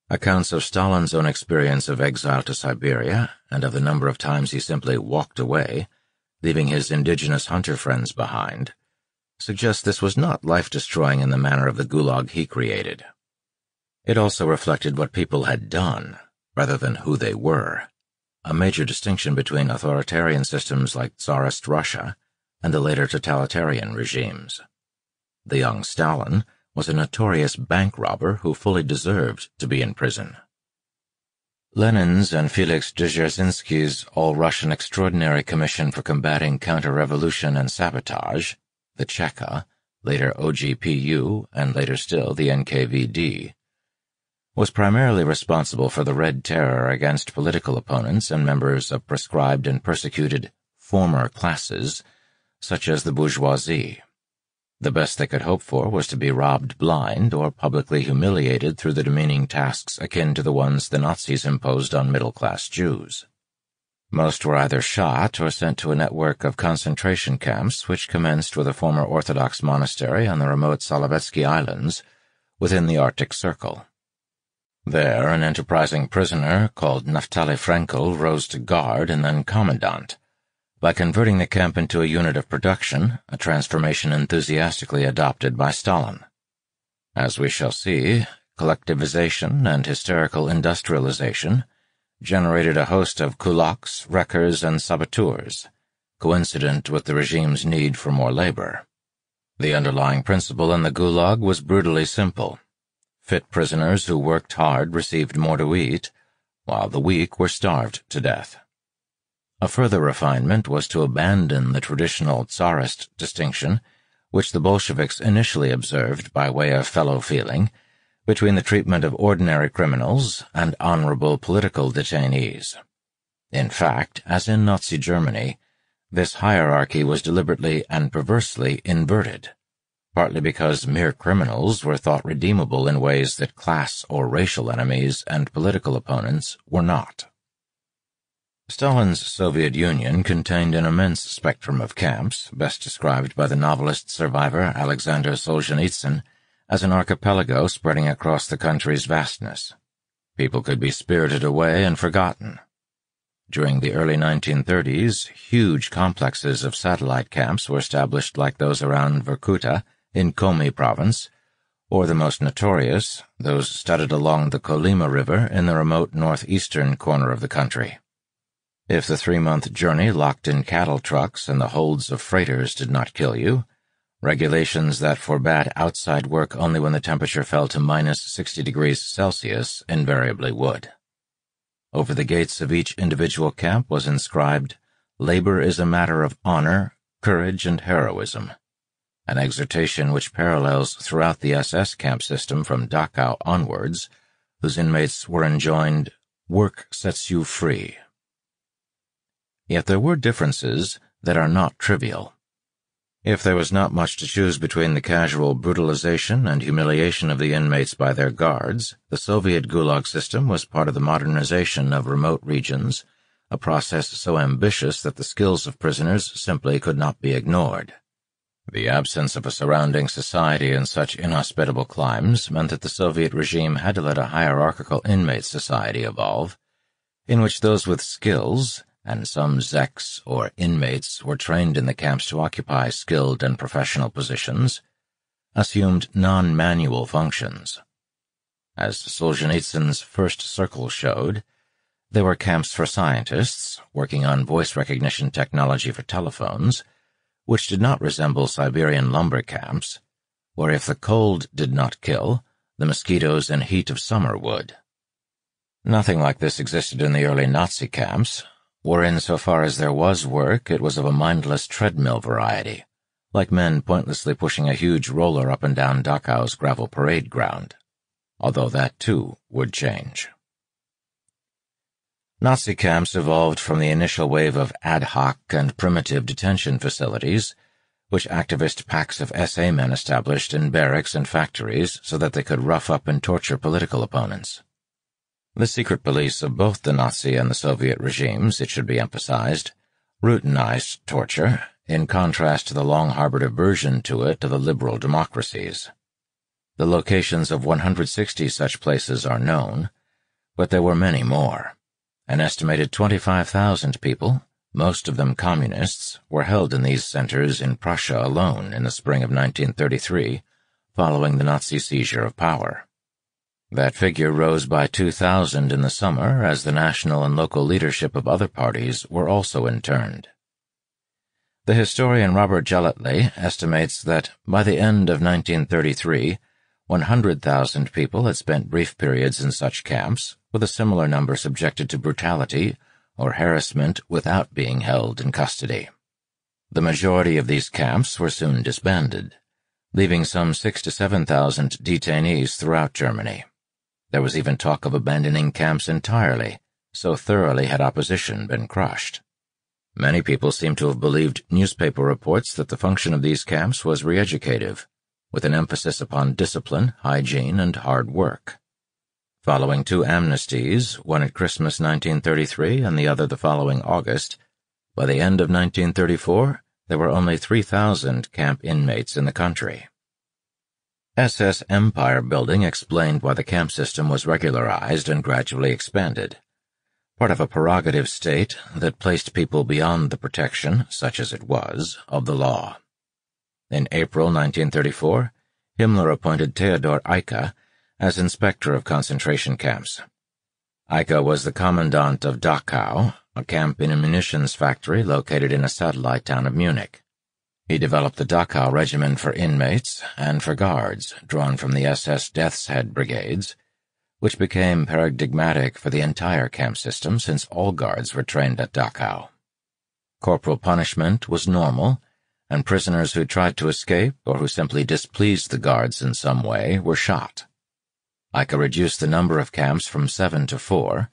Accounts of Stalin's own experience of exile to Siberia and of the number of times he simply walked away, leaving his indigenous hunter friends behind, suggest this was not life-destroying in the manner of the gulag he created. It also reflected what people had done, rather than who they were, a major distinction between authoritarian systems like Tsarist Russia and the later totalitarian regimes. The young Stalin was a notorious bank robber who fully deserved to be in prison. Lenin's and Felix Dzerzhinsky's All-Russian Extraordinary Commission for Combating Counter-Revolution and Sabotage, the Cheka, later OGPU, and later still the NKVD, was primarily responsible for the Red Terror against political opponents and members of proscribed and persecuted former classes, such as the bourgeoisie. The best they could hope for was to be robbed blind or publicly humiliated through the demeaning tasks akin to the ones the Nazis imposed on middle-class Jews. Most were either shot or sent to a network of concentration camps which commenced with a former Orthodox monastery on the remote Solovetsky Islands within the Arctic Circle. There, an enterprising prisoner called Naftaly Frenkel rose to guard and then commandant, by converting the camp into a unit of production, a transformation enthusiastically adopted by Stalin. As we shall see, collectivization and hysterical industrialization generated a host of kulaks, wreckers, and saboteurs, coincident with the regime's need for more labor. The underlying principle in the Gulag was brutally simple. Fit prisoners who worked hard received more to eat, while the weak were starved to death. A further refinement was to abandon the traditional Tsarist distinction, which the Bolsheviks initially observed by way of fellow feeling, between the treatment of ordinary criminals and honorable political detainees. In fact, as in Nazi Germany, this hierarchy was deliberately and perversely inverted, partly because mere criminals were thought redeemable in ways that class or racial enemies and political opponents were not. Stalin's Soviet Union contained an immense spectrum of camps, best described by the novelist survivor Alexander Solzhenitsyn as an archipelago spreading across the country's vastness. People could be spirited away and forgotten. During the early 1930s, huge complexes of satellite camps were established like those around Vorkuta in Komi province, or the most notorious, those studded along the Kolyma River in the remote northeastern corner of the country. If the three-month journey locked in cattle trucks and the holds of freighters did not kill you, regulations that forbade outside work only when the temperature fell to minus 60 degrees Celsius invariably would. Over the gates of each individual camp was inscribed, Labor is a matter of honor, courage, and heroism, an exhortation which parallels throughout the SS camp system from Dachau onwards, whose inmates were enjoined, Work sets you free. Yet there were differences that are not trivial. If there was not much to choose between the casual brutalization and humiliation of the inmates by their guards, the Soviet Gulag system was part of the modernization of remote regions, a process so ambitious that the skills of prisoners simply could not be ignored. The absence of a surrounding society in such inhospitable climes meant that the Soviet regime had to let a hierarchical inmate society evolve, in which those with skills and some zeks or inmates were trained in the camps to occupy skilled and professional positions, assumed non-manual functions. As Solzhenitsyn's first circle showed, there were camps for scientists working on voice recognition technology for telephones, which did not resemble Siberian lumber camps, where if the cold did not kill, the mosquitoes and heat of summer would. Nothing like this existed in the early Nazi camps, wherein so far as there was work, it was of a mindless treadmill variety, like men pointlessly pushing a huge roller up and down Dachau's gravel parade ground, although that too would change. Nazi camps evolved from the initial wave of ad hoc and primitive detention facilities, which activist packs of SA men established in barracks and factories so that they could rough up and torture political opponents. The secret police of both the Nazi and the Soviet regimes, it should be emphasized, routinized torture, in contrast to the long-harbored aversion to it of the liberal democracies. The locations of 160 such places are known, But there were many more. An estimated 25,000 people, most of them communists, were held in these centers in Prussia alone in the spring of 1933, following the Nazi seizure of power. That figure rose by 2,000 in the summer as the national and local leadership of other parties were also interned. The historian Robert Gellately estimates that by the end of 1933, 100,000 people had spent brief periods in such camps, with a similar number subjected to brutality or harassment without being held in custody. The majority of these camps were soon disbanded, leaving some six to seven thousand detainees throughout Germany. There was even talk of abandoning camps entirely, so thoroughly had opposition been crushed. Many people seem to have believed newspaper reports that the function of these camps was re-educative, with an emphasis upon discipline, hygiene, and hard work. Following two amnesties, one at Christmas 1933 and the other the following August, by the end of 1934, there were only 3,000 camp inmates in the country. SS Empire Building explained why the camp system was regularized and gradually expanded part of a prerogative state that placed people beyond the protection, such as it was, of the law. In April 1934, Himmler appointed Theodor Eicke as inspector of concentration camps. Eicke was the commandant of Dachau, a camp in a munitions factory located in a satellite town of Munich. He developed the Dachau Regiment for inmates and for guards, drawn from the SS Death's Head brigades, which became paradigmatic for the entire camp system since all guards were trained at Dachau. Corporal punishment was normal, and prisoners who tried to escape or who simply displeased the guards in some way were shot. Eicke reduced the number of camps from seven to four,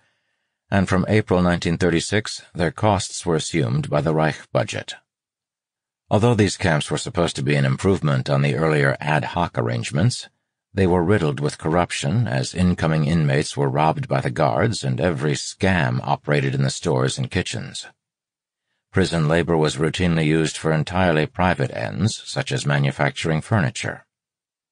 and from April 1936 their costs were assumed by the Reich budget. Although these camps were supposed to be an improvement on the earlier ad hoc arrangements, they were riddled with corruption as incoming inmates were robbed by the guards and every scam operated in the stores and kitchens. Prison labor was routinely used for entirely private ends, such as manufacturing furniture.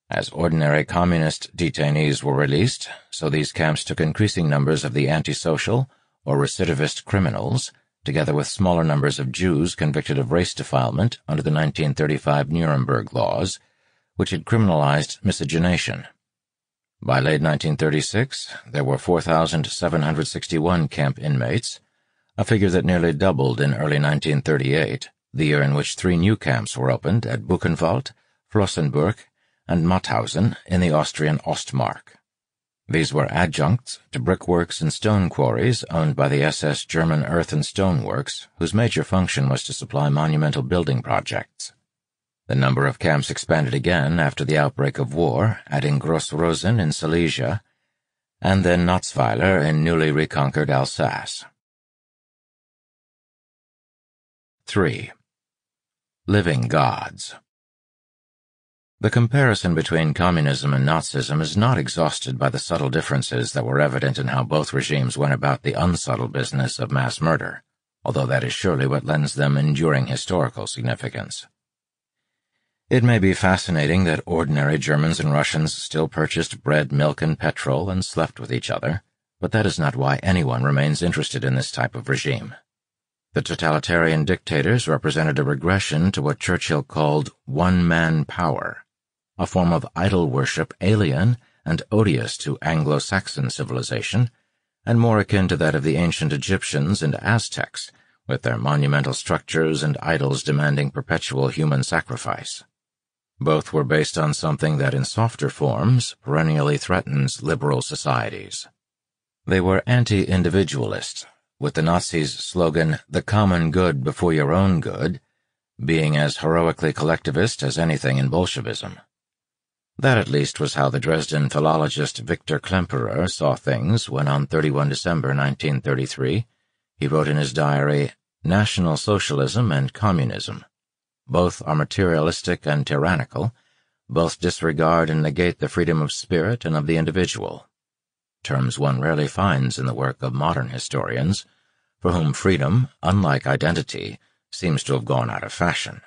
As ordinary communist detainees were released, so these camps took increasing numbers of the antisocial or recidivist criminals, together with smaller numbers of Jews convicted of race defilement under the 1935 Nuremberg laws, which had criminalized miscegenation. By late 1936, there were 4,761 camp inmates, a figure that nearly doubled in early 1938, the year in which three new camps were opened at Buchenwald, Flossenbürg, and Mauthausen in the Austrian Ostmark. These were adjuncts to brickworks and stone quarries owned by the SS German Earth and Stone Works, whose major function was to supply monumental building projects. The number of camps expanded again after the outbreak of war, adding Gross Rosen in Silesia, and then Natzweiler in newly reconquered Alsace. 3. Living Gods The comparison between communism and Nazism is not exhausted by the subtle differences that were evident in how both regimes went about the unsubtle business of mass murder, although that is surely what lends them enduring historical significance. It may be fascinating that ordinary Germans and Russians still purchased bread, milk, and petrol and slept with each other, but that is not why anyone remains interested in this type of regime. The totalitarian dictators represented a regression to what Churchill called one-man power, a form of idol worship alien and odious to Anglo-Saxon civilization, and more akin to that of the ancient Egyptians and Aztecs, with their monumental structures and idols demanding perpetual human sacrifice. Both were based on something that in softer forms perennially threatens liberal societies. They were anti-individualist, with the Nazis' slogan, the common good before your own good, being as heroically collectivist as anything in Bolshevism. That at least was how the Dresden philologist Victor Klemperer saw things when on 31 December 1933 he wrote in his diary, National Socialism and Communism both are materialistic and tyrannical, both disregard and negate the freedom of spirit and of the individual. Terms one rarely finds in the work of modern historians, for whom freedom, unlike identity, seems to have gone out of fashion.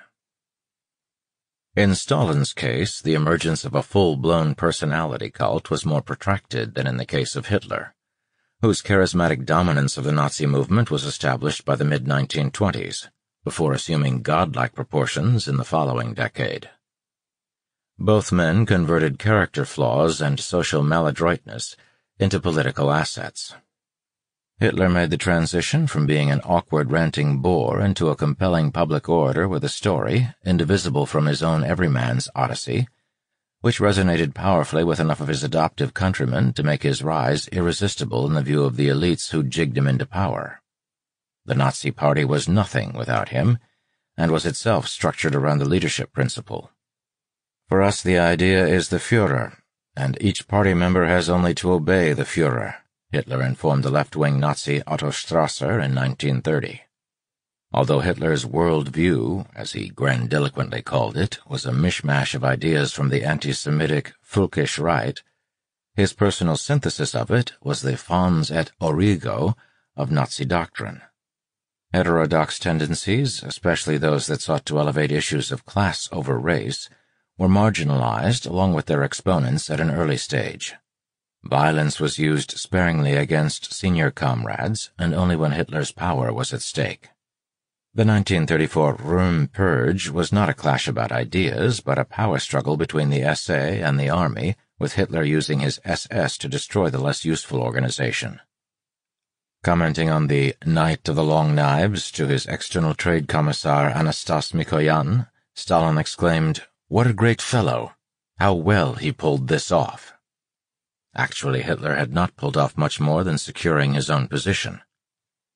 In Stalin's case, the emergence of a full-blown personality cult was more protracted than in the case of Hitler. whose charismatic dominance of the Nazi movement was established by the mid-1920s, before assuming godlike proportions in the following decade. Both men converted character flaws and social maladroitness into political assets. Hitler made the transition from being an awkward ranting bore into a compelling public orator with a story, indivisible from his own everyman's odyssey, which resonated powerfully with enough of his adoptive countrymen to make his rise irresistible in the view of the elites who jigged him into power. The Nazi Party was nothing without him, and was itself structured around the leadership principle. For us, the idea is the Fuhrer, and each party member has only to obey the Fuhrer, Hitler informed the left-wing Nazi Otto Strasser in 1930. Although Hitler's world view, as he grandiloquently called it, was a mishmash of ideas from the anti-Semitic Völkisch right, his personal synthesis of it was the fons et origo of Nazi doctrine. Heterodox tendencies, especially those that sought to elevate issues of class over race, were marginalized along with their exponents at an early stage. Violence was used sparingly against senior comrades and only when Hitler's power was at stake. The 1934 Röhm Purge was not a clash about ideas, but a power struggle between the SA and the Army, with Hitler using his SS to destroy the less useful organization. Commenting on the Night of the Long Knives to his external trade commissar Anastas Mikoyan, Stalin exclaimed, what a great fellow! How well he pulled this off! Actually, Hitler had not pulled off much more than securing his own position.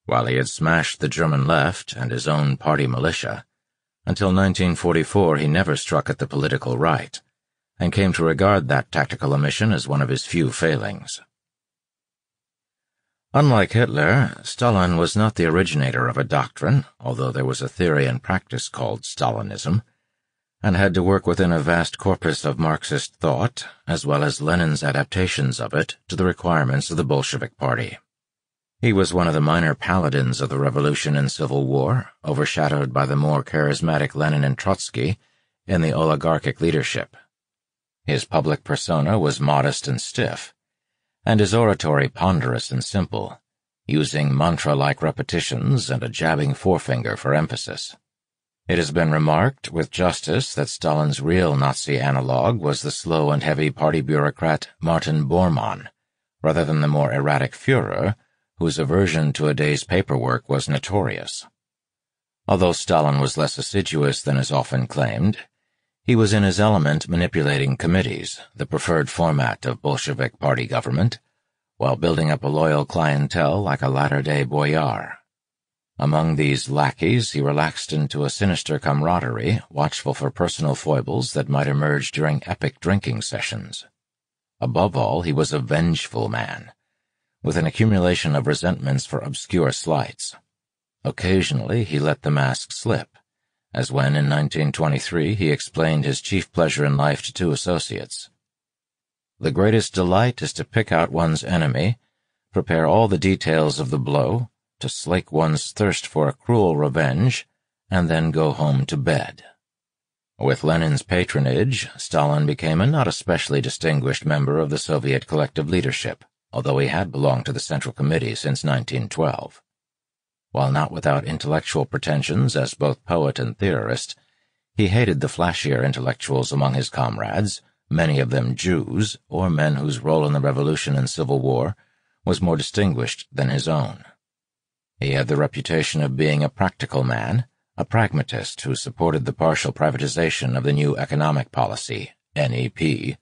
While he had smashed the German left and his own party militia, until 1944 he never struck at the political right, and came to regard that tactical omission as one of his few failings. Unlike Hitler, Stalin was not the originator of a doctrine, although there was a theory and practice called Stalinism, and had to work within a vast corpus of Marxist thought, as well as Lenin's adaptations of it to the requirements of the Bolshevik Party. He was one of the minor paladins of the Revolution and Civil War, overshadowed by the more charismatic Lenin and Trotsky in the oligarchic leadership. His public persona was modest and stiff, and his oratory ponderous and simple, using mantra-like repetitions and a jabbing forefinger for emphasis. It has been remarked with justice that Stalin's real Nazi analog was the slow and heavy party bureaucrat Martin Bormann, rather than the more erratic Fuhrer, whose aversion to a day's paperwork was notorious. Although Stalin was less assiduous than is often claimed, he was in his element manipulating committees, the preferred format of Bolshevik party government, while building up a loyal clientele like a latter-day boyar. Among these lackeys, he relaxed into a sinister camaraderie, watchful for personal foibles that might emerge during epic drinking sessions. Above all, he was a vengeful man, with an accumulation of resentments for obscure slights. Occasionally, he let the mask slip, as when in 1923 he explained his chief pleasure in life to two associates. The greatest delight is to pick out one's enemy, prepare all the details of the blow, to slake one's thirst for a cruel revenge, and then go home to bed. With Lenin's patronage, Stalin became a not especially distinguished member of the Soviet collective leadership, although he had belonged to the Central Committee since 1912. While not without intellectual pretensions as both poet and theorist, he hated the flashier intellectuals among his comrades, many of them Jews, or men whose role in the Revolution and Civil War was more distinguished than his own. He had the reputation of being a practical man, a pragmatist who supported the partial privatization of the new economic policy, NEP,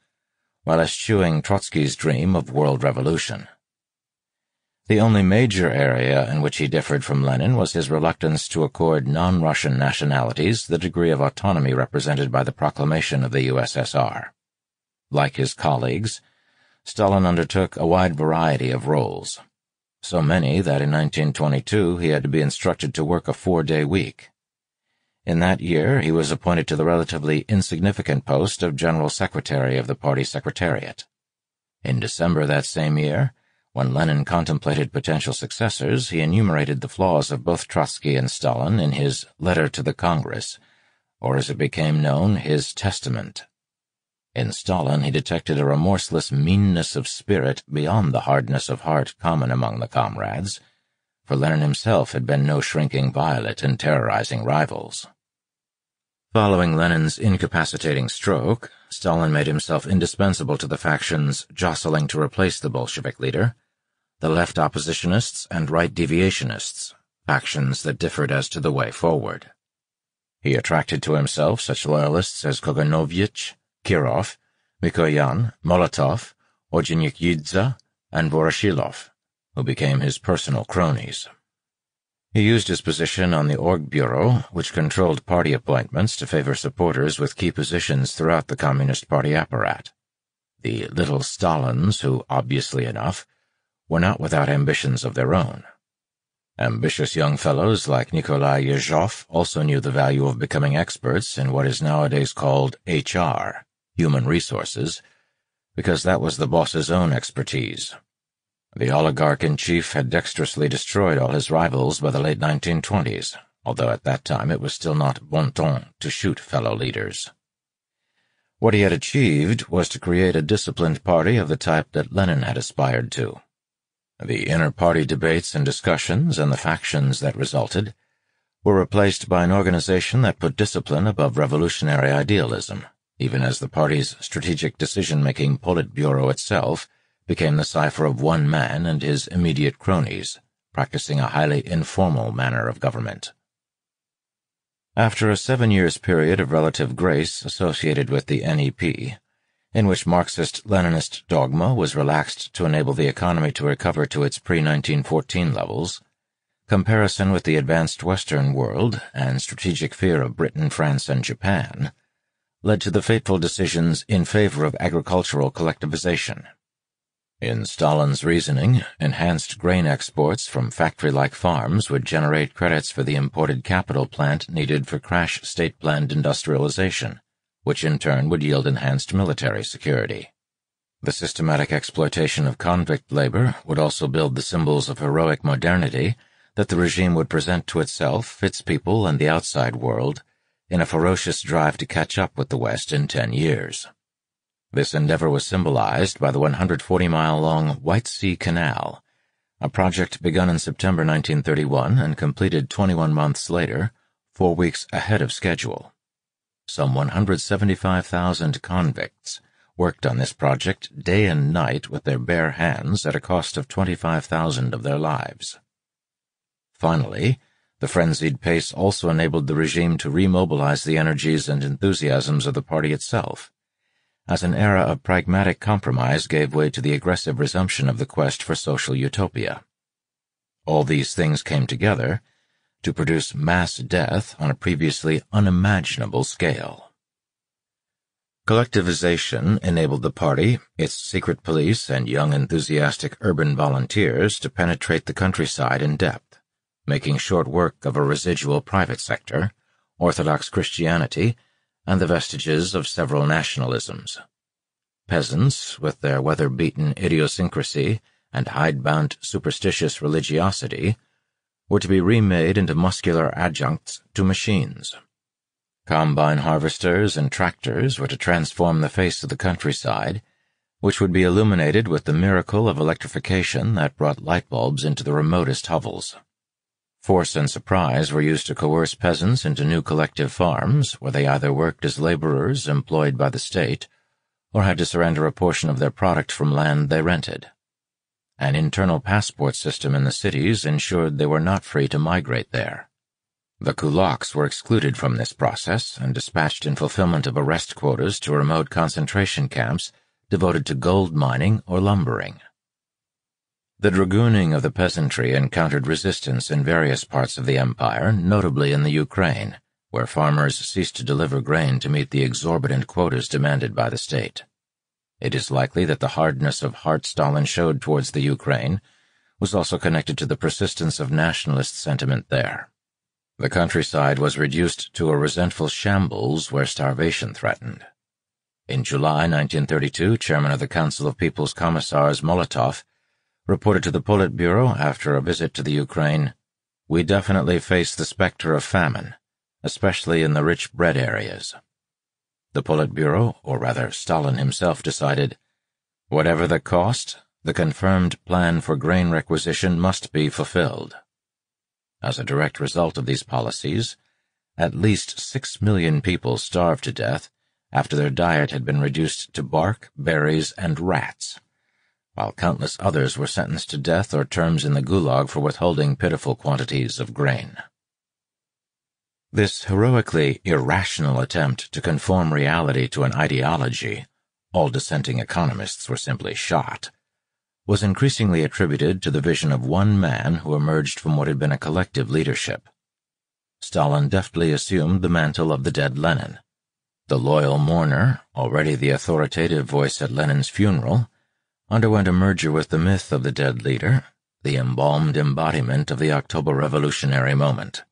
while eschewing Trotsky's dream of world revolution. The only major area in which he differed from Lenin was his reluctance to accord non-Russian nationalities the degree of autonomy represented by the proclamation of the USSR. Like his colleagues, Stalin undertook a wide variety of roles so many that in 1922 he had to be instructed to work a four-day week. In that year, he was appointed to the relatively insignificant post of General Secretary of the party secretariat. In December that same year, when Lenin contemplated potential successors, he enumerated the flaws of both Trotsky and Stalin in his Letter to the Congress, or as it became known, his Testament. In Stalin, he detected a remorseless meanness of spirit beyond the hardness of heart common among the comrades, for Lenin himself had been no shrinking violet in terrorizing rivals. Following Lenin's incapacitating stroke, Stalin made himself indispensable to the factions jostling to replace the Bolshevik leader, the left oppositionists and right deviationists, factions that differed as to the way forward. He attracted to himself such loyalists as Kaganovich, Kirov, Mikoyan, Molotov, Ordzhonikidze, and Voroshilov, who became his personal cronies. He used his position on the Orgburo, which controlled party appointments, to favor supporters with key positions throughout the Communist Party apparat. The little Stalins who, obviously enough, were not without ambitions of their own. Ambitious young fellows like Nikolai Yezhov also knew the value of becoming experts in what is nowadays called HR, human resources, because that was the boss's own expertise. The oligarch-in-chief had dexterously destroyed all his rivals by the late 1920s, although at that time it was still not bon ton to shoot fellow leaders. What he had achieved was to create a disciplined party of the type that Lenin had aspired to. The inner party debates and discussions and the factions that resulted were replaced by an organization that put discipline above revolutionary idealism, even as the party's strategic decision-making Politburo itself became the cipher of one man and his immediate cronies, practicing a highly informal manner of government. After a seven years period of relative grace associated with the NEP, in which Marxist-Leninist dogma was relaxed to enable the economy to recover to its pre-1914 levels, comparison with the advanced Western world and strategic fear of Britain, France, and Japan led to the fateful decisions in favor of agricultural collectivization. In Stalin's reasoning, enhanced grain exports from factory-like farms would generate credits for the imported capital plant needed for crash state-planned industrialization, which in turn would yield enhanced military security. The systematic exploitation of convict labor would also build the symbols of heroic modernity that the regime would present to itself, its people, and the outside world in a ferocious drive to catch up with the West in ten years. This endeavor was symbolized by the 140-mile-long White Sea Canal, a project begun in September 1931 and completed 21 months later, four weeks ahead of schedule. Some 175,000 convicts worked on this project day and night with their bare hands at a cost of 25,000 of their lives. Finally, the frenzied pace also enabled the regime to remobilize the energies and enthusiasms of the party itself as an era of pragmatic compromise gave way to the aggressive resumption of the quest for social utopia. All these things came together to produce mass death on a previously unimaginable scale. Collectivization enabled the party, its secret police, and young enthusiastic urban volunteers to penetrate the countryside in depth, making short work of a residual private sector, Orthodox Christianity, and the vestiges of several nationalisms. Peasants, with their weather-beaten idiosyncrasy and hidebound superstitious religiosity, were to be remade into muscular adjuncts to machines. Combine harvesters and tractors were to transform the face of the countryside, which would be illuminated with the miracle of electrification that brought light bulbs into the remotest hovels. Force and surprise were used to coerce peasants into new collective farms, where they either worked as laborers employed by the state or had to surrender a portion of their product from land they rented. An internal passport system in the cities ensured they were not free to migrate there. The kulaks were excluded from this process and dispatched in fulfillment of arrest quotas to remote concentration camps devoted to gold mining or lumbering. The dragooning of the peasantry encountered resistance in various parts of the empire, notably in the Ukraine, where farmers ceased to deliver grain to meet the exorbitant quotas demanded by the state. It is likely that the hardness of heart Stalin showed towards the Ukraine was also connected to the persistence of nationalist sentiment there. The countryside was reduced to a resentful shambles where starvation threatened. In July 1932, chairman of the Council of People's Commissars Molotov reported to the Politburo after a visit to the Ukraine, We definitely face the specter of famine, especially in the rich bread areas. the Politburo, or rather Stalin himself, decided, whatever the cost, the confirmed plan for grain requisition must be fulfilled. As a direct result of these policies, at least six million people starved to death after their diet had been reduced to bark, berries, and rats, while countless others were sentenced to death or terms in the gulag for withholding pitiful quantities of grain. This heroically irrational attempt to conform reality to an ideology, all dissenting economists were simply shot, was increasingly attributed to the vision of one man who emerged from what had been a collective leadership. Stalin deftly assumed the mantle of the dead Lenin. The loyal mourner, already the authoritative voice at Lenin's funeral, underwent a merger with the myth of the dead leader, the embalmed embodiment of the October revolutionary moment.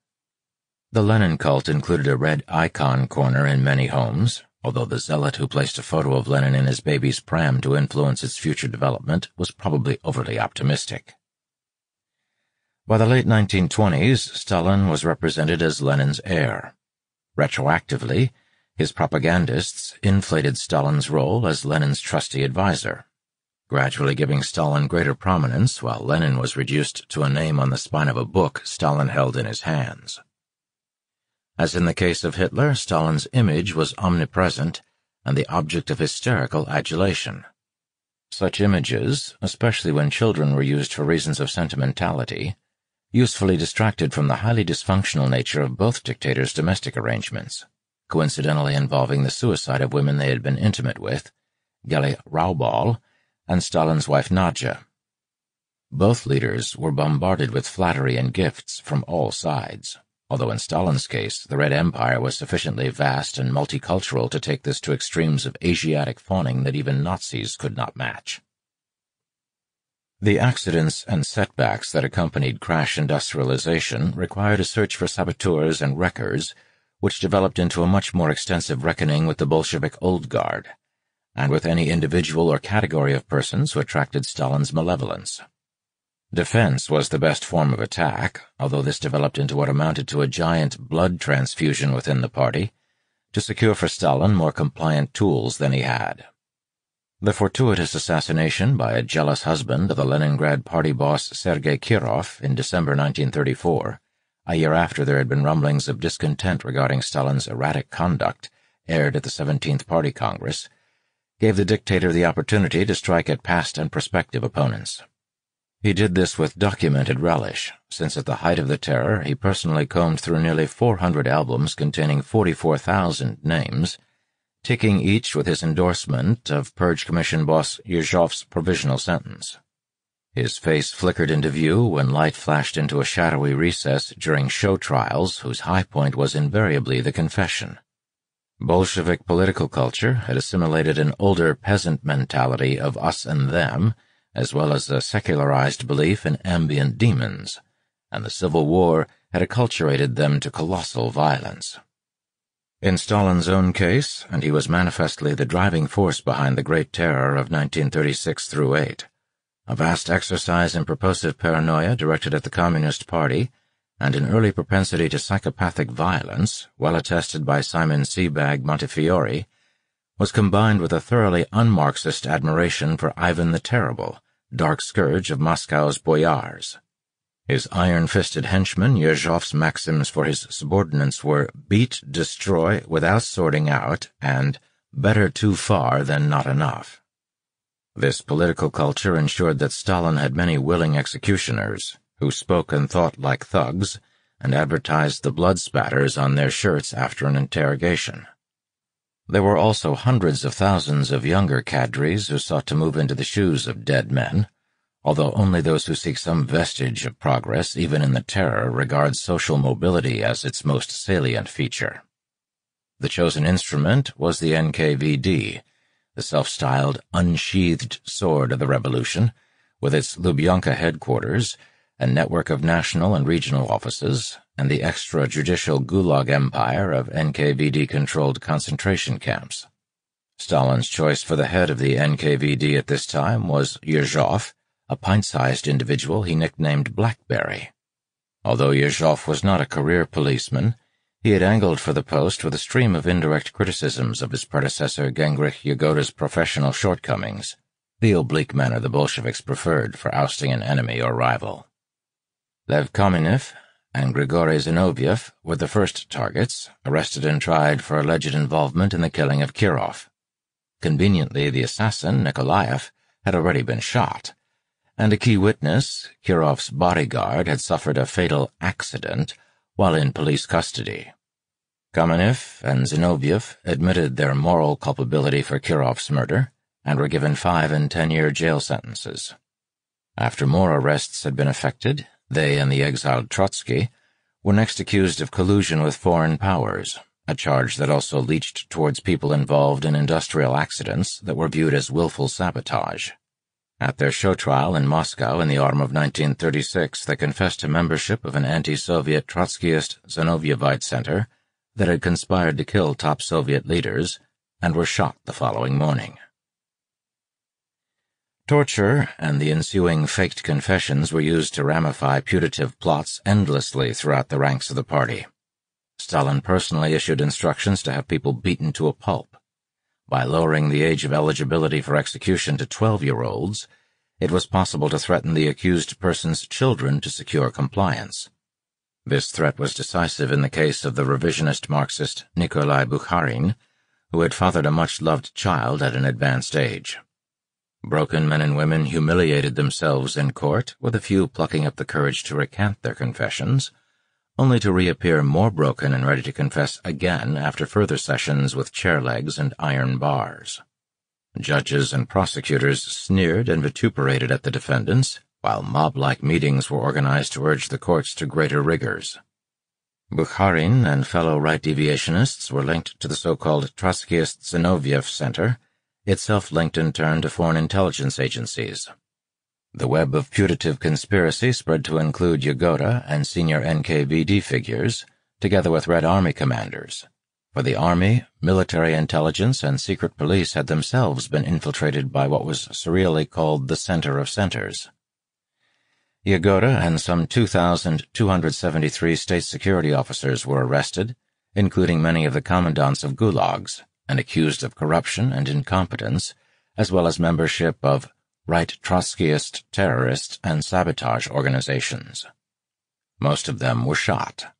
The Lenin cult included a red icon corner in many homes, although the zealot who placed a photo of Lenin in his baby's pram to influence its future development was probably overly optimistic. By the late 1920s, Stalin was represented as Lenin's heir. Retroactively, his propagandists inflated Stalin's role as Lenin's trusty advisor, gradually giving Stalin greater prominence while Lenin was reduced to a name on the spine of a book Stalin held in his hands. As in the case of Hitler, Stalin's image was omnipresent and the object of hysterical adulation. Such images, especially when children were used for reasons of sentimentality, usefully distracted from the highly dysfunctional nature of both dictators' domestic arrangements, coincidentally involving the suicide of women they had been intimate with, Geli Raubal and Stalin's wife Nadja. Both leaders were bombarded with flattery and gifts from all sides although in Stalin's case, the Red Empire was sufficiently vast and multicultural to take this to extremes of Asiatic fawning that even Nazis could not match. The accidents and setbacks that accompanied crash industrialization required a search for saboteurs and wreckers, which developed into a much more extensive reckoning with the Bolshevik old guard, and with any individual or category of persons who attracted Stalin's malevolence. Defense was the best form of attack, although this developed into what amounted to a giant blood transfusion within the party, to secure for Stalin more compliant tools than he had. The fortuitous assassination by a jealous husband of the Leningrad party boss Sergei Kirov in December 1934, a year after there had been rumblings of discontent regarding Stalin's erratic conduct, aired at the 17th Party Congress, gave the dictator the opportunity to strike at past and prospective opponents. He did this with documented relish, since at the height of the terror he personally combed through nearly 400 albums containing 44,000 names, ticking each with his endorsement of Purge Commission boss Yezhov's provisional sentence. His face flickered into view when light flashed into a shadowy recess during show trials whose high point was invariably the confession. Bolshevik political culture had assimilated an older peasant mentality of us and them as well as a secularized belief in ambient demons, and the Civil War had acculturated them to colossal violence. In Stalin's own case, and he was manifestly the driving force behind the Great Terror of 1936 through 8, a vast exercise in purposive paranoia directed at the Communist Party, and an early propensity to psychopathic violence, well attested by Simon Sebag Montefiore, was combined with a thoroughly un-Marxist admiration for Ivan the Terrible, dark scourge of Moscow's boyars. His iron-fisted henchman Yezhov's maxims for his subordinates were beat, destroy, without sorting out, and better too far than not enough. This political culture ensured that Stalin had many willing executioners, who spoke and thought like thugs, and advertised the blood spatters on their shirts after an interrogation. There were also hundreds of thousands of younger cadres who sought to move into the shoes of dead men, although only those who seek some vestige of progress, even in the terror, regard social mobility as its most salient feature. The chosen instrument was the NKVD, the self-styled unsheathed sword of the revolution, with its Lubyanka headquarters, a network of national and regional offices, and the extrajudicial Gulag empire of NKVD-controlled concentration camps. Stalin's choice for the head of the NKVD at this time was Yezhov, a pint-sized individual he nicknamed Blackberry. Although Yezhov was not a career policeman, He had angled for the post with a stream of indirect criticisms of his predecessor Genrikh Yagoda's professional shortcomings, the oblique manner the Bolsheviks preferred for ousting an enemy or rival. Lev Kamenev and Grigory Zinoviev were the first targets, arrested and tried for alleged involvement in the killing of Kirov. Conveniently, the assassin, Nikolaev, had already been shot, and a key witness, Kirov's bodyguard, had suffered a fatal accident while in police custody. Kamenev and Zinoviev admitted their moral culpability for Kirov's murder and were given five and ten-year jail sentences. After more arrests had been effected, they and the exiled Trotsky were next accused of collusion with foreign powers, a charge that also leached towards people involved in industrial accidents that were viewed as willful sabotage. At their show trial in Moscow in the autumn of 1936, they confessed to membership of an anti-Soviet Trotskyist Zinovievite center that had conspired to kill top Soviet leaders and were shot the following morning. Torture and the ensuing faked confessions were used to ramify putative plots endlessly throughout the ranks of the party. Stalin personally issued instructions to have people beaten to a pulp. By lowering the age of eligibility for execution to 12-year-olds, it was possible to threaten the accused person's children to secure compliance. This threat was decisive in the case of the revisionist Marxist Nikolai Bukharin, who had fathered a much-loved child at an advanced age. Broken men and women humiliated themselves in court, with a few plucking up the courage to recant their confessions, only to reappear more broken and ready to confess again after further sessions with chair legs and iron bars. Judges and prosecutors sneered and vituperated at the defendants, while mob-like meetings were organized to urge the courts to greater rigors. Bukharin and fellow right deviationists were linked to the so-called Trotskyist Zinoviev Center, itself linked in turn to foreign intelligence agencies. The web of putative conspiracy spread to include Yagoda and senior NKVD figures, together with Red Army commanders. For the Army, military intelligence, and secret police had themselves been infiltrated by what was surreally called the Center of Centers. Yagoda and some 2,273 state security officers were arrested, including many of the commandants of gulags, and accused of corruption and incompetence, as well as membership of right Trotskyist terrorist and sabotage organizations. Most of them were shot.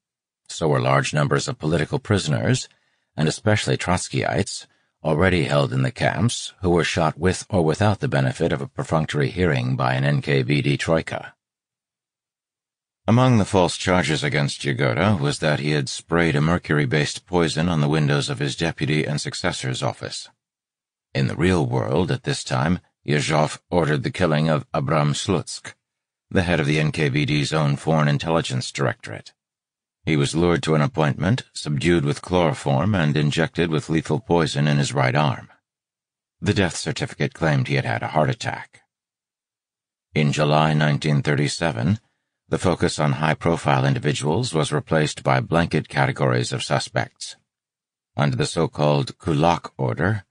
So were large numbers of political prisoners, and especially Trotskyites, already held in the camps, who were shot with or without the benefit of a perfunctory hearing by an NKVD troika. Among the false charges against Yagoda was that he had sprayed a mercury-based poison on the windows of his deputy and successor's office. In the real world, at this time, Yezhov ordered the killing of Abram Slutsk, the head of the NKVD's own Foreign Intelligence Directorate. He was lured to an appointment, subdued with chloroform, and injected with lethal poison in his right arm. The death certificate claimed he had had a heart attack. In July 1937, the focus on high-profile individuals was replaced by blanket categories of suspects. Under the so-called Kulak order,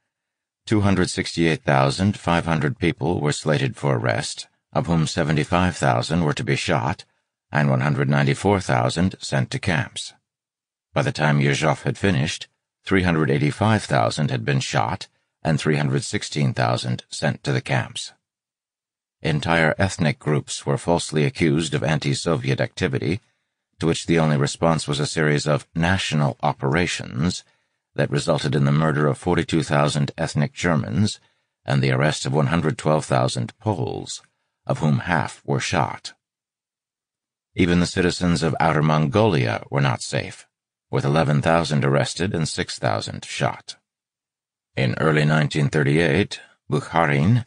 268,500 people were slated for arrest, of whom 75,000 were to be shot, and 194,000 sent to camps. By the time Yezhov had finished, 385,000 had been shot, and 316,000 sent to the camps. Entire ethnic groups were falsely accused of anti-Soviet activity, to which the only response was a series of national operations that resulted in the murder of 42,000 ethnic Germans and the arrest of 112,000 Poles, of whom half were shot. Even the citizens of Outer Mongolia were not safe, with 11,000 arrested and 6,000 shot. In early 1938, Bukharin,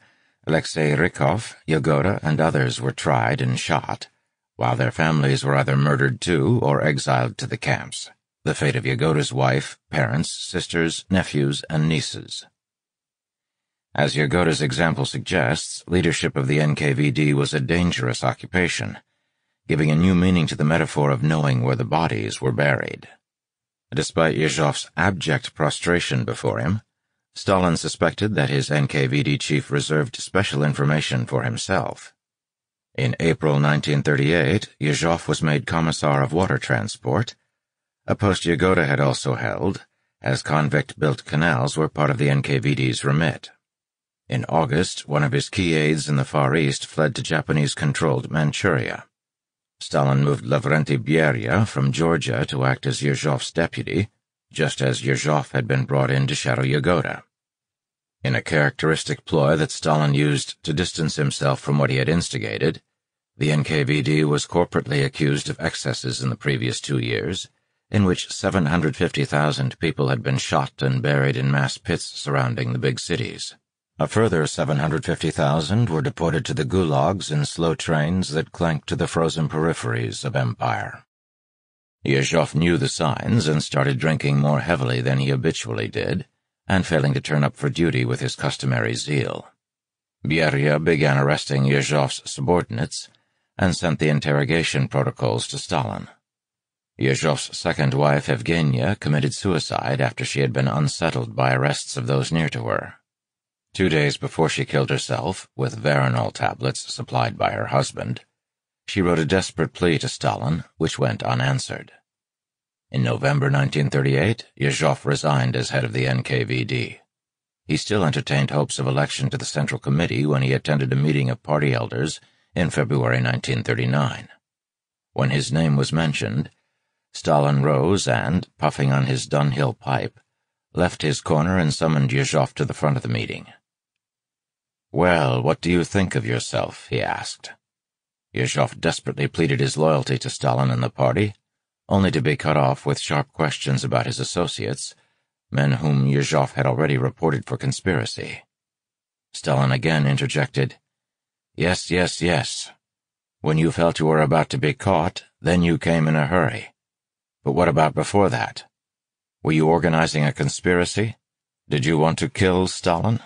Alexei Rykov, Yagoda, and others were tried and shot, while their families were either murdered too or exiled to the camps the fate of Yagoda's wife, parents, sisters, nephews, and nieces. As Yagoda's example suggests, leadership of the NKVD was a dangerous occupation, giving a new meaning to the metaphor of knowing where the bodies were buried. Despite Yezhov's abject prostration before him, Stalin suspected that his NKVD chief reserved special information for himself. In April 1938, Yezhov was made Commissar of Water Transport, a post Yagoda had also held, as convict-built canals were part of the NKVD's remit. In August, one of his key aides in the Far East fled to Japanese-controlled Manchuria. Stalin moved Lavrenti Beria from Georgia to act as Yezhov's deputy, just as Yezhov had been brought in to shadow Yagoda. In a characteristic ploy that Stalin used to distance himself from what he had instigated, the NKVD was corporately accused of excesses in the previous two years, in which 750,000 people had been shot and buried in mass pits surrounding the big cities. A further 750,000 were deported to the gulags in slow trains that clanked to the frozen peripheries of empire. Yezhov knew the signs and started drinking more heavily than he habitually did, and failing to turn up for duty with his customary zeal. Beria began arresting Yezhov's subordinates and sent the interrogation protocols to Stalin. Yezhov's second wife, Evgenia, committed suicide after she had been unsettled by arrests of those near to her. Two days before she killed herself, with Veronal tablets supplied by her husband, she wrote a desperate plea to Stalin, which went unanswered. In November 1938, Yezhov resigned as head of the NKVD. He still entertained hopes of election to the Central Committee when he attended a meeting of party elders in February 1939. When his name was mentioned, Stalin rose and, puffing on his Dunhill pipe, left his corner and summoned Yezhov to the front of the meeting. Well, what do you think of yourself? he asked. Yezhov desperately pleaded his loyalty to Stalin and the party, only to be cut off with sharp questions about his associates, men whom Yezhov had already reported for conspiracy. Stalin again interjected, Yes, yes, yes. When you felt you were about to be caught, then you came in a hurry. But what about before that? Were you organizing a conspiracy? Did you want to kill Stalin?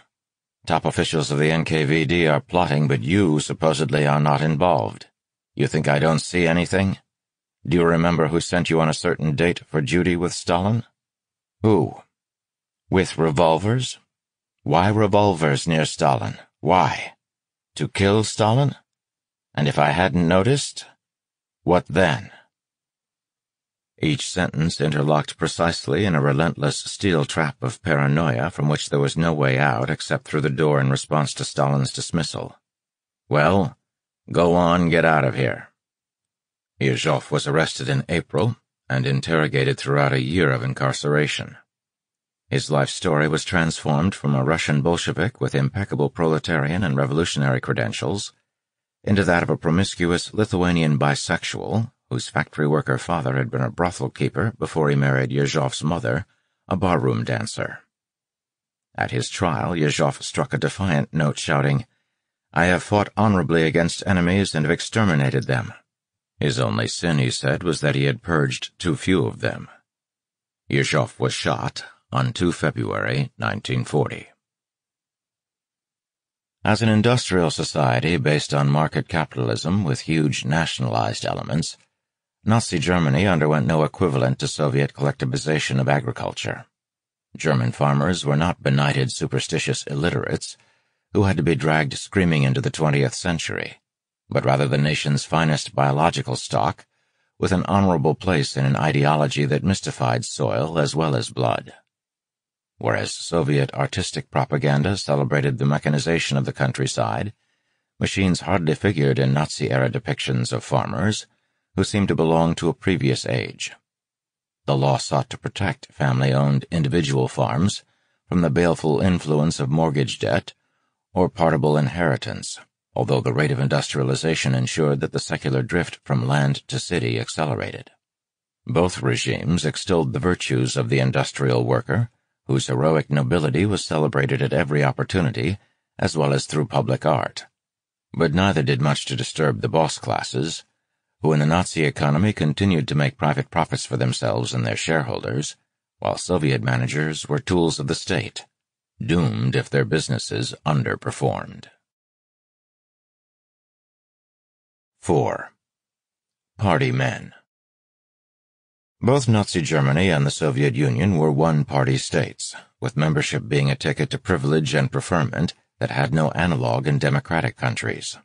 Top officials of the NKVD are plotting, but you supposedly are not involved. You think I don't see anything? Do you remember who sent you on a certain date for duty with Stalin? Who? With revolvers? Why revolvers near Stalin? Why? To kill Stalin? And if I hadn't noticed? What then? Each sentence interlocked precisely in a relentless steel trap of paranoia from which there was no way out except through the door in response to Stalin's dismissal. Well, go on, get out of here. Yezhov was arrested in April and interrogated throughout a year of incarceration. His life story was transformed from a Russian Bolshevik with impeccable proletarian and revolutionary credentials into that of a promiscuous Lithuanian bisexual whose factory worker father had been a brothel keeper before he married Yezhov's mother, a barroom dancer. At his trial, Yezhov struck a defiant note shouting, I have fought honorably against enemies and have exterminated them. His only sin, he said, was that he had purged too few of them. Yezhov was shot on 2 February 1940. As an industrial society based on market capitalism with huge nationalized elements, Nazi Germany underwent no equivalent to Soviet collectivization of agriculture. German farmers were not benighted superstitious illiterates who had to be dragged screaming into the 20th century but rather the nation's finest biological stock, with an honorable place in an ideology that mystified soil as well as blood. Whereas Soviet artistic propaganda celebrated the mechanization of the countryside, machines hardly figured in Nazi-era depictions of farmers, who seemed to belong to a previous age. The law sought to protect family-owned individual farms from the baleful influence of mortgage debt or partible inheritance although the rate of industrialization ensured that the secular drift from land to city accelerated. Both regimes extolled the virtues of the industrial worker, whose heroic nobility was celebrated at every opportunity, as well as through public art. But neither did much to disturb the boss classes, who in the Nazi economy continued to make private profits for themselves and their shareholders, while Soviet managers were tools of the state, doomed if their businesses underperformed. 4. Party Men Both Nazi Germany and the Soviet Union were one-party states, with membership being a ticket to privilege and preferment that had no analog in democratic countries.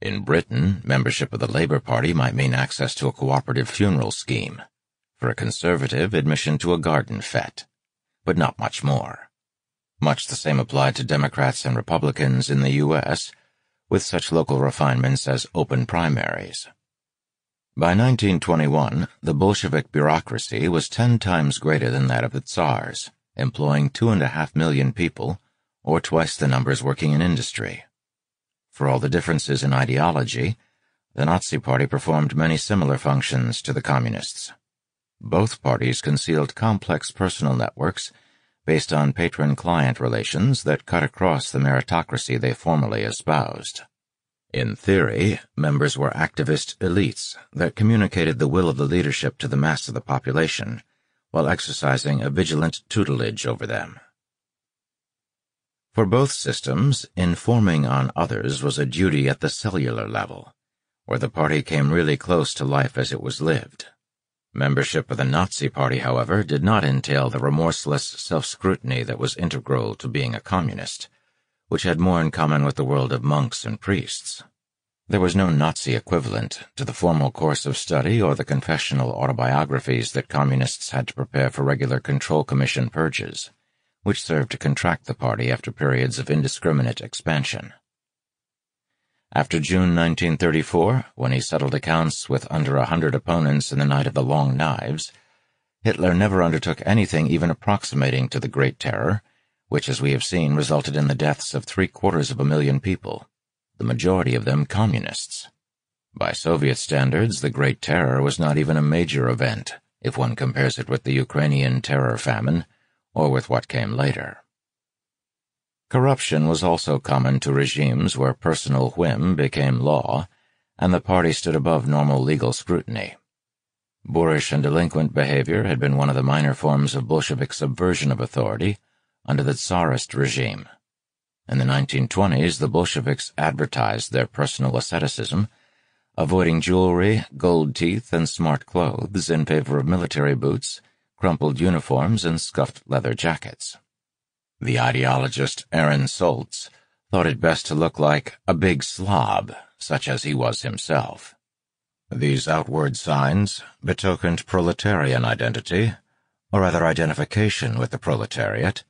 In Britain, membership of the Labour Party might mean access to a cooperative funeral scheme. For a conservative, admission to a garden fete. But not much more. Much the same applied to Democrats and Republicans in the U.S., with such local refinements as open primaries. By 1921, the Bolshevik bureaucracy was ten times greater than that of the Tsars, employing two and a half million people, or twice the numbers working in industry. For all the differences in ideology, the Nazi Party performed many similar functions to the Communists. Both parties concealed complex personal networks based on patron-client relations that cut across the meritocracy they formerly espoused. In theory, members were activist elites that communicated the will of the leadership to the mass of the population, while exercising a vigilant tutelage over them. For both systems, informing on others was a duty at the cellular level, where the party came really close to life as it was lived. Membership of the Nazi Party, however, did not entail the remorseless self-scrutiny that was integral to being a communist, which had more in common with the world of monks and priests. There was no Nazi equivalent to the formal course of study or the confessional autobiographies that communists had to prepare for regular Control Commission purges, which served to contract the party after periods of indiscriminate expansion. After June 1934, when he settled accounts with under a hundred opponents in the Night of the Long Knives, Hitler never undertook anything even approximating to the Great Terror, which, as we have seen, resulted in the deaths of three-quarters of a million people, the majority of them communists. By Soviet standards, the Great Terror was not even a major event, if one compares it with the Ukrainian terror famine, or with what came later. Corruption was also common to regimes where personal whim became law, and the party stood above normal legal scrutiny. Boorish and delinquent behavior had been one of the minor forms of Bolshevik subversion of authority under the Tsarist regime. In the 1920s, the Bolsheviks advertised their personal asceticism, avoiding jewelry, gold teeth, and smart clothes in favor of military boots, crumpled uniforms, and scuffed leather jackets. The ideologist Aaron Solts thought it best to look like a big slob, such as he was himself. These outward signs betokened proletarian identity, or rather identification with the proletariat,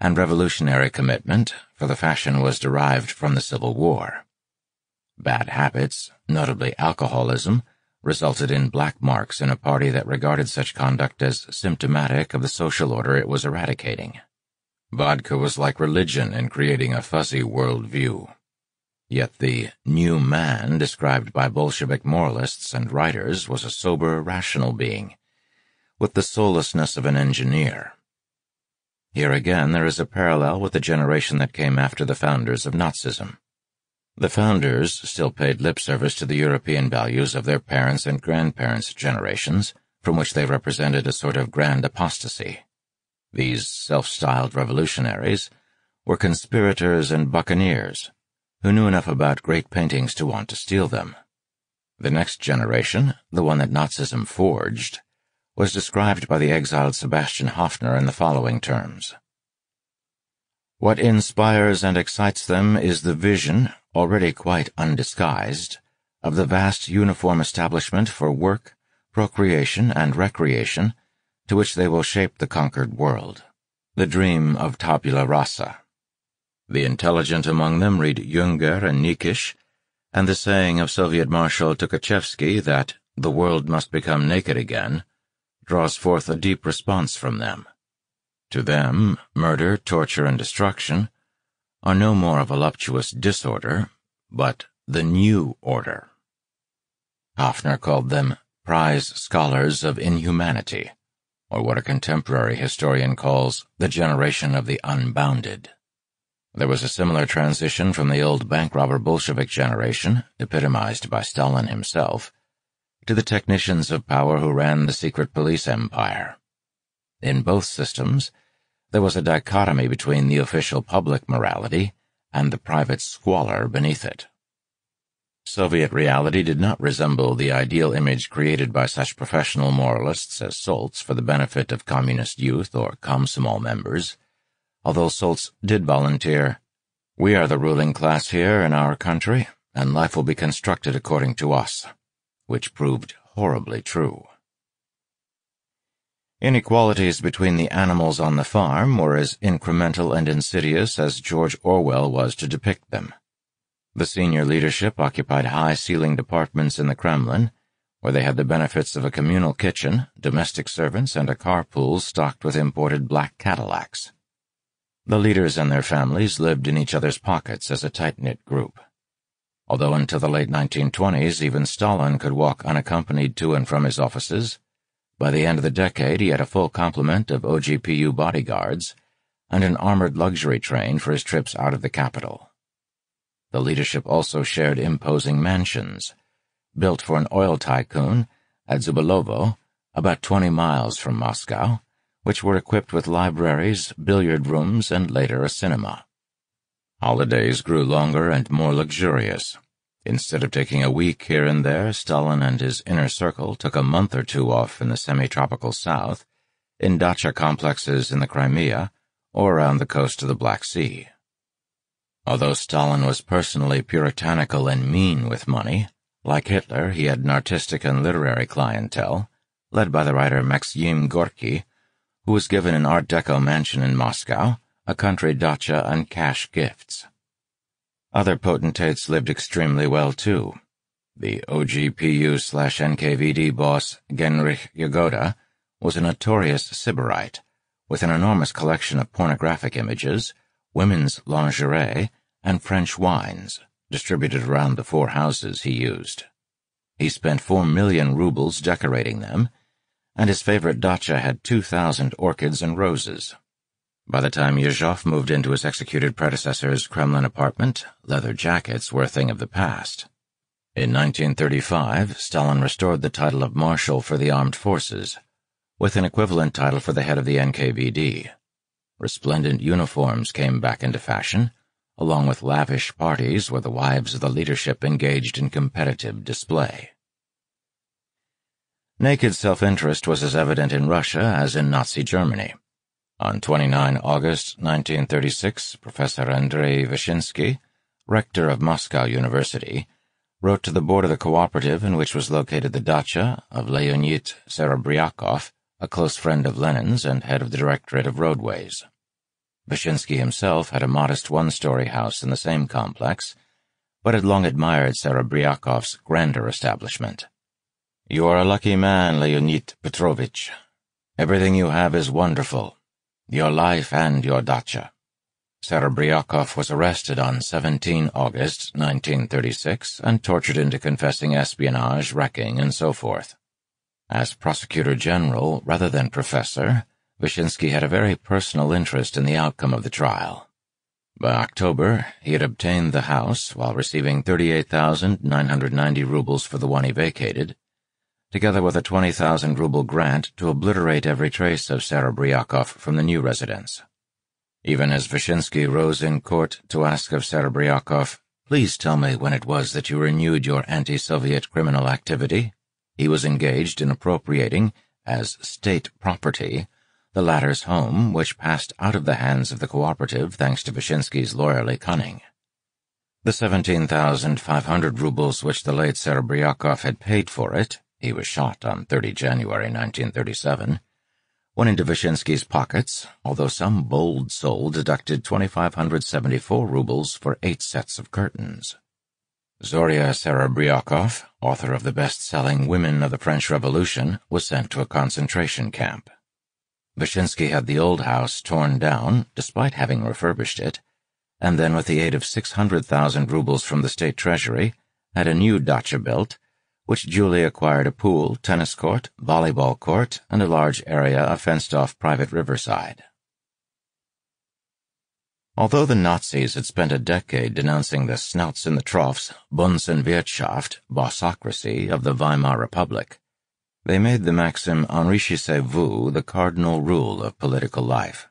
and revolutionary commitment, for the fashion was derived from the Civil War. Bad habits, notably alcoholism, resulted in black marks in a party that regarded such conduct as symptomatic of the social order it was eradicating. Vodka was like religion in creating a fuzzy world view. Yet the new man described by Bolshevik moralists and writers was a sober, rational being, with the soullessness of an engineer. Here again there is a parallel with the generation that came after the founders of Nazism. The founders still paid lip service to the European values of their parents' and grandparents' generations, from which they represented a sort of grand apostasy. These self-styled revolutionaries were conspirators and buccaneers who knew enough about great paintings to want to steal them. The next generation, the one that Nazism forged, was described by the exiled Sebastian Haffner in the following terms. What inspires and excites them is the vision, already quite undisguised, of the vast uniform establishment for work, procreation, and recreation to which they will shape the conquered world. The dream of tabula rasa. The intelligent among them read Junger and Niekisch, and the saying of Soviet Marshal Tukhachevsky that the world must become naked again draws forth a deep response from them. To them, murder, torture, and destruction are no more a voluptuous disorder, but the new order. Haffner called them prize scholars of inhumanity or what a contemporary historian calls the generation of the unbounded. There was a similar transition from the old bank robber Bolshevik generation, epitomized by Stalin himself, to the technicians of power who ran the secret police empire. In both systems, there was a dichotomy between the official public morality and the private squalor beneath it. Soviet reality did not resemble the ideal image created by such professional moralists as Solts for the benefit of communist youth or Komsomol members, although Solts did volunteer, We are the ruling class here in our country, and life will be constructed according to us, which proved horribly true. Inequalities between the animals on the farm were as incremental and insidious as George Orwell was to depict them. The senior leadership occupied high-ceilinged apartments in the Kremlin, where they had the benefits of a communal kitchen, domestic servants, and a carpool stocked with imported black Cadillacs. The leaders and their families lived in each other's pockets as a tight-knit group. Although until the late 1920s even Stalin could walk unaccompanied to and from his offices, by the end of the decade he had a full complement of OGPU bodyguards and an armored luxury train for his trips out of the capital. The leadership also shared imposing mansions, built for an oil tycoon at Zubelovo, about 20 miles from Moscow, which were equipped with libraries, billiard rooms, and later a cinema. Holidays grew longer and more luxurious. Instead of taking a week here and there, Stalin and his inner circle took a month or two off in the semi-tropical south, in dacha complexes in the Crimea, or around the coast of the Black Sea. Although Stalin was personally puritanical and mean with money, like Hitler, he had an artistic and literary clientele, led by the writer Maxim Gorky, who was given an Art Deco mansion in Moscow, a country dacha, and cash gifts. Other potentates lived extremely well, too. The OGPU slash NKVD boss, Genrikh Yagoda, was a notorious sybarite, with an enormous collection of pornographic images, women's lingerie, and French wines distributed around the four houses he used. He spent four million rubles decorating them, and his favorite dacha had 2,000 orchids and roses. By the time Yezhov moved into his executed predecessor's Kremlin apartment, leather jackets were a thing of the past. In 1935, Stalin restored the title of Marshal for the Armed Forces, with an equivalent title for the head of the NKVD. Resplendent uniforms came back into fashion, along with lavish parties where the wives of the leadership engaged in competitive display. Naked self-interest was as evident in Russia as in Nazi Germany. On 29 August 1936, Professor Andrei Vyshinsky, rector of Moscow University, wrote to the board of the cooperative in which was located the dacha of Leonid Serebryakov, a close friend of Lenin's and head of the Directorate of Roadways. Vyshinsky himself had a modest one-story house in the same complex, but had long admired Serebryakov's grander establishment. You are a lucky man, Leonid Petrovich. Everything you have is wonderful. Your life and your dacha. Serebryakov was arrested on 17 August 1936 and tortured into confessing espionage, wrecking, and so forth. As prosecutor general rather than professor, Vyshinsky had a very personal interest in the outcome of the trial. By October, he had obtained the house while receiving 38,990 rubles for the one he vacated, together with a 20,000 ruble grant to obliterate every trace of Serebryakov from the new residence. Even as Vyshinsky rose in court to ask of Serebryakov, Please tell me when it was that you renewed your anti-Soviet criminal activity, he was engaged in appropriating, as state property, the latter's home, which passed out of the hands of the cooperative thanks to Vyshinsky's lawyerly cunning. The 17,500 rubles which the late Serebryakov had paid for it, he was shot on 30 January 1937, went into Vyshinsky's pockets, although some bold soul deducted 2,574 rubles for eight sets of curtains. Zoria Serebryakov, author of the best-selling Women of the French Revolution, was sent to a concentration camp. Vyshinsky had the old house torn down, despite having refurbished it, and then with the aid of 600,000 rubles from the state treasury, had a new dacha built, which duly acquired a pool, tennis court, volleyball court, and a large area of fenced-off private riverside. Although the Nazis had spent a decade denouncing the snouts in the troughs, Bonzenwirtschaft, bossocracy, of the Weimar Republic, they made the maxim enrichissez-vous the cardinal rule of political life.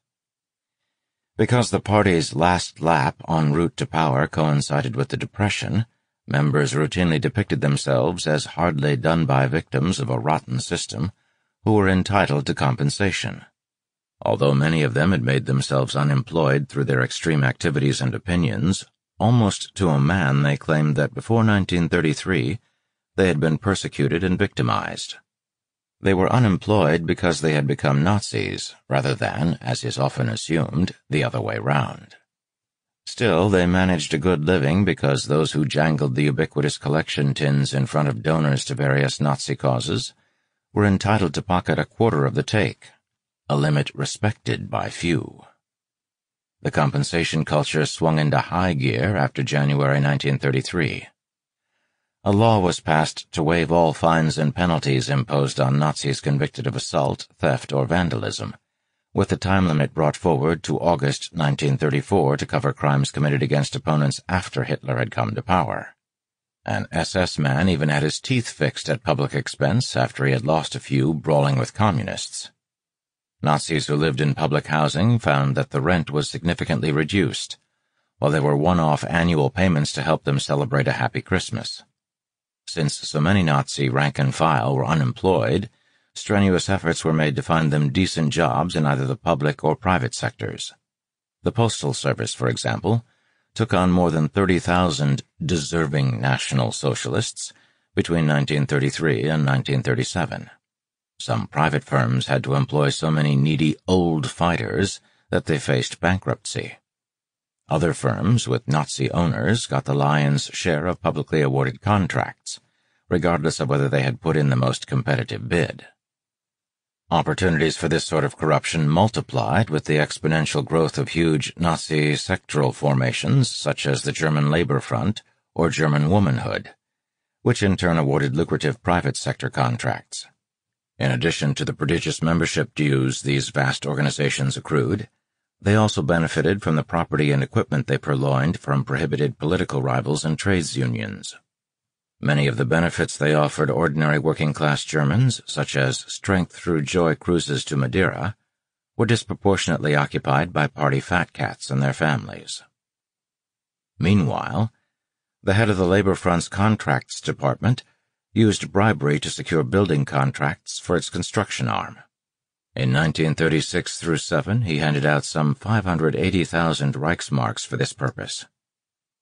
Because the party's last lap en route to power coincided with the Depression, members routinely depicted themselves as hardly done-by victims of a rotten system who were entitled to compensation. Although many of them had made themselves unemployed through their extreme activities and opinions, almost to a man they claimed that before 1933 they had been persecuted and victimized. They were unemployed because they had become Nazis, rather than, as is often assumed, the other way round. Still, they managed a good living because those who jangled the ubiquitous collection tins in front of donors to various Nazi causes were entitled to pocket a quarter of the take, a limit respected by few. The compensation culture swung into high gear after January 1933. A law was passed to waive all fines and penalties imposed on Nazis convicted of assault, theft, or vandalism, with the time limit brought forward to August 1934 to cover crimes committed against opponents after Hitler had come to power. An SS man even had his teeth fixed at public expense after he had lost a few brawling with communists. Nazis who lived in public housing found that the rent was significantly reduced, while there were one-off annual payments to help them celebrate a happy Christmas. Since so many Nazi rank and file were unemployed, strenuous efforts were made to find them decent jobs in either the public or private sectors. The Postal Service, for example, took on more than 30,000 deserving National Socialists between 1933 and 1937. Some private firms had to employ so many needy old fighters that they faced bankruptcy. Other firms with Nazi owners got the lion's share of publicly awarded contracts, regardless of whether they had put in the most competitive bid. Opportunities for this sort of corruption multiplied with the exponential growth of huge Nazi sectoral formations such as the German Labor Front or German Womanhood, which in turn awarded lucrative private sector contracts. In addition to the prodigious membership dues these vast organizations accrued, they also benefited from the property and equipment they purloined from prohibited political rivals and trades unions. Many of the benefits they offered ordinary working-class Germans, such as strength through joy cruises to Madeira, were disproportionately occupied by party fat cats and their families. Meanwhile, the head of the Labor Front's contracts department used bribery to secure building contracts for its construction arm. In 1936 through 7, he handed out some 580,000 Reichsmarks for this purpose.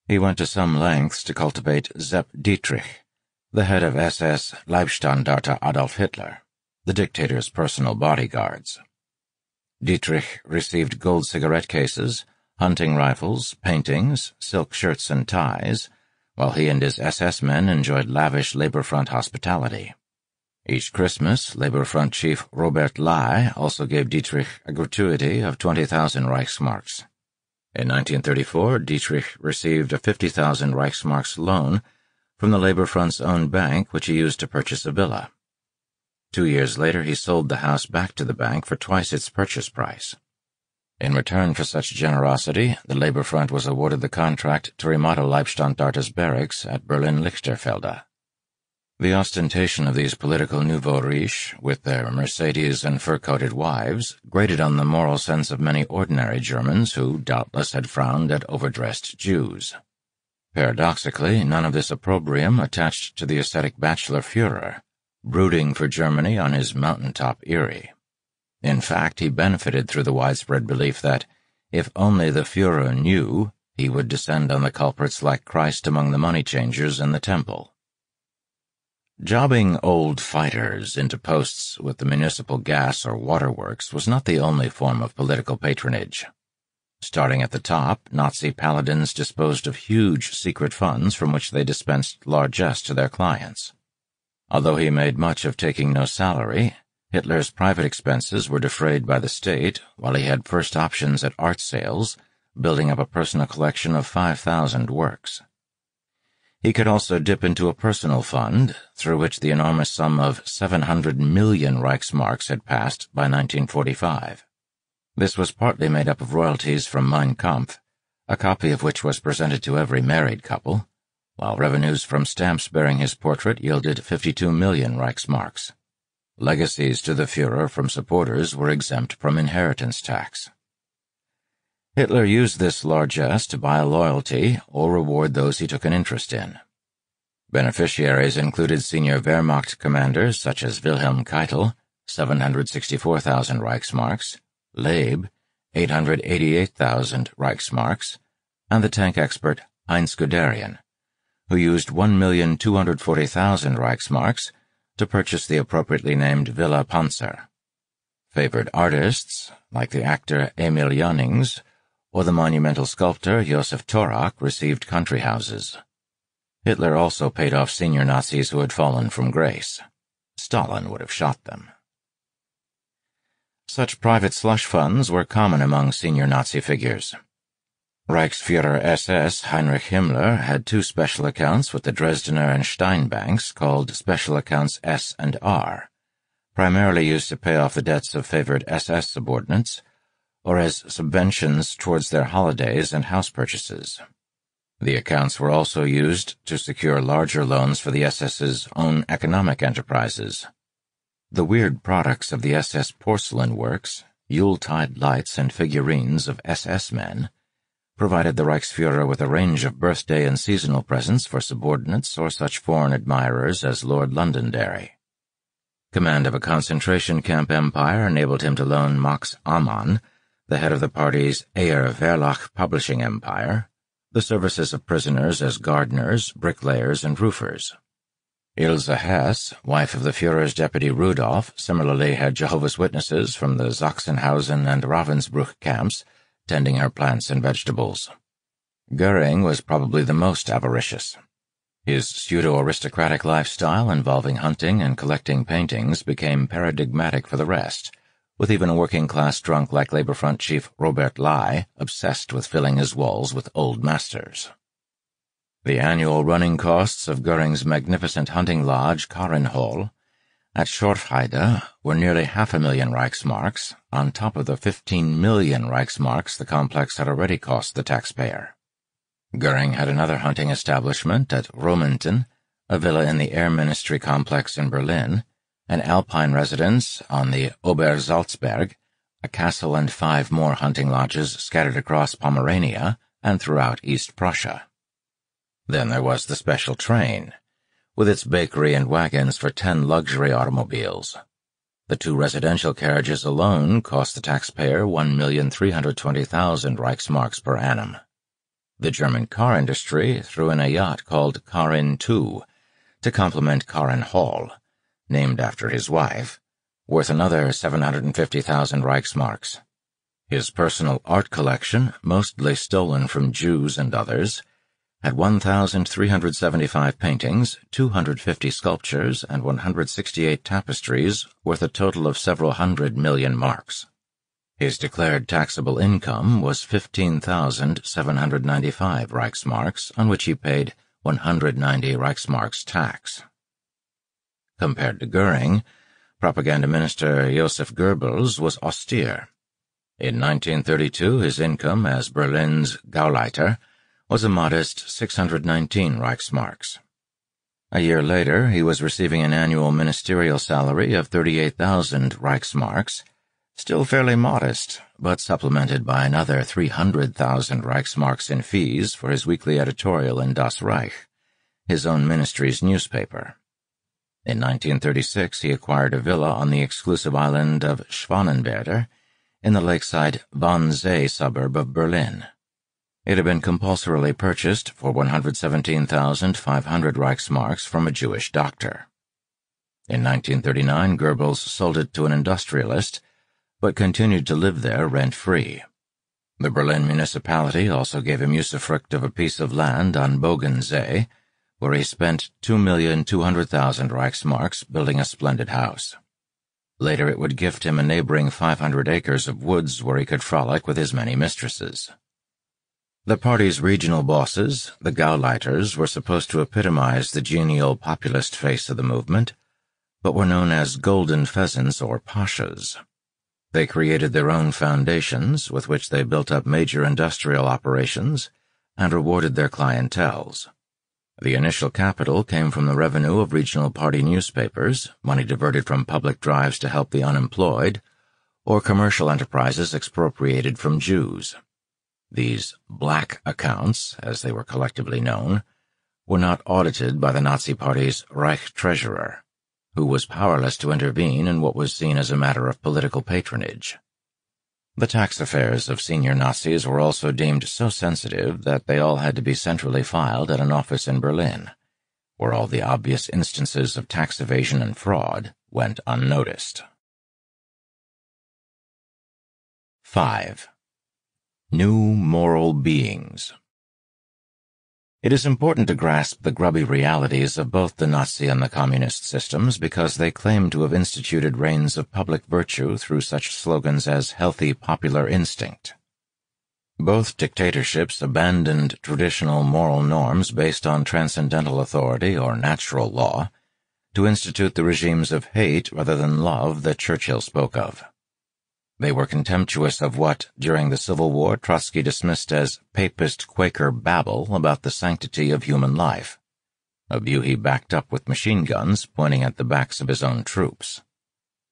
He went to some lengths to cultivate Sepp Dietrich, the head of SS Leibstandarte Adolf Hitler, the dictator's personal bodyguards. Dietrich received gold cigarette cases, hunting rifles, paintings, silk shirts and ties, while he and his SS men enjoyed lavish Labor Front hospitality. Each Christmas, Labor Front chief Robert Ley also gave Dietrich a gratuity of 20,000 Reichsmarks. In 1934, Dietrich received a 50,000 Reichsmarks loan from the Labor Front's own bank, which he used to purchase a villa. Two years later, he sold the house back to the bank for twice its purchase price. In return for such generosity, the Labor Front was awarded the contract to remodel Leibstandarte's barracks at Berlin-Lichterfelde. The ostentation of these political nouveau riches, with their Mercedes and fur-coated wives, grated on the moral sense of many ordinary Germans who doubtless had frowned at overdressed Jews. Paradoxically, none of this opprobrium attached to the ascetic bachelor Fuhrer, brooding for Germany on his mountaintop eyrie. In fact, he benefited through the widespread belief that, if only the Fuhrer knew, he would descend on the culprits like Christ among the money changers in the temple. Jobbing old fighters into posts with the municipal gas or waterworks was not the only form of political patronage. Starting at the top, Nazi paladins disposed of huge secret funds from which they dispensed largesse to their clients. Although he made much of taking no salary, Hitler's private expenses were defrayed by the state, while he had first options at art sales, building up a personal collection of 5,000 works. He could also dip into a personal fund, through which the enormous sum of 700 million Reichsmarks had passed by 1945. This was partly made up of royalties from Mein Kampf, a copy of which was presented to every married couple, while revenues from stamps bearing his portrait yielded 52 million Reichsmarks. Legacies to the Fuhrer from supporters were exempt from inheritance tax. Hitler used this largesse to buy loyalty or reward those he took an interest in. Beneficiaries included senior Wehrmacht commanders such as Wilhelm Keitel, 764,000 Reichsmarks, Leeb, 888,000 Reichsmarks, and the tank expert Heinz Guderian, who used 1,240,000 Reichsmarks to purchase the appropriately named Villa Panzer. Favored artists, like the actor Emil Jannings or the monumental sculptor Josef Thorak, received country houses. Hitler also paid off senior Nazis who had fallen from grace. Stalin would have shot them. Such private slush funds were common among senior Nazi figures. Reichsfuhrer SS Heinrich Himmler had two special accounts with the Dresdner and Stein banks called Special Accounts S and R primarily used to pay off the debts of favored SS subordinates, or as subventions towards their holidays and house purchases. The accounts were also used to secure larger loans for the SS's own economic enterprises. The weird products of the SS porcelain works, Yuletide lights and figurines of SS men, provided the Reichsfuhrer with a range of birthday and seasonal presents for subordinates or such foreign admirers as Lord Londonderry. Command of a concentration camp empire enabled him to loan Max Amann, the head of the party's Eher Verlag publishing empire, the services of prisoners as gardeners, bricklayers, and roofers. Ilse Hess, wife of the Fuhrer's deputy Rudolf, similarly had Jehovah's Witnesses from the Sachsenhausen and Ravensbrück camps tending her plants and vegetables. Goering was probably the most avaricious. His pseudo-aristocratic lifestyle involving hunting and collecting paintings became paradigmatic for the rest, with even a working-class drunk like Labour Front chief Robert Ley obsessed with filling his walls with old masters. The annual running costs of Goering's magnificent hunting lodge Karinhall at Schorfheide uh, were nearly half a million Reichsmarks, on top of the 15 million Reichsmarks the complex had already cost the taxpayer. Goering had another hunting establishment at Rominten, a villa in the Air Ministry complex in Berlin, an alpine residence on the Obersalzberg, a castle and five more hunting lodges scattered across Pomerania and throughout East Prussia. Then there was the special train, with its bakery and wagons for ten luxury automobiles. The two residential carriages alone cost the taxpayer 1,320,000 Reichsmarks per annum. The German car industry threw in a yacht called Karin II to complement Karin Hall, named after his wife, worth another 750,000 Reichsmarks. His personal art collection, mostly stolen from Jews and others, had 1,375 paintings, 250 sculptures, and 168 tapestries worth a total of several hundred million marks. His declared taxable income was 15,795 Reichsmarks, on which he paid 190 Reichsmarks tax. Compared to Goering, propaganda minister Joseph Goebbels was austere. In 1932, his income as Berlin's Gauleiter was a modest 619 Reichsmarks. A year later, he was receiving an annual ministerial salary of 38,000 Reichsmarks still fairly modest, but supplemented by another 300,000 Reichsmarks in fees for his weekly editorial in Das Reich, his own ministry's newspaper. In 1936, he acquired a villa on the exclusive island of Schwanenwerder in the lakeside Wannsee suburb of Berlin. It had been compulsorily purchased for 117,500 Reichsmarks from a Jewish doctor. In 1939, Goebbels sold it to an industrialist but continued to live there rent-free. The Berlin municipality also gave him usufruct of a piece of land on Bogensee, where he spent 2,200,000 Reichsmarks building a splendid house. Later it would gift him a neighboring 500 acres of woods where he could frolic with his many mistresses. The party's regional bosses, the Gauleiters, were supposed to epitomize the genial populist face of the movement, but were known as golden pheasants or pashas. They created their own foundations with which they built up major industrial operations and rewarded their clientels. The initial capital came from the revenue of regional party newspapers, money diverted from public drives to help the unemployed, or commercial enterprises expropriated from Jews. These black accounts, as they were collectively known, were not audited by the Nazi Party's Reich Treasurer who was powerless to intervene in what was seen as a matter of political patronage. The tax affairs of senior Nazis were also deemed so sensitive that they all had to be centrally filed at an office in Berlin, where all the obvious instances of tax evasion and fraud went unnoticed. 5. New Moral Beings It is important to grasp the grubby realities of both the Nazi and the communist systems because they claim to have instituted reigns of public virtue through such slogans as healthy popular instinct. Both dictatorships abandoned traditional moral norms based on transcendental authority or natural law to institute the regimes of hate rather than love that Churchill spoke of. They were contemptuous of what, during the Civil War, Trotsky dismissed as papist Quaker babble about the sanctity of human life, a view he backed up with machine guns pointing at the backs of his own troops.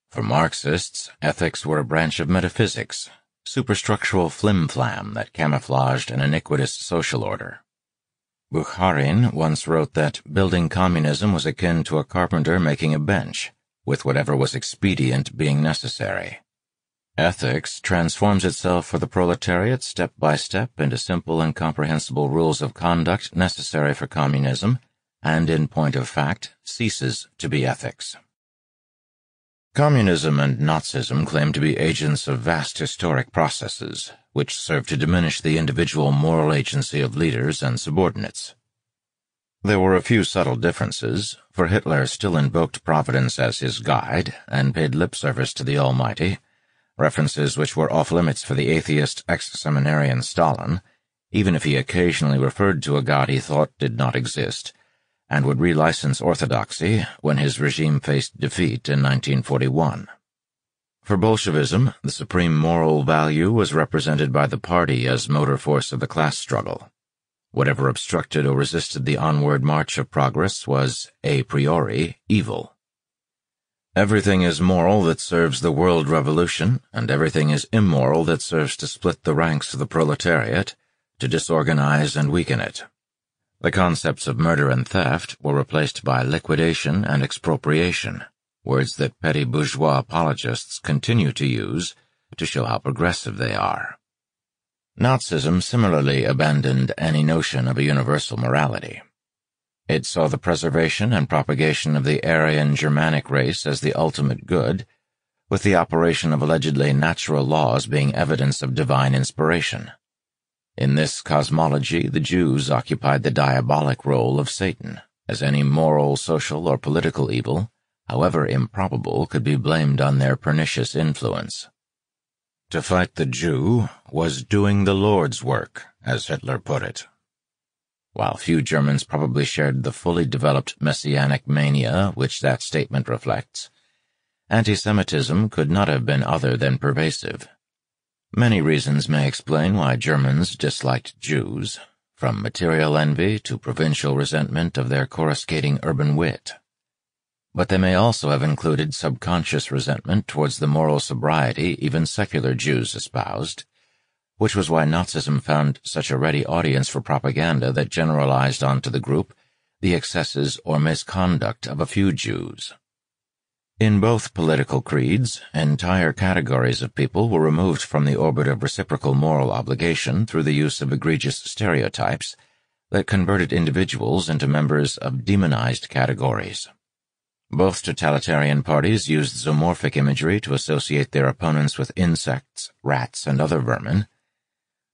For Marxists, ethics were a branch of metaphysics, superstructural flim-flam that camouflaged an iniquitous social order. Bukharin once wrote that building communism was akin to a carpenter making a bench, with whatever was expedient being necessary. Ethics transforms itself for the proletariat step by step into simple and comprehensible rules of conduct necessary for communism, and in point of fact, ceases to be ethics. Communism and Nazism claim to be agents of vast historic processes, which serve to diminish the individual moral agency of leaders and subordinates. There were a few subtle differences, for Hitler still invoked Providence as his guide and paid lip service to the Almighty, references which were off limits for the atheist ex-seminarian Stalin, even if he occasionally referred to a god he thought did not exist, and would relicense orthodoxy when his regime faced defeat in 1941. For Bolshevism, the supreme moral value was represented by the party as motor force of the class struggle. Whatever obstructed or resisted the onward march of progress was, a priori, evil. Everything is moral that serves the world revolution, and everything is immoral that serves to split the ranks of the proletariat, to disorganize and weaken it. The concepts of murder and theft were replaced by liquidation and expropriation, words that petty bourgeois apologists continue to use to show how progressive they are. Nazism similarly abandoned any notion of a universal morality. It saw the preservation and propagation of the Aryan Germanic race as the ultimate good, with the operation of allegedly natural laws being evidence of divine inspiration. In this cosmology, the Jews occupied the diabolic role of Satan, as any moral, social, or political evil, however improbable, could be blamed on their pernicious influence. To fight the Jew was doing the Lord's work, as Hitler put it. While few Germans probably shared the fully developed messianic mania which that statement reflects, anti-Semitism could not have been other than pervasive. Many reasons may explain why Germans disliked Jews, from material envy to provincial resentment of their coruscating urban wit. But they may also have included subconscious resentment towards the moral sobriety even secular Jews espoused, which was why Nazism found such a ready audience for propaganda that generalized onto the group the excesses or misconduct of a few Jews. In both political creeds, entire categories of people were removed from the orbit of reciprocal moral obligation through the use of egregious stereotypes that converted individuals into members of demonized categories. Both totalitarian parties used zoomorphic imagery to associate their opponents with insects, rats, and other vermin,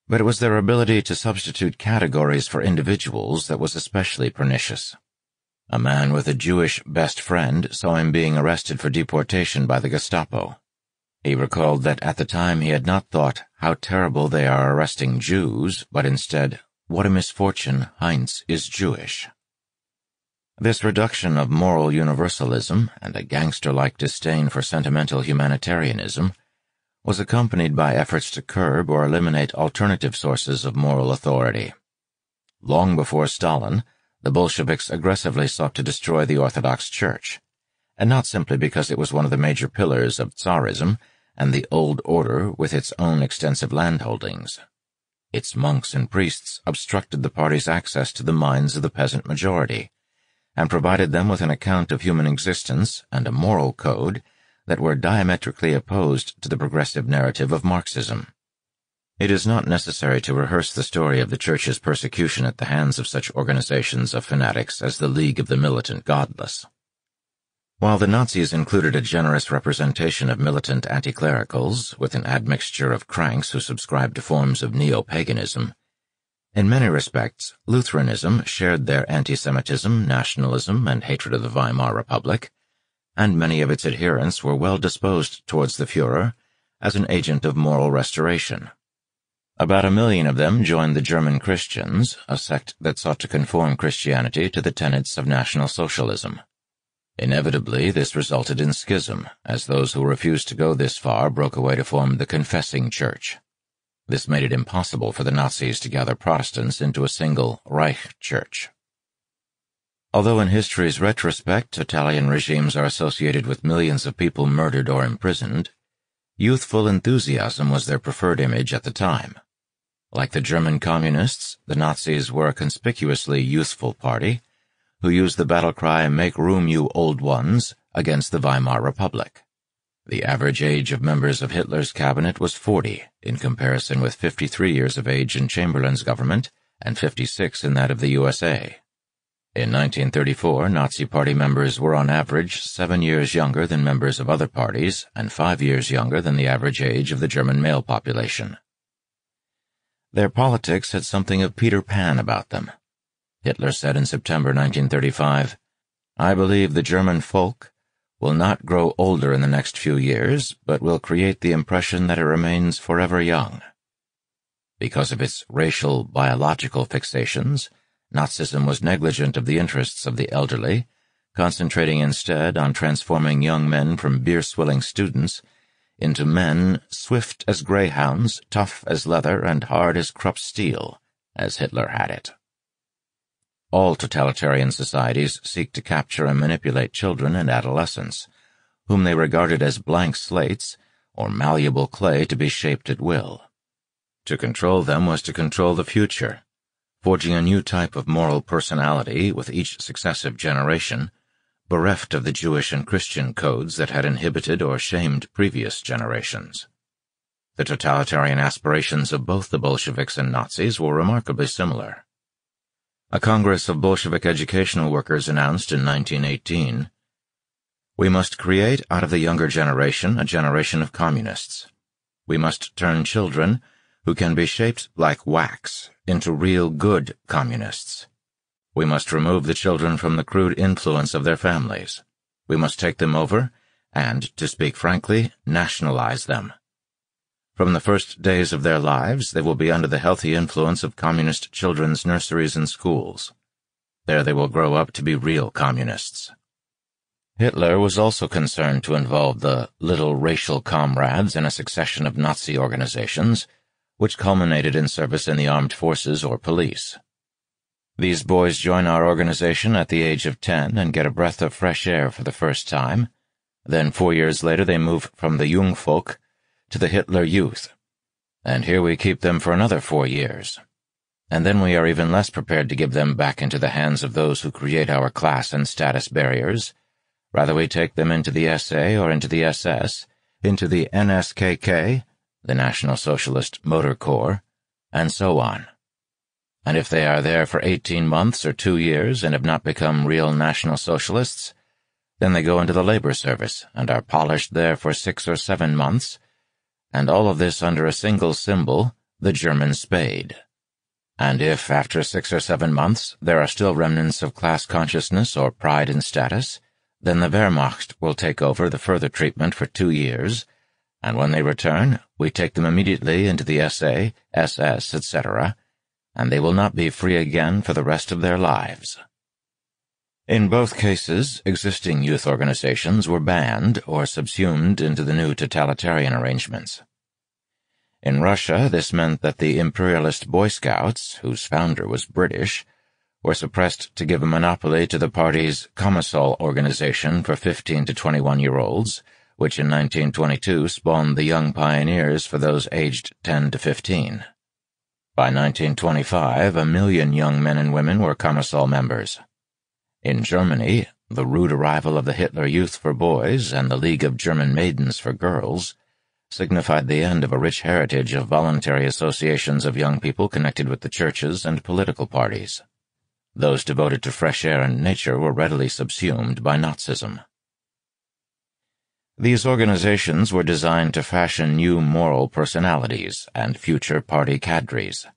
but it was their ability to substitute categories for individuals that was especially pernicious. A man with a Jewish best friend saw him being arrested for deportation by the Gestapo. He recalled that at the time he had not thought how terrible they are arresting Jews, but instead, what a misfortune Heinz is Jewish. This reduction of moral universalism and a gangster-like disdain for sentimental humanitarianism was accompanied by efforts to curb or eliminate alternative sources of moral authority. Long before Stalin, the Bolsheviks aggressively sought to destroy the Orthodox Church, and not simply because it was one of the major pillars of Tsarism and the old order with its own extensive landholdings. Its monks and priests obstructed the party's access to the minds of the peasant majority, and provided them with an account of human existence and a moral code that were diametrically opposed to the progressive narrative of Marxism. It is not necessary to rehearse the story of the Church's persecution at the hands of such organizations of fanatics as the League of the Militant Godless. While the Nazis included a generous representation of militant anti-clericals with an admixture of cranks who subscribed to forms of neo-paganism, in many respects, Lutheranism shared their anti-Semitism, nationalism, and hatred of the Weimar Republic, and many of its adherents were well disposed towards the Fuhrer as an agent of moral restoration. About a million of them joined the German Christians, a sect that sought to conform Christianity to the tenets of National Socialism. Inevitably, this resulted in schism, as those who refused to go this far broke away to form the Confessing Church. This made it impossible for the Nazis to gather Protestants into a single Reich Church. Although in history's retrospect Italian regimes are associated with millions of people murdered or imprisoned, youthful enthusiasm was their preferred image at the time. Like the German communists, the Nazis were a conspicuously youthful party who used the battle cry, Make room, you old ones, against the Weimar Republic. The average age of members of Hitler's cabinet was 40, in comparison with 53 years of age in Chamberlain's government and 56 in that of the USA. In 1934, Nazi Party members were on average seven years younger than members of other parties and five years younger than the average age of the German male population. Their politics had something of Peter Pan about them. Hitler said in September 1935, I believe the German folk will not grow older in the next few years, but will create the impression that it remains forever young. Because of its racial biological fixations, Nazism was negligent of the interests of the elderly, concentrating instead on transforming young men from beer-swilling students into men swift as greyhounds, tough as leather, and hard as Krupp steel, as Hitler had it. All totalitarian societies seek to capture and manipulate children and adolescents, whom they regarded as blank slates or malleable clay to be shaped at will. To control them was to control the future, forging a new type of moral personality with each successive generation, bereft of the Jewish and Christian codes that had inhibited or shamed previous generations. The totalitarian aspirations of both the Bolsheviks and Nazis were remarkably similar. A Congress of Bolshevik educational workers announced in 1918, We must create out of the younger generation a generation of communists. We must turn children, who can be shaped like wax, into real good communists. We must remove the children from the crude influence of their families. We must take them over and, to speak frankly, nationalize them. From the first days of their lives, they will be under the healthy influence of communist children's nurseries and schools. There they will grow up to be real communists. Hitler was also concerned to involve the little racial comrades in a succession of Nazi organizations, which culminated in service in the armed forces or police. These boys join our organization at the age of 10 and get a breath of fresh air for the first time. Then four years later they move from the Jungvolk to the Hitler Youth. And here we keep them for another four years. And then we are even less prepared to give them back into the hands of those who create our class and status barriers. Rather we take them into the SA or into the SS, into the NSKK, the National Socialist Motor Corps, and so on. And if they are there for 18 months or two years and have not become real National Socialists, then they go into the labor service and are polished there for six or seven months, and all of this under a single symbol, the German spade. And if, after six or seven months, there are still remnants of class consciousness or pride in status, then the Wehrmacht will take over the further treatment for two years, and when they return, we take them immediately into the SA, SS, etc., and they will not be free again for the rest of their lives. In both cases, existing youth organizations were banned or subsumed into the new totalitarian arrangements. In Russia, this meant that the imperialist Boy Scouts, whose founder was British, were suppressed to give a monopoly to the party's Komsomol organization for 15 to 21 year olds, which in 1922 spawned the Young Pioneers for those aged 10 to 15. By 1925, a million young men and women were Komsomol members. In Germany, the rude arrival of the Hitler Youth for Boys and the League of German Maidens for Girls signified the end of a rich heritage of voluntary associations of young people connected with the churches and political parties. Those devoted to fresh air and nature were readily subsumed by Nazism. These organizations were designed to fashion new moral personalities and future party cadres.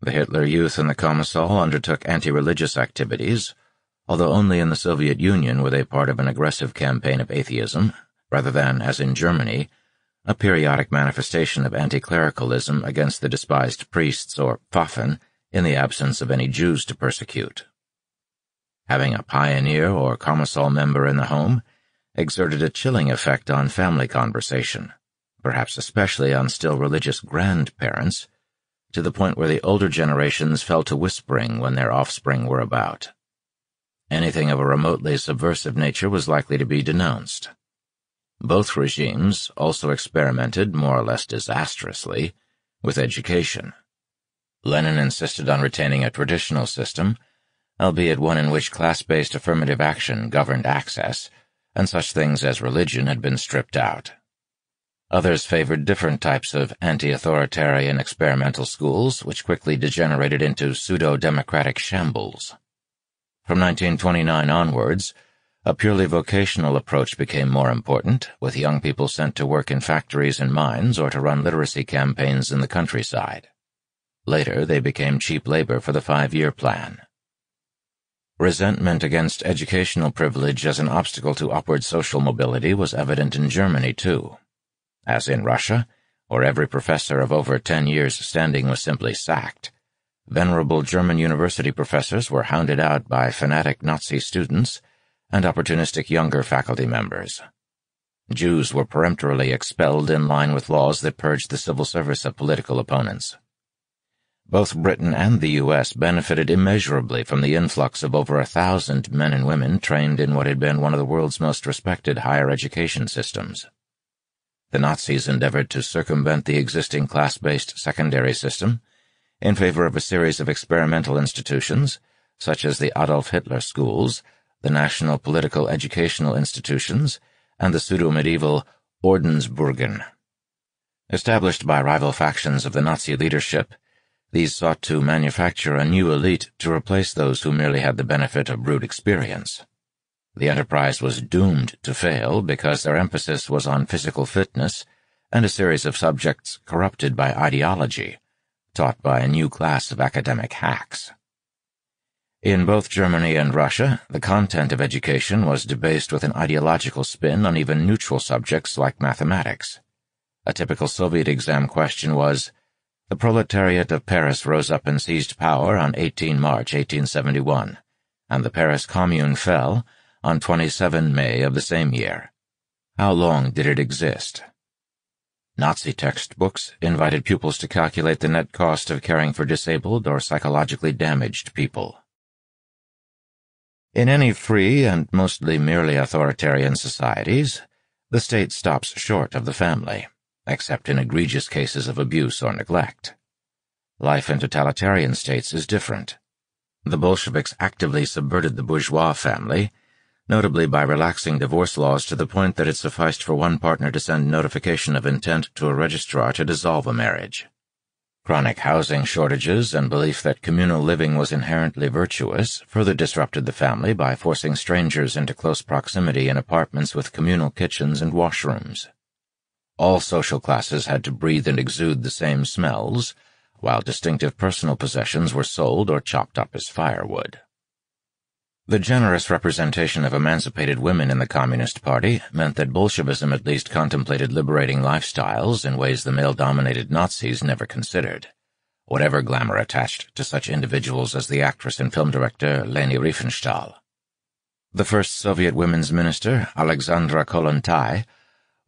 The Hitler Youth and the Komsomol undertook anti-religious activities, although only in the Soviet Union were they part of an aggressive campaign of atheism, rather than, as in Germany, a periodic manifestation of anti-clericalism against the despised priests or Pfaffen in the absence of any Jews to persecute. Having a pioneer or Komsomol member in the home exerted a chilling effect on family conversation, perhaps especially on still religious grandparents, to the point where the older generations fell to whispering when their offspring were about. Anything of a remotely subversive nature was likely to be denounced. Both regimes also experimented, more or less disastrously, with education. Lenin insisted on retaining a traditional system, albeit one in which class-based affirmative action governed access, and such things as religion had been stripped out. Others favored different types of anti-authoritarian experimental schools, which quickly degenerated into pseudo-democratic shambles. From 1929 onwards, a purely vocational approach became more important, with young people sent to work in factories and mines or to run literacy campaigns in the countryside. Later, they became cheap labor for the five-year plan. Resentment against educational privilege as an obstacle to upward social mobility was evident in Germany, too. As in Russia, where every professor of over ten years' standing was simply sacked, venerable German university professors were hounded out by fanatic Nazi students and opportunistic younger faculty members. Jews were peremptorily expelled in line with laws that purged the civil service of political opponents. Both Britain and the U.S. benefited immeasurably from the influx of over a thousand men and women trained in what had been one of the world's most respected higher education systems. The Nazis endeavored to circumvent the existing class-based secondary system in favor of a series of experimental institutions, such as the Adolf Hitler schools, the National Political Educational Institutions, and the pseudo-medieval Ordensburgen. Established by rival factions of the Nazi leadership, these sought to manufacture a new elite to replace those who merely had the benefit of brute experience. The enterprise was doomed to fail because their emphasis was on physical fitness and a series of subjects corrupted by ideology, taught by a new class of academic hacks. In both Germany and Russia, the content of education was debased with an ideological spin on even neutral subjects like mathematics. A typical Soviet exam question was, the proletariat of Paris rose up and seized power on 18 March 1871, and the Paris Commune fell on 27 May of the same year. How long did it exist? Nazi textbooks invited pupils to calculate the net cost of caring for disabled or psychologically damaged people. In any free and mostly merely authoritarian societies, the state stops short of the family except in egregious cases of abuse or neglect. Life in totalitarian states is different. The Bolsheviks actively subverted the bourgeois family, notably by relaxing divorce laws to the point that it sufficed for one partner to send notification of intent to a registrar to dissolve a marriage. Chronic housing shortages and belief that communal living was inherently virtuous further disrupted the family by forcing strangers into close proximity in apartments with communal kitchens and washrooms. All social classes had to breathe and exude the same smells, while distinctive personal possessions were sold or chopped up as firewood. The generous representation of emancipated women in the Communist Party meant that Bolshevism at least contemplated liberating lifestyles in ways the male-dominated Nazis never considered, whatever glamour attached to such individuals as the actress and film director Leni Riefenstahl. The first Soviet women's minister, Alexandra Kollontai,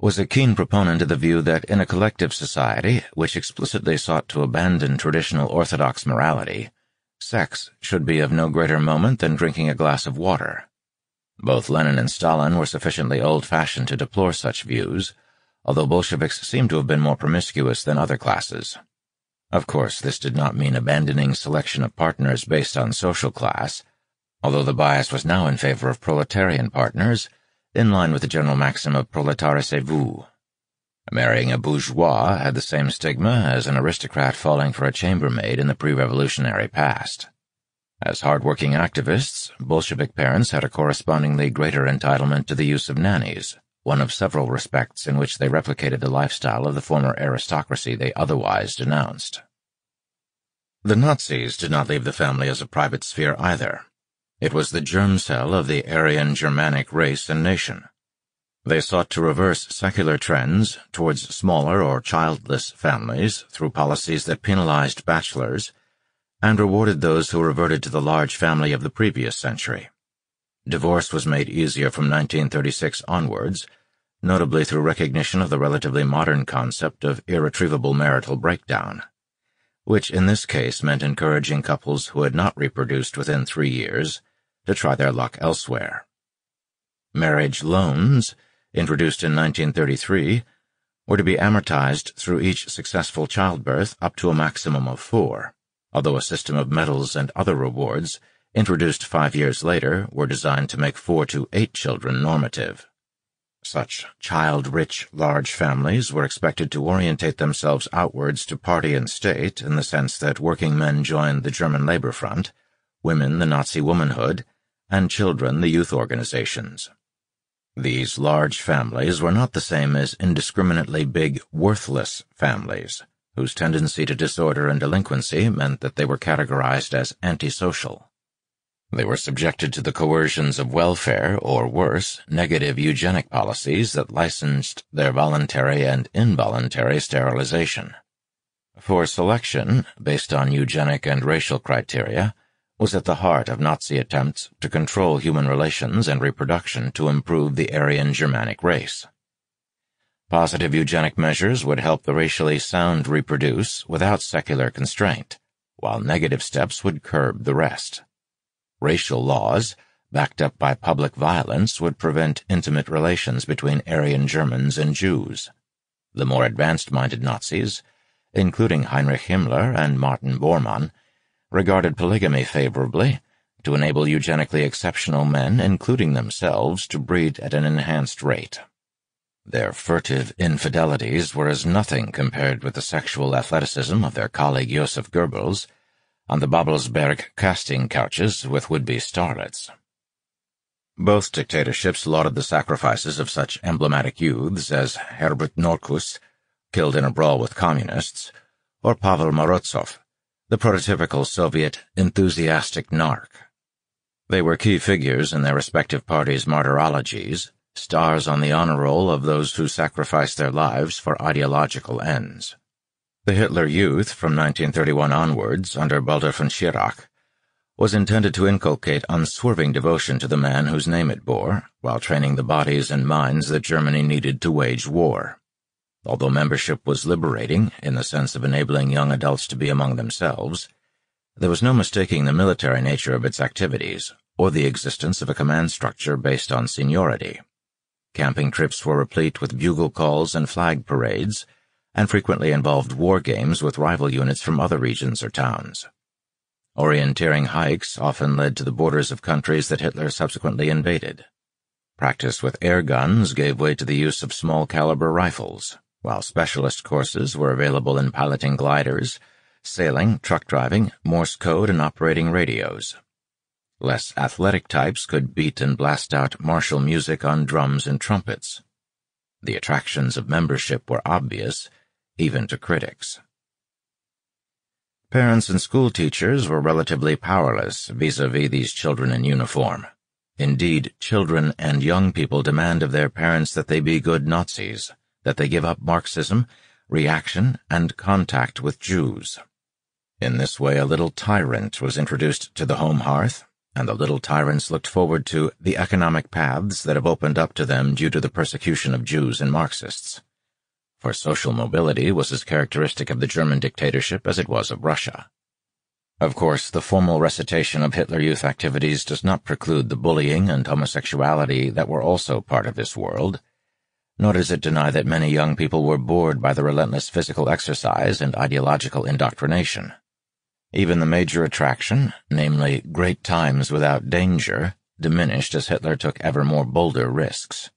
was a keen proponent of the view that in a collective society, which explicitly sought to abandon traditional orthodox morality, sex should be of no greater moment than drinking a glass of water. Both Lenin and Stalin were sufficiently old-fashioned to deplore such views, although Bolsheviks seem to have been more promiscuous than other classes. Of course, this did not mean abandoning selection of partners based on social class, although the bias was now in favor of proletarian partners, in line with the general maxim of proletarisez-vous. Marrying a bourgeois had the same stigma as an aristocrat falling for a chambermaid in the pre-revolutionary past. As hard-working activists, Bolshevik parents had a correspondingly greater entitlement to the use of nannies, one of several respects in which they replicated the lifestyle of the former aristocracy they otherwise denounced. The Nazis did not leave the family as a private sphere either. It was the germ cell of the Aryan Germanic race and nation. They sought to reverse secular trends towards smaller or childless families through policies that penalized bachelors and rewarded those who reverted to the large family of the previous century. Divorce was made easier from 1936 onwards, notably through recognition of the relatively modern concept of irretrievable marital breakdown which in this case meant encouraging couples who had not reproduced within three years to try their luck elsewhere. Marriage loans, introduced in 1933, were to be amortized through each successful childbirth up to a maximum of four, although a system of medals and other rewards, introduced five years later, were designed to make four to eight children normative. Such child-rich large families were expected to orientate themselves outwards to party and state in the sense that working men joined the German Labor Front, women the Nazi womanhood, and children the youth organizations. These large families were not the same as indiscriminately big, worthless families, whose tendency to disorder and delinquency meant that they were categorized as antisocial. They were subjected to the coercions of welfare, or worse, negative eugenic policies that licensed their voluntary and involuntary sterilization. For selection, based on eugenic and racial criteria, was at the heart of Nazi attempts to control human relations and reproduction to improve the Aryan Germanic race. Positive eugenic measures would help the racially sound reproduce without secular constraint, while negative steps would curb the rest. Racial laws, backed up by public violence, would prevent intimate relations between Aryan Germans and Jews. The more advanced-minded Nazis, including Heinrich Himmler and Martin Bormann, regarded polygamy favorably to enable eugenically exceptional men, including themselves, to breed at an enhanced rate. Their furtive infidelities were as nothing compared with the sexual athleticism of their colleague Josef Goebbels, on the Babelsberg casting couches with would-be starlets. Both dictatorships lauded the sacrifices of such emblematic youths as Herbert Norkus, killed in a brawl with communists, or Pavel Morozov, the prototypical Soviet enthusiastic narc. They were key figures in their respective parties' martyrologies, stars on the honor roll of those who sacrificed their lives for ideological ends. The Hitler Youth from 1931 onwards, under Baldur von Schirach, was intended to inculcate unswerving devotion to the man whose name it bore, while training the bodies and minds that Germany needed to wage war. Although membership was liberating, in the sense of enabling young adults to be among themselves, there was no mistaking the military nature of its activities, or the existence of a command structure based on seniority. Camping trips were replete with bugle calls and flag parades, and frequently involved war games with rival units from other regions or towns. Orienteering hikes often led to the borders of countries that Hitler subsequently invaded. Practice with air guns gave way to the use of small caliber rifles, while specialist courses were available in piloting gliders, sailing, truck driving, Morse code, and operating radios. Less athletic types could beat and blast out martial music on drums and trumpets. The attractions of membership were obvious, even to critics. Parents and school teachers were relatively powerless vis-a-vis -vis these children in uniform. Indeed, children and young people demand of their parents that they be good Nazis, that they give up Marxism, reaction, and contact with Jews. In this way, a little tyrant was introduced to the home hearth, and the little tyrants looked forward to the economic paths that have opened up to them due to the persecution of Jews and Marxists for social mobility was as characteristic of the German dictatorship as it was of Russia. Of course, the formal recitation of Hitler Youth activities does not preclude the bullying and homosexuality that were also part of this world, nor does it deny that many young people were bored by the relentless physical exercise and ideological indoctrination. Even the major attraction, namely great times without danger, diminished as Hitler took ever more bolder risks.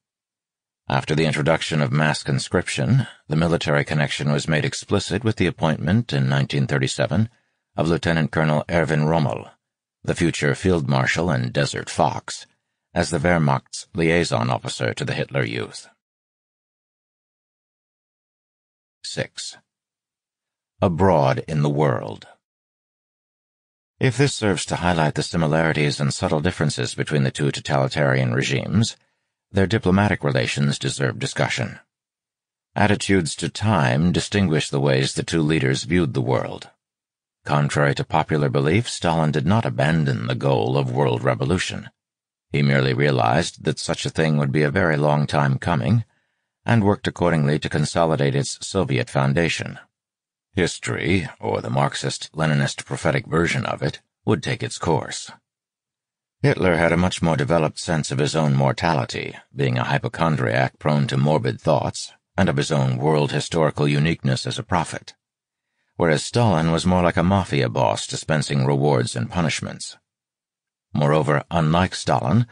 After the introduction of mass conscription, the military connection was made explicit with the appointment in 1937 of Lieutenant Colonel Erwin Rommel, the future Field Marshal and Desert Fox, as the Wehrmacht's liaison officer to the Hitler Youth. 6. Abroad in the World If this serves to highlight the similarities and subtle differences between the two totalitarian regimes, their diplomatic relations deserve discussion. Attitudes to time distinguish the ways the two leaders viewed the world. Contrary to popular belief, Stalin did not abandon the goal of world revolution. He merely realized that such a thing would be a very long time coming, and worked accordingly to consolidate its Soviet foundation. History, or the Marxist-Leninist prophetic version of it, would take its course. Hitler had a much more developed sense of his own mortality, being a hypochondriac prone to morbid thoughts, and of his own world historical uniqueness as a prophet. Whereas Stalin was more like a mafia boss dispensing rewards and punishments. Moreover, unlike Stalin,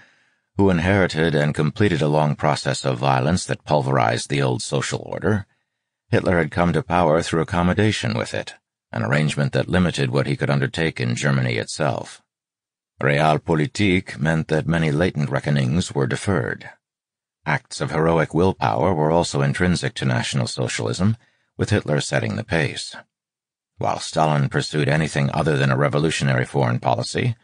who inherited and completed a long process of violence that pulverized the old social order, Hitler had come to power through accommodation with it, an arrangement that limited what he could undertake in Germany itself. Realpolitik meant that many latent reckonings were deferred. Acts of heroic willpower were also intrinsic to National Socialism, with Hitler setting the pace. While Stalin pursued anything other than a revolutionary foreign policy,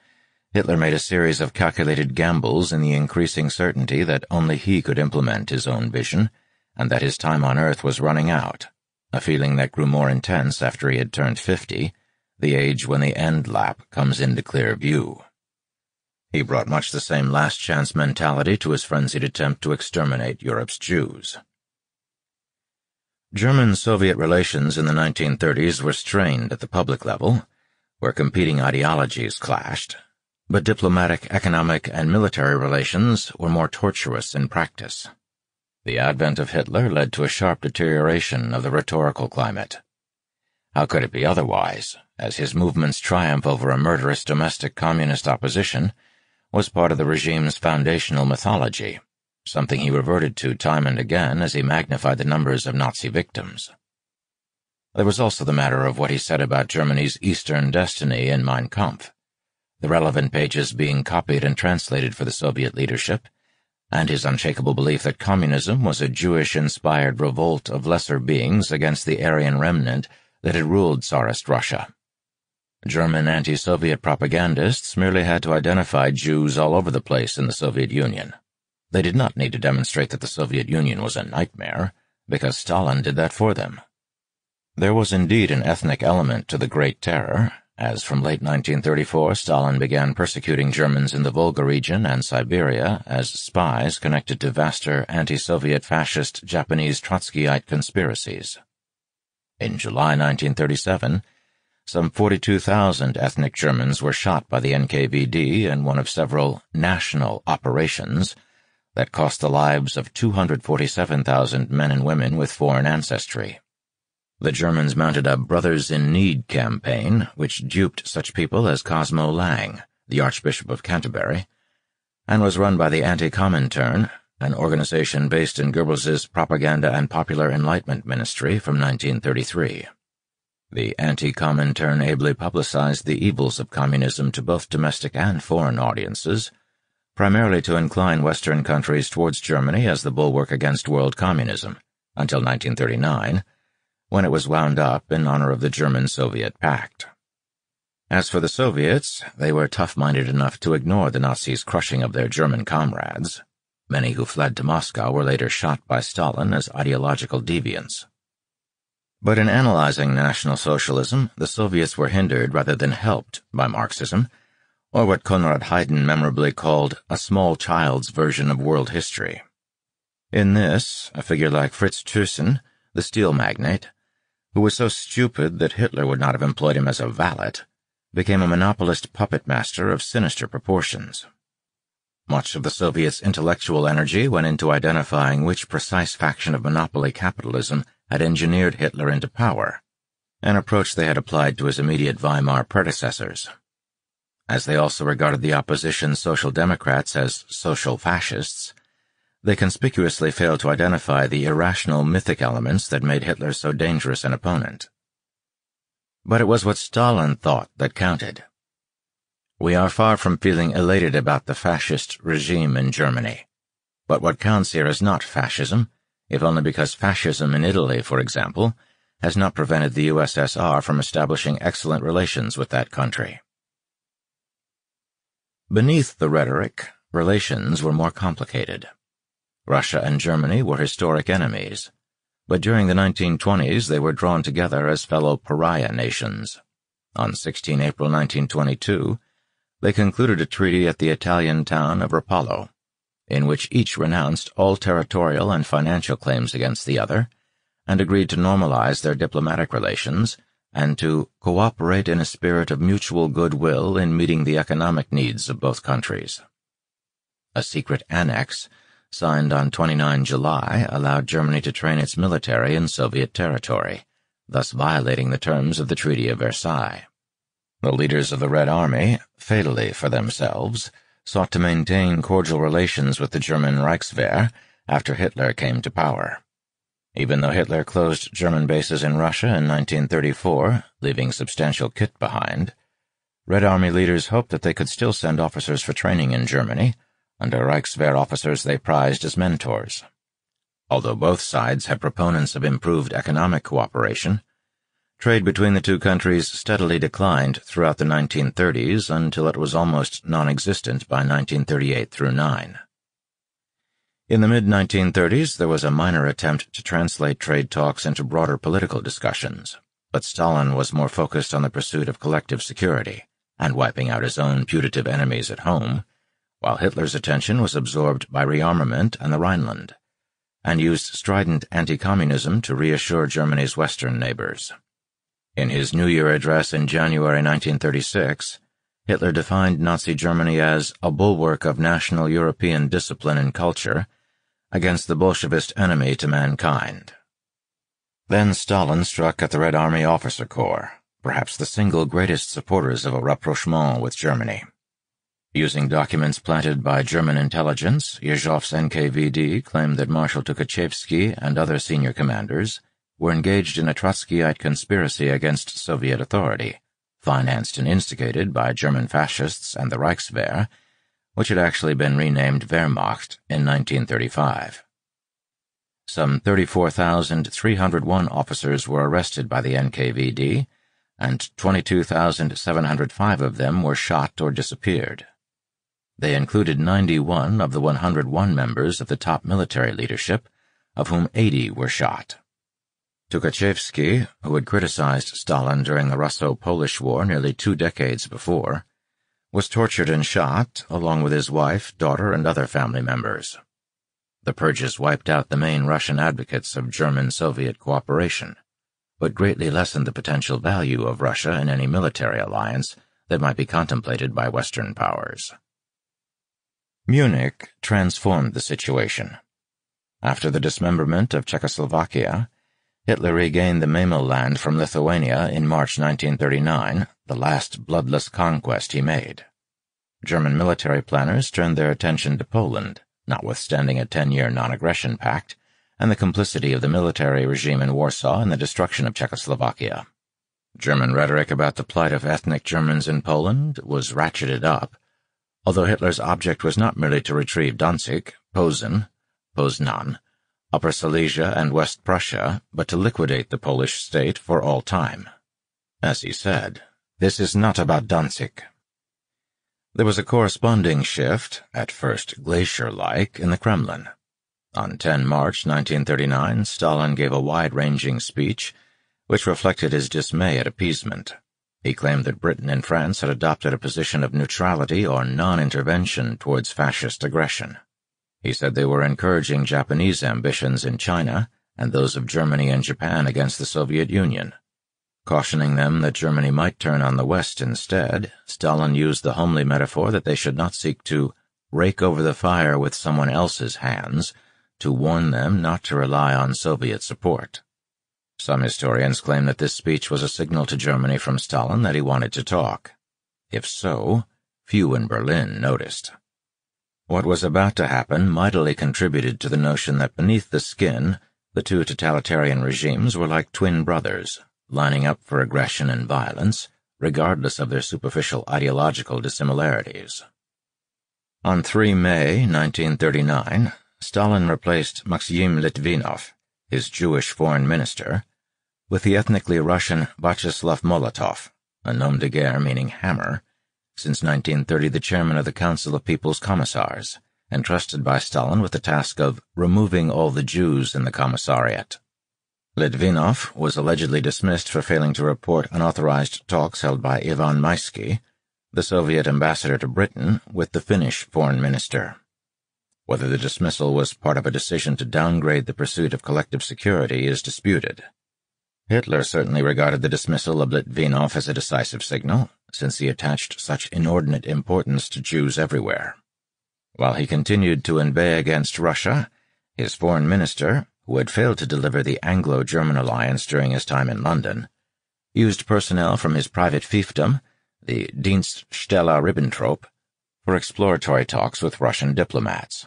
Hitler made a series of calculated gambles in the increasing certainty that only he could implement his own vision, and that his time on Earth was running out, a feeling that grew more intense after he had turned fifty, the age when the end lap comes into clear view. He brought much the same last chance mentality to his frenzied attempt to exterminate Europe's Jews. German-Soviet relations in the 1930s were strained at the public level, where competing ideologies clashed, but diplomatic, economic, and military relations were more tortuous in practice. The advent of Hitler led to a sharp deterioration of the rhetorical climate. How could it be otherwise, as his movement's triumph over a murderous domestic communist opposition was part of the regime's foundational mythology, something he reverted to time and again as he magnified the numbers of Nazi victims. There was also the matter of what he said about Germany's eastern destiny in Mein Kampf, the relevant pages being copied and translated for the Soviet leadership, and his unshakable belief that communism was a Jewish-inspired revolt of lesser beings against the Aryan remnant that had ruled Tsarist Russia. German anti-Soviet propagandists merely had to identify Jews all over the place in the Soviet Union. They did not need to demonstrate that the Soviet Union was a nightmare, because Stalin did that for them. There was indeed an ethnic element to the Great Terror, as from late 1934 Stalin began persecuting Germans in the Volga region and Siberia as spies connected to vaster anti-Soviet fascist Japanese Trotskyite conspiracies. In July 1937, some 42,000 ethnic Germans were shot by the NKVD in one of several national operations that cost the lives of 247,000 men and women with foreign ancestry. The Germans mounted a Brothers in Need campaign, which duped such people as Cosmo Lang, the Archbishop of Canterbury, and was run by the Anti-Comintern, an organization based in Goebbels's Propaganda and Popular Enlightenment Ministry from 1933. The anti-Comintern ably publicized the evils of communism to both domestic and foreign audiences, primarily to incline Western countries towards Germany as the bulwark against world communism, until 1939, when it was wound up in honor of the German-Soviet Pact. As for the Soviets, they were tough-minded enough to ignore the Nazis' crushing of their German comrades. Many who fled to Moscow were later shot by Stalin as ideological deviants. But in analyzing National Socialism, the Soviets were hindered rather than helped by Marxism, or what Konrad Heiden memorably called a small child's version of world history. In this, a figure like Fritz Thyssen, the steel magnate, who was so stupid that Hitler would not have employed him as a valet, became a monopolist puppet master of sinister proportions. Much of the Soviets' intellectual energy went into identifying which precise faction of monopoly capitalism had engineered Hitler into power, an approach they had applied to his immediate Weimar predecessors. As they also regarded the opposition Social Democrats as social fascists, they conspicuously failed to identify the irrational mythic elements that made Hitler so dangerous an opponent. But it was what Stalin thought that counted. We are far from feeling elated about the fascist regime in Germany. But what counts here is not fascism, if only because fascism in Italy, for example, has not prevented the USSR from establishing excellent relations with that country. Beneath the rhetoric, relations were more complicated. Russia and Germany were historic enemies, but during the 1920s they were drawn together as fellow pariah nations. On 16 April 1922, they concluded a treaty at the Italian town of Rapallo, in which each renounced all territorial and financial claims against the other, and agreed to normalize their diplomatic relations and to cooperate in a spirit of mutual goodwill in meeting the economic needs of both countries. A secret annex, signed on 29 July, allowed Germany to train its military in Soviet territory, thus violating the terms of the Treaty of Versailles. The leaders of the Red Army, fatally for themselves, sought to maintain cordial relations with the German Reichswehr after Hitler came to power. Even though Hitler closed German bases in Russia in 1934, leaving substantial kit behind, Red Army leaders hoped that they could still send officers for training in Germany under Reichswehr officers they prized as mentors. Although both sides had proponents of improved economic cooperation, trade between the two countries steadily declined throughout the 1930s until it was almost non-existent by 1938 through 9. In the mid-1930s, there was a minor attempt to translate trade talks into broader political discussions, but Stalin was more focused on the pursuit of collective security and wiping out his own putative enemies at home, while Hitler's attention was absorbed by rearmament and the Rhineland, and used strident anti-communism to reassure Germany's western neighbors. In his New Year address in January 1936, Hitler defined Nazi Germany as a bulwark of national European discipline and culture against the Bolshevist enemy to mankind. Then Stalin struck at the Red Army Officer Corps, perhaps the single greatest supporters of a rapprochement with Germany. Using documents planted by German intelligence, Yezhov's NKVD claimed that Marshal Tukhachevsky and other senior commanders were engaged in a Trotskyite conspiracy against Soviet authority, financed and instigated by German fascists and the Reichswehr, which had actually been renamed Wehrmacht in 1935. Some 34,301 officers were arrested by the NKVD, and 22,705 of them were shot or disappeared. They included 91 of the 101 members of the top military leadership, of whom 80 were shot. Tukhachevsky, who had criticized Stalin during the Russo-Polish War nearly two decades before, was tortured and shot, along with his wife, daughter, and other family members. The purges wiped out the main Russian advocates of German-Soviet cooperation, but greatly lessened the potential value of Russia in any military alliance that might be contemplated by Western powers. Munich transformed the situation. After the dismemberment of Czechoslovakia, Hitler regained the Memel land from Lithuania in March 1939, the last bloodless conquest he made. German military planners turned their attention to Poland, notwithstanding a ten-year non-aggression pact, and the complicity of the military regime in Warsaw in the destruction of Czechoslovakia. German rhetoric about the plight of ethnic Germans in Poland was ratcheted up, although Hitler's object was not merely to retrieve Danzig, Posen, Poznan, Upper Silesia, and West Prussia, but to liquidate the Polish state for all time. As he said, this is not about Danzig. There was a corresponding shift, at first glacier-like, in the Kremlin. On 10 March 1939, Stalin gave a wide-ranging speech which reflected his dismay at appeasement. He claimed that Britain and France had adopted a position of neutrality or non-intervention towards fascist aggression. He said they were encouraging Japanese ambitions in China and those of Germany and Japan against the Soviet Union. Cautioning them that Germany might turn on the West instead, Stalin used the homely metaphor that they should not seek to rake over the fire with someone else's hands, to warn them not to rely on Soviet support. Some historians claim that this speech was a signal to Germany from Stalin that he wanted to talk. If so, few in Berlin noticed. What was about to happen mightily contributed to the notion that beneath the skin, the two totalitarian regimes were like twin brothers, lining up for aggression and violence, regardless of their superficial ideological dissimilarities. On 3 May 1939, Stalin replaced Maxim Litvinov, his Jewish foreign minister, with the ethnically Russian Vyacheslav Molotov, a nom de guerre meaning hammer, since 1930 the chairman of the Council of People's Commissars, entrusted by Stalin with the task of removing all the Jews in the commissariat. Litvinov was allegedly dismissed for failing to report unauthorized talks held by Ivan Maisky, the Soviet ambassador to Britain, with the Finnish foreign minister. Whether the dismissal was part of a decision to downgrade the pursuit of collective security is disputed. Hitler certainly regarded the dismissal of Litvinov as a decisive signal, since he attached such inordinate importance to Jews everywhere. While he continued to inveigh against Russia, his foreign minister, who had failed to deliver the Anglo-German alliance during his time in London, used personnel from his private fiefdom, the Dienststelle Ribbentrop, for exploratory talks with Russian diplomats.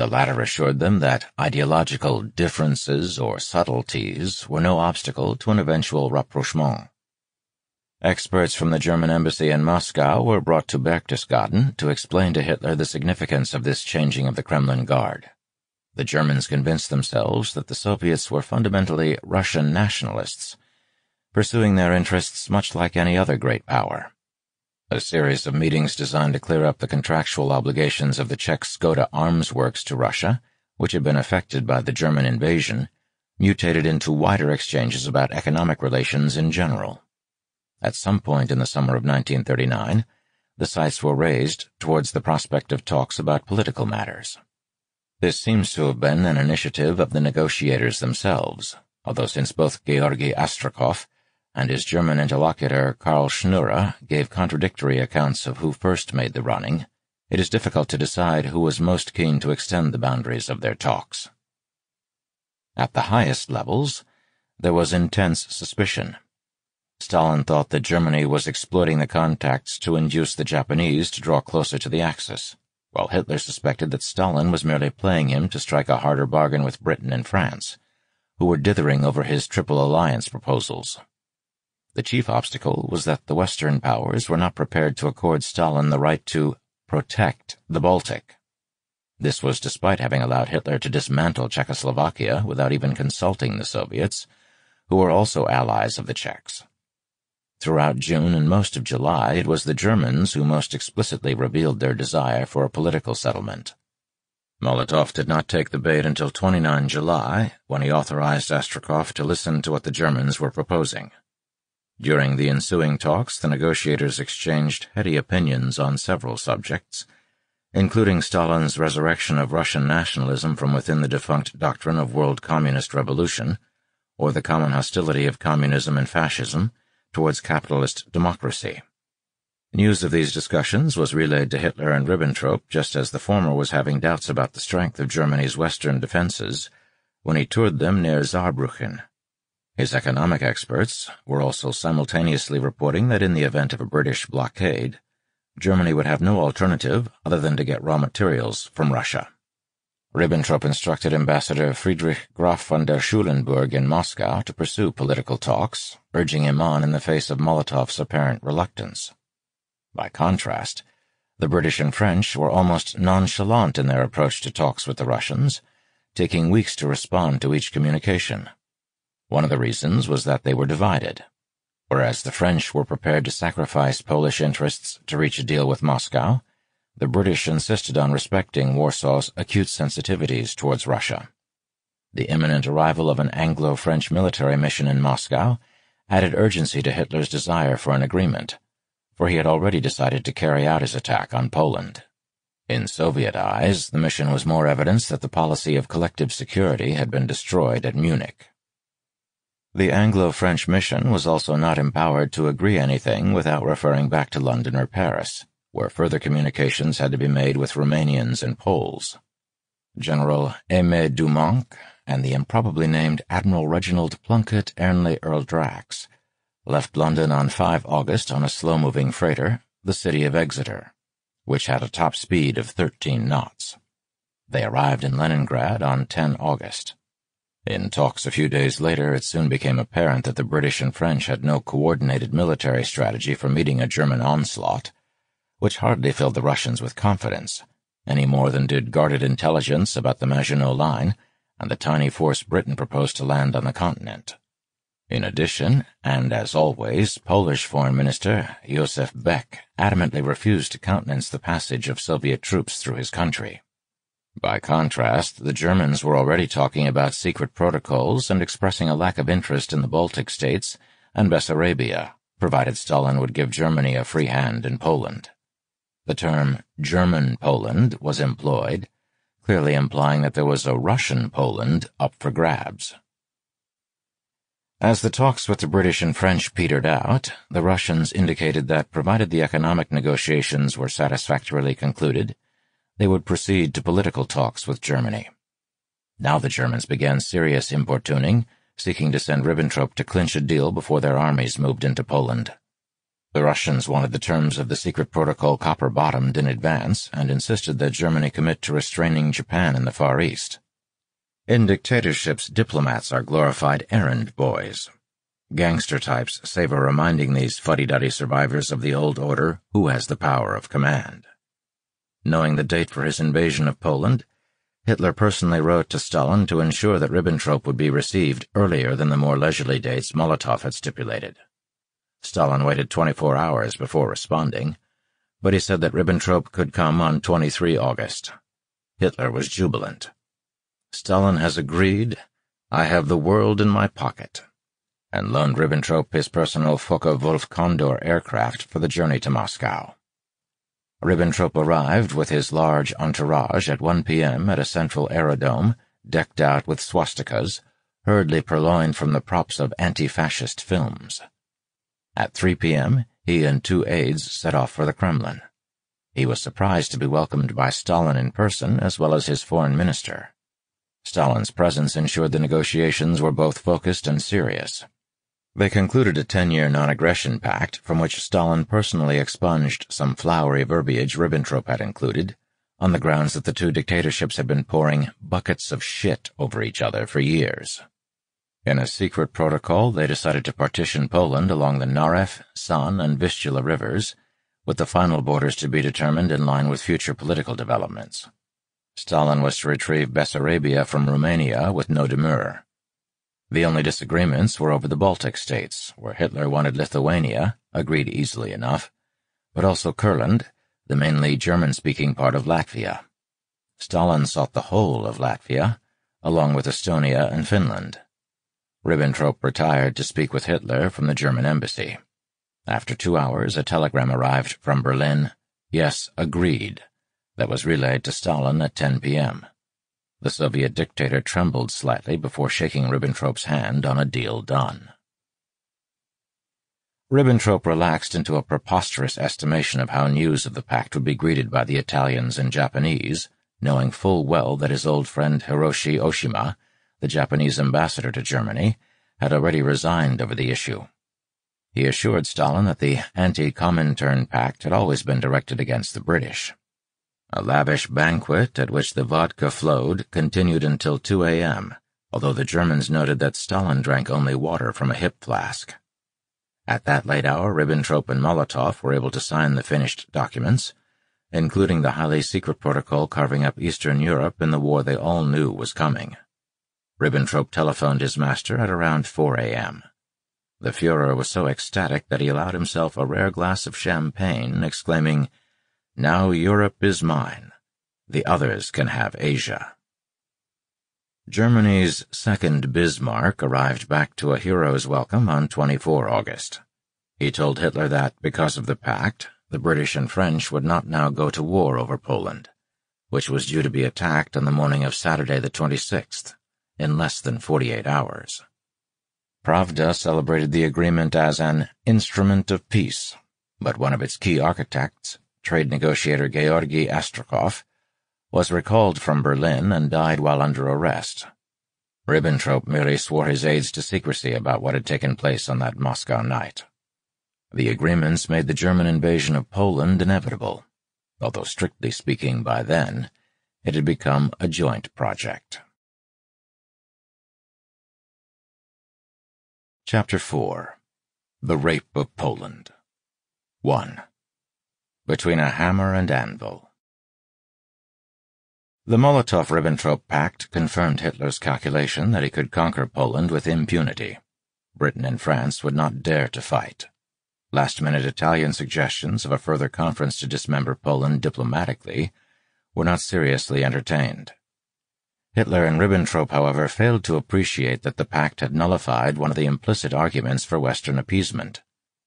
The latter assured them that ideological differences or subtleties were no obstacle to an eventual rapprochement. Experts from the German embassy in Moscow were brought to Berchtesgaden to explain to Hitler the significance of this changing of the Kremlin Guard. The Germans convinced themselves that the Soviets were fundamentally Russian nationalists, pursuing their interests much like any other great power. A series of meetings designed to clear up the contractual obligations of the Czech Skoda Arms Works to Russia, which had been affected by the German invasion, mutated into wider exchanges about economic relations in general. At some point in the summer of 1939, the sights were raised towards the prospect of talks about political matters. This seems to have been an initiative of the negotiators themselves, although since both Georgy Astakhov and his German interlocutor Karl Schnurre gave contradictory accounts of who first made the running, it is difficult to decide who was most keen to extend the boundaries of their talks. At the highest levels, there was intense suspicion. Stalin thought that Germany was exploiting the contacts to induce the Japanese to draw closer to the Axis while Hitler suspected that Stalin was merely playing him to strike a harder bargain with Britain and France, who were dithering over his Triple Alliance proposals. The chief obstacle was that the Western powers were not prepared to accord Stalin the right to protect the Baltic. This was despite having allowed Hitler to dismantle Czechoslovakia without even consulting the Soviets, who were also allies of the Czechs. Throughout June and most of July, it was the Germans who most explicitly revealed their desire for a political settlement. Molotov did not take the bait until 29 July, when he authorized Astakhov to listen to what the Germans were proposing. During the ensuing talks, the negotiators exchanged heady opinions on several subjects, including Stalin's resurrection of Russian nationalism from within the defunct doctrine of world communist revolution, or the common hostility of communism and fascism, towards capitalist democracy. News of these discussions was relayed to Hitler and Ribbentrop just as the former was having doubts about the strength of Germany's western defenses when he toured them near Saarbrücken. His economic experts were also simultaneously reporting that in the event of a British blockade, Germany would have no alternative other than to get raw materials from Russia. Ribbentrop instructed Ambassador Friedrich Graf von der Schulenburg in Moscow to pursue political talks, urging him on in the face of Molotov's apparent reluctance. By contrast, the British and French were almost nonchalant in their approach to talks with the Russians, taking weeks to respond to each communication. One of the reasons was that they were divided. Whereas the French were prepared to sacrifice Polish interests to reach a deal with Moscow, the British insisted on respecting Warsaw's acute sensitivities towards Russia. The imminent arrival of an Anglo-French military mission in Moscow added urgency to Hitler's desire for an agreement, for he had already decided to carry out his attack on Poland. In Soviet eyes, the mission was more evidence that the policy of collective security had been destroyed at Munich. The Anglo-French mission was also not empowered to agree anything without referring back to London or Paris where further communications had to be made with Romanians and Poles. General Aimé Doumenc and the improbably named Admiral Reginald Plunkett Ernle Erle Drax left London on 5 August on a slow-moving freighter, the city of Exeter, which had a top speed of 13 knots. They arrived in Leningrad on 10 August. In talks a few days later, it soon became apparent that the British and French had no coordinated military strategy for meeting a German onslaught, which hardly filled the Russians with confidence, any more than did guarded intelligence about the Maginot Line and the tiny force Britain proposed to land on the continent. In addition, and as always, Polish Foreign Minister Josef Beck adamantly refused to countenance the passage of Soviet troops through his country. By contrast, the Germans were already talking about secret protocols and expressing a lack of interest in the Baltic states and Bessarabia, provided Stalin would give Germany a free hand in Poland. The term German Poland was employed, clearly implying that there was a Russian Poland up for grabs. As the talks with the British and French petered out, the Russians indicated that provided the economic negotiations were satisfactorily concluded, they would proceed to political talks with Germany. Now the Germans began serious importuning, seeking to send Ribbentrop to clinch a deal before their armies moved into Poland. The Russians wanted the terms of the secret protocol copper-bottomed in advance and insisted that Germany commit to restraining Japan in the Far East. In dictatorships, diplomats are glorified errand boys. Gangster types savor reminding these fuddy-duddy survivors of the old order who has the power of command. Knowing the date for his invasion of Poland, Hitler personally wrote to Stalin to ensure that Ribbentrop would be received earlier than the more leisurely dates Molotov had stipulated. Stalin waited 24 hours before responding, but he said that Ribbentrop could come on 23 August. Hitler was jubilant. Stalin has agreed, I have the world in my pocket, and loaned Ribbentrop his personal Focke-Wulf Condor aircraft for the journey to Moscow. Ribbentrop arrived with his large entourage at 1 p.m. at a central aerodrome, decked out with swastikas, hurriedly purloined from the props of anti-fascist films. At 3 p.m., he and two aides set off for the Kremlin. He was surprised to be welcomed by Stalin in person as well as his foreign minister. Stalin's presence ensured the negotiations were both focused and serious. They concluded a ten-year non-aggression pact from which Stalin personally expunged some flowery verbiage Ribbentrop had included, on the grounds that the two dictatorships had been pouring buckets of shit over each other for years. In a secret protocol, they decided to partition Poland along the Narew, San, and Vistula rivers, with the final borders to be determined in line with future political developments. Stalin was to retrieve Bessarabia from Romania with no demur. The only disagreements were over the Baltic states, where Hitler wanted Lithuania, agreed easily enough, but also Kurland, the mainly German-speaking part of Latvia. Stalin sought the whole of Latvia, along with Estonia and Finland. Ribbentrop retired to speak with Hitler from the German embassy. After two hours, a telegram arrived from Berlin, yes, agreed, that was relayed to Stalin at 10 p.m. The Soviet dictator trembled slightly before shaking Ribbentrop's hand on a deal done. Ribbentrop relaxed into a preposterous estimation of how news of the pact would be greeted by the Italians and Japanese, knowing full well that his old friend Hiroshi Oshima, the Japanese ambassador to Germany, had already resigned over the issue. He assured Stalin that the anti-Comintern pact had always been directed against the British. A lavish banquet at which the vodka flowed continued until 2 a.m., although the Germans noted that Stalin drank only water from a hip flask. At that late hour, Ribbentrop and Molotov were able to sign the finished documents, including the highly secret protocol carving up Eastern Europe in the war they all knew was coming. Ribbentrop telephoned his master at around 4 a.m. The Fuhrer was so ecstatic that he allowed himself a rare glass of champagne, exclaiming, now Europe is mine. The others can have Asia. Germany's second Bismarck arrived back to a hero's welcome on 24 August. He told Hitler that, because of the pact, the British and French would not now go to war over Poland, which was due to be attacked on the morning of Saturday the 26th, in less than 48 hours. Pravda celebrated the agreement as an instrument of peace, but one of its key architects, trade negotiator Georgy Astakhov, was recalled from Berlin and died while under arrest. Ribbentrop merely swore his aides to secrecy about what had taken place on that Moscow night. The agreements made the German invasion of Poland inevitable. although strictly speaking by then, it had become a joint project. Chapter 4 The Rape of Poland 1. Between a Hammer and Anvil The Molotov-Ribbentrop Pact confirmed Hitler's calculation that he could conquer Poland with impunity. Britain and France would not dare to fight. Last-minute Italian suggestions of a further conference to dismember Poland diplomatically were not seriously entertained. Hitler and Ribbentrop, however, failed to appreciate that the pact had nullified one of the implicit arguments for Western appeasement,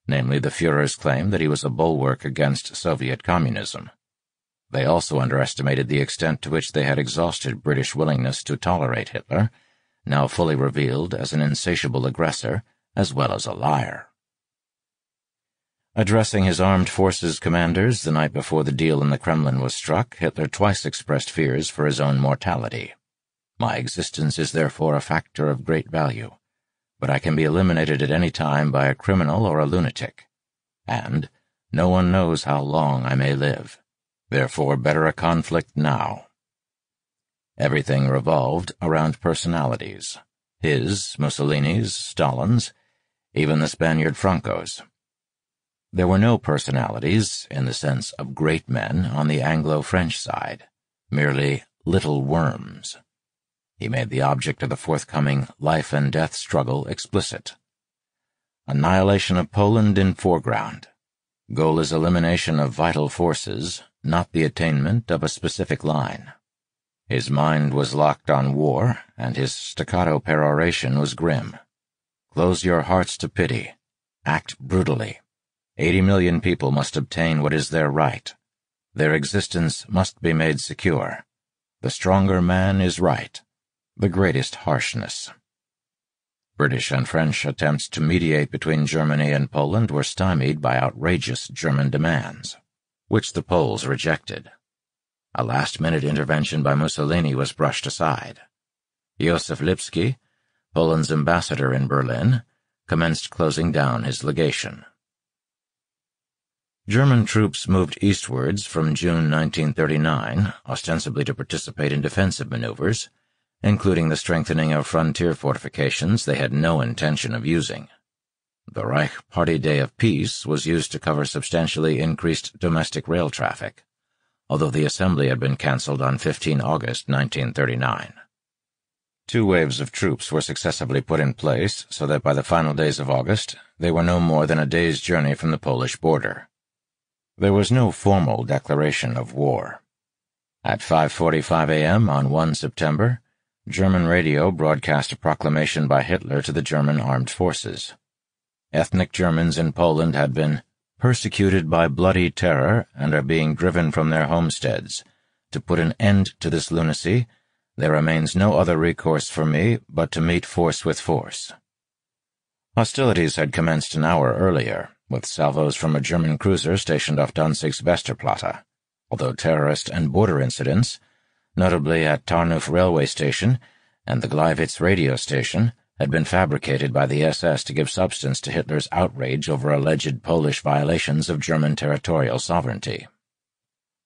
namely the Fuhrer's claim that he was a bulwark against Soviet communism. They also underestimated the extent to which they had exhausted British willingness to tolerate Hitler, now fully revealed as an insatiable aggressor as well as a liar. Addressing his armed forces commanders the night before the deal in the Kremlin was struck, Hitler twice expressed fears for his own mortality. My existence is therefore a factor of great value, but I can be eliminated at any time by a criminal or a lunatic. And no one knows how long I may live. Therefore, better a conflict now. Everything revolved around personalities. His, Mussolini's, Stalin's, even the Spaniard Franco's. There were no personalities, in the sense of great men, on the Anglo-French side, merely little worms. He made the object of the forthcoming life-and-death struggle explicit. Annihilation of Poland in foreground. Goal is elimination of vital forces, not the attainment of a specific line. His mind was locked on war, and his staccato peroration was grim. Close your hearts to pity. Act brutally. Eighty million people must obtain what is their right. Their existence must be made secure. The stronger man is right. The greatest harshness. British and French attempts to mediate between Germany and Poland were stymied by outrageous German demands, which the Poles rejected. A last-minute intervention by Mussolini was brushed aside. Josef Lipski, Poland's ambassador in Berlin, commenced closing down his legation. German troops moved eastwards from June 1939, ostensibly to participate in defensive maneuvers, including the strengthening of frontier fortifications they had no intention of using. The Reich Party Day of Peace was used to cover substantially increased domestic rail traffic, although the assembly had been cancelled on 15 August 1939. Two waves of troops were successively put in place so that by the final days of August they were no more than a day's journey from the Polish border. There was no formal declaration of war. At 5.45 a.m. on 1 September, German radio broadcast a proclamation by Hitler to the German armed forces. Ethnic Germans in Poland had been persecuted by bloody terror and are being driven from their homesteads. To put an end to this lunacy, there remains no other recourse for me but to meet force with force. Hostilities had commenced an hour earlier, with salvos from a German cruiser stationed off Danzig's Westerplatte, although terrorist and border incidents, notably at Tarnów railway station and the Gleiwitz radio station, had been fabricated by the SS to give substance to Hitler's outrage over alleged Polish violations of German territorial sovereignty.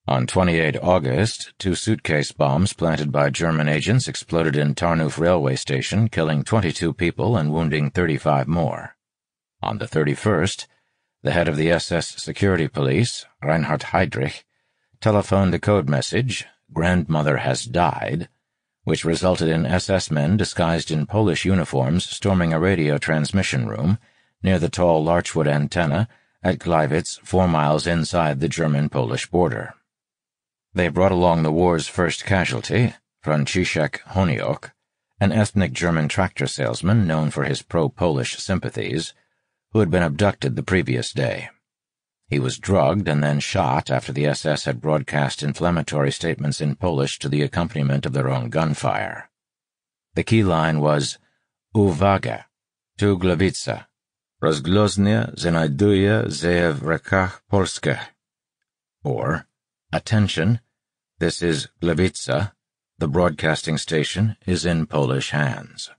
On 28 August, two suitcase bombs planted by German agents exploded in Tarnów railway station, killing 22 people and wounding 35 more. On the 31st, the head of the SS security police, Reinhard Heydrich, telephoned a code message, Grandmother has died, which resulted in SS men disguised in Polish uniforms storming a radio transmission room near the tall Larchwood antenna at Gleiwitz, four miles inside the German-Polish border. They brought along the war's first casualty, Franciszek Honiok, an ethnic German tractor salesman known for his pro-Polish sympathies, who had been abducted the previous day. He was drugged and then shot after the SS had broadcast inflammatory statements in Polish to the accompaniment of their own gunfire. The key line was, Uwaga, tu Gliwice, rozgłośnie znajduje się w rękach polskich, or, Attention, this is Gliwice, the broadcasting station is in Polish hands.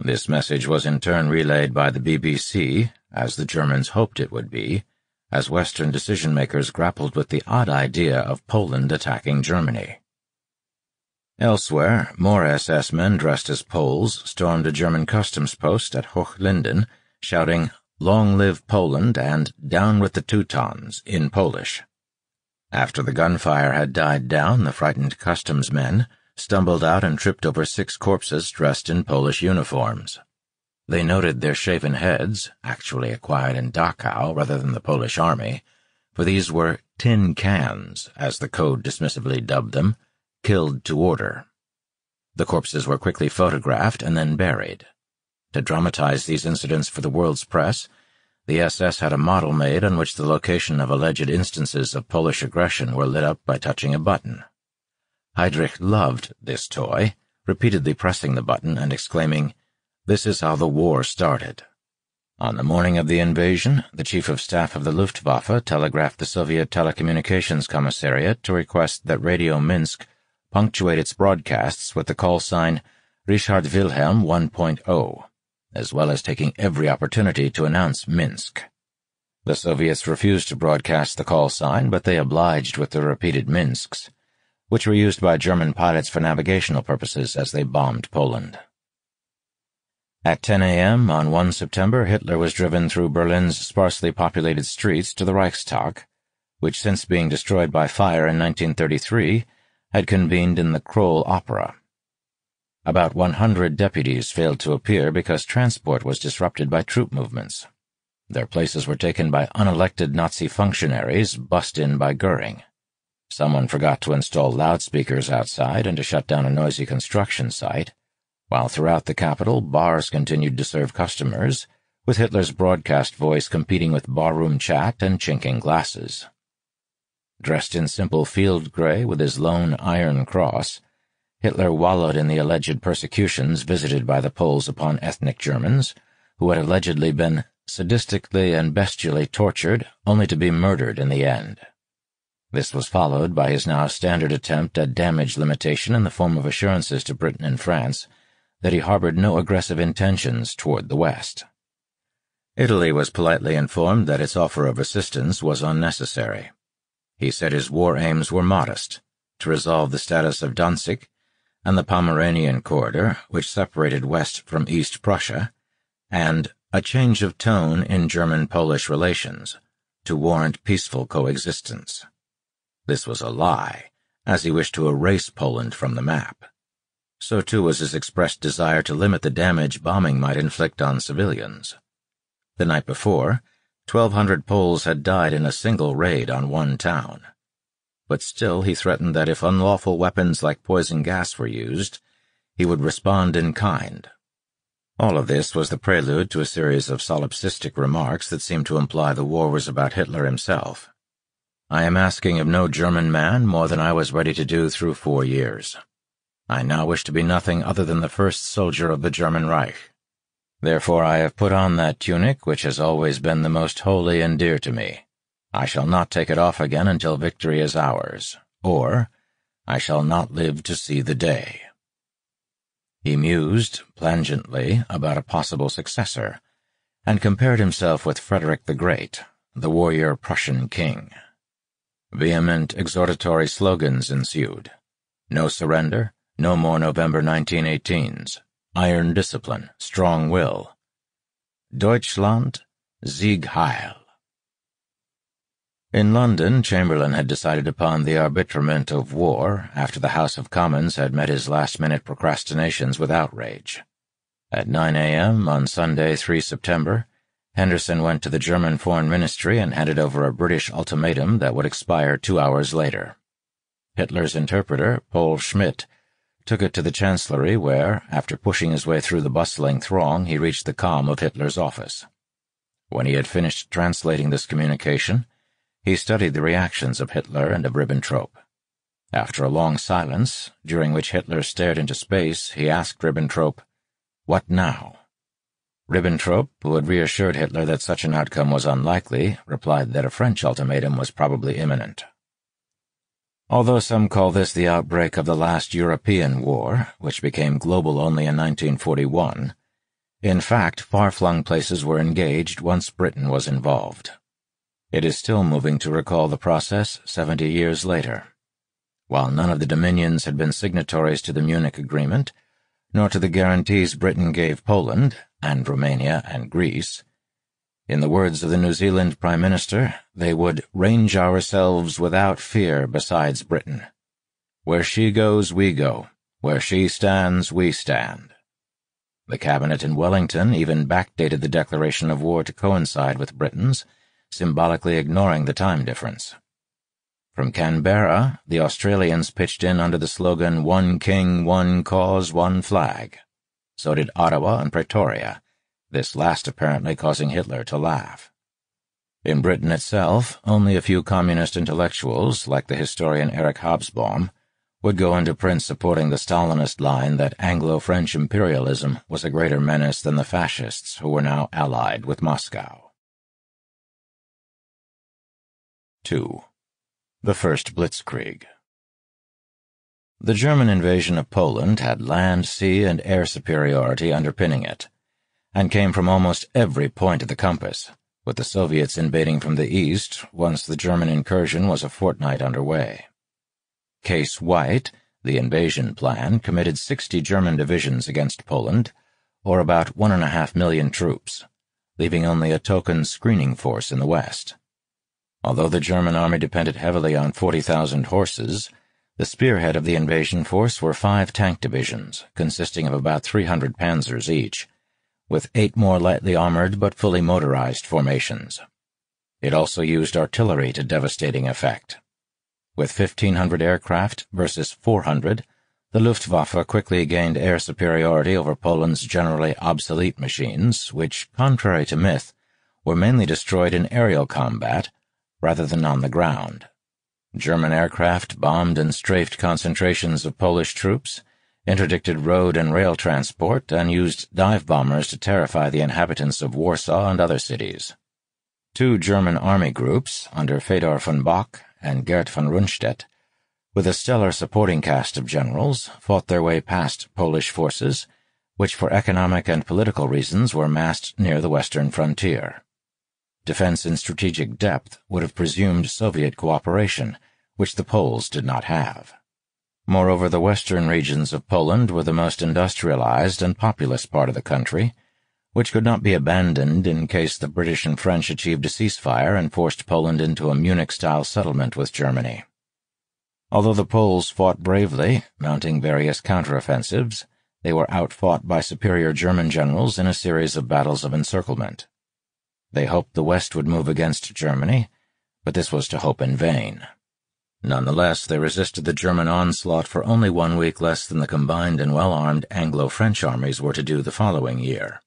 This message was in turn relayed by the BBC, as the Germans hoped it would be, as Western decision-makers grappled with the odd idea of Poland attacking Germany. Elsewhere, more SS men dressed as Poles stormed a German customs post at Hochlinden, shouting, Long live Poland and Down with the Teutons in Polish. After the gunfire had died down, the frightened customs men stumbled out and tripped over six corpses dressed in Polish uniforms. They noted their shaven heads, actually acquired in Dachau rather than the Polish army, for these were tin cans, as the code dismissively dubbed them, killed to order. The corpses were quickly photographed and then buried. To dramatize these incidents for the world's press, the SS had a model made on which the location of alleged instances of Polish aggression were lit up by touching a button. Heydrich loved this toy, repeatedly pressing the button and exclaiming, This is how the war started. On the morning of the invasion, the Chief of Staff of the Luftwaffe telegraphed the Soviet Telecommunications Commissariat to request that Radio Minsk punctuate its broadcasts with the call sign Richard Wilhelm 1.0 as well as taking every opportunity to announce Minsk. The Soviets refused to broadcast the call sign, but they obliged with the repeated Minsks, which were used by German pilots for navigational purposes as they bombed Poland. At 10 a.m. on 1 September, Hitler was driven through Berlin's sparsely populated streets to the Reichstag, which since being destroyed by fire in 1933 had convened in the Kroll Opera. About 100 deputies failed to appear because transport was disrupted by troop movements. Their places were taken by unelected Nazi functionaries bussed in by Goering. Someone forgot to install loudspeakers outside and to shut down a noisy construction site, while throughout the capital bars continued to serve customers, with Hitler's broadcast voice competing with barroom chat and chinking glasses. Dressed in simple field gray with his lone iron cross, Hitler wallowed in the alleged persecutions visited by the Poles upon ethnic Germans, who had allegedly been sadistically and bestially tortured, only to be murdered in the end. This was followed by his now standard attempt at damage limitation in the form of assurances to Britain and France that he harbored no aggressive intentions toward the West. Italy was politely informed that its offer of assistance was unnecessary. He said his war aims were modest, to resolve the status of Danzig and the Pomeranian corridor, which separated West from East Prussia, and a change of tone in German-Polish relations to warrant peaceful coexistence. This was a lie, as he wished to erase Poland from the map. So too was his expressed desire to limit the damage bombing might inflict on civilians. The night before, 1,200 Poles had died in a single raid on one town but still he threatened that if unlawful weapons like poison gas were used, he would respond in kind. All of this was the prelude to a series of solipsistic remarks that seemed to imply the war was about Hitler himself. I am asking of no German man more than I was ready to do through four years. I now wish to be nothing other than the first soldier of the German Reich. Therefore I have put on that tunic which has always been the most holy and dear to me, I shall not take it off again until victory is ours, or I shall not live to see the day. He mused, plangently, about a possible successor, and compared himself with Frederick the Great, the warrior Prussian king. Vehement exhortatory slogans ensued. No surrender, no more November 1918s, iron discipline, strong will. Deutschland, Sieg Heil. In London, Chamberlain had decided upon the arbitrament of war after the House of Commons had met his last-minute procrastinations with outrage. At 9 a.m. on Sunday, 3 September, Henderson went to the German Foreign Ministry and handed over a British ultimatum that would expire two hours later. Hitler's interpreter, Paul Schmidt, took it to the Chancellery where, after pushing his way through the bustling throng, he reached the calm of Hitler's office. When he had finished translating this communication, he studied the reactions of Hitler and of Ribbentrop. After a long silence, during which Hitler stared into space, he asked Ribbentrop, What now? Ribbentrop, who had reassured Hitler that such an outcome was unlikely, replied that a French ultimatum was probably imminent. Although some call this the outbreak of the last European war, which became global only in 1941, in fact, far-flung places were engaged once Britain was involved. It is still moving to recall the process 70 years later. While none of the dominions had been signatories to the Munich Agreement, nor to the guarantees Britain gave Poland, and Romania and Greece, in the words of the New Zealand Prime Minister, they would range ourselves without fear besides Britain. Where she goes, we go. Where she stands, we stand. The cabinet in Wellington even backdated the declaration of war to coincide with Britain's, symbolically ignoring the time difference. From Canberra, the Australians pitched in under the slogan One King, One Cause, One Flag. So did Ottawa and Pretoria, this last apparently causing Hitler to laugh. In Britain itself, only a few communist intellectuals, like the historian Eric Hobsbawm, would go into print supporting the Stalinist line that Anglo-French imperialism was a greater menace than the fascists who were now allied with Moscow. 2. The First Blitzkrieg The German invasion of Poland had land, sea, and air superiority underpinning it and came from almost every point of the compass, with the Soviets invading from the east once the German incursion was a fortnight underway. Case White, the invasion plan, committed 60 German divisions against Poland, or about one and a half million troops, leaving only a token screening force in the west. Although the German army depended heavily on 40,000 horses, the spearhead of the invasion force were five tank divisions, consisting of about 300 panzers each, with eight more lightly armored but fully motorized formations. It also used artillery to devastating effect. With 1,500 aircraft versus 400, the Luftwaffe quickly gained air superiority over Poland's generally obsolete machines, which, contrary to myth, were mainly destroyed in aerial combat rather than on the ground. German aircraft bombed and strafed concentrations of Polish troops, interdicted road and rail transport, and used dive bombers to terrify the inhabitants of Warsaw and other cities. Two German army groups, under Fedor von Bock and Gerd von Rundstedt, with a stellar supporting cast of generals, fought their way past Polish forces, which for economic and political reasons were massed near the western frontier. Defense in strategic depth would have presumed Soviet cooperation, which the Poles did not have. Moreover, the western regions of Poland were the most industrialized and populous part of the country, which could not be abandoned in case the British and French achieved a ceasefire and forced Poland into a Munich-style settlement with Germany. Although the Poles fought bravely, mounting various counteroffensives, they were outfought by superior German generals in a series of battles of encirclement. They hoped the West would move against Germany, but this was to hope in vain. Nonetheless, they resisted the German onslaught for only one week less than the combined and well-armed Anglo-French armies were to do the following year.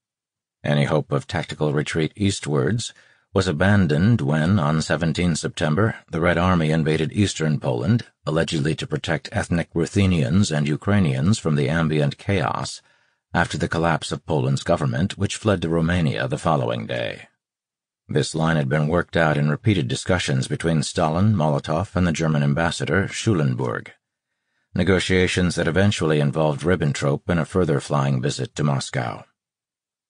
Any hope of tactical retreat eastwards was abandoned when, on 17 September, the Red Army invaded eastern Poland, allegedly to protect ethnic Ruthenians and Ukrainians from the ambient chaos after the collapse of Poland's government, which fled to Romania the following day. This line had been worked out in repeated discussions between Stalin, Molotov, and the German ambassador, Schulenburg. Negotiations that eventually involved Ribbentrop in a further flying visit to Moscow.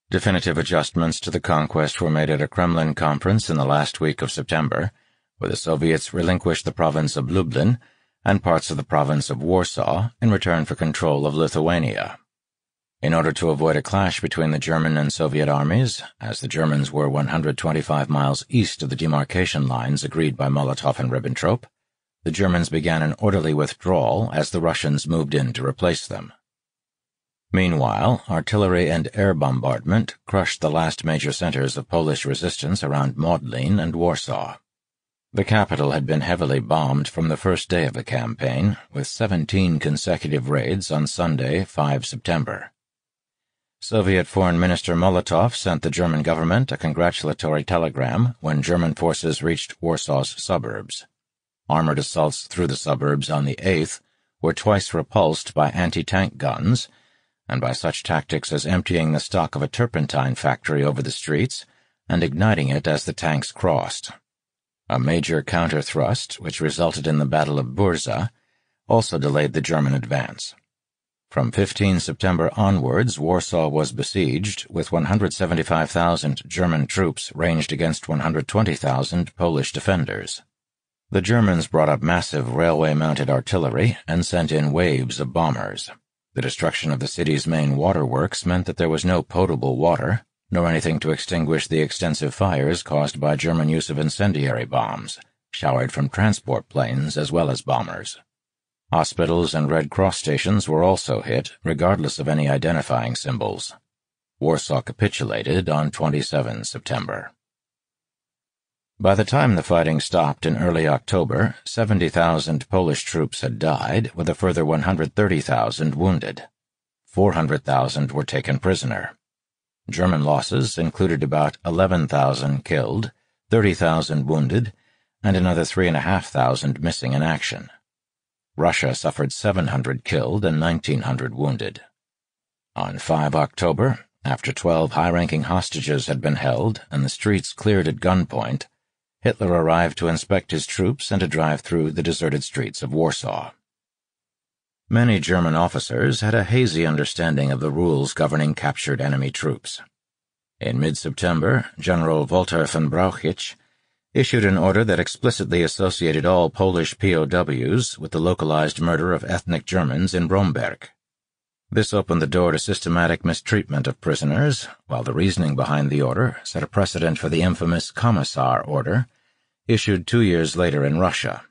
Definitive adjustments to the conquest were made at a Kremlin conference in the last week of September, where the Soviets relinquished the province of Lublin and parts of the province of Warsaw in return for control of Lithuania. In order to avoid a clash between the German and Soviet armies, as the Germans were 125 miles east of the demarcation lines agreed by Molotov and Ribbentrop, the Germans began an orderly withdrawal as the Russians moved in to replace them. Meanwhile, artillery and air bombardment crushed the last major centers of Polish resistance around Modlin and Warsaw. The capital had been heavily bombed from the first day of the campaign, with 17 consecutive raids on Sunday, 5 September. Soviet Foreign Minister Molotov sent the German government a congratulatory telegram when German forces reached Warsaw's suburbs. Armored assaults through the suburbs on the 8th were twice repulsed by anti-tank guns and by such tactics as emptying the stock of a turpentine factory over the streets and igniting it as the tanks crossed. A major counter-thrust, which resulted in the Battle of Bzura, also delayed the German advance. From 15 September onwards, Warsaw was besieged, with 175,000 German troops ranged against 120,000 Polish defenders. The Germans brought up massive railway-mounted artillery and sent in waves of bombers. The destruction of the city's main waterworks meant that there was no potable water, nor anything to extinguish the extensive fires caused by German use of incendiary bombs, showered from transport planes as well as bombers. Hospitals and Red Cross stations were also hit, regardless of any identifying symbols. Warsaw capitulated on 27 September. By the time the fighting stopped in early October, 70,000 Polish troops had died, with a further 130,000 wounded. 400,000 were taken prisoner. German losses included about 11,000 killed, 30,000 wounded, and another 3,500 missing in action. Russia suffered 700 killed and 1,900 wounded. On 5 October, after 12 high-ranking hostages had been held and the streets cleared at gunpoint, Hitler arrived to inspect his troops and to drive through the deserted streets of Warsaw. Many German officers had a hazy understanding of the rules governing captured enemy troops. In mid-September, General Walter von Brauchitsch issued an order that explicitly associated all Polish POWs with the localized murder of ethnic Germans in Bromberg. This opened the door to systematic mistreatment of prisoners, while the reasoning behind the order set a precedent for the infamous Commissar Order, issued two years later in Russia.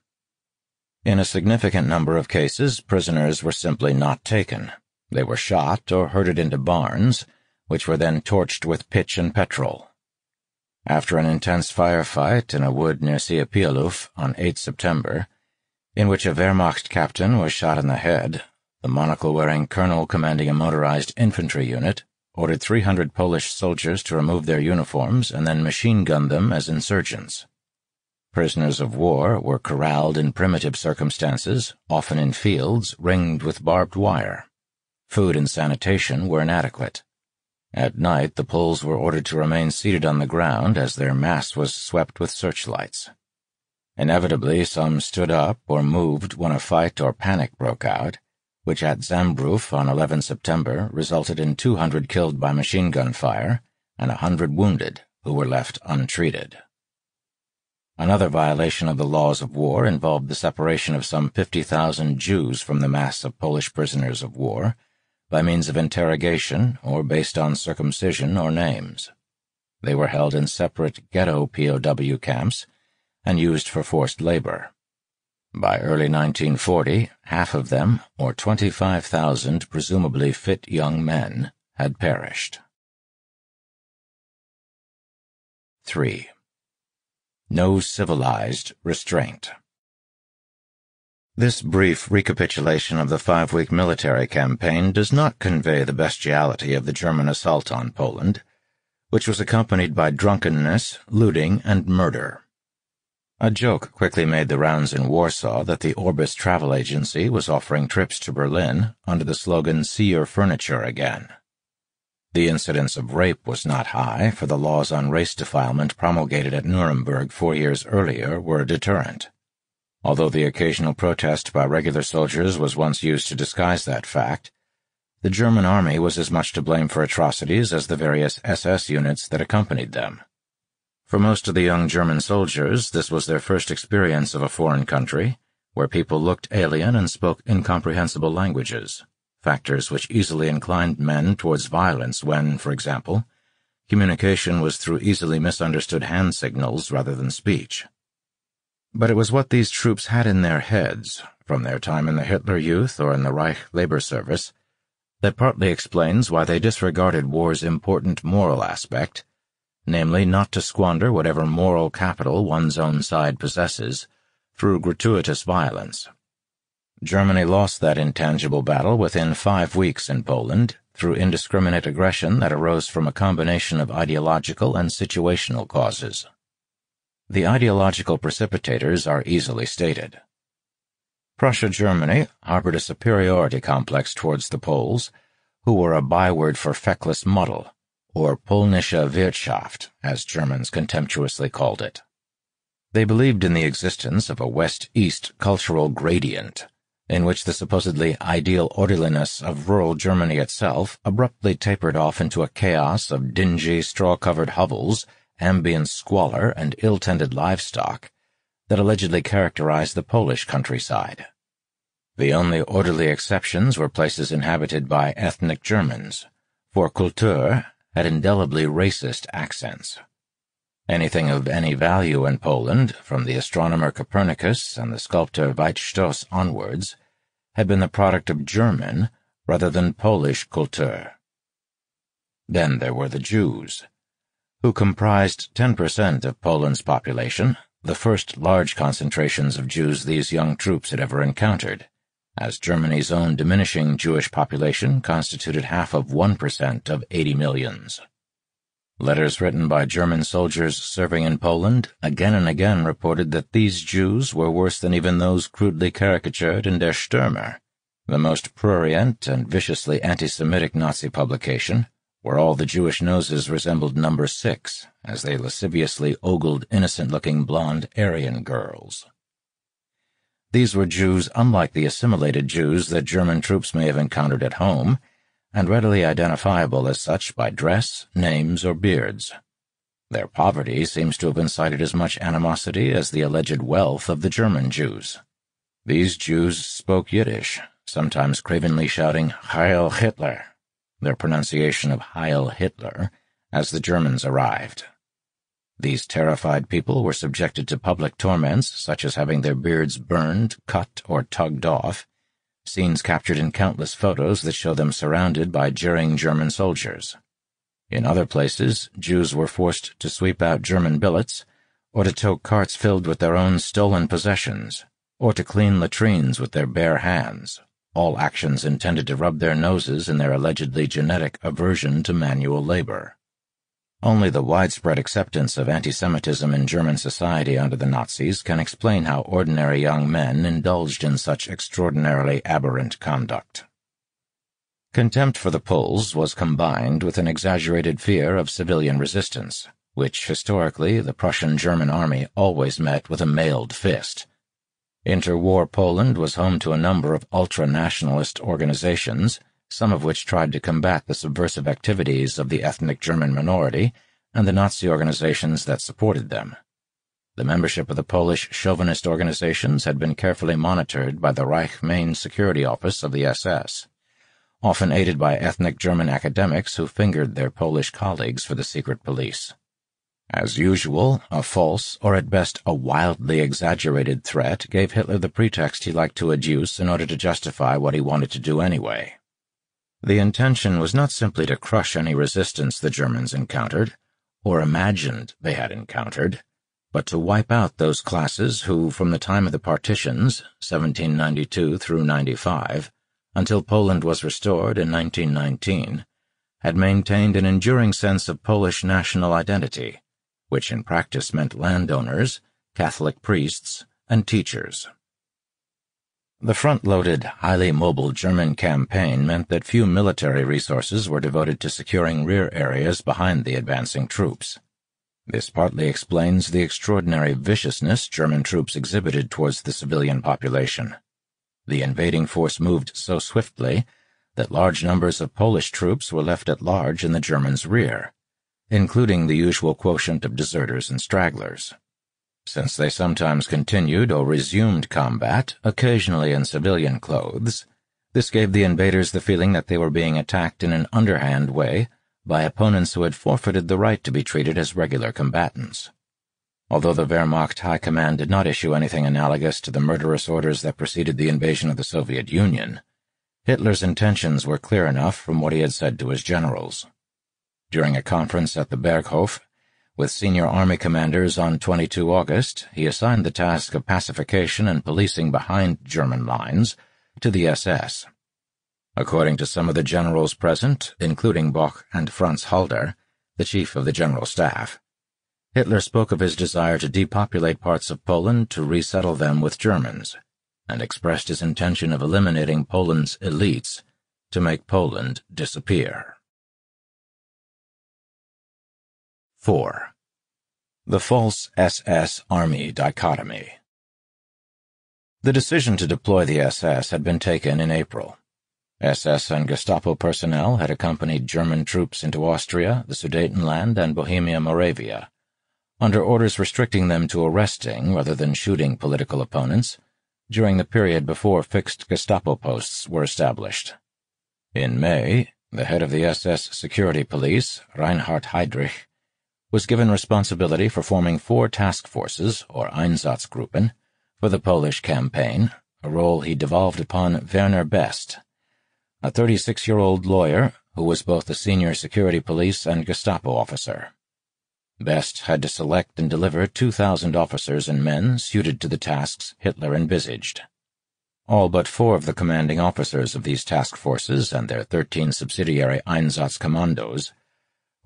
In a significant number of cases, prisoners were simply not taken. They were shot or herded into barns, which were then torched with pitch and petrol. After an intense firefight in a wood near Ciepielów on 8 September, in which a Wehrmacht captain was shot in the head, the monocle-wearing colonel commanding a motorized infantry unit ordered 300 Polish soldiers to remove their uniforms and then machine-gun them as insurgents. Prisoners of war were corralled in primitive circumstances, often in fields ringed with barbed wire. Food and sanitation were inadequate. At night, the Poles were ordered to remain seated on the ground as their mass was swept with searchlights. Inevitably, some stood up or moved when a fight or panic broke out, which at Zambrów on 11 September resulted in 200 killed by machine gun fire and 100 wounded who were left untreated. Another violation of the laws of war involved the separation of some 50,000 Jews from the mass of Polish prisoners of war by means of interrogation or based on circumcision or names. They were held in separate ghetto POW camps and used for forced labor. By early 1940, half of them, or 25,000 presumably fit young men, had perished. 3. No civilized restraint. This brief recapitulation of the five-week military campaign does not convey the bestiality of the German assault on Poland, which was accompanied by drunkenness, looting, and murder. A joke quickly made the rounds in Warsaw that the Orbis travel agency was offering trips to Berlin under the slogan See Your Furniture Again. The incidence of rape was not high, for the laws on race defilement promulgated at Nuremberg four years earlier were a deterrent. Although the occasional protest by regular soldiers was once used to disguise that fact, the German army was as much to blame for atrocities as the various SS units that accompanied them. For most of the young German soldiers, this was their first experience of a foreign country, where people looked alien and spoke incomprehensible languages, factors which easily inclined men towards violence when, for example, communication was through easily misunderstood hand signals rather than speech. But it was what these troops had in their heads, from their time in the Hitler Youth or in the Reich Labor Service, that partly explains why they disregarded war's important moral aspect namely not to squander whatever moral capital one's own side possesses through gratuitous violence. Germany lost that intangible battle within five weeks in Poland through indiscriminate aggression that arose from a combination of ideological and situational causes. The ideological precipitators are easily stated. Prussia-Germany harbored a superiority complex towards the Poles, who were a byword for feckless muddle, or Polnische Wirtschaft, as Germans contemptuously called it. They believed in the existence of a west-east cultural gradient, in which the supposedly ideal orderliness of rural Germany itself abruptly tapered off into a chaos of dingy, straw-covered hovels, ambient squalor, and ill-tended livestock that allegedly characterized the Polish countryside. The only orderly exceptions were places inhabited by ethnic Germans, for Kultur had indelibly racist accents. Anything of any value in Poland, from the astronomer Copernicus and the sculptor Veit Stoss onwards, had been the product of German rather than Polish Kultur. Then there were the Jews, who comprised 10% of Poland's population, the first large concentrations of Jews these young troops had ever encountered, as Germany's own diminishing Jewish population constituted half of 1% of 80 millions. Letters written by German soldiers serving in Poland again and again reported that these Jews were worse than even those crudely caricatured in Der Stürmer, the most prurient and viciously anti-Semitic Nazi publication, where all the Jewish noses resembled number six as they lasciviously ogled innocent-looking blonde Aryan girls. These were Jews unlike the assimilated Jews that German troops may have encountered at home, and readily identifiable as such by dress, names, or beards. Their poverty seems to have incited as much animosity as the alleged wealth of the German Jews. These Jews spoke Yiddish, sometimes cravenly shouting Heil Hitler, their pronunciation of Heil Hitler, as the Germans arrived. These terrified people were subjected to public torments such as having their beards burned, cut, or tugged off, scenes captured in countless photos that show them surrounded by jeering German soldiers. In other places, Jews were forced to sweep out German billets, or to tow carts filled with their own stolen possessions, or to clean latrines with their bare hands, all actions intended to rub their noses in their allegedly genetic aversion to manual labor. Only the widespread acceptance of anti-Semitism in German society under the Nazis can explain how ordinary young men indulged in such extraordinarily aberrant conduct. Contempt for the Poles was combined with an exaggerated fear of civilian resistance, which historically the Prussian-German army always met with a mailed fist. Interwar Poland was home to a number of ultra-nationalist organizations, some of which tried to combat the subversive activities of the ethnic German minority and the Nazi organizations that supported them. The membership of the Polish chauvinist organizations had been carefully monitored by the Reich Main Security Office of the SS, often aided by ethnic German academics who fingered their Polish colleagues for the secret police. As usual, a false, or at best a wildly exaggerated threat gave Hitler the pretext he liked to adduce in order to justify what he wanted to do anyway. The intention was not simply to crush any resistance the Germans encountered, or imagined they had encountered, but to wipe out those classes who, from the time of the partitions, 1792 through 95, until Poland was restored in 1919, had maintained an enduring sense of Polish national identity, which in practice meant landowners, Catholic priests, and teachers. The front-loaded, highly mobile German campaign meant that few military resources were devoted to securing rear areas behind the advancing troops. This partly explains the extraordinary viciousness German troops exhibited towards the civilian population. The invading force moved so swiftly that large numbers of Polish troops were left at large in the Germans' rear, including the usual quotient of deserters and stragglers. Since they sometimes continued or resumed combat, occasionally in civilian clothes, this gave the invaders the feeling that they were being attacked in an underhand way by opponents who had forfeited the right to be treated as regular combatants. Although the Wehrmacht High Command did not issue anything analogous to the murderous orders that preceded the invasion of the Soviet Union, Hitler's intentions were clear enough from what he had said to his generals. During a conference at the Berghof, with senior army commanders on 22 August, he assigned the task of pacification and policing behind German lines to the SS. According to some of the generals present, including Bock and Franz Halder, the chief of the General Staff, Hitler spoke of his desire to depopulate parts of Poland to resettle them with Germans, and expressed his intention of eliminating Poland's elites to make Poland disappear. 4. The False SS Army Dichotomy The decision to deploy the SS had been taken in April. SS and Gestapo personnel had accompanied German troops into Austria, the Sudetenland, and Bohemia-Moravia, under orders restricting them to arresting rather than shooting political opponents during the period before fixed Gestapo posts were established. In May, the head of the SS security police, Reinhard Heydrich, was given responsibility for forming four task forces, or Einsatzgruppen, for the Polish campaign, a role he devolved upon Werner Best, a 36-year-old lawyer who was both a senior security police and Gestapo officer. Best had to select and deliver 2,000 officers and men suited to the tasks Hitler envisaged. All but four of the commanding officers of these task forces and their 13 subsidiary Einsatzkommandos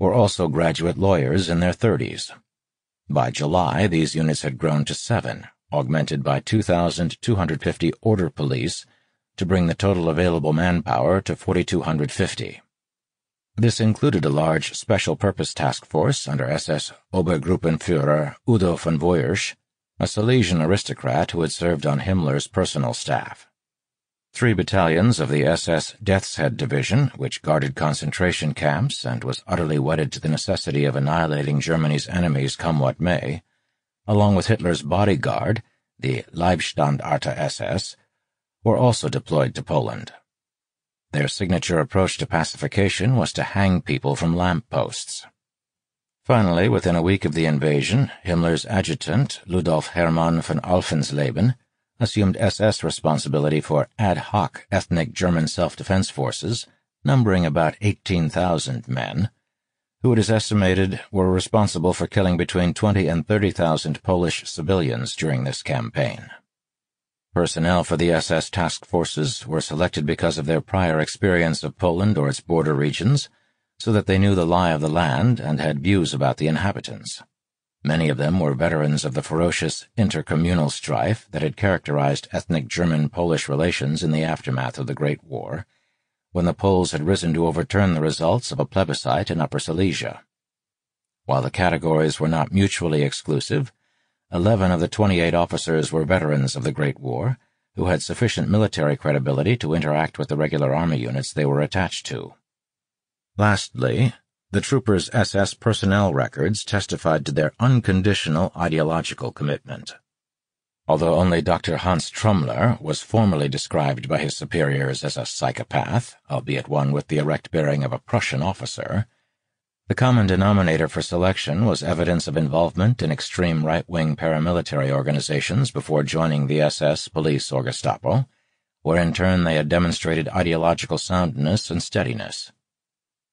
were also graduate lawyers in their 30s. By July, these units had grown to seven, augmented by 2,250 order police to bring the total available manpower to 4,250. This included a large special purpose task force under SS Obergruppenführer Udo von Woyrsch, a Silesian aristocrat who had served on Himmler's personal staff. Three battalions of the SS Death's Head Division, which guarded concentration camps and was utterly wedded to the necessity of annihilating Germany's enemies come what may, along with Hitler's bodyguard, the Leibstandarte SS, were also deployed to Poland. Their signature approach to pacification was to hang people from lamp posts. Finally, within a week of the invasion, Himmler's adjutant, Ludolf Hermann von Alvensleben, assumed SS responsibility for ad hoc ethnic German self-defense forces, numbering about 18,000 men, who it is estimated were responsible for killing between 20 and 30,000 Polish civilians during this campaign. Personnel for the SS task forces were selected because of their prior experience of Poland or its border regions, so that they knew the lie of the land and had views about the inhabitants. Many of them were veterans of the ferocious intercommunal strife that had characterized ethnic German-Polish relations in the aftermath of the Great War, when the Poles had risen to overturn the results of a plebiscite in Upper Silesia. While the categories were not mutually exclusive, Eleven of the 28 officers were veterans of the Great War, who had sufficient military credibility to interact with the regular army units they were attached to. Lastly, the troopers' SS personnel records testified to their unconditional ideological commitment. Although only Dr. Hans Trommler was formally described by his superiors as a psychopath, albeit one with the erect bearing of a Prussian officer, the common denominator for selection was evidence of involvement in extreme right-wing paramilitary organizations before joining the SS, police, or Gestapo, where in turn they had demonstrated ideological soundness and steadiness.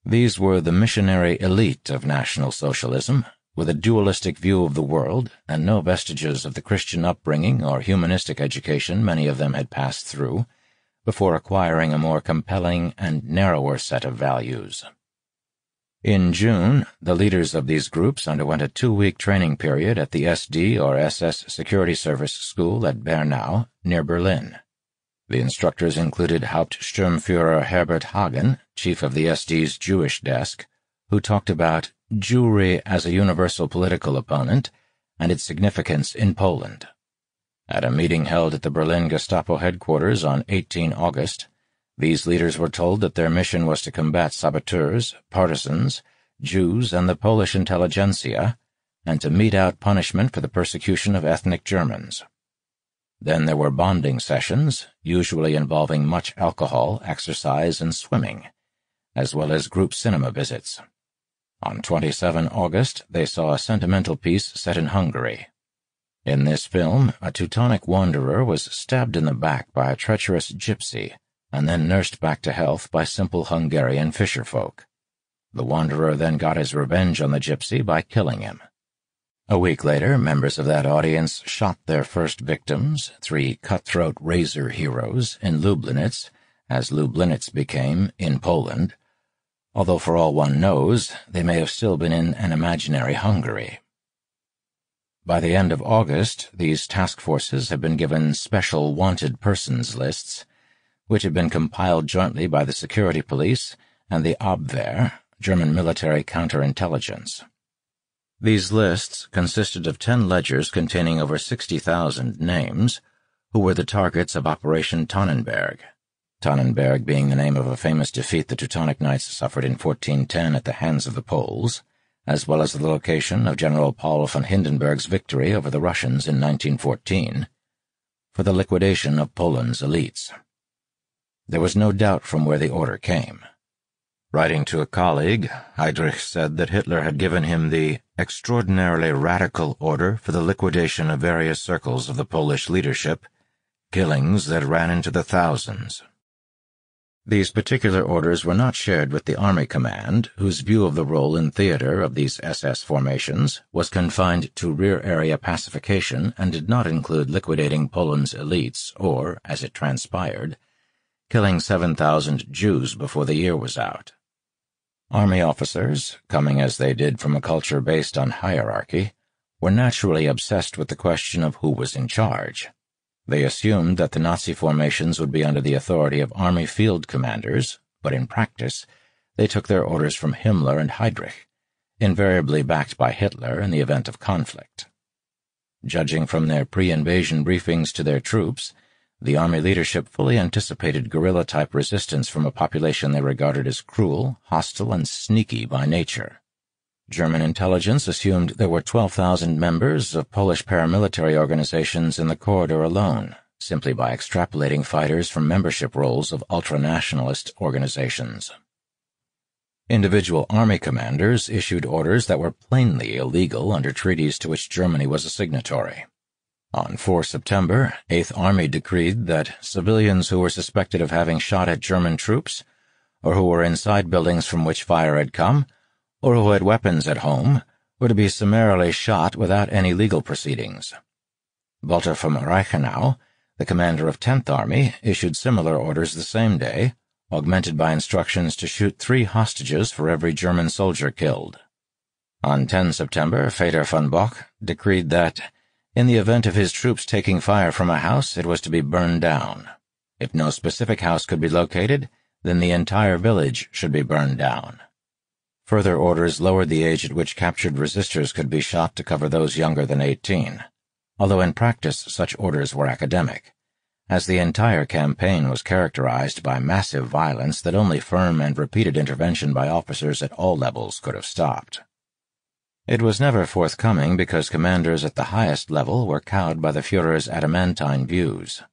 These were the missionary elite of National Socialism, with a dualistic view of the world and no vestiges of the Christian upbringing or humanistic education many of them had passed through, before acquiring a more compelling and narrower set of values. In June, the leaders of these groups underwent a two-week training period at the SD or SS Security Service School at Bernau, near Berlin. The instructors included Hauptsturmführer Herbert Hagen, chief of the SD's Jewish desk, who talked about Jewry as a universal political opponent and its significance in Poland. At a meeting held at the Berlin Gestapo headquarters on 18 August, these leaders were told that their mission was to combat saboteurs, partisans, Jews, and the Polish intelligentsia, and to mete out punishment for the persecution of ethnic Germans. Then there were bonding sessions, usually involving much alcohol, exercise, and swimming, as well as group cinema visits. On 27 August, they saw a sentimental piece set in Hungary. In this film, a Teutonic wanderer was stabbed in the back by a treacherous gypsy and then nursed back to health by simple Hungarian fisherfolk. The wanderer then got his revenge on the gypsy by killing him. A week later, members of that audience shot their first victims, three cutthroat razor heroes, in Lublinitz, as Lubliniec became in Poland, although for all one knows, they may have still been in an imaginary Hungary. By the end of August, these task forces had been given special wanted persons lists which had been compiled jointly by the security police and the Abwehr, German military counterintelligence. These lists consisted of ten ledgers containing over 60,000 names, who were the targets of Operation Tannenberg. Tannenberg being the name of a famous defeat the Teutonic Knights suffered in 1410 at the hands of the Poles, as well as the location of General Paul von Hindenburg's victory over the Russians in 1914, for the liquidation of Poland's elites. There was no doubt from where the order came. Writing to a colleague, Heydrich said that Hitler had given him the extraordinarily radical order for the liquidation of various circles of the Polish leadership, killings that ran into the thousands. These particular orders were not shared with the Army Command, whose view of the role in theater of these SS formations was confined to rear area pacification and did not include liquidating Poland's elites or, as it transpired, killing 7,000 Jews before the year was out. Army officers, coming as they did from a culture based on hierarchy, were naturally obsessed with the question of who was in charge. They assumed that the Nazi formations would be under the authority of army field commanders, but in practice, they took their orders from Himmler and Heydrich, invariably backed by Hitler in the event of conflict. Judging from their pre-invasion briefings to their troops, the army leadership fully anticipated guerrilla-type resistance from a population they regarded as cruel, hostile, and sneaky by nature. German intelligence assumed there were 12,000 members of Polish paramilitary organizations in the corridor alone, simply by extrapolating fighters from membership rolls of ultranationalist organizations. Individual army commanders issued orders that were plainly illegal under treaties to which Germany was a signatory. On 4 September, 8th Army decreed that civilians who were suspected of having shot at German troops, or who were inside buildings from which fire had come, or who had weapons at home, were to be summarily shot without any legal proceedings. Walter von Reichenau, the commander of 10th Army, issued similar orders the same day, augmented by instructions to shoot three hostages for every German soldier killed. On 10 September, Fedor von Bock decreed that in the event of his troops taking fire from a house, it was to be burned down. If no specific house could be located, then the entire village should be burned down. Further orders lowered the age at which captured resistors could be shot to cover those younger than 18, although in practice such orders were academic, as the entire campaign was characterized by massive violence that only firm and repeated intervention by officers at all levels could have stopped. It was never forthcoming because commanders at the highest level were cowed by the Fuhrer's adamantine views.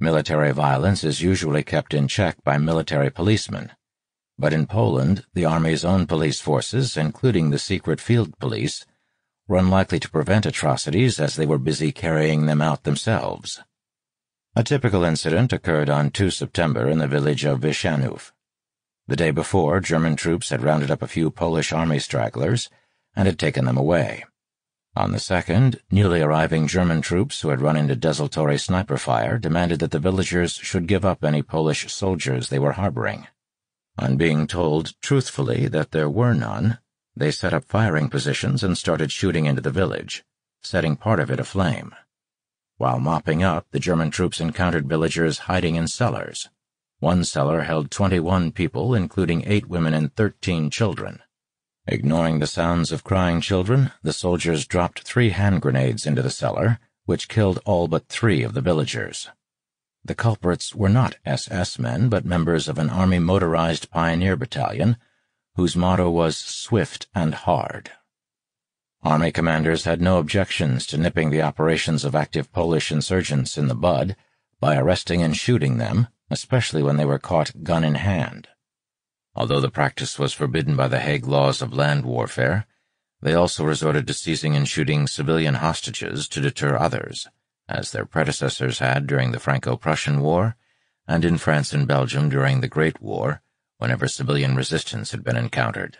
Military violence is usually kept in check by military policemen, but in Poland, the army's own police forces, including the secret field police, were unlikely to prevent atrocities as they were busy carrying them out themselves. A typical incident occurred on 2 September in the village of Wieszanów. The day before, German troops had rounded up a few Polish army stragglers and had taken them away. On the second, newly arriving German troops who had run into desultory sniper fire demanded that the villagers should give up any Polish soldiers they were harboring. On being told truthfully that there were none, they set up firing positions and started shooting into the village, setting part of it aflame. While mopping up, the German troops encountered villagers hiding in cellars. One cellar held 21 people, including eight women and 13 children. Ignoring the sounds of crying children, the soldiers dropped three hand grenades into the cellar, which killed all but three of the villagers. The culprits were not SS men, but members of an Army motorized pioneer battalion, whose motto was swift and hard. Army commanders had no objections to nipping the operations of active Polish insurgents in the bud by arresting and shooting them, especially when they were caught gun in hand. Although the practice was forbidden by the Hague laws of land warfare, they also resorted to seizing and shooting civilian hostages to deter others, as their predecessors had during the Franco-Prussian War and in France and Belgium during the Great War, whenever civilian resistance had been encountered.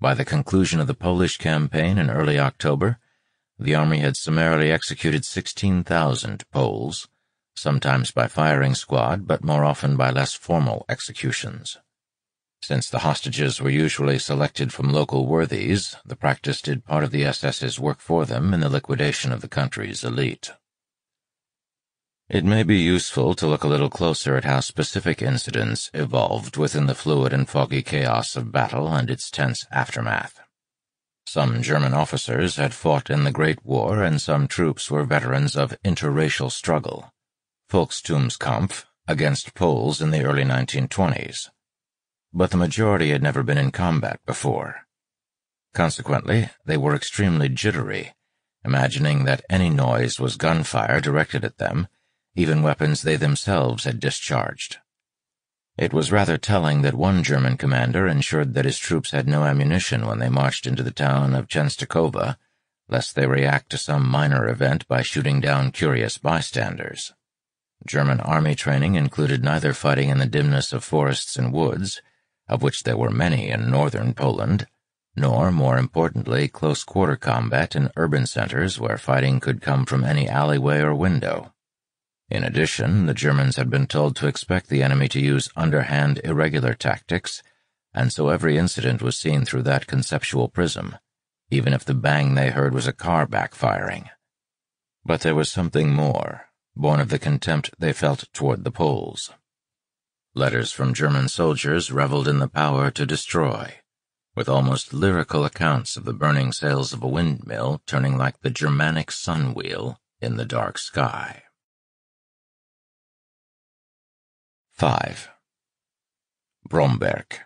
By the conclusion of the Polish campaign in early October, the army had summarily executed 16,000 Poles, sometimes by firing squad, but more often by less formal executions. Since the hostages were usually selected from local worthies, the practice did part of the SS's work for them in the liquidation of the country's elite. It may be useful to look a little closer at how specific incidents evolved within the fluid and foggy chaos of battle and its tense aftermath. Some German officers had fought in the Great War and some troops were veterans of interracial struggle. Volkstumskampf against Poles in the early 1920s. But the majority had never been in combat before. Consequently, they were extremely jittery, imagining that any noise was gunfire directed at them, even weapons they themselves had discharged. It was rather telling that one German commander ensured that his troops had no ammunition when they marched into the town of Chenstokhova, lest they react to some minor event by shooting down curious bystanders. German army training included neither fighting in the dimness of forests and woods, of which there were many in northern Poland, nor, more importantly, close quarter combat in urban centers where fighting could come from any alleyway or window. In addition, the Germans had been told to expect the enemy to use underhand, irregular tactics, and so every incident was seen through that conceptual prism, even if the bang they heard was a car backfiring. But there was something more, born of the contempt they felt toward the Poles. Letters from German soldiers reveled in the power to destroy, with almost lyrical accounts of the burning sails of a windmill turning like the Germanic sun wheel in the dark sky. 5. Bromberg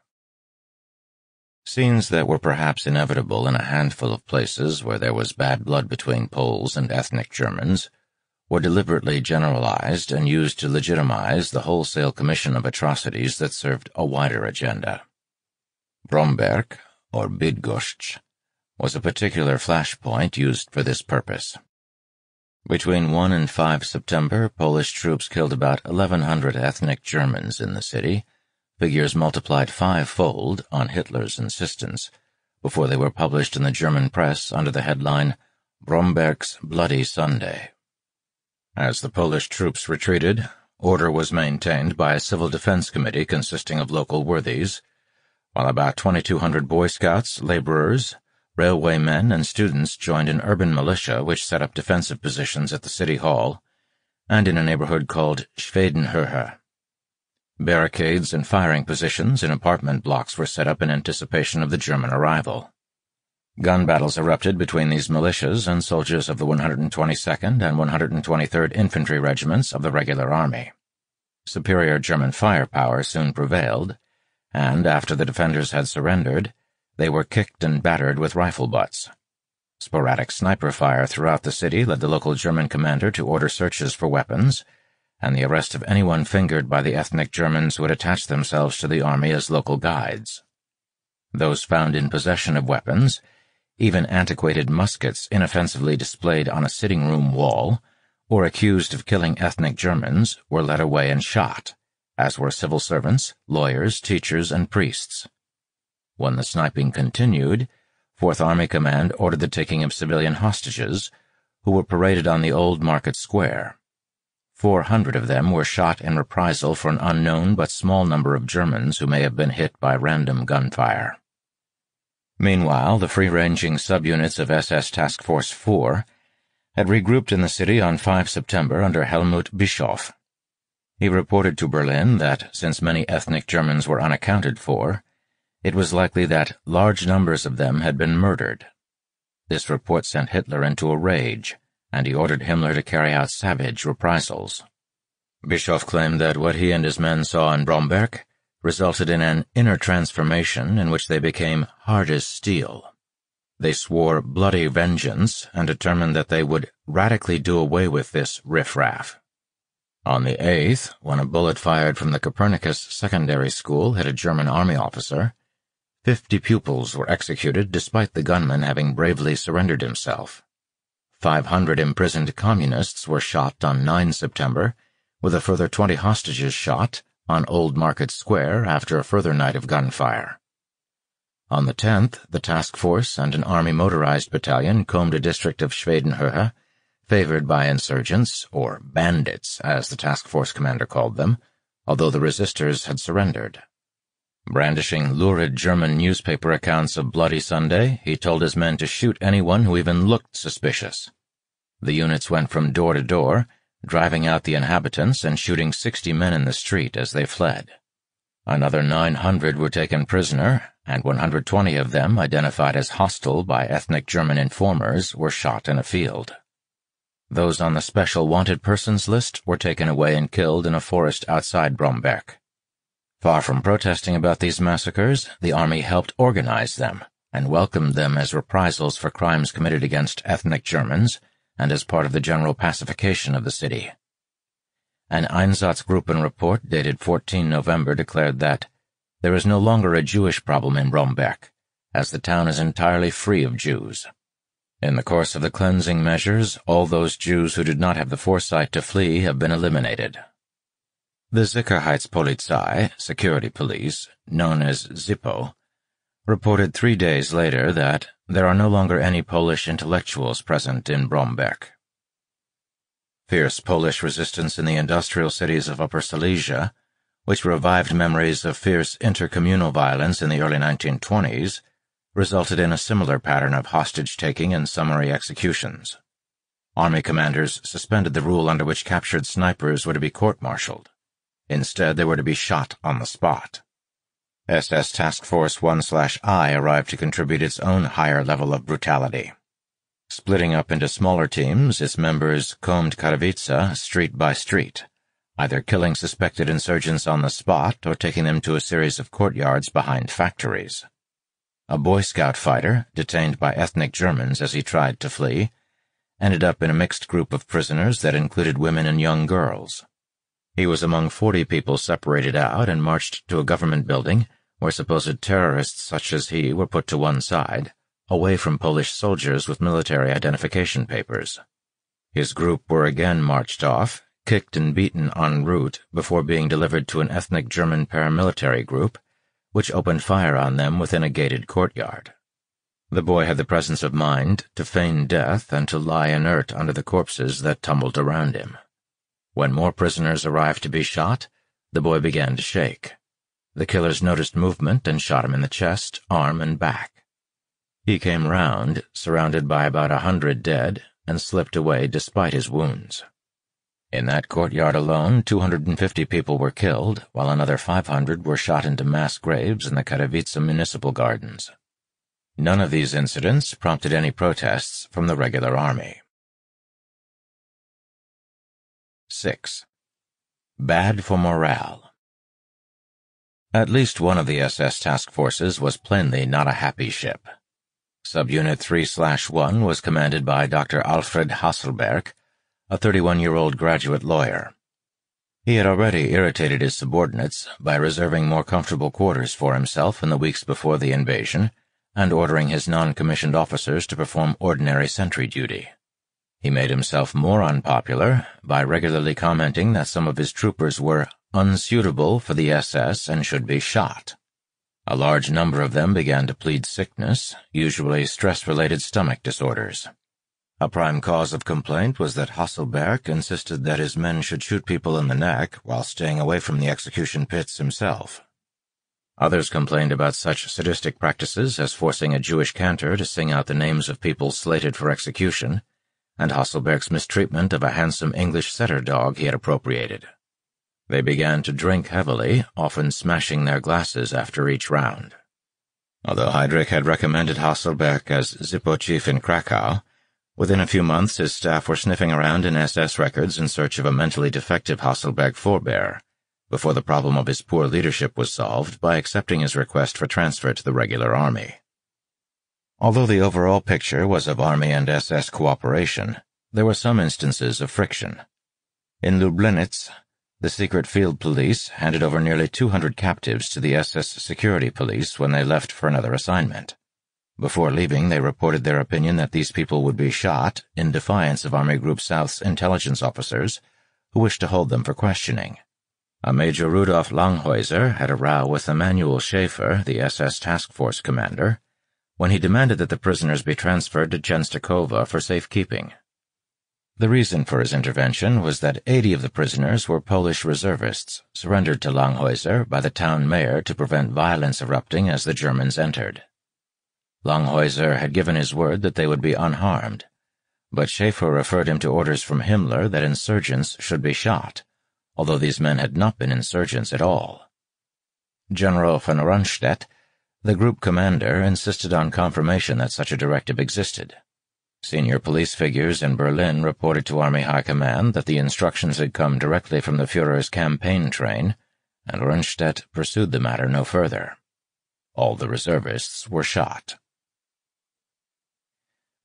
Scenes that were perhaps inevitable in a handful of places where there was bad blood between Poles and ethnic Germans were deliberately generalized and used to legitimize the wholesale commission of atrocities that served a wider agenda. Bromberg, or Bydgoszcz, was a particular flashpoint used for this purpose. Between 1 and 5 September, Polish troops killed about 1,100 ethnic Germans in the city, figures multiplied fivefold on Hitler's insistence, before they were published in the German press under the headline Bromberg's Bloody Sunday. As the Polish troops retreated, order was maintained by a civil defense committee consisting of local worthies, while about 2,200 Boy Scouts, laborers, Railwaymen and students joined an urban militia which set up defensive positions at the city hall and in a neighborhood called Schwedenhöhe. Barricades and firing positions in apartment blocks were set up in anticipation of the German arrival. Gun battles erupted between these militias and soldiers of the 122nd and 123rd Infantry Regiments of the regular army. Superior German firepower soon prevailed, and after the defenders had surrendered, they were kicked and battered with rifle butts. Sporadic sniper fire throughout the city led the local German commander to order searches for weapons and the arrest of anyone fingered by the ethnic Germans who had attached themselves to the army as local guides. Those found in possession of weapons, even antiquated muskets inoffensively displayed on a sitting room wall, or accused of killing ethnic Germans, were led away and shot, as were civil servants, lawyers, teachers, and priests. When the sniping continued, Fourth Army Command ordered the taking of civilian hostages, who were paraded on the old market square. Four hundred of them were shot in reprisal for an unknown but small number of Germans who may have been hit by random gunfire. Meanwhile, the free-ranging subunits of SS Task Force 4 had regrouped in the city on 5 September under Helmut Bischoff. He reported to Berlin that, since many ethnic Germans were unaccounted for, it was likely that large numbers of them had been murdered. This report sent Hitler into a rage, and he ordered Himmler to carry out savage reprisals. Bischoff claimed that what he and his men saw in Bromberg resulted in an inner transformation in which they became hard as steel. They swore bloody vengeance and determined that they would radically do away with this riffraff. On the 8th, when a bullet fired from the Copernicus Secondary School hit a German army officer, Fifty pupils were executed despite the gunman having bravely surrendered himself. Five hundred imprisoned communists were shot on 9 September, with a further 20 hostages shot on Old Market Square after a further night of gunfire. On the 10th, the task force and an army motorized battalion combed a district of Schwedenhöhe, favored by insurgents, or bandits, as the task force commander called them, although the resistors had surrendered. Brandishing lurid German newspaper accounts of Bloody Sunday, he told his men to shoot anyone who even looked suspicious. The units went from door to door, driving out the inhabitants and shooting sixty men in the street as they fled. Another 900 were taken prisoner, and 120 of them, identified as hostile by ethnic German informers, were shot in a field. Those on the special wanted persons list were taken away and killed in a forest outside Bromberg. Far from protesting about these massacres, the army helped organize them and welcomed them as reprisals for crimes committed against ethnic Germans and as part of the general pacification of the city. An Einsatzgruppen report dated 14 November declared that there is no longer a Jewish problem in Bromberg, as the town is entirely free of Jews. In the course of the cleansing measures, all those Jews who did not have the foresight to flee have been eliminated. The Sicherheitspolizei, security police, known as Sipo, reported three days later that there are no longer any Polish intellectuals present in Bromberg. Fierce Polish resistance in the industrial cities of Upper Silesia, which revived memories of fierce intercommunal violence in the early 1920s, resulted in a similar pattern of hostage-taking and summary executions. Army commanders suspended the rule under which captured snipers were to be court-martialed. Instead, they were to be shot on the spot. SS Task Force 1-I arrived to contribute its own higher level of brutality. Splitting up into smaller teams, its members combed Katowice street by street, either killing suspected insurgents on the spot or taking them to a series of courtyards behind factories. A Boy Scout fighter, detained by ethnic Germans as he tried to flee, ended up in a mixed group of prisoners that included women and young girls. He was among 40 people separated out and marched to a government building where supposed terrorists such as he were put to one side, away from Polish soldiers with military identification papers. His group were again marched off, kicked and beaten en route before being delivered to an ethnic German paramilitary group, which opened fire on them within a gated courtyard. The boy had the presence of mind to feign death and to lie inert under the corpses that tumbled around him. When more prisoners arrived to be shot, the boy began to shake. The killers noticed movement and shot him in the chest, arm, and back. He came round, surrounded by about a hundred dead, and slipped away despite his wounds. In that courtyard alone, 250 people were killed, while another 500 were shot into mass graves in the Katowice municipal gardens. None of these incidents prompted any protests from the regular army. 6. Bad for morale. At least one of the SS task forces was plainly not a happy ship. Subunit 3-1 was commanded by Dr. Alfred Hasselberg, a 31-year-old graduate lawyer. He had already irritated his subordinates by reserving more comfortable quarters for himself in the weeks before the invasion and ordering his non-commissioned officers to perform ordinary sentry duty. He made himself more unpopular by regularly commenting that some of his troopers were unsuitable for the SS and should be shot. A large number of them began to plead sickness, usually stress-related stomach disorders. A prime cause of complaint was that Hasselberg insisted that his men should shoot people in the neck while staying away from the execution pits himself. Others complained about such sadistic practices as forcing a Jewish cantor to sing out the names of people slated for execution, and Hasselberg's mistreatment of a handsome English setter dog he had appropriated. They began to drink heavily, often smashing their glasses after each round. Although Heydrich had recommended Hasselberg as Sipo chief in Krakow, within a few months his staff were sniffing around in SS records in search of a mentally defective Hasselberg forebear, before the problem of his poor leadership was solved by accepting his request for transfer to the regular army. Although the overall picture was of Army and SS cooperation, there were some instances of friction. In Lublinitz, the secret field police handed over nearly 200 captives to the SS security police when they left for another assignment. Before leaving, they reported their opinion that these people would be shot in defiance of Army Group South's intelligence officers, who wished to hold them for questioning. A Major Rudolf Langhäuser had a row with Emanuel Schaefer, the SS task force commander, when he demanded that the prisoners be transferred to Chenstokhova for safekeeping. The reason for his intervention was that 80 of the prisoners were Polish reservists, surrendered to Langhäuser by the town mayor to prevent violence erupting as the Germans entered. Langhäuser had given his word that they would be unharmed, but Schaefer referred him to orders from Himmler that insurgents should be shot, although these men had not been insurgents at all. General von Rundstedt The group commander insisted on confirmation that such a directive existed. Senior police figures in Berlin reported to Army High Command that the instructions had come directly from the Fuhrer's campaign train, and Rundstedt pursued the matter no further. All the reservists were shot.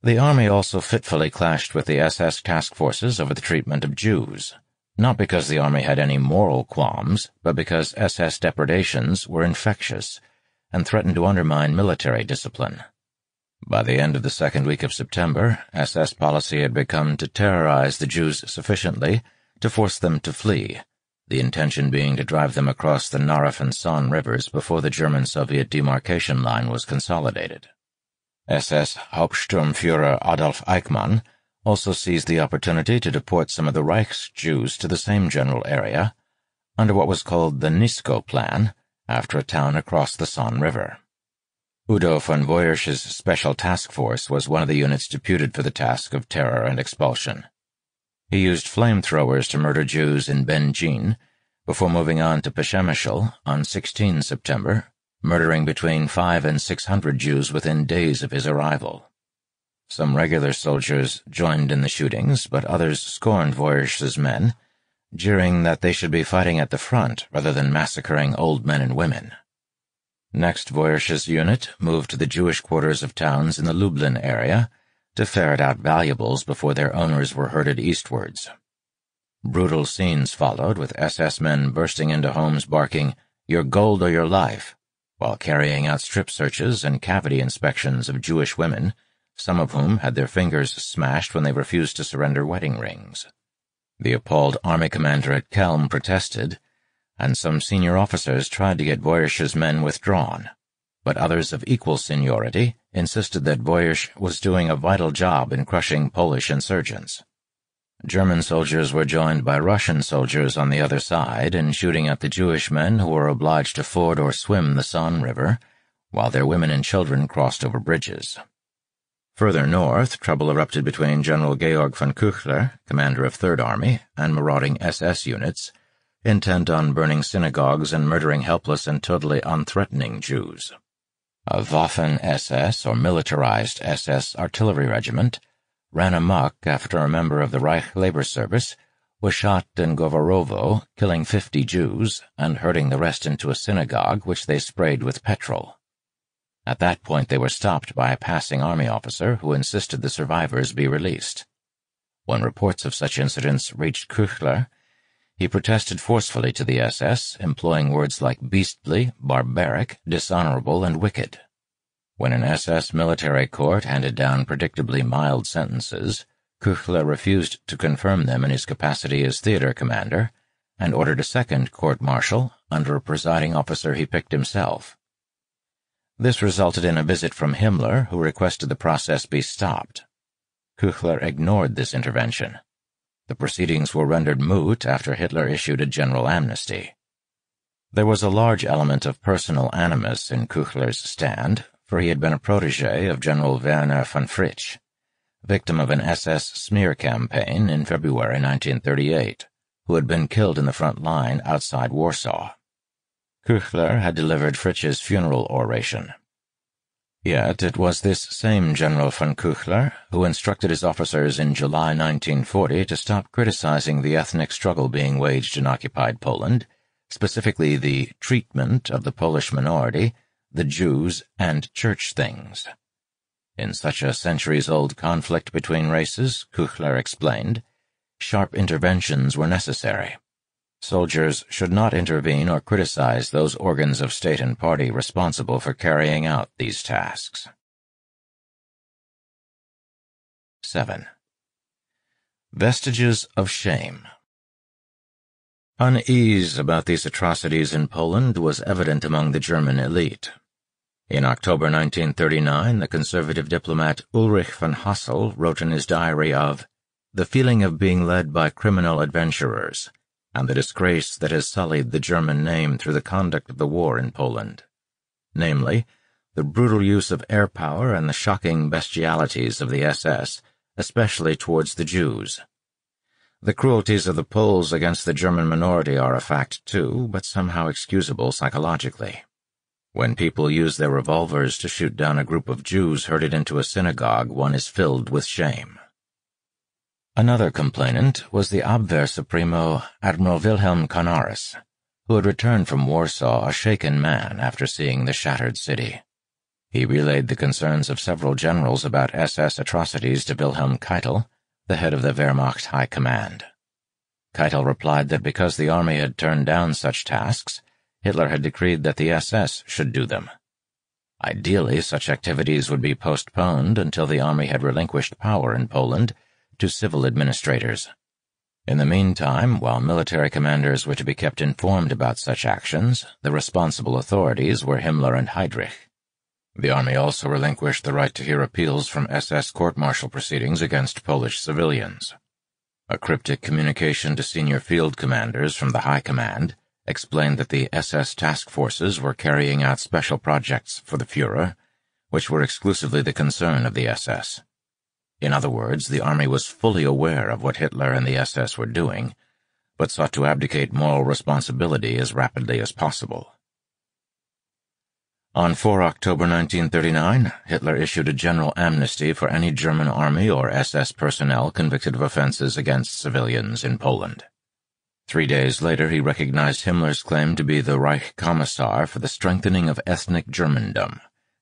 The army also fitfully clashed with the SS task forces over the treatment of Jews, not because the army had any moral qualms, but because SS depredations were infectious and threatened to undermine military discipline. By the end of the second week of September, SS policy had become to terrorize the Jews sufficiently to force them to flee, the intention being to drive them across the Narew and San rivers before the German-Soviet demarcation line was consolidated. SS Hauptsturmführer Adolf Eichmann also seized the opportunity to deport some of the Reich's Jews to the same general area under what was called the Nisko Plan after a town across the San River. Udo von Woyrsch's special task force was one of the units deputed for the task of terror and expulsion. He used flamethrowers to murder Jews in Będzin before moving on to Przemyśl on 16 September, murdering between five and six hundred Jews within days of his arrival. Some regular soldiers joined in the shootings, but others scorned Woyrsch's men, jeering that they should be fighting at the front rather than massacring old men and women. Next, Woyrsch's unit moved to the Jewish quarters of towns in the Lublin area to ferret out valuables before their owners were herded eastwards. Brutal scenes followed, with SS men bursting into homes barking, Your gold or your life, while carrying out strip searches and cavity inspections of Jewish women, some of whom had their fingers smashed when they refused to surrender wedding rings. The appalled army commander at Kelm protested, and some senior officers tried to get Woyrsch's men withdrawn, but others of equal seniority insisted that Woyrsch was doing a vital job in crushing Polish insurgents. German soldiers were joined by Russian soldiers on the other side in shooting at the Jewish men who were obliged to ford or swim the San River, while their women and children crossed over bridges. Further north, trouble erupted between General Georg von Küchler, commander of Third Army, and marauding SS units, intent on burning synagogues and murdering helpless and totally unthreatening Jews. A Waffen-SS, or militarized SS artillery regiment, ran amok after a member of the Reich Labor Service was shot in Goworowo, killing 50 Jews and herding the rest into a synagogue which they sprayed with petrol. At that point they were stopped by a passing army officer who insisted the survivors be released. When reports of such incidents reached Küchler, he protested forcefully to the SS, employing words like beastly, barbaric, dishonorable, and wicked. When an SS military court handed down predictably mild sentences, Küchler refused to confirm them in his capacity as theater commander and ordered a second court-martial under a presiding officer he picked himself. This resulted in a visit from Himmler, who requested the process be stopped. Küchler ignored this intervention. The proceedings were rendered moot after Hitler issued a general amnesty. There was a large element of personal animus in Küchler's stand, for he had been a protege of General Werner von Fritsch, victim of an SS smear campaign in February 1938, who had been killed in the front line outside Warsaw. Küchler had delivered Fritsch's funeral oration. Yet it was this same General von Küchler who instructed his officers in July 1940 to stop criticizing the ethnic struggle being waged in occupied Poland, specifically the treatment of the Polish minority, the Jews, and church things. In such a centuries-old conflict between races, Küchler explained, sharp interventions were necessary. Soldiers should not intervene or criticize those organs of state and party responsible for carrying out these tasks. 7. Vestiges of Shame Unease about these atrocities in Poland was evident among the German elite. In October 1939, the conservative diplomat Ulrich von Hassell wrote in his diary of the feeling of being led by criminal adventurers and the disgrace that has sullied the German name through the conduct of the war in Poland. Namely, the brutal use of air power and the shocking bestialities of the SS, especially towards the Jews. The cruelties of the Poles against the German minority are a fact, too, but somehow excusable psychologically. When people use their revolvers to shoot down a group of Jews herded into a synagogue, one is filled with shame. Another complainant was the Abwehr Supremo Admiral Wilhelm Canaris, who had returned from Warsaw a shaken man after seeing the shattered city. He relayed the concerns of several generals about SS atrocities to Wilhelm Keitel, the head of the Wehrmacht High Command. Keitel replied that because the army had turned down such tasks, Hitler had decreed that the SS should do them. Ideally, such activities would be postponed until the army had relinquished power in Poland to civil administrators. In the meantime, while military commanders were to be kept informed about such actions, the responsible authorities were Himmler and Heydrich. The army also relinquished the right to hear appeals from SS court-martial proceedings against Polish civilians. A cryptic communication to senior field commanders from the High Command explained that the SS task forces were carrying out special projects for the Fuhrer, which were exclusively the concern of the SS. In other words, the army was fully aware of what Hitler and the SS were doing, but sought to abdicate moral responsibility as rapidly as possible. On 4 October 1939, Hitler issued a general amnesty for any German army or SS personnel convicted of offenses against civilians in Poland. Three days later, he recognized Himmler's claim to be the Reich Commissar for the strengthening of ethnic Germandom,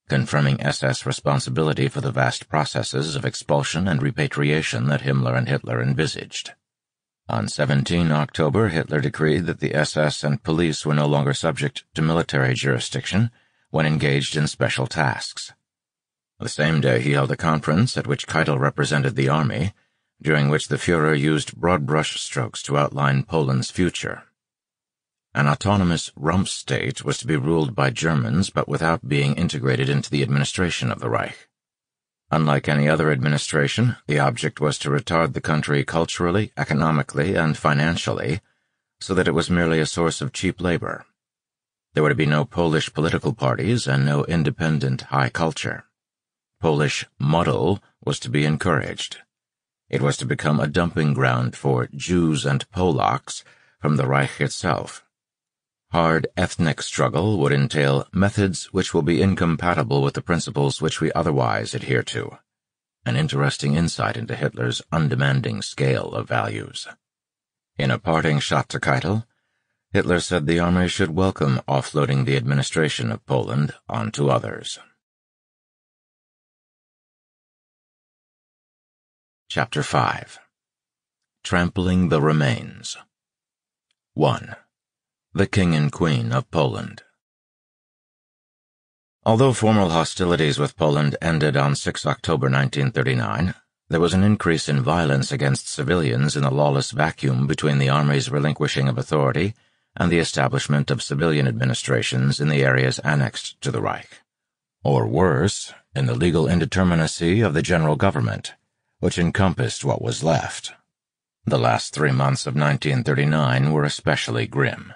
confirming SS responsibility for the vast processes of expulsion and repatriation that Himmler and Hitler envisaged. On 17 October, Hitler decreed that the SS and police were no longer subject to military jurisdiction when engaged in special tasks. The same day, he held a conference at which Keitel represented the army during which the Fuhrer used broad brush strokes to outline Poland's future. An autonomous rump state was to be ruled by Germans but without being integrated into the administration of the Reich. Unlike any other administration, the object was to retard the country culturally, economically, and financially, so that it was merely a source of cheap labor. There were to be no Polish political parties and no independent high culture. Polish muddle was to be encouraged. It was to become a dumping ground for Jews and Polacks from the Reich itself. Hard ethnic struggle would entail methods which will be incompatible with the principles which we otherwise adhere to. An interesting insight into Hitler's undemanding scale of values. In a parting shot to Keitel, Hitler said the army should welcome offloading the administration of Poland onto others. Chapter 5 Trampling the Remains 1. The King and Queen of Poland Although formal hostilities with Poland ended on 6 October 1939, there was an increase in violence against civilians in the lawless vacuum between the army's relinquishing of authority and the establishment of civilian administrations in the areas annexed to the Reich. Or worse, in the legal indeterminacy of the general government which encompassed what was left. The last three months of 1939 were especially grim.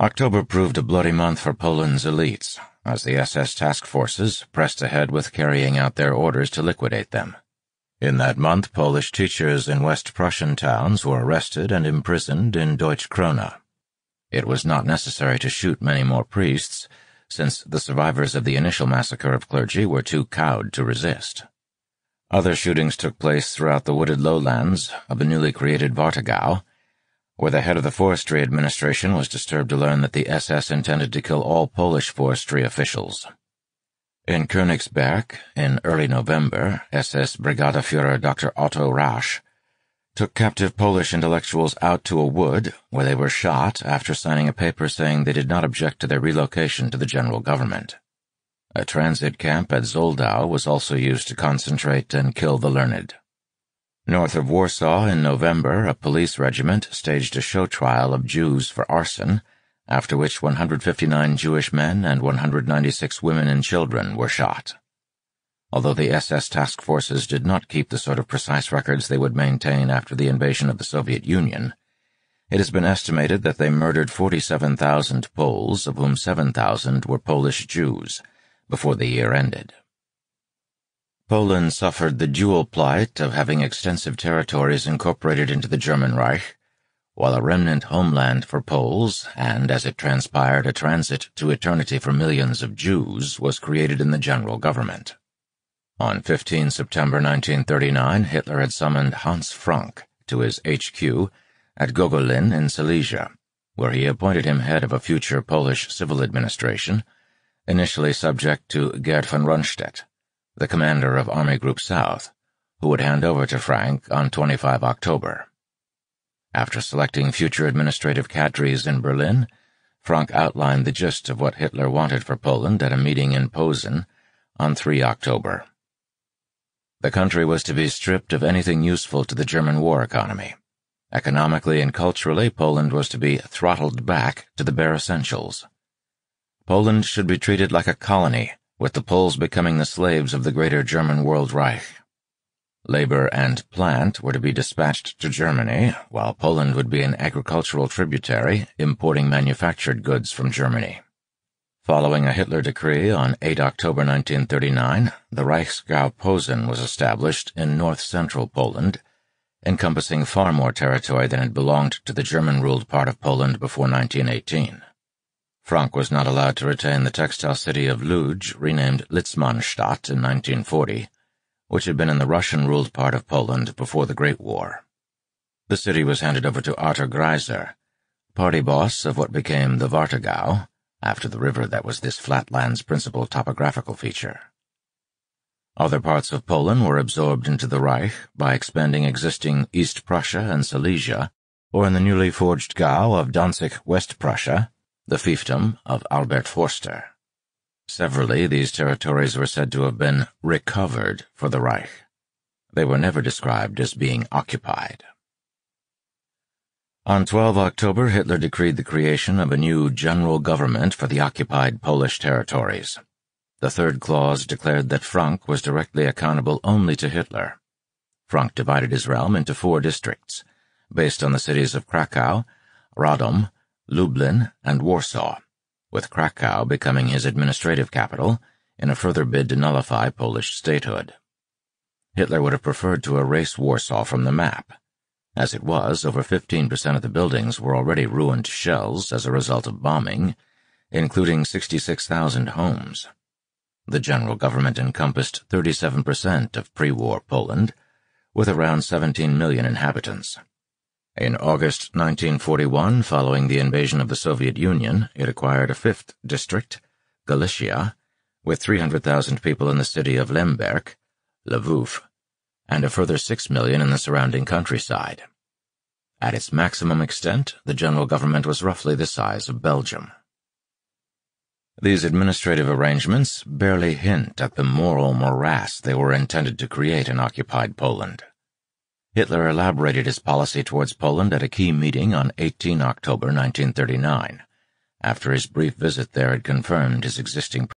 October proved a bloody month for Poland's elites, as the SS task forces pressed ahead with carrying out their orders to liquidate them. In that month, Polish teachers in West Prussian towns were arrested and imprisoned in Deutsch Krone. It was not necessary to shoot many more priests, since the survivors of the initial massacre of clergy were too cowed to resist. Other shootings took place throughout the wooded lowlands of the newly created Warthegau, where the head of the forestry administration was disturbed to learn that the SS intended to kill all Polish forestry officials. In Königsberg, in early November, SS Brigadefuhrer Dr. Otto Rasch took captive Polish intellectuals out to a wood where they were shot after signing a paper saying they did not object to their relocation to the general government. A transit camp at Soldau was also used to concentrate and kill the learned. North of Warsaw in November, a police regiment staged a show trial of Jews for arson, after which 159 Jewish men and 196 women and children were shot. Although the SS task forces did not keep the sort of precise records they would maintain after the invasion of the Soviet Union, it has been estimated that they murdered 47,000 Poles, of whom 7,000 were Polish Jews, before the year ended. Poland suffered the dual plight of having extensive territories incorporated into the German Reich, while a remnant homeland for Poles, and as it transpired a transit to eternity for millions of Jews, was created in the general government. On 15 September 1939, Hitler had summoned Hans Frank to his HQ at Gogolin in Silesia, where he appointed him head of a future Polish civil administration, initially subject to Gerd von Rundstedt, the commander of Army Group South, who would hand over to Frank on 25 October. After selecting future administrative cadres in Berlin, Frank outlined the gist of what Hitler wanted for Poland at a meeting in Posen on 3 October. The country was to be stripped of anything useful to the German war economy. Economically and culturally, Poland was to be throttled back to the bare essentials. Poland should be treated like a colony, with the Poles becoming the slaves of the greater German World Reich. Labor and plant were to be dispatched to Germany, while Poland would be an agricultural tributary importing manufactured goods from Germany. Following a Hitler decree on 8 October 1939, the Reichsgau Posen was established in north-central Poland, encompassing far more territory than had belonged to the German-ruled part of Poland before 1918. Frank was not allowed to retain the textile city of Lodz, renamed Litzmannstadt in 1940, which had been in the Russian-ruled part of Poland before the Great War. The city was handed over to Arthur Greiser, party boss of what became the Warthegau, after the river that was this flatland's principal topographical feature. Other parts of Poland were absorbed into the Reich by expanding existing East Prussia and Silesia, or in the newly forged Gau of Danzig West Prussia, the fiefdom of Albert Forster. Severally, these territories were said to have been recovered for the Reich. They were never described as being occupied. On 12 October, Hitler decreed the creation of a new general government for the occupied Polish territories. The third clause declared that Frank was directly accountable only to Hitler. Frank divided his realm into four districts, based on the cities of Krakow, Radom, Lublin, and Warsaw with Krakow becoming his administrative capital in a further bid to nullify Polish statehood. Hitler would have preferred to erase Warsaw from the map. As it was, over 15% of the buildings were already ruined shells as a result of bombing, including 66,000 homes. The general government encompassed 37% of pre-war Poland, with around 17 million inhabitants. In August 1941, following the invasion of the Soviet Union, it acquired a fifth district, Galicia, with 300,000 people in the city of Lemberg, Lvov, and a further 6 million in the surrounding countryside. At its maximum extent, the general government was roughly the size of Belgium. These administrative arrangements barely hint at the moral morass they were intended to create in occupied Poland. Hitler elaborated his policy towards Poland at a key meeting on 18 October 1939, after his brief visit there had confirmed his existing